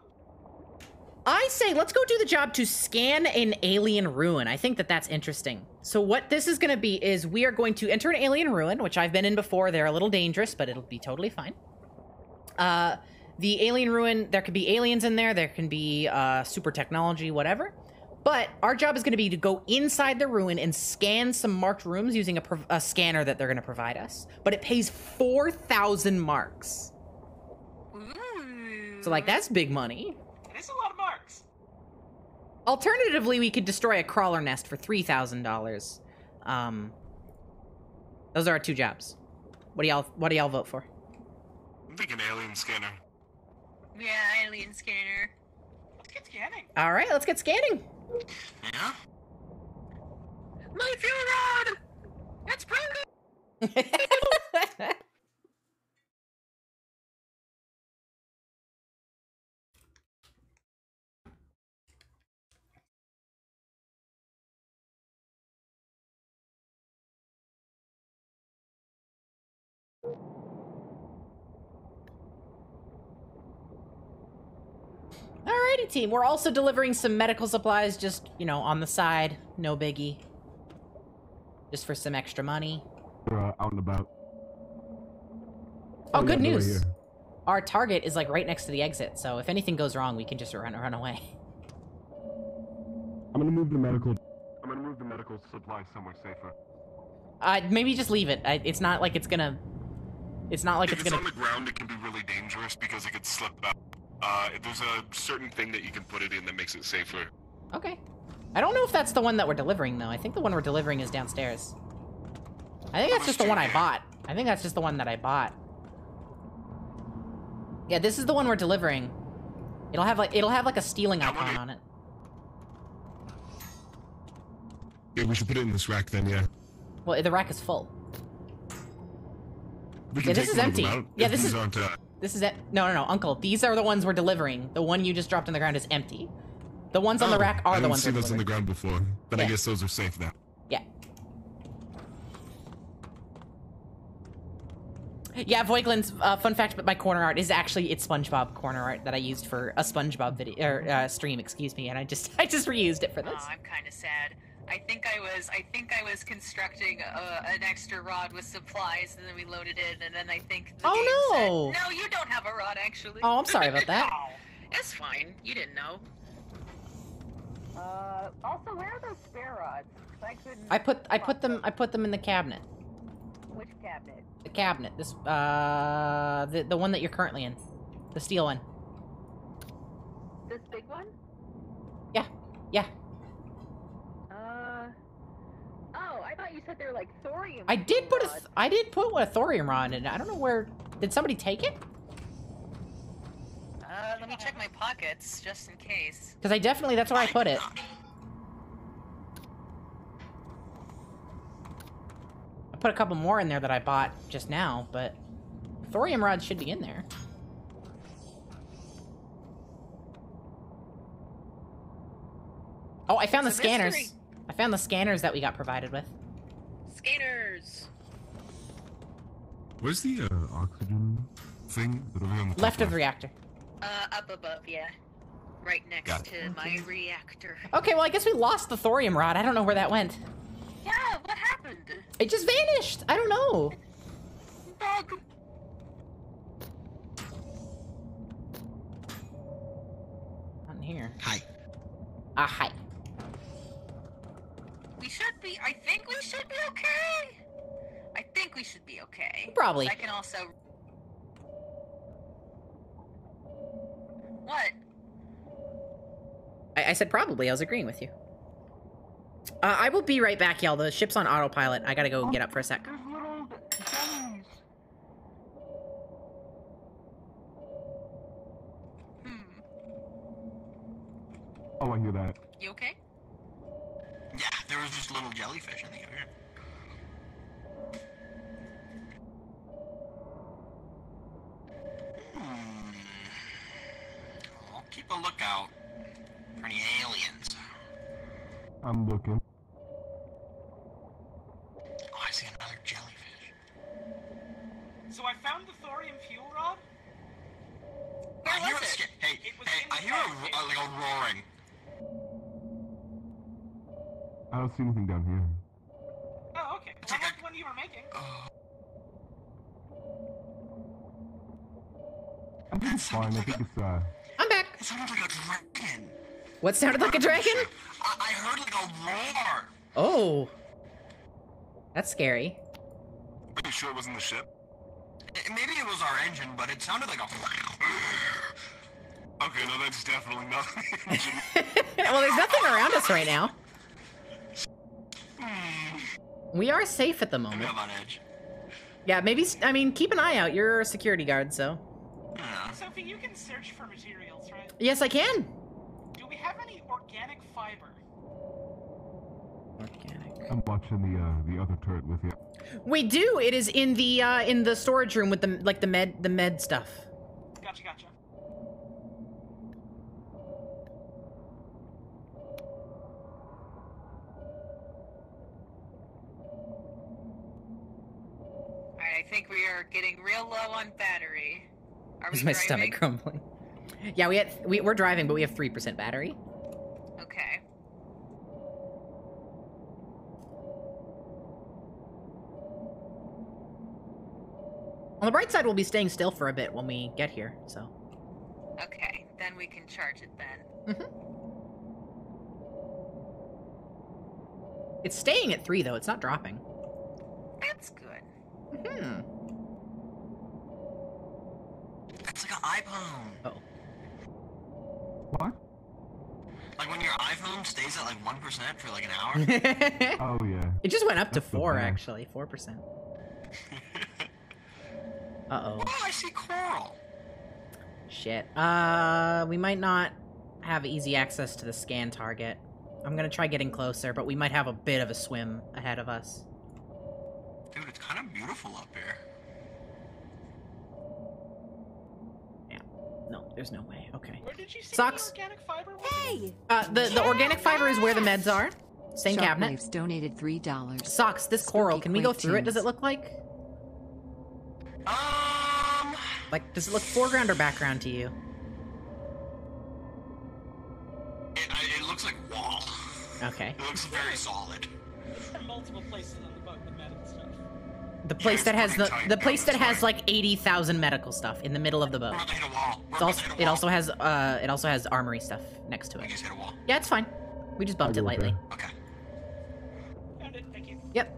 I say let's go do the job to scan an alien ruin. I think that that's interesting. So what this is going to be is we are going to enter an alien ruin, which I've been in before. They're a little dangerous, but it'll be totally fine. Uh, the alien ruin, there could be aliens in there. There can be uh, super technology, whatever. But our job is going to be to go inside the ruin and scan some marked rooms using a, prov- a scanner that they're going to provide us. But it pays 4,000 marks. So, like, that's big money. It is a lot of marks. Alternatively, we could destroy a crawler nest for three thousand dollars. Um, those are our two jobs. What do y'all What do y'all vote for? I'm thinking alien scanner. Yeah, alien scanner. Let's get scanning. All right, let's get scanning. Yeah? My rod! It's broken! Alrighty, team. We're also delivering some medical supplies, just you know, on the side. No biggie. Just for some extra money. We're uh, out and about. Oh, good yeah, they're right news. Our target is like right next to the exit, so if anything goes wrong, we can just run run away. I'm gonna move the medical. I'm gonna move the medical supplies somewhere safer. Uh, maybe just leave it. I, it's not like it's gonna. It's not like if it's it's gonna. If it's on the ground, it can be really dangerous because it could slip out. Uh, there's a certain thing that you can put it in that makes it safer. Okay. I don't know if that's the one that we're delivering though. I think the one we're delivering is downstairs. I think that's just the one I bought. I think that's just the one that I bought. Yeah, this is the one we're delivering. It'll have like it'll have like a stealing icon on it. Yeah, we should put it in this rack then, yeah. Well, the rack is full. Yeah, this is one of them empty. Yeah, this is- aren't, uh, This is it. No, no, no, Uncle. These are the ones we're delivering. The one you just dropped on the ground is empty. The ones on the oh, rack I are the didn't ones see we're those on the ground before. Then I guess those are safe now. Yeah. Yeah, Voigtland's uh, fun fact, but my corner art is actually it's SpongeBob corner art that I used for a SpongeBob video or uh, stream, excuse me, and I just [laughs] I just reused it for this. Oh, I'm kind of sad. I think I was I think I was constructing uh, an extra rod with supplies, and then we loaded it, and then I think the Oh, game no. said, "No, you don't have a rod, actually." Oh, I'm sorry about that. [laughs] It's fine. You didn't know. Uh, also, where are those spare rods? 'Cause I couldn't. I put I put them I put them in the cabinet. Which cabinet? The cabinet. This uh the the one that you're currently in, the steel one. This big one? Yeah, yeah. Uh. Oh, I thought you said they're like thorium. I did put a th- I did put a thorium rod in. I don't know where. Did somebody take it? Uh, let me check my pockets just in case. Because I definitely that's where I put it. I put a couple more in there that I bought just now, but thorium rods should be in there. Oh, I found the It's a scanners. mystery. I found the scanners that we got provided with. Scanners. Where's the uh, oxygen thing? Is it over here on the top Left of the reactor. Uh, up above, yeah. Right next Got to my reactor. Okay, well I guess we lost the thorium rod. I don't know where that went. Yeah, what happened? It just vanished. I don't know. Bug. Not in here. Hi. Ah, hi we should be. I think we should be okay. I think we should be okay. Probably. I can also. What? I, I said probably. I was agreeing with you. Uh, I will be right back, y'all. The ship's on autopilot. I gotta go oh, get up for a sec. Hmm. Oh, I'll that. You okay? Yeah, there was just little jellyfish in the ocean. Hmm. I'll keep a lookout for any aliens. I'm looking. Oh, I see another jellyfish. So I found the thorium fuel rod. I hear a sca- hey, hey, I hear a, ro- uh, like a roaring. I don't see anything down here. Oh, okay. Well, that's the one you were making. I think it's fine. I think it's uh. I'm back. It sounded like a dragon. What sounded like a dragon? I, I heard like a roar. Oh. That's scary. Are you sure it wasn't the ship? Eh, Maybe it was our engine, but it sounded like a. [laughs] Okay, no, that's definitely not the [laughs] engine. well, there's nothing around us right now. We are safe at the moment. I'm on edge. Yeah, maybe. I mean, keep an eye out. You're a security guard, so. Sophie, you can search for materials, right? Yes, I can. Do we have any organic fiber? Organic. I'm watching the uh the other turret with you. We do. It is in the uh in the storage room with the like the med the med stuff. Gotcha, gotcha. Think we are getting real low on battery. Are we Is my driving? stomach grumbling? [laughs] Yeah, we had we, we're driving, but we have three percent battery. Okay. On the bright side, we'll be staying still for a bit when we get here. So. Okay, then we can charge it then. Mm-hmm. It's staying at three though. It's not dropping. That's good. Hmm. It's like an iPhone. Oh. What? Like when your iPhone stays at like one percent for like an hour. [laughs] Oh yeah. It just went up to That's so four bad. actually, four percent. [laughs] Uh oh. Oh, I see coral. Shit. Uh, we might not have easy access to the scan target. I'm gonna try getting closer, but we might have a bit of a swim ahead of us. Dude, it's kind of beautiful up here. Yeah. No, there's no way. Okay. Where did you see Socks. the organic fiber? Hey! Uh, the the organic fiber is where the meds are. Same cabinet. Shockwaves donated three dollars. Socks. This coral. Can we go Quake through it? Does it look like? Um. Like, does it look foreground or background to you? It, I- it looks like wall. Okay. It looks very [laughs] solid. There are multiple places on the boat with med and stuff. The place that has the the place that has like eighty thousand medical stuff in the middle of the boat. It's also, it also has uh it also has armory stuff next to it. Yeah, it's fine. We just bumped it lightly. Okay. Found it, thank you. Yep.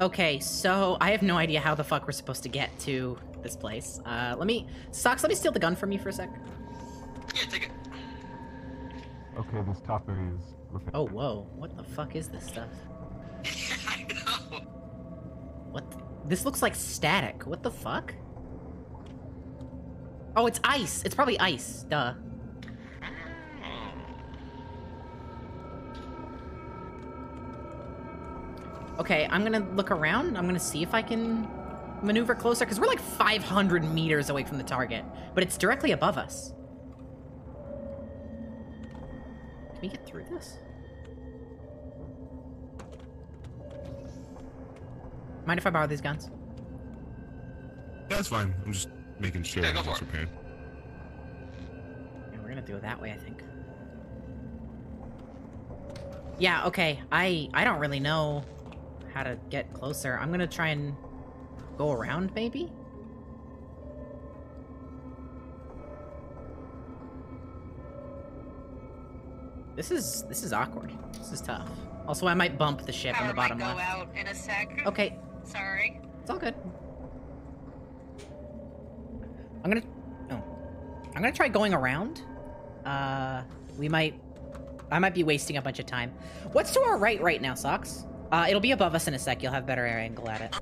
Okay, so I have no idea how the fuck we're supposed to get to this place. Uh, let me, Socks, let me steal the gun from you for a sec. Yeah, take it. Okay, this top area is. Okay. Oh, whoa. What the fuck is this stuff? [laughs] I know. What? th- This looks like static. What the fuck? Oh, it's ice. It's probably ice. Duh. Okay, I'm gonna look around. I'm gonna see if I can maneuver closer, because we're like 500 meters away from the target, but it's directly above us. Can we get through this? Mind if I borrow these guns? That's fine. I'm just making sure Yeah, go everything's for it. prepared. Yeah, we're gonna do it that way, I think. Yeah, okay. I I don't really know how to get closer. I'm gonna try and go around, maybe? This is this is awkward. This is tough. Also, I might bump the ship on the bottom might go left. out in a sec. Okay, Sorry. it's all good. I'm gonna. No. I'm gonna try going around. Uh, we might. I might be wasting a bunch of time. What's to our right right now, Socks? Uh, it'll be above us in a sec. You'll have better air angle at it.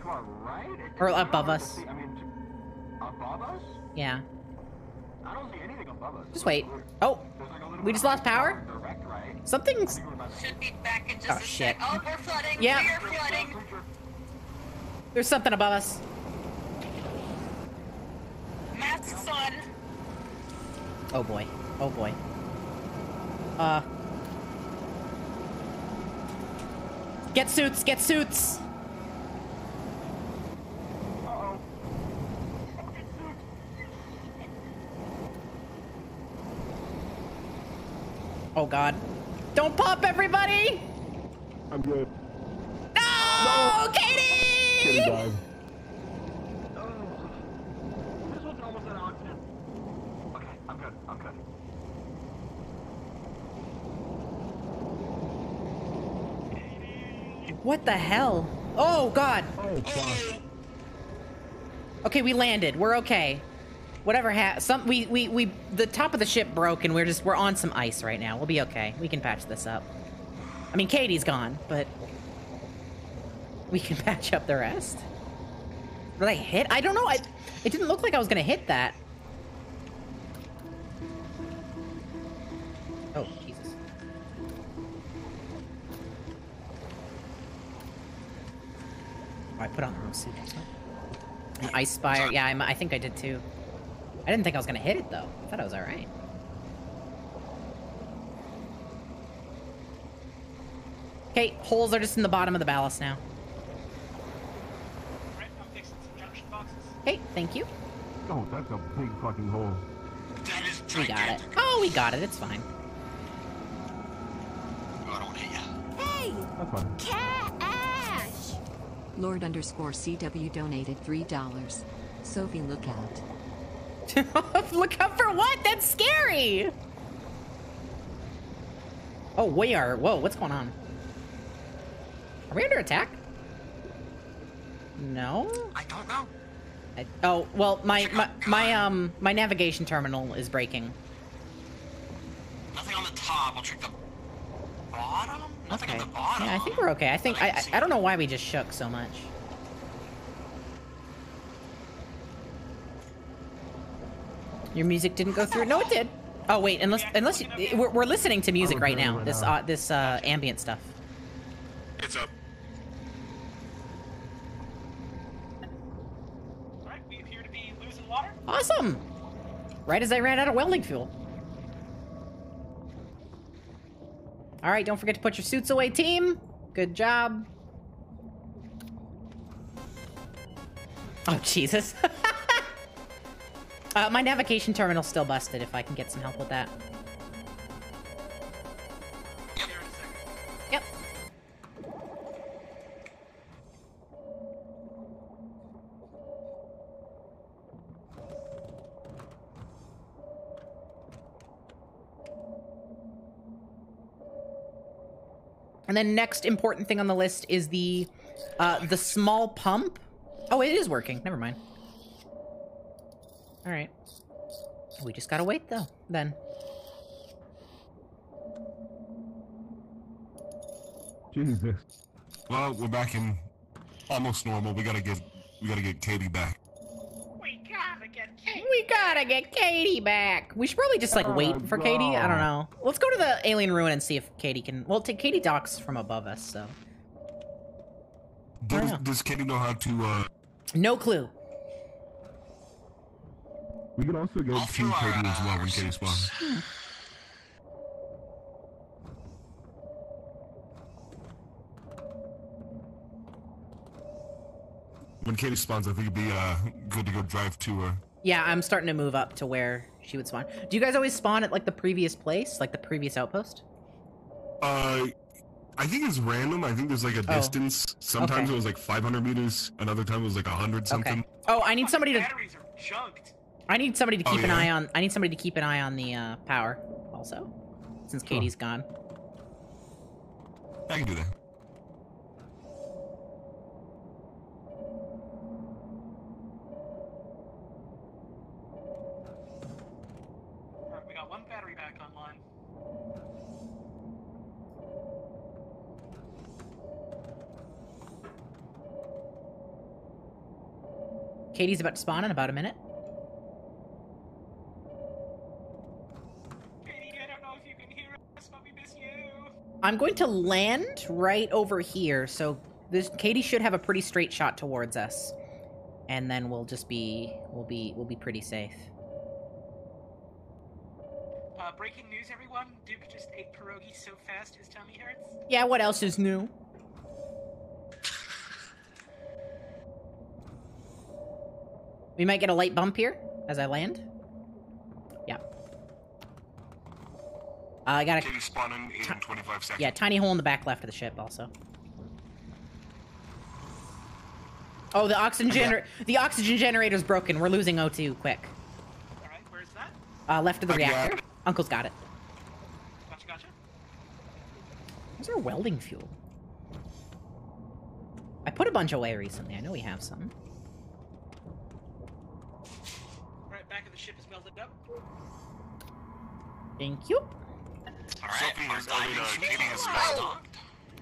To our right? Or above us. I mean, above us? Yeah. I don't see anything above us. Just wait. Oh, we just lost power. Direct. Something's. Should be back in just Oh, a shit. sec. Oh, we're flooding. Yeah. We're flooding. There's something above us. Masks on. Oh boy. Oh boy. Uh. Get suits. Get suits. Oh god. Don't pop everybody! I'm good. No! Katie! Kitty died. This one's almost an oxygen. Okay, I'm good. I'm good. What the hell? Oh god. Oh. Okay, we landed. We're okay. Whatever ha- some we we we the top of the ship broke and we're just we're on some ice right now. We'll be okay. We can patch this up. I mean, Katie's gone, but we can [laughs] patch up the rest. Did I hit? I don't know. I it didn't look like I was gonna hit that. Oh Jesus. Oh, I put on the wrong suit. An ice spire. Yeah, I'm, I think I did too. I didn't think I was gonna hit it though. I thought I was all right. Okay, holes are just in the bottom of the ballast now. Right, I'm fixing some junction boxes. Okay, thank you. Oh, that's a big fucking hole. That is We got it. Oh, we got it. It's fine. I don't hate ya. Hey! That's fine. Cash! Lord underscore CW donated $3. Sophie, look out. [laughs] Look out for what? That's scary. Oh, we are. Whoa, what's going on? Are we under attack? No. I don't know. I, oh well, my, my my um my navigation terminal is breaking. Nothing on the top. I'll check the bottom. Nothing Okay. on the bottom. Yeah, I think we're okay. I think I I, I don't know why we just shook so much. Your music didn't go through. No, it did. Oh wait, unless unless you, we're, we're listening to music right now. This uh, this uh, ambient stuff. It's up. Alright, we appear to be losing water. Awesome. Right as I ran out of welding fuel. All right, don't forget to put your suits away, team. Good job. Oh Jesus. [laughs] uh, my navigation terminal's still busted. If I can get some help with that. Yep. And then next important thing on the list is the uh, the small pump. Oh, it is working. Never mind. All right. We just gotta wait though. Then. Jesus. Well, we're back in almost normal. We gotta get we gotta get Katie back. We gotta get Kate. We gotta get Katie back. We should probably just like wait for Katie. I don't know. Let's go to the alien ruin and see if Katie can. Well, take Katie docks from above us, so Does, does Katie know how to uh no clue. We can also get Team Katie as well when Katie spawns. When Katie spawns, I think it'd be uh good to go drive to her. Yeah, I'm starting to move up to where she would spawn. Do you guys always spawn at like the previous place, like the previous outpost? Uh, I think it's random. I think there's like a Oh. distance. Sometimes Okay. it was like 500 meters. Another time it was like 100 something. Oh, I need somebody to. Batteries are junked. I need somebody to Oh, keep an eye on. I need somebody to keep an eye on the uh, power, also. since Katie's gone. I can do that. We got one battery back online. Katie's about to spawn in about a minute. Katie, I don't know if you can hear us, but we miss you. I'm going to land right over here, so this Katie should have a pretty straight shot towards us, and then we'll just be we'll be we'll be pretty safe. Uh, breaking news, everyone. Duke just ate pierogi so fast his tummy hurts. Yeah, what else is new? We might get a light bump here as I land. Uh, I got a Katie in 25 seconds. yeah tiny hole in the back left of the ship also. Oh, the oxygen gener- the oxygen generator's broken. We're losing O2. Quick. Alright, where's that? Uh, left of the I got reactor. it. Uncle's got it. Gotcha, gotcha. Where's our welding fuel? I put a bunch away recently. I know we have some. Right, back of the ship is welded up. Thank you. Sophie has, I mean, uh, Katie Oh,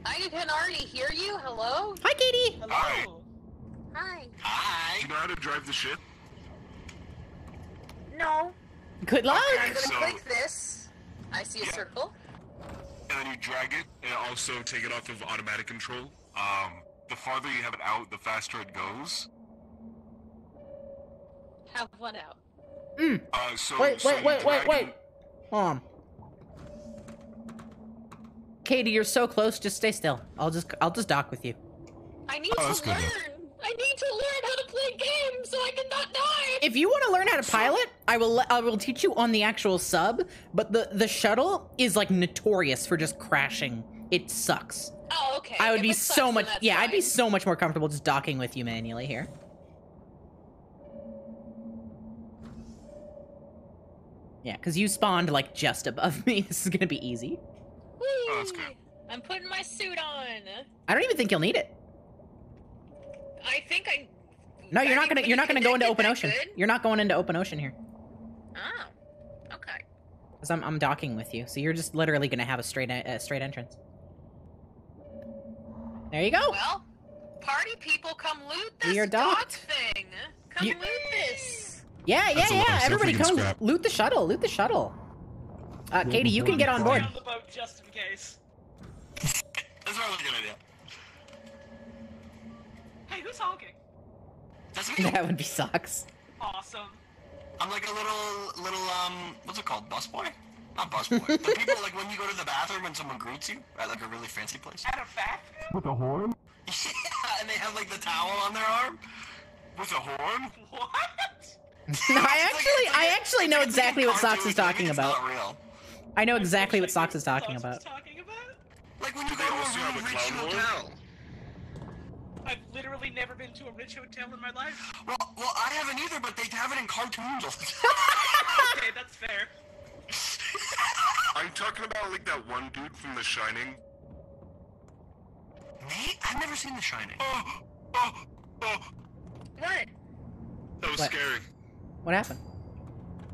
I can already hear you. Hello? Hi, Katie. Hi. Hi. Hi. Do you know how to drive the ship? No. Good luck. I'm gonna So- click this. I see a circle. And then you drag it, and also take it off of automatic control. Um, the farther you have it out, the faster it goes. Have one out. Mm. Uh, so, Wait, so wait, you wait, wait, wait. it- Hold on. Katie, you're so close. Just stay still. I'll just I'll just dock with you. I need Oh, that's to good, learn. I need to learn how to play games so I can not die. If you want to learn how to pilot, I will I will teach you on the actual sub. But the the shuttle is like notorious for just crashing. It sucks. Oh, okay. I would If be it sucks, so much that's yeah. I'd be so much more comfortable just docking with you manually here. Yeah, because you spawned like just above [laughs] me. This is gonna be easy. Oh, that's good. I'm putting my suit on. I don't even think you'll need it. I think I. No, you're I not gonna. You're not gonna go into open ocean. good- You're not going into open ocean here. Oh. Okay. Because I'm, I'm docking with you, so you're just literally gonna have a straight a straight entrance. There you go. Well, party people, come loot this We are dock docked. thing. Come You- loot this. Yeah, yeah, That's a lot of yeah. Everybody come scrap. loot the shuttle. Loot the shuttle. Uh, Katie, you can get on Stay board. on the boat just in case. That's a good idea. Hey, who's honking? That's [laughs] me. That would be sucks. Awesome. I'm like a little, little, um, what's it called? Busboy? Not busboy. the people, like, when you go to the bathroom and someone greets you at, like, a really fancy place. At a bathroom? With a horn? yeah, and they have, like, the towel on their arm. With a horn? What? No, [laughs] I actually, I actually know exactly what Socks is talking It's about. Not real. I know exactly what Socks is talking Socks about. talking about? Like, when you go to a really rich clown hotel. I've literally never been to a rich hotel in my life. Well, well, I haven't either, but they have it in cartoons all the time. okay, that's fair. Are you talking about, like, that one dude from The Shining? Me? I've never seen The Shining. [gasps] Oh, oh, oh, What? that was What? scary. What happened?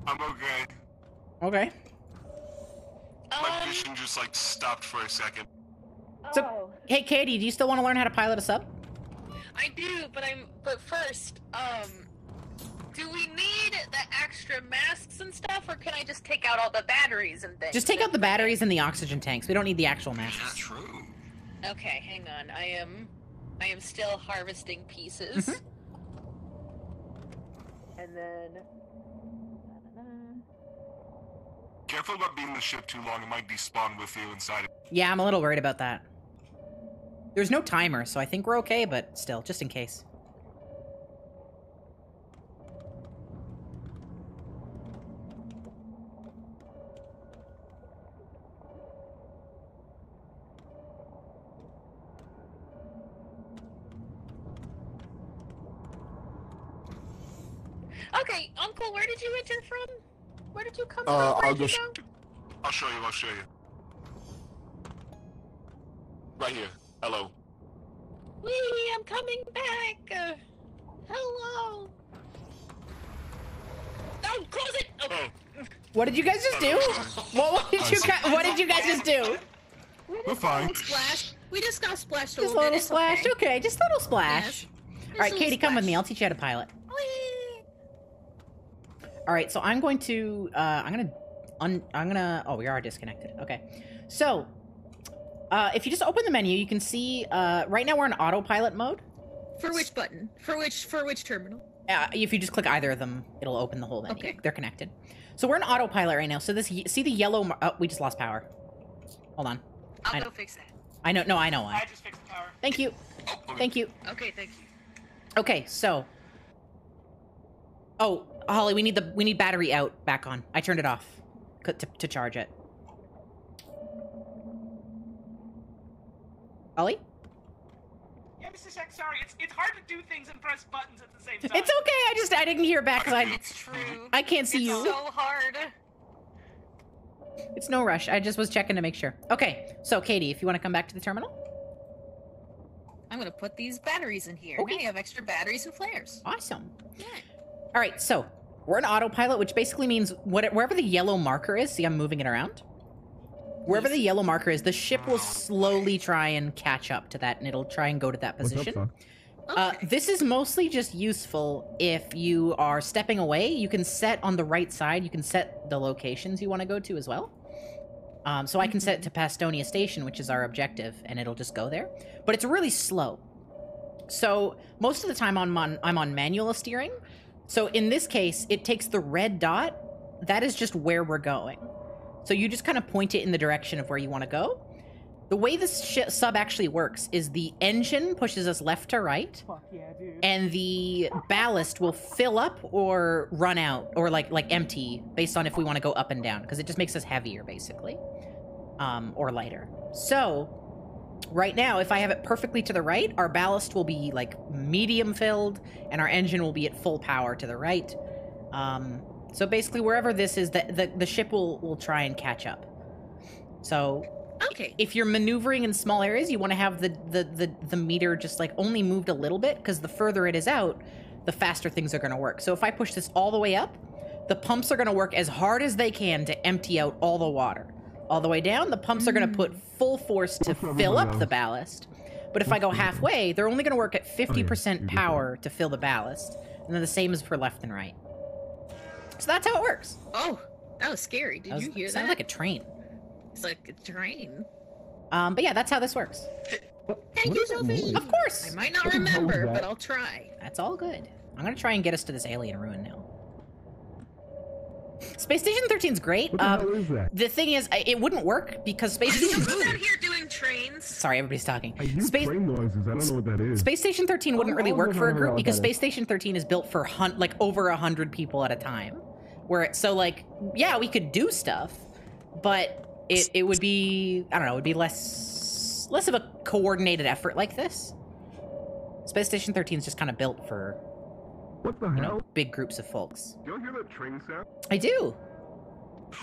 I'm okay. Okay. My Um, vision just, like, stopped for a second. So, Oh, hey, Katie, do you still want to learn how to pilot a sub? I do, but I'm. But first, um, do we need the extra masks and stuff, or can I just take out all the batteries and things? Just take out the batteries and the oxygen tanks. We don't need the actual Yeah, That's true. Okay, hang on. I am. I am still harvesting pieces. Mhm. and then. Careful about being in the ship too long, it might despawn with you inside. Yeah, I'm a little worried about that. There's no timer, so I think we're okay, but still, just in case. Okay, Uncle, where did you enter from? Where did you come uh, from? I'll just. Go? I'll show you. I'll show you. Right here. Hello. Wee! I'm coming back. Uh, hello. Don't close it. Oh. oh. What did you guys just do? what, what, did you guys? What did you guys just do? We're fine. We just got splashed a little, just a little splash. Okay. okay. just a little splash. Yes. All right, Katie, splash. come with me. I'll teach you how to pilot. Wee! All right, so I'm going to. Uh, I'm gonna. Un, I'm gonna. Oh, we are disconnected. Okay, so. Uh, if you just open the menu, you can see. Uh, right now we're in autopilot mode. For which button? For which for which terminal? Uh, if you just click either of them, it'll open the whole menu. Okay. They're connected. So we're in autopilot right now. So this, see the yellow. mar- Oh, we just lost power. Hold on. I I'll know. go fix that. I know. No, I know why. I just fixed the power. Thank you. Thank you. Okay, thank you. Okay, so. Oh, Holly, we need the we need battery out back on. I turned it off to, to charge it. Holly, Yeah, Mr. Shack, sorry. It's it's hard to do things and press buttons at the same [laughs] time. it's okay. I just I didn't hear back because I It's true. I can't see it's you. so hard. It's no rush. I just was checking to make sure. Okay, so Katie, if you want to come back to the terminal. I'm gonna put these batteries in here. Now you have extra batteries and flares. Awesome. All right, so we're in autopilot, which basically means what, wherever the yellow marker is. See, I'm moving it around. Wherever the yellow marker is, the ship will slowly try and catch up to that, and it'll try and go to that position. son? Uh, this is mostly just useful if you are stepping away. You can set on the right side. You can set the locations you want to go to as well. Um, so I can set it to Pastonia Station, which is our objective, and it'll just go there. But it's really slow. So most of the time I'm on I'm on manual steering. So in this case, it takes the red dot. That is just where we're going. So you just kind of point it in the direction of where you want to go. The way this sh- sub actually works is the engine pushes us left to right, Fuck yeah, dude. and the ballast will fill up or run out or like like empty based on if we want to go up and down because it just makes us heavier basically, um, or lighter. So right now, if I have it perfectly to the right, our ballast will be like medium filled, and our engine will be at full power to the right. Um, so basically, wherever this is, the, the the ship will will try and catch up. So okay, if you're maneuvering in small areas, you want to have the the the, the meter just like only moved a little bit because the further it is out, the faster things are going to work. So if I push this all the way up, the pumps are going to work as hard as they can to empty out all the water. All the way down, the pumps are going to put full force to fill up the ballast. But if I go halfway, they're only going to work at 50% power to fill the ballast. And then the same is for left and right. So that's how it works. Oh, that was scary. Did was- you hear sounded that? like a train. It's like a train. Um, but yeah, that's how this works. Thank you, Sophie. Of course. I might not What the hell was remember, but I'll try. That's all good. I'm gonna try and get us to this alien ruin now. Space Station 13 is great. What the um, hell is that? The thing is, it wouldn't work because Space Station. out here doing trains. Sorry, everybody's talking. I use Space train noises. I don't know what that is. Space Station 13 wouldn't Oh, really work for a no, no, group because Space Station 13 is built for hun- like over a hundred people at a time. Where it, so like yeah, we could do stuff, but it it would be I don't know, it would be less less of a coordinated effort like this. Space Station 13 is just kind of built for What the you hell? know big groups of folks. Don't hear that train sound? I do.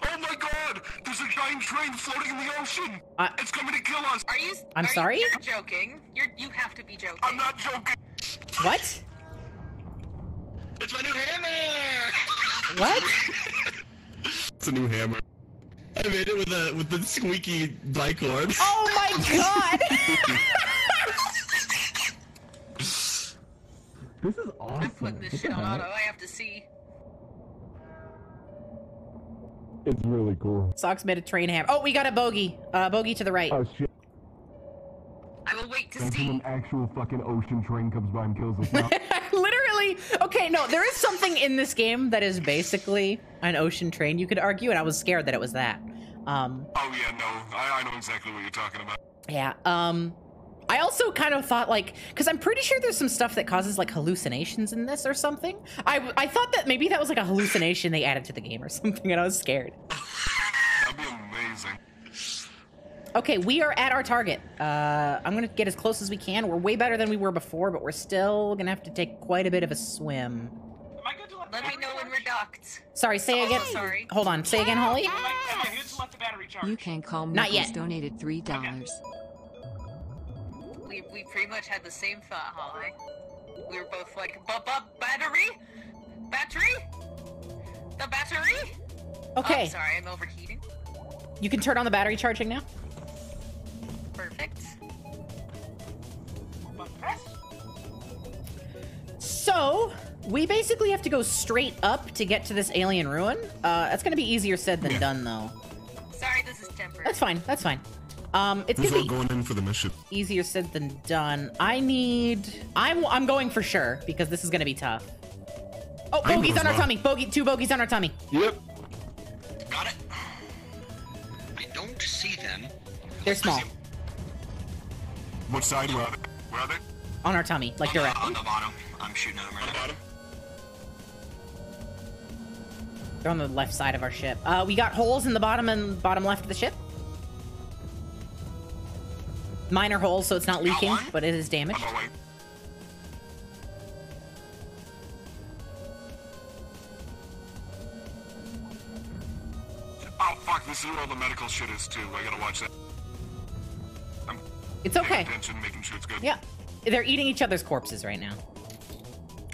Oh my god! There's a giant train floating in the ocean! I- it's coming to kill us! Are you? I'm are sorry? You, you're joking. You're you have to be joking. I'm not joking! What? It's my new hammer! What? [laughs] It's a new hammer. I made it with a with the squeaky bicorn. Oh my god! [laughs] This is awesome. I'm putting this What shit the on auto. I have to see. It's really cool. Socks made a train hammer. Oh, we got a bogey. Uh, bogey to the right. Oh shit. I will wait to Until see. an actual fucking ocean train comes by and kills us. [laughs] Now, Literally. Okay, no, there is something in this game that is basically an ocean train, you could argue, and I was scared that it was that. Um, Oh yeah, no, I, I know exactly what you're talking about. yeah. Um, I also kind of thought like, because I'm pretty sure there's some stuff that causes like hallucinations in this or something. I I thought that maybe that was like a hallucination they added to the game or [laughs] something, and I was scared. That'd be amazing. Okay, we are at our target. Uh, I'm gonna get as close as we can. We're way better than we were before, but we're still gonna have to take quite a bit of a swim. Let me know when we're docked. Sorry, say Oh, again. sorry. Hold on, say again, Holly. Am I, am I good to let the battery charge? You can call me. Not yet. donated $3. We we pretty much had the same thought, Holly. We were both like, "But but battery, battery, the battery." Okay. Oh, sorry, I'm overheating. You can turn on the battery charging now. Perfect. So, we basically have to go straight up to get to this alien ruin. Uh, that's gonna be easier said than done, though. Sorry, this is temporary. That's fine. That's fine. Um, it's Who's gonna be going in for the mission? easier said than done. I need. I'm. I'm going for sure because this is gonna be tough. Oh, I bogeys on our tummy. Bogey. Two bogeys on our tummy. Yep. Got it. I don't see them. They're small. What side were they? Where are they? On our tummy, like on, the, directly. on the bottom. I'm shooting at them right now. They're on the left side of our ship. Uh, we got holes in the bottom and bottom left of the ship. Minor holes, so it's not leaking, but it is damaged. Oh fuck, this is where all the medical shit is too. I gotta watch that. I'm It's okay. attention, making sure it's good. Yeah, they're eating each other's corpses right now.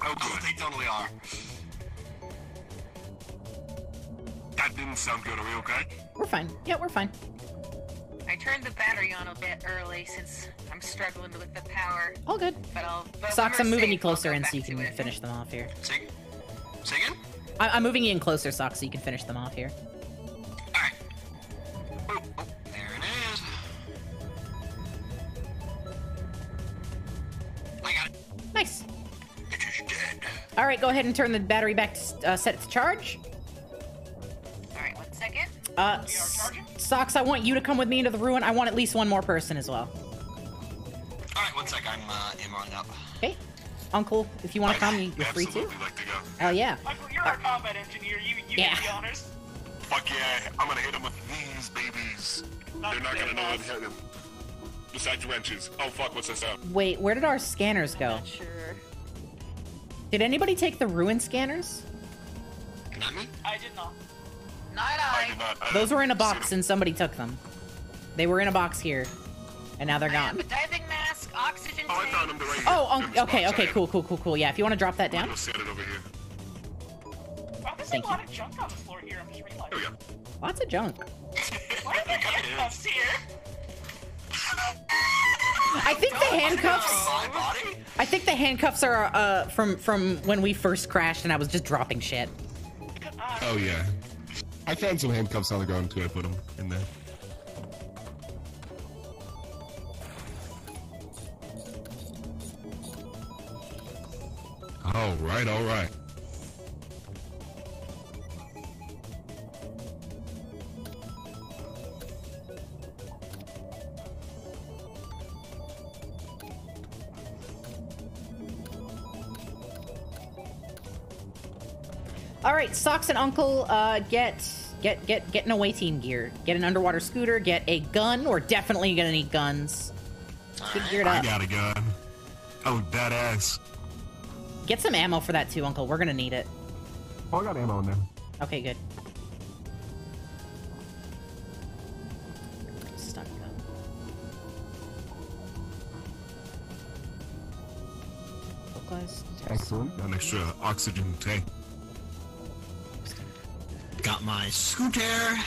Oh, good. they totally are. That didn't sound good. Are we okay? We're fine. Yeah, we're fine. I turned the battery on a bit early since I'm struggling with the power. All good. But I'll. But Socks, I'm moving you safe, I'll closer in so you can it. finish them off here. Say, say again? I- I'm moving you in closer, Socks, so you can finish them off here. There it is. I got it. Nice. It is dead. All right, go ahead and turn the battery back to uh, set it to charge. Alright, one second. Uh, S- Socks, I want you to come with me into the ruin. I want at least one more person as well. Alright, one sec. I'm uh, aiming up. Okay. Uncle, if you want to come, you- you're free to. Absolutely like to go. Hell yeah. Michael, you're our combat engineer. You, you Yeah. the honors. Fuck yeah, I'm gonna hit them with these babies. They're not gonna know what hit them. Besides wrenches. Oh fuck, what's this up? Wait, where did our scanners go? Sure. Did anybody take the ruin scanners? Not me? I did not. I Those were in a box and somebody took them. They were in a box here, and now they're gone. diving mask, oxygen Oh, I found them. Right. Oh, okay, okay, cool, cool, cool, cool. Yeah, if you want to drop that down. Wow, there's Thank a lot of junk on the floor here. I'm just realizing. Lots of junk. Why are there handcuffs here? I think the handcuffs. I think the handcuffs are uh from from when we first crashed and I was just dropping shit. Oh yeah. I found some handcuffs on the ground too. I put them in there. All right, all right. All right, Socks and Uncle, uh, get get get get an away team gear. Get an underwater scooter. Get a gun. We're definitely gonna need guns. Get geared I got a gun. Oh, badass. Get some ammo for that too, Uncle. We're gonna need it. Oh, I got ammo in there. Okay, good. Stun gun. Localized. Excellent. Got an extra oxygen tank. Got my scooter.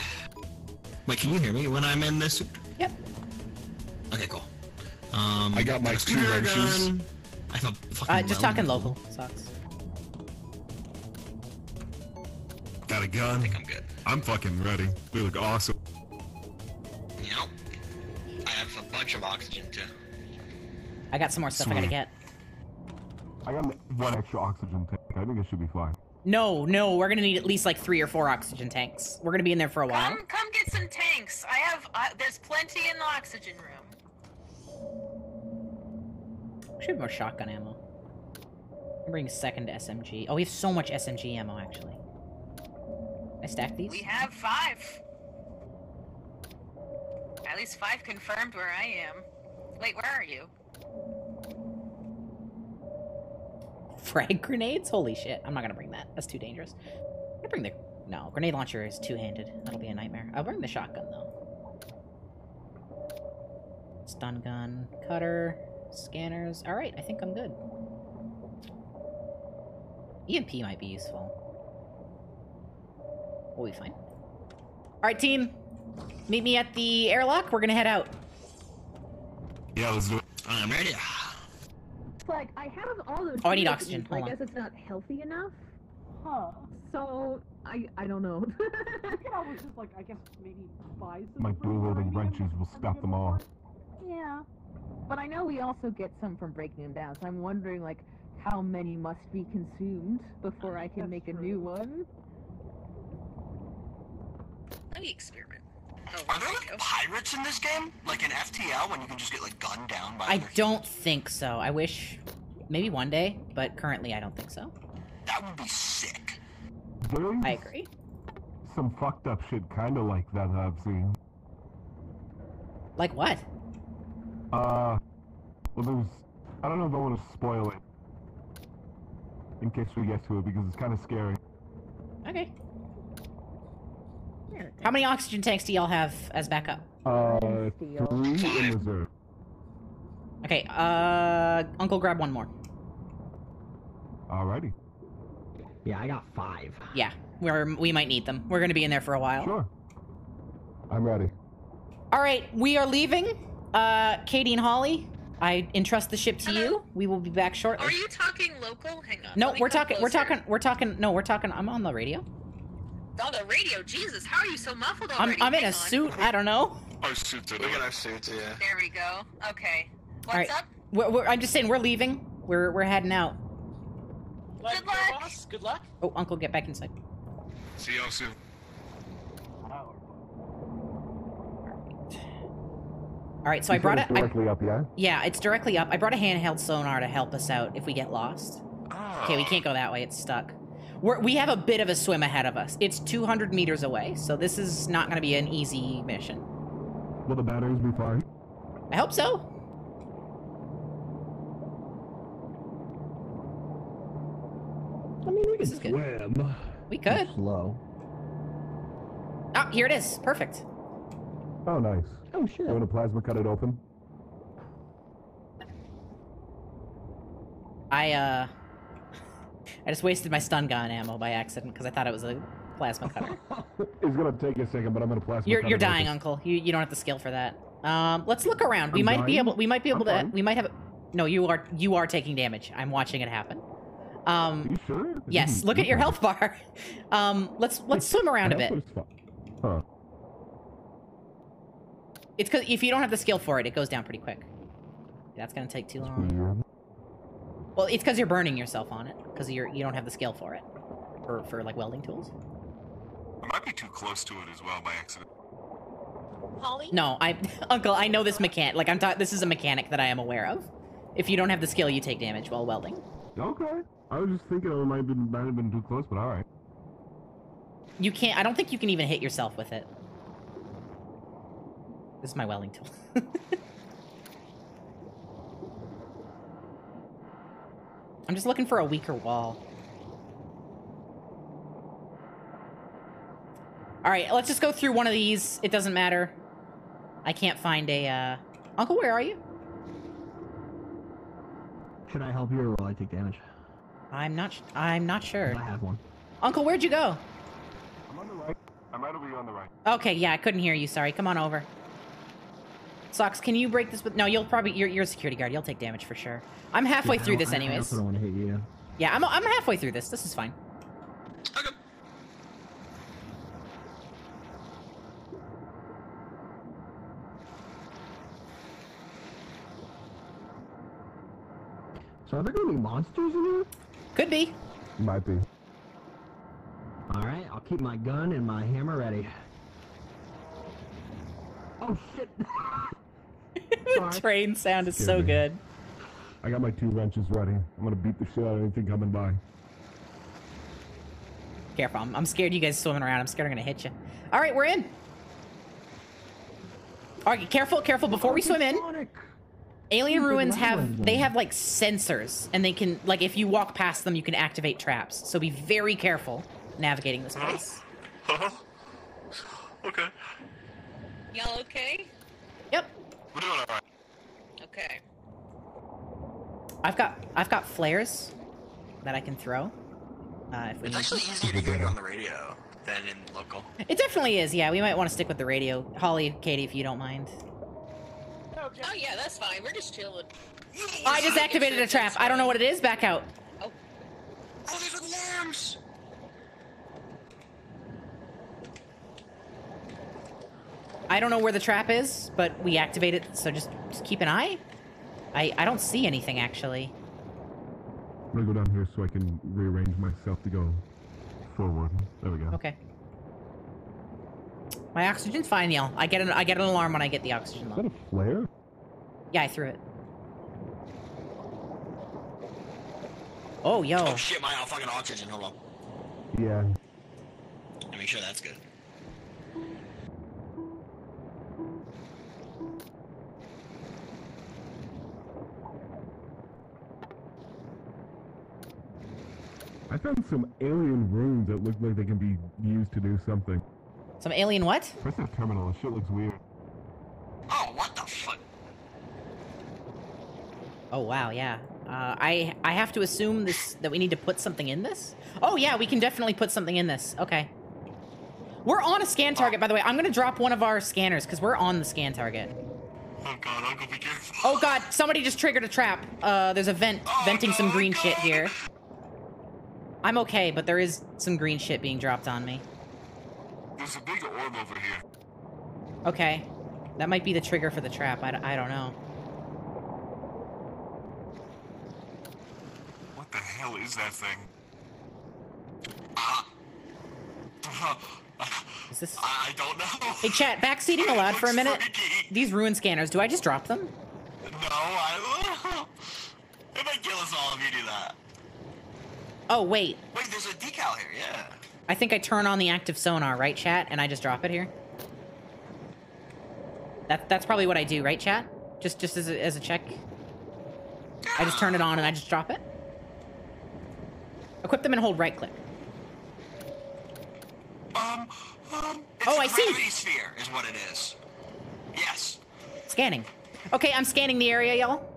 Wait, can you hear me when I'm in this? Yep. Okay, cool. Um, I got my a two scooter wrenches. gun. I thought fucking Uh, just well- talking local. sucks. Got a gun. I think I'm good. I'm fucking ready. We look awesome. You know, I have a bunch of oxygen too. I got some more stuff I gotta get. I got one extra oxygen tank. I think it should be fine. No, no, we're gonna need at least like three or four oxygen tanks. We're gonna be in there for a while. Come, come get some tanks. I have. Uh, there's plenty in the oxygen room. Should have more shotgun ammo. I'm bringing a second SMG. Oh, we have so much SMG ammo actually. I stack these? We have five. At least five confirmed where I am. Wait, where are you? Frag [laughs] grenades? Holy shit. I'm not gonna bring that. That's too dangerous. I'm gonna bring the. No, grenade launcher is two handed. That'll be a nightmare. I'll bring the shotgun though. Stun gun, cutter. Scanners. All right, I think I'm good. EMP might be useful. We'll be fine. All right, team. Meet me at the airlock. We're gonna head out. Yeah, let's do it. I'm ready. It's like I have all those. Oh, I need oxygen. but I Hold on. guess it's not healthy enough. Huh. So I I don't know. [laughs] I could always just like I guess maybe buy some. My dual wielding wrenches will stop them all. yeah. But I know we also get some from breaking them down. So I'm wondering like how many must be consumed before I can make a new one. Let me experiment. Are there like pirates in this game? Like in FTL when you can just get like gunned down by I don't think so. I wish, maybe one day, but currently I don't think so. That would be sick. There's I agree. some fucked up shit kinda like that that I've seen. Like what? Uh, well there's, I don't know if I want to spoil it. In case we get to it, because it's kind of scary. Okay. How many oxygen tanks do y'all have as backup? Uh, three in reserve. Okay, uh, Uncle, grab one more. Alrighty. Yeah, I got five. Yeah, we're we might need them. We're gonna be in there for a while. Sure. I'm ready. All right, we are leaving. Uh, Katie and Holly, I entrust the ship to you. We will be back shortly. Are you talking local? Hang on. no, we're come talking. We're talking. We're talking. No, we're talking. I'm on the radio. On the radio, Jesus, how are you so muffled I'm. already? I'm in Hang a on. suit. I don't know. Our suits are Look at our suits, yeah. There we go. Okay. What's All right. up? We're, we're, I'm just saying we're leaving. We're we're heading out. Good luck. Boss. Good luck. Oh, Uncle, get back inside. See y'all soon. All right, so I brought said it. it's I, directly up, yeah? yeah, it's directly up. I brought a handheld sonar to help us out if we get lost. Okay, Ah. we can't go that way. It's stuck. We're, we have a bit of a swim ahead of us. It's 200 meters away, so this is not going to be an easy mission. Will the batteries be fine? I hope so. I mean, we This can is good. swim. We could. Slow. Oh, here it is. Perfect. Oh, nice. Oh shit. You want to plasma cut it open? I uh, I just wasted my stun gun ammo by accident because I thought it was a plasma cutter. [laughs] It's gonna take a second, but I'm gonna plasma You're you're dying. Uncle. You you don't have the skill for that. Um, let's look around. We I'm might be dying? able. We might be able I'm to. We might have. No, you are you are taking damage. I'm watching it happen. Um, you sure? Yes. Look at your health bar. [laughs] Um, let's let's swim around a bit. what it's for. Huh. It's because if you don't have the skill for it, it goes down pretty quick. That's gonna take too long. Weird. Well, it's because you're burning yourself on it because you're you don't have the skill for it, for for like welding tools. I might be too close to it as well by accident. Holly? No, I, [laughs] Uncle, I know this mechanic. Like I'm ta- This is a mechanic that I am aware of. If you don't have the skill, you take damage while welding. Okay. I was just thinking it might have been, might have been too close, but alright. You can't. I don't think you can even hit yourself with it. This is my welding tool. [laughs] I'm just looking for a weaker wall. All right, let's just go through one of these. It doesn't matter. I can't find a. Uh... Uncle, where are you? Should I help you or will I take damage? I'm not. sh- I'm not sure. I have one. Uncle, where'd you go? I'm on the right. I'm right over here on the right. Okay, yeah, I couldn't hear you. Sorry. Come on over. Socks, can you break this with? No, you'll probably. You're, you're a security guard. You'll take damage for sure. I'm halfway Yeah, through don't- this, I- I anyways. also don't want to hit you. Yeah, I'm. I'm halfway through this. This is fine. So are there gonna be monsters in here? Could be. Might be. All right, I'll keep my gun and my hammer ready. Oh shit! [laughs] [laughs] the train sound is so me. good. I got my two wrenches ready. I'm gonna beat the shit out of anything coming by. Careful. I'm, I'm scared you guys swimming around. I'm scared I'm gonna hit you. All right, we're in. All right, careful, careful. Before we swim in, Alien Ruins have they have like sensors, and they can like if you walk past them, you can activate traps. So be very careful navigating this place. Huh? okay. Y'all okay? Yep. We're doing alright. Okay. I've got I've got flares that I can throw. Uh, if we It's need actually to. easier to hear you on the radio than in local. It definitely is. Yeah, we might want to stick with the radio. Holly, Katie, if you don't mind. Okay. Oh yeah, that's fine. We're just chilling. I just activated a trap. I don't know what it is. Back out. Oh. Oh, there's alarms! I don't know where the trap is, but we activate it, so just, just keep an eye. I I don't see anything actually. I'm gonna go down here so I can rearrange myself to go forward. There we go. Okay. My oxygen's fine, y'all. I get an I get an alarm when I get the oxygen Is low. that a flare? Yeah, I threw it. Oh, yo. Oh shit, my fucking oxygen. Hold on. Yeah. Let me make sure that's good. I found some alien runes that look like they can be used to do something. Some alien what? Press that terminal. This shit looks weird. Oh, what the fuck? Oh wow, yeah. Uh, I I have to assume this that we need to put something in this. Oh yeah, we can definitely put something in this. Okay. We're on a scan target, by the way. I'm gonna drop one of our scanners because we're on the scan target. Oh god, Uncle, be careful. Oh god, somebody just triggered a trap. Uh, there's a vent venting some green shit here. I'm okay, but there is some green shit being dropped on me. There's a big orb over here. Okay. That might be the trigger for the trap. I, I don't know. What the hell is that thing? Is this? I don't know. Hey, chat, backseating allowed for a minute? These ruin scanners, do I just drop them? No, I. [laughs] It might kill us all if you do that. Oh, wait. Wait, there's a decal here, yeah. I think I turn on the active sonar, right, chat? And I just drop it here? That, that's probably what I do, right, chat? Just just as a, as a check? I just turn it on and I just drop it? Equip them and hold right click. Um, um. Oh, I see. sphere is what it is. Yes. Scanning. Okay, I'm scanning the area, y'all.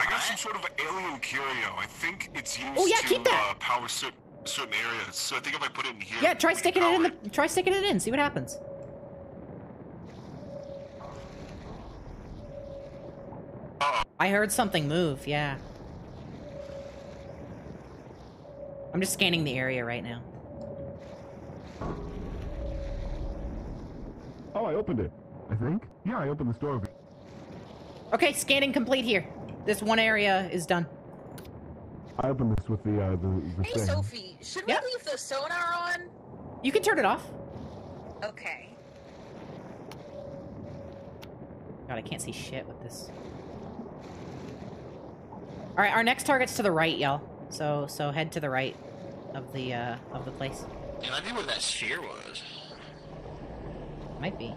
I got some sort of alien curio. I think it's used Oh, yeah, to keep that. Uh, power cer- certain areas. So I think if I put it in here. Yeah, try sticking it in the try sticking it in, see what happens. I heard something move, yeah. I'm just scanning the area right now. Oh, I opened it. I think. Yeah, I opened the store. Okay, scanning complete here. This one area is done. I opened this with the uh, the, the Hey thing. Sophie, should we leave the sonar on? You can turn it off. Okay. God, I can't see shit with this. All right, our next target's to the right, y'all. So so head to the right of the uh of the place. It might be where that sphere was. Might be.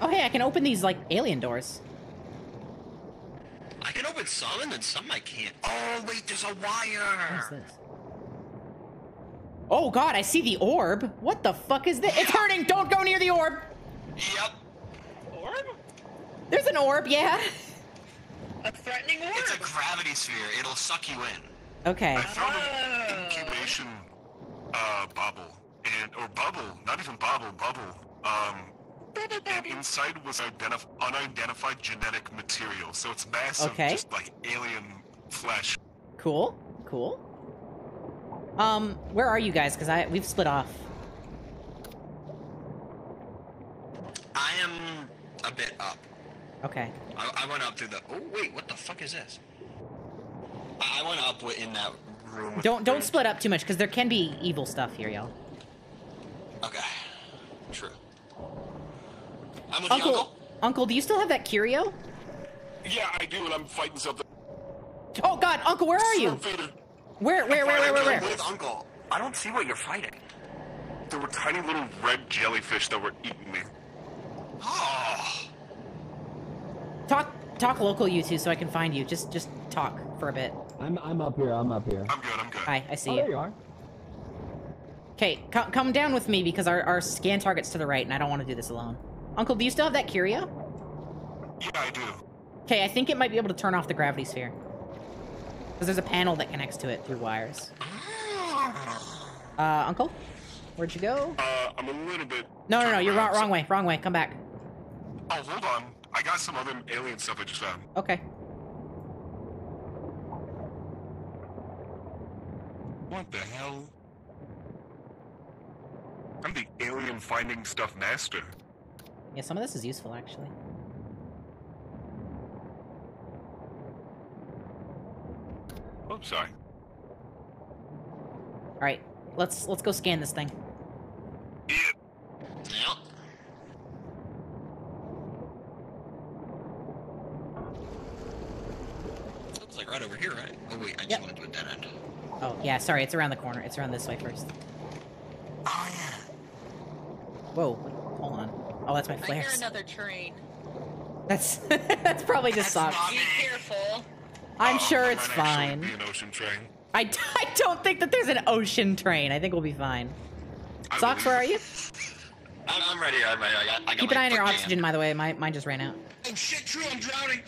Oh hey, I can open these like alien doors. I can open some and then some I can't. Oh, wait, there's a wire. What's this? Oh god, I see the orb. What the fuck is this? It's hurting. Don't go near the orb. Yep. Orb? There's an orb, yeah. [laughs] A threatening orb? It's a gravity sphere. It'll suck you in. Okay. I found an incubation uh, bubble, and or bubble, not even bubble, bubble. Um, and inside was identif- unidentified genetic material, so it's massive, Okay. just like alien flesh. Cool. Cool. Um, where are you guys? Because I we've split off. I am a bit up. Okay. I, I went up through the. Oh wait, what the fuck is this? I I went up wi- in that room. Don't don't split up too much because there can be evil stuff here, y'all. Okay. True. I'm with Uncle, Uncle. Uncle, do you still have that curio? Yeah, I do, and I'm fighting something. Oh God, Uncle, where are you? Where, where, where, where, where, where? With Uncle. I don't see what you're fighting. There were tiny little red jellyfish that were eating me. Oh. Talk, talk local, you two, so I can find you. Just, just talk for a bit. I'm I'm up here. I'm up here. I'm good. I'm good. Hi, I see Oh, you. there you are. Okay, co- come down with me because our, our scan target's to the right, and I don't want to do this alone. Uncle, do you still have that curio? Yeah, I do. Okay, I think it might be able to turn off the gravity sphere. Because there's a panel that connects to it through wires. Uh, Uncle? Where'd you go? Uh, I'm a little bit. No, no, no, you're wrong, wrong way, wrong way. Come back. Oh, hold on. I got some other alien stuff I just found. Okay. What the hell? I'm the alien finding stuff master. Yeah, some of this is useful, actually. Oh, sorry. All right, let's let's go scan this thing. Looks like right over here, right? Oh wait, I just went to a dead end. Oh yeah, sorry, it's around the corner. It's around this way first. Oh yeah. Whoa, hold on. Oh, that's my I hear another train. That's [laughs] that's probably just socks. Be careful. I'm oh, sure it's fine. Be an ocean train. I, [laughs] I don't think that there's an ocean train. I think we'll be fine. Socks, where are you? [laughs] I'm, I'm ready. I'm ready. I got. I got Keep an eye on your foot oxygen, by the way. My, mine just ran out. Oh shit! True. I'm drowning.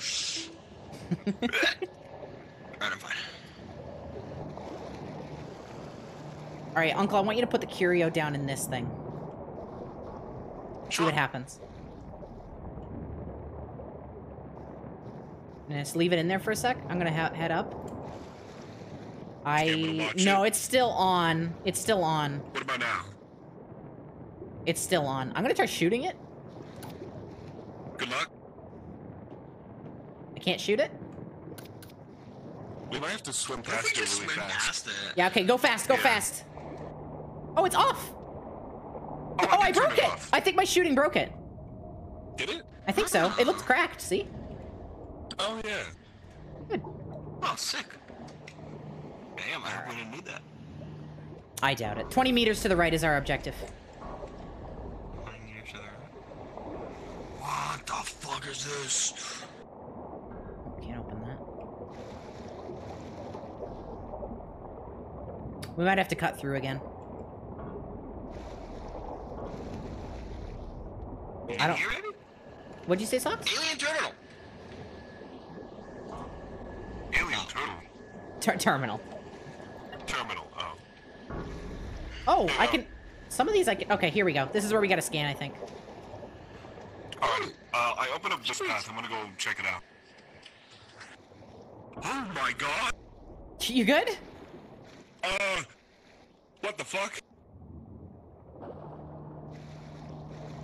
Alright, I'm fine. All right, Uncle, I want you to put the curio down in this thing. See what happens. And just leave it in there for a sec. I'm gonna ha- head up. I no, it's still on. It's still on. What about now? It's still on. I'm gonna try shooting it. Good luck. I can't shoot it. We might have to swim past it really fast. Yeah. Okay. Go fast. Go fast. Oh, it's off. Oh, I broke it. I think my shooting broke it. Did it? I think so. It looked cracked. See? Oh yeah. Oh, sick. Damn, I hope we didn't need that. I doubt it. 20 meters to the right is our objective. 20 meters to the right? What the fuck is this? Can't open that. We might have to cut through again. I don't. What'd you say, Socks? Alien terminal. Alien turtle. Ter- terminal. Terminal. Oh. Oh, I can. Some of these I can. Okay, here we go. This is where we got to scan, I think. Alright. Uh, I opened up this path. I'm gonna go check it out. Oh my god. [laughs] You good? Uh. What the fuck?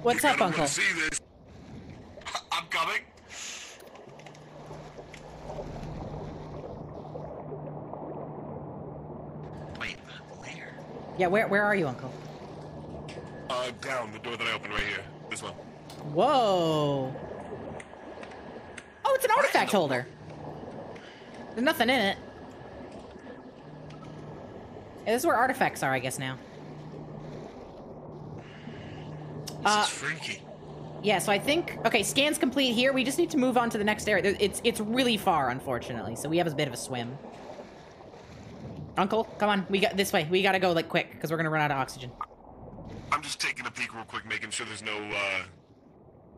What's up, I Uncle? wanna see this. I'm coming. Wait, later. Yeah, where where are you, Uncle? Uh, down the door that I opened right here. This one. Whoa. Oh, it's an artifact holder. There's nothing in it. Yeah, this is where artifacts are, I guess now. This Uh, is freaky. Yeah, so I think okay, scans complete here. We just need to move on to the next area. It's it's really far, unfortunately, so we have a bit of a swim. Uncle, come on, we got this way. We gotta go like quick because we're gonna run out of oxygen. I'm just taking a peek real quick, making sure there's no, uh,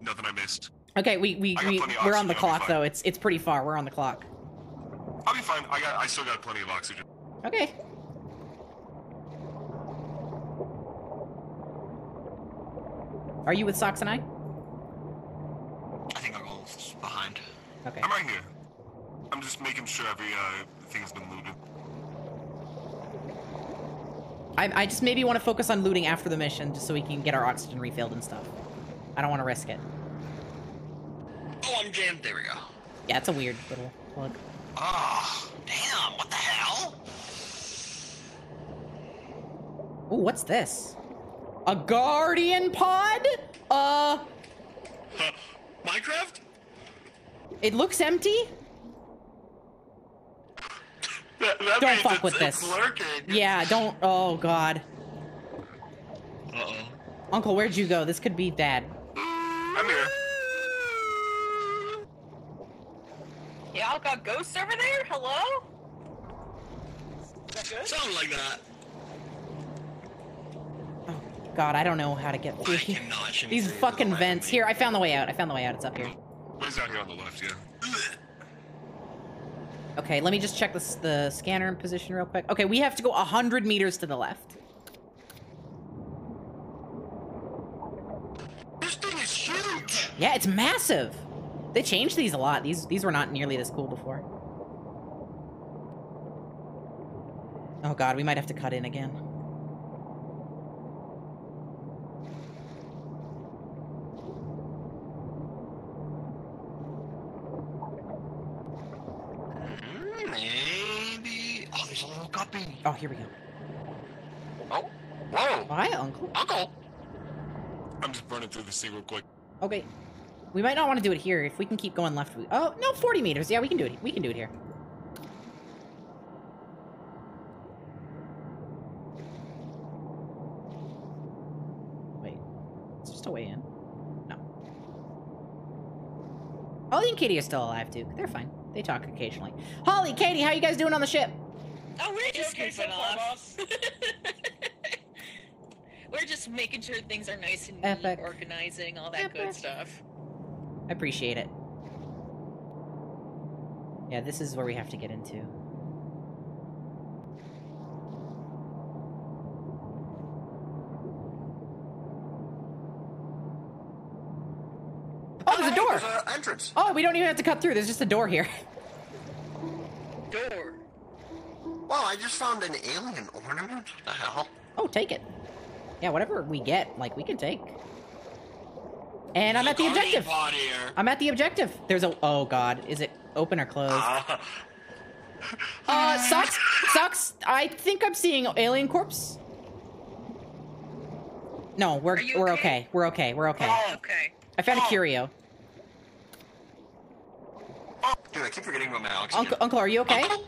nothing I missed. Okay, we we, we we're on the oxygen, I'll be clock though. It's it's pretty far. We're on the clock. I'll be fine. I got, I still got plenty of oxygen. Okay. Are you with Socks and I? I think I'll go behind. Okay. I'm right here. I'm just making sure every, uh, thing has been looted. I I just maybe want to focus on looting after the mission, just so we can get our oxygen refilled and stuff. I don't want to risk it. Oh, I'm jammed. There we go. Yeah, it's a weird little plug. Oh, damn. What the hell? Ooh, what's this? A guardian pod? Uh, [laughs] Minecraft? it looks empty. That, that Don't fuck it's- with it's this. lurking. Yeah, don't. Oh God, Uh-oh. Uncle, where'd you go? This could be bad. I'm here. Y'all got ghosts over there? Hello? Something like that. God, I don't know how to get through here. These fucking vents. Here, I found the way out. I found the way out. It's up here. Where's out here on the left? Yeah. Okay, let me just check this, the scanner in position real quick. Okay, we have to go 100 meters to the left. This thing is huge. Yeah, it's massive. They changed these a lot. These these were not nearly this cool before. Oh god, we might have to cut in again. Maybe. Oh, there's a little guppy. Oh, here we go. Oh. Whoa. Hi, Uncle. Uncle. I'm just burning through the sea real quick. Okay. We might not want to do it here. If we can keep going left, we... Oh, no, 40 meters. Yeah, we can do it. We can do it here. Wait. It's just a way in. No. Holly and Katie are still alive, too. They're fine. They talk occasionally. Holly, Katie, how you guys doing on the ship? Oh, we're just okay so goofing far, off. [laughs] we're just making sure things are nice and Epic. neat, organizing, all that Epic. good stuff. I appreciate it. Yeah, this is where we have to get into. Oh, there's a door! There's an entrance. Oh, we don't even have to cut through. There's just a door here. [laughs] Wow, I just found an alien ornament. What the hell? Oh, take it. Yeah, whatever we get, like, we can take. And I'm at the objective. I'm at the objective. There's a. Oh God, is it open or closed? Uh, Uh, sucks. Sucks. I think I'm seeing alien corpse. No, we're Are we're okay? okay. We're okay. We're okay. Okay. I found a curio. dude, I keep forgetting about my Alex. Uncle, Uncle, are you okay? [laughs]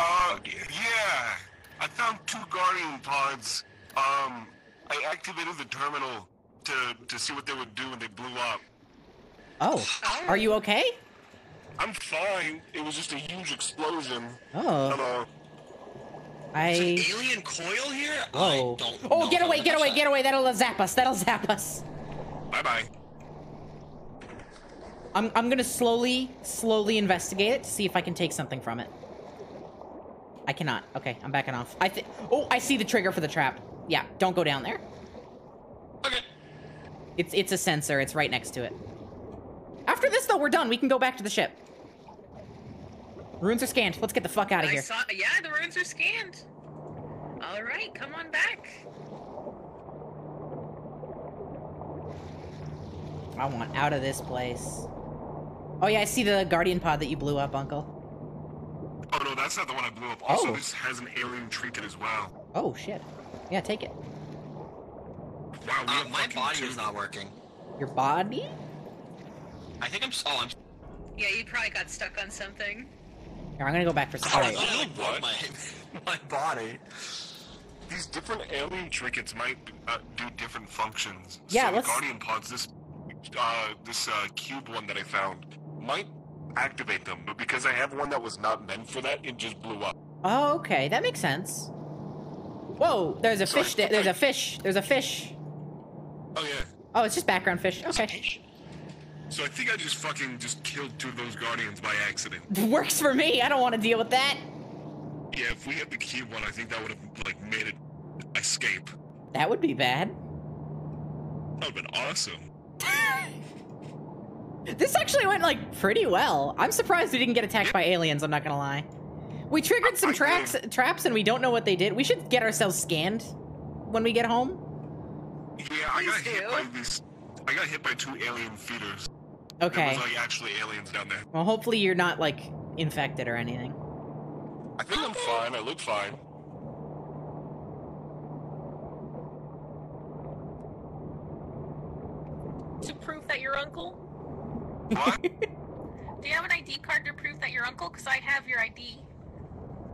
Uh, yeah. I found two Guardian pods. Um, I activated the terminal to to see what they would do when they blew up. Oh, are you okay? I'm fine. It was just a huge explosion. Oh. Hello. I. Alien coil here? Whoa. I don't Oh, know get away! Get away! touch Get away! That'll zap us. That'll zap us. Bye bye. I'm I'm gonna slowly, slowly investigate it to see if I can take something from it. I cannot. Okay, I'm backing off. I think. Oh, I see the trigger for the trap. Yeah, don't go down there. Okay. It's it's a sensor. It's right next to it. After this, though, we're done. We can go back to the ship. Runes are scanned. Let's get the fuck out of I here. saw. Yeah, the runes are scanned. All right, come on back. I want out of this place. Oh yeah, I see the guardian pod that you blew up, Uncle. Oh no, that's not the one I blew up. Also, Oh. this has an alien trinket as well. Oh shit. Yeah, take it. Wow, Uh, my body two. is not working. Your body? I think I'm. s- Oh, I'm. Yeah, you probably got stuck on something. Here, I'm gonna go back for some. Oh, Alright. I literally my [laughs] my body. These different alien trinkets might uh, do different functions. Yeah, so let's- the Guardian pods, this uh, this uh, cube one that I found, might activate them, but because I have one that was not meant for that, it just blew up. Oh, okay, that makes sense. Whoa, there's a Sorry. fish there. There's a fish. There's a fish. Oh yeah. Oh, it's just background fish. Okay. So I think I just fucking just killed two of those guardians by accident. [laughs] Works for me. I don't want to deal with that. Yeah, if we had the cube one, I think that would have like made it escape. That would be bad. That would have been awesome. [laughs] This actually went like pretty well. I'm surprised we didn't get attacked by aliens, I'm not gonna lie. We triggered some traps traps and we don't know what they did. We should get ourselves scanned when we get home. Yeah, I got hit by these. I got hit by two alien feeders. Okay. There was like actually aliens down there. Well, hopefully you're not like infected or anything. I think I'm fine. I look fine. To prove that you're uncle? What? [laughs] Do you have an ID card to prove that you're uncle? Because I have your ID.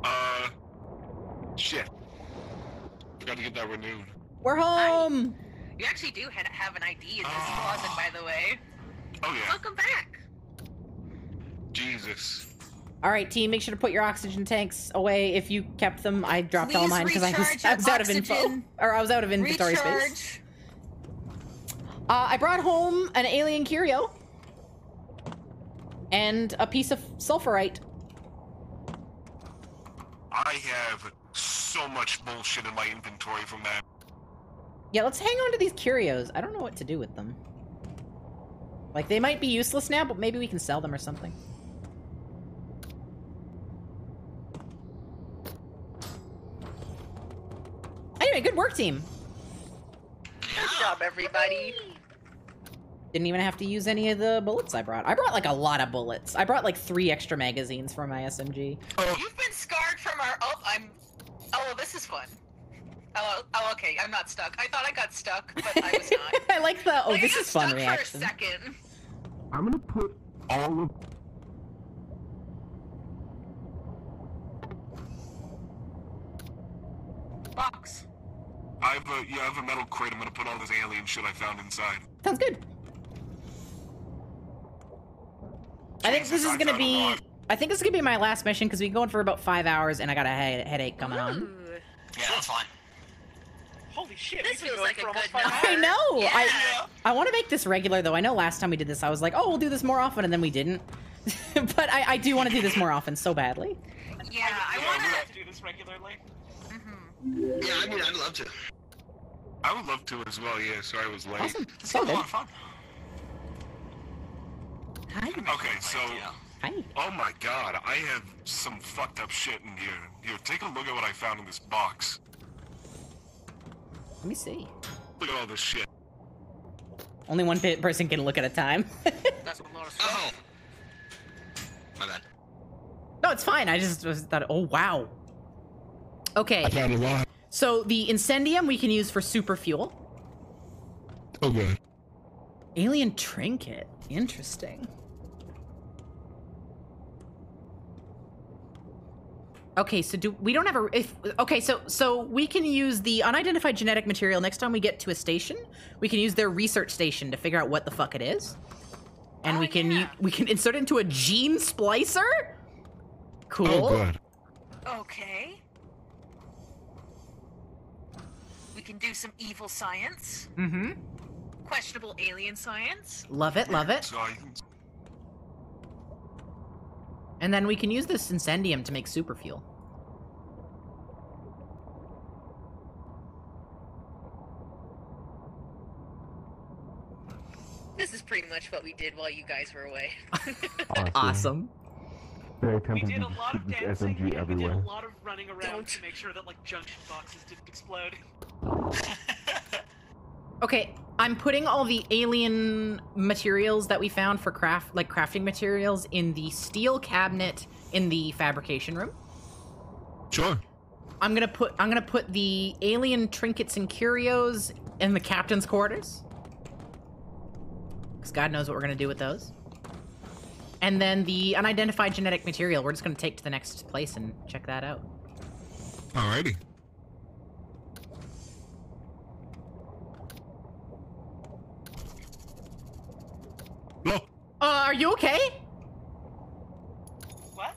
uh, shit. Forgot to get that renewed. We're home. You actually do ha- have an ID in this closet, by the way. Oh yeah. Welcome back. Jesus. All right, team, make sure to put your oxygen tanks away. If you kept them, I dropped all mine because I was, I was out of info, or I was out of inventory space. Recharge. Uh, I brought home an alien curio. And a piece of sulfurite. I have so much bullshit in my inventory from that. Yeah, let's hang on to these curios. I don't know what to do with them. Like, they might be useless now, but maybe we can sell them or something. Anyway, good work, team. Good job, everybody. Didn't even have to use any of the bullets I brought. I brought like a lot of bullets. I brought like three extra magazines for my SMG. Oh, you've been scarred from our. Oh, I'm. Oh, this is fun. Oh, oh, okay. I'm not stuck. I thought I got stuck, but I was not. [laughs] I like the oh, Like, I this got is fun stuck reaction. For a second. I'm gonna put all of Box. I have a yeah, I have a metal crate. I'm gonna put all this alien shit I found inside. Sounds good. I think this is gonna be. I think this is gonna be my last mission because we've been going for about five hours and I got a he- headache coming on. Yeah, that's fine. Holy shit, This feels like a almost good I know. Yeah. I I want to make this regular though. I know last time we did this, I was like, oh, we'll do this more often, and then we didn't. [laughs] but I, I do want to do this more often so badly. Yeah, I Yeah, want to. do this regularly. Mm -hmm. Yeah, I mean, I'd love to. I would love to as well. Yeah, sorry I was late. Awesome. It's So a lot of fun. Okay, so Hi. oh my god, I have some fucked up shit in here. Here, take a look at what I found in this box. Let me see. Look at all this shit. Only one person can look at a time. That's a lot of Oh. My bad. no, it's fine. I just was thought, oh wow. Okay. I found a lot. So the incendium we can use for super fuel. Okay. Alien trinket. Interesting. Okay, so do we don't have a if okay, so so we can use the unidentified genetic material next time we get to a station. We can use their research station to figure out what the fuck it is. And we can u- we can insert it into a gene splicer? Cool. Oh god. Okay. We can do some evil science. Mm-hmm. Questionable alien science. Love it, love it. Science. And then we can use this incendium to make super fuel. This is pretty much what we did while you guys were away. [laughs] Awesome. Very We did a lot of dancing, SMG and we did a lot of running around to make sure that like junction boxes didn't explode. [laughs] Okay, I'm putting all the alien materials that we found for craft, like crafting materials, in the steel cabinet in the fabrication room. Sure. I'm gonna put I'm gonna put the alien trinkets and curios in the captain's quarters. Cause God knows what we're gonna do with those. And then the unidentified genetic material, we're just gonna take to the next place and check that out. Alrighty. Are you okay? What?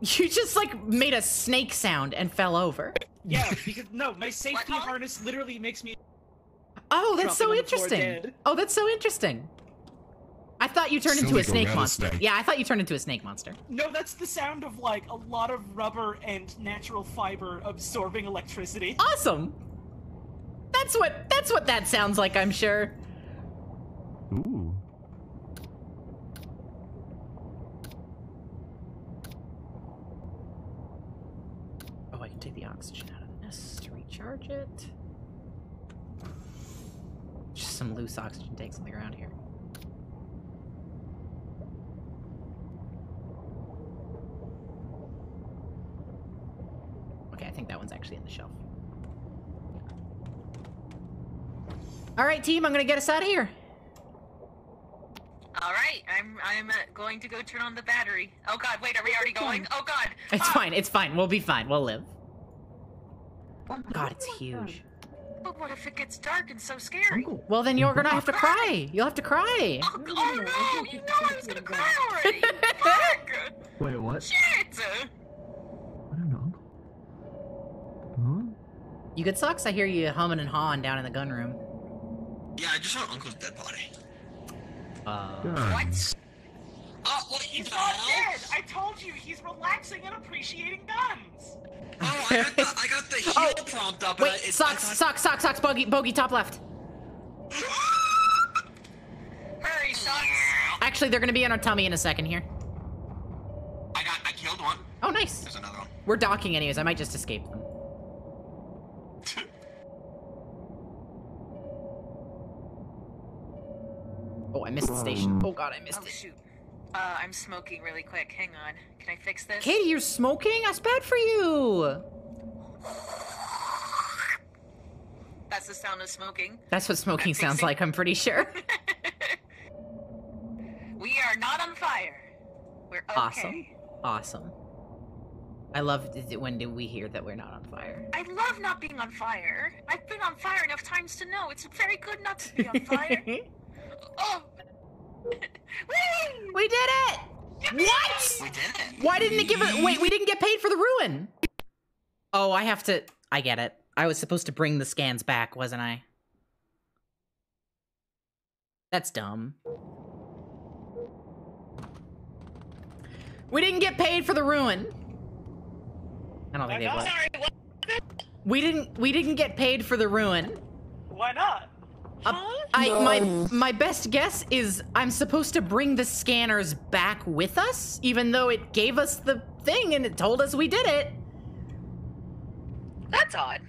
You just like made a snake sound and fell over. Yeah, because no, my safety harness literally makes me. Oh, that's so Dropping on the floor interesting. Oh, that's so interesting. I thought you turned Sounds into a like a snake monster. rattlesnake. Yeah, I thought you turned into a snake monster. No, that's the sound of like a lot of rubber and natural fiber absorbing electricity. Awesome. That's what that's what that sounds like, I'm sure. Ooh. Oh, I can take the oxygen out of this to recharge it. Just some loose oxygen tanks on the ground here. Okay, I think that one's actually in the shelf. All right, team, I'm gonna get us out of here. All right, I'm I'm uh, going to go turn on the battery. Oh God, wait, are we already going? Oh God. It's Ah, fine. It's fine. We'll be fine. We'll live. God, it's huge. But what if it gets dark and so scary? Well, then you're gonna have to cry. You'll have to cry. Oh, oh no! You know I was gonna cry already. Fuck! [laughs] Wait, what? Shit! You good socks? I hear you humming and hawing down in the gun room. Yeah, I just saw Uncle's dead body. Uh, What? Oh, well, He's not dead. I told you he's relaxing and appreciating guns. Oh, I got the, I got the oh, heal prompt up. Wait, and I, it, socks, socks, socks, socks, bogey, bogey, top left. Hurry, socks. Actually, they're gonna be on our tummy in a second here. I got, I killed one. Oh, nice. There's another one. We're docking anyways. I might just escape them. [laughs] Oh, I missed the station. Oh god, I missed Oh it. shoot. Uh, I'm smoking really quick. Hang on. Can I fix this? Katie, you're smoking? That's bad for you. That's the sound of smoking. That's what smoking sounds like, I'm pretty sure. [laughs] We are not on fire. We're okay. Awesome. Awesome. I love it when do we hear that we're not on fire. I love not being on fire. I've been on fire enough times to know it's very good not to be on fire. [laughs] oh. [laughs] We did it! What? We did it. Why didn't it give it? Wait, we didn't get paid for the ruin. Oh, I have to. I get it. I was supposed to bring the scans back, wasn't I? That's dumb. We didn't get paid for the ruin. I don't think they not? would. Sorry. We didn't. We didn't get paid for the ruin. Why not? I my my best guess is I'm supposed to bring the scanners back with us, even though it gave us the thing and it told us we did it. That's odd.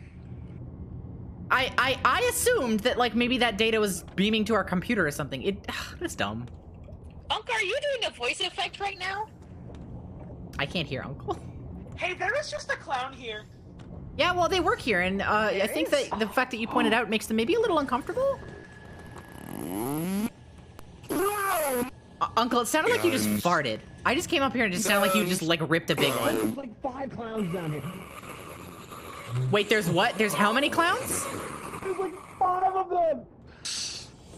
I I, I assumed that like maybe that data was beaming to our computer or something. It [sighs] that's dumb. Uncle, are you doing a voice effect right now? I can't hear Uncle. Hey, there is just a clown here. Yeah, well they work here, and uh, I think that the fact that you pointed out makes them maybe a little uncomfortable. Uh, Uncle, it sounded like you just farted. I just came up here and it just sounded like you just like ripped a big one. There's like five clowns down here. Wait, there's what? There's how many clowns? There's like five of them.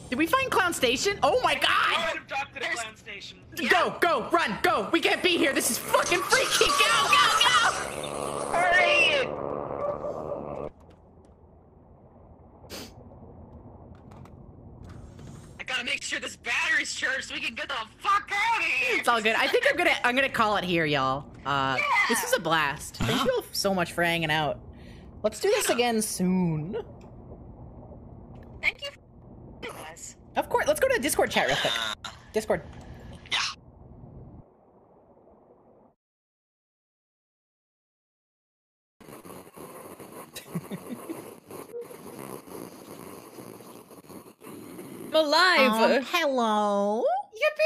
Did we find Clown Station? Oh my I god! might have docked at a clown station. Go, go, run, go! We can't be here. This is fucking freaky. Go, go, go! Hurry! Gotta make sure this battery's charged so we can get the fuck out of here. It's all good. I think I'm gonna I'm gonna call it here, y'all. Uh, this is a blast. Thank you so much for hanging out. Let's do this again soon. Thank you. Guys. Of course. Let's go to the Discord chat real quick. Discord. [laughs] I'm alive. Um, hello.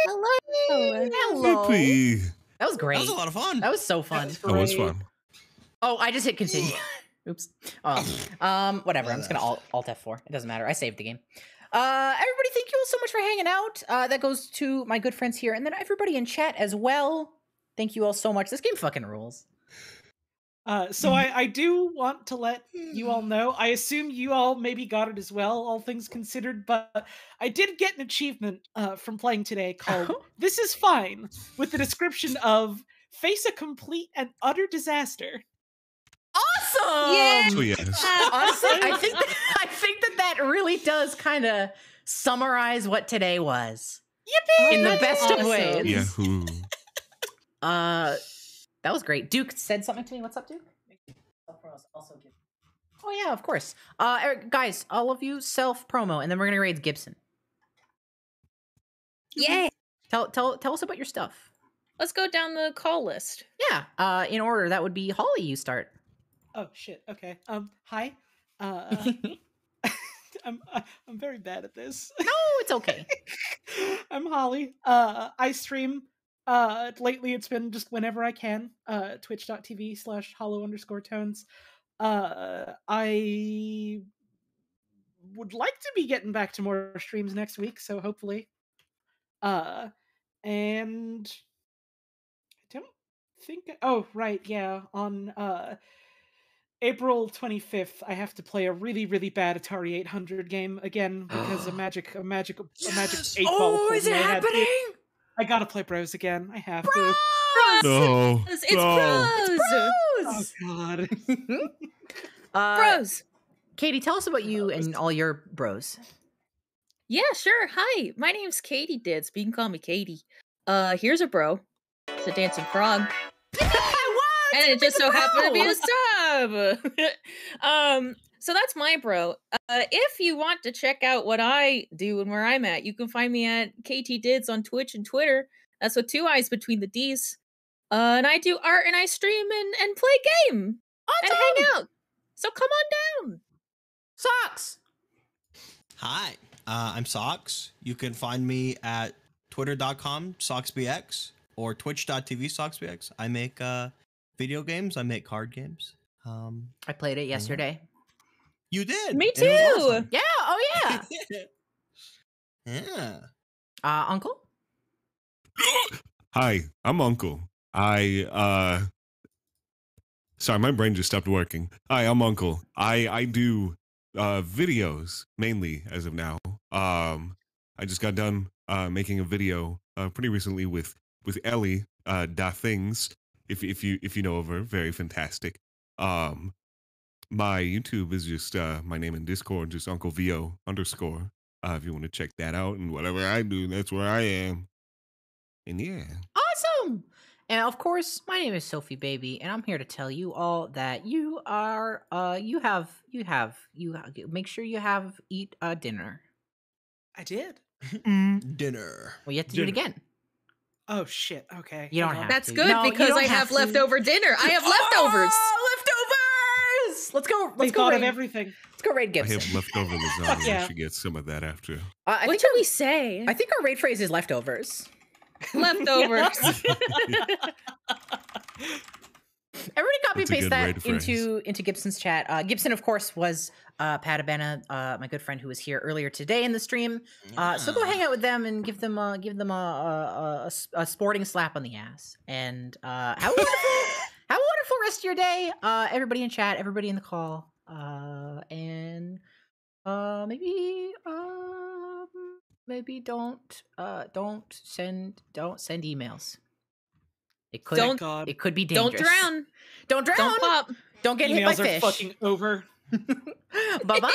Hello. Hello. Yippee. That was great. That was a lot of fun. That was so fun. That was fun. Oh, I just hit continue. [laughs] Oops. Oh, um, whatever. I'm just gonna alt, alt F4. It doesn't matter. I saved the game. Uh, everybody, thank you all so much for hanging out. Uh, that goes to my good friends here, and then everybody in chat as well. Thank you all so much. This game fucking rules. Uh, so I, I do want to let you all know. I assume you all maybe got it as well, all things considered. But I did get an achievement uh, from playing today [laughs] called "This Is Fine" with the description of "Face a complete and utter disaster." Awesome. Yeah. Oh, yes. Honestly, I think that, I think that that really does kind of summarize what today was. Yippee! In the best of ways. Yahoo. Uh, that was great. Duke said something to me. What's up, Duke? Oh yeah, of course. Uh, Eric, guys, all of you self promo, and then we're gonna raid Gibson. Yay. Tell tell tell us about your stuff. Let's go down the call list. Yeah. Uh, in order, that would be Holly. You start. Oh shit. Okay. Um. Hi. Uh. [laughs] [laughs] I'm I- I'm very bad at this. No, it's okay. [laughs] I'm Holly. Uh, I stream. Uh, lately it's been just whenever I can. Uh, twitch.tv slash hollow underscore tones. Uh, I would like to be getting back to more streams next week, so hopefully. Uh, and I don't think. Oh, right, yeah. On uh, April 25th, I have to play a really, really bad Atari 800 game again because a [gasps] magic, a magic, a magic eight ball. Oh, is it happening? I gotta play Bros again. I have to. No. It's no. pros. Oh God. [laughs] Uh, Bros. Katie, tell us about you and all your bros. Yeah, sure. Hi, my name's Katie Dids, but you can call me Katie. Uh, here's a bro. It's a dancing frog. [laughs] And it just so happened to be a sub. [laughs] um, so that's my bro. Uh, if you want to check out what I do and where I'm at, you can find me at KT Dids on Twitch and Twitter. That's with two eyes between the D's. Uh, and I do art and I stream and, and play game and hang out. So come on down. Socks. Hi, uh, I'm Socks. You can find me at twitter.com socksbx or twitch.tv socksbx. I make uh, video games. I make card games. Um, I played it yesterday. You did. Me and it was too. awesome. Yeah. Oh yeah. [laughs] Yeah. Uh, Uncle. [gasps] Hi, I'm Uncle. I uh Sorry, my brain just stopped working. Hi, I'm Uncle. I I do uh videos mainly as of now. Um I just got done uh making a video uh pretty recently with with Ellie uh da things if if you if you know of her, very fantastic. Um my YouTube is just uh my name in Discord, just Uncle VO underscore. Uh if you want to check that out and whatever I do, that's where I am. And yeah. Awesome. And of course, my name is Sophie Baybey, and I'm here to tell you all that you are uh you have you have you ha- make sure you have eat uh dinner. I did. Dinner. Well, you have to do it again. Oh shit. Okay. You don't have That's to. good No, because I have to. leftover dinner. I have leftovers. Oh, leftovers! Let's go. Let's go. thought of raid- everything. Let's go raid Gibson. I Gibson. have leftover [laughs] lasagna. yeah. I should get some of that after. Uh, I What think we say? I think our raid phrase is leftovers. Leftovers. [laughs] Everybody copy That's paste that into into Gibson's chat. Uh, Gibson, of course, was uh, Patabena, uh, my good friend who was here earlier today in the stream. Uh, so go hang out with them and give them uh, give them a a sporting slap on the ass. And uh, have a wonderful have a wonderful rest of your day. Uh, everybody in chat, everybody in the call, uh, and uh, maybe um, maybe don't uh, don't send don't send emails. It could Don't- God. it could be dangerous. Don't drown. Don't drown. Don't pop. Don't get hit Emails by are fish. fucking over. [laughs] Bye bye.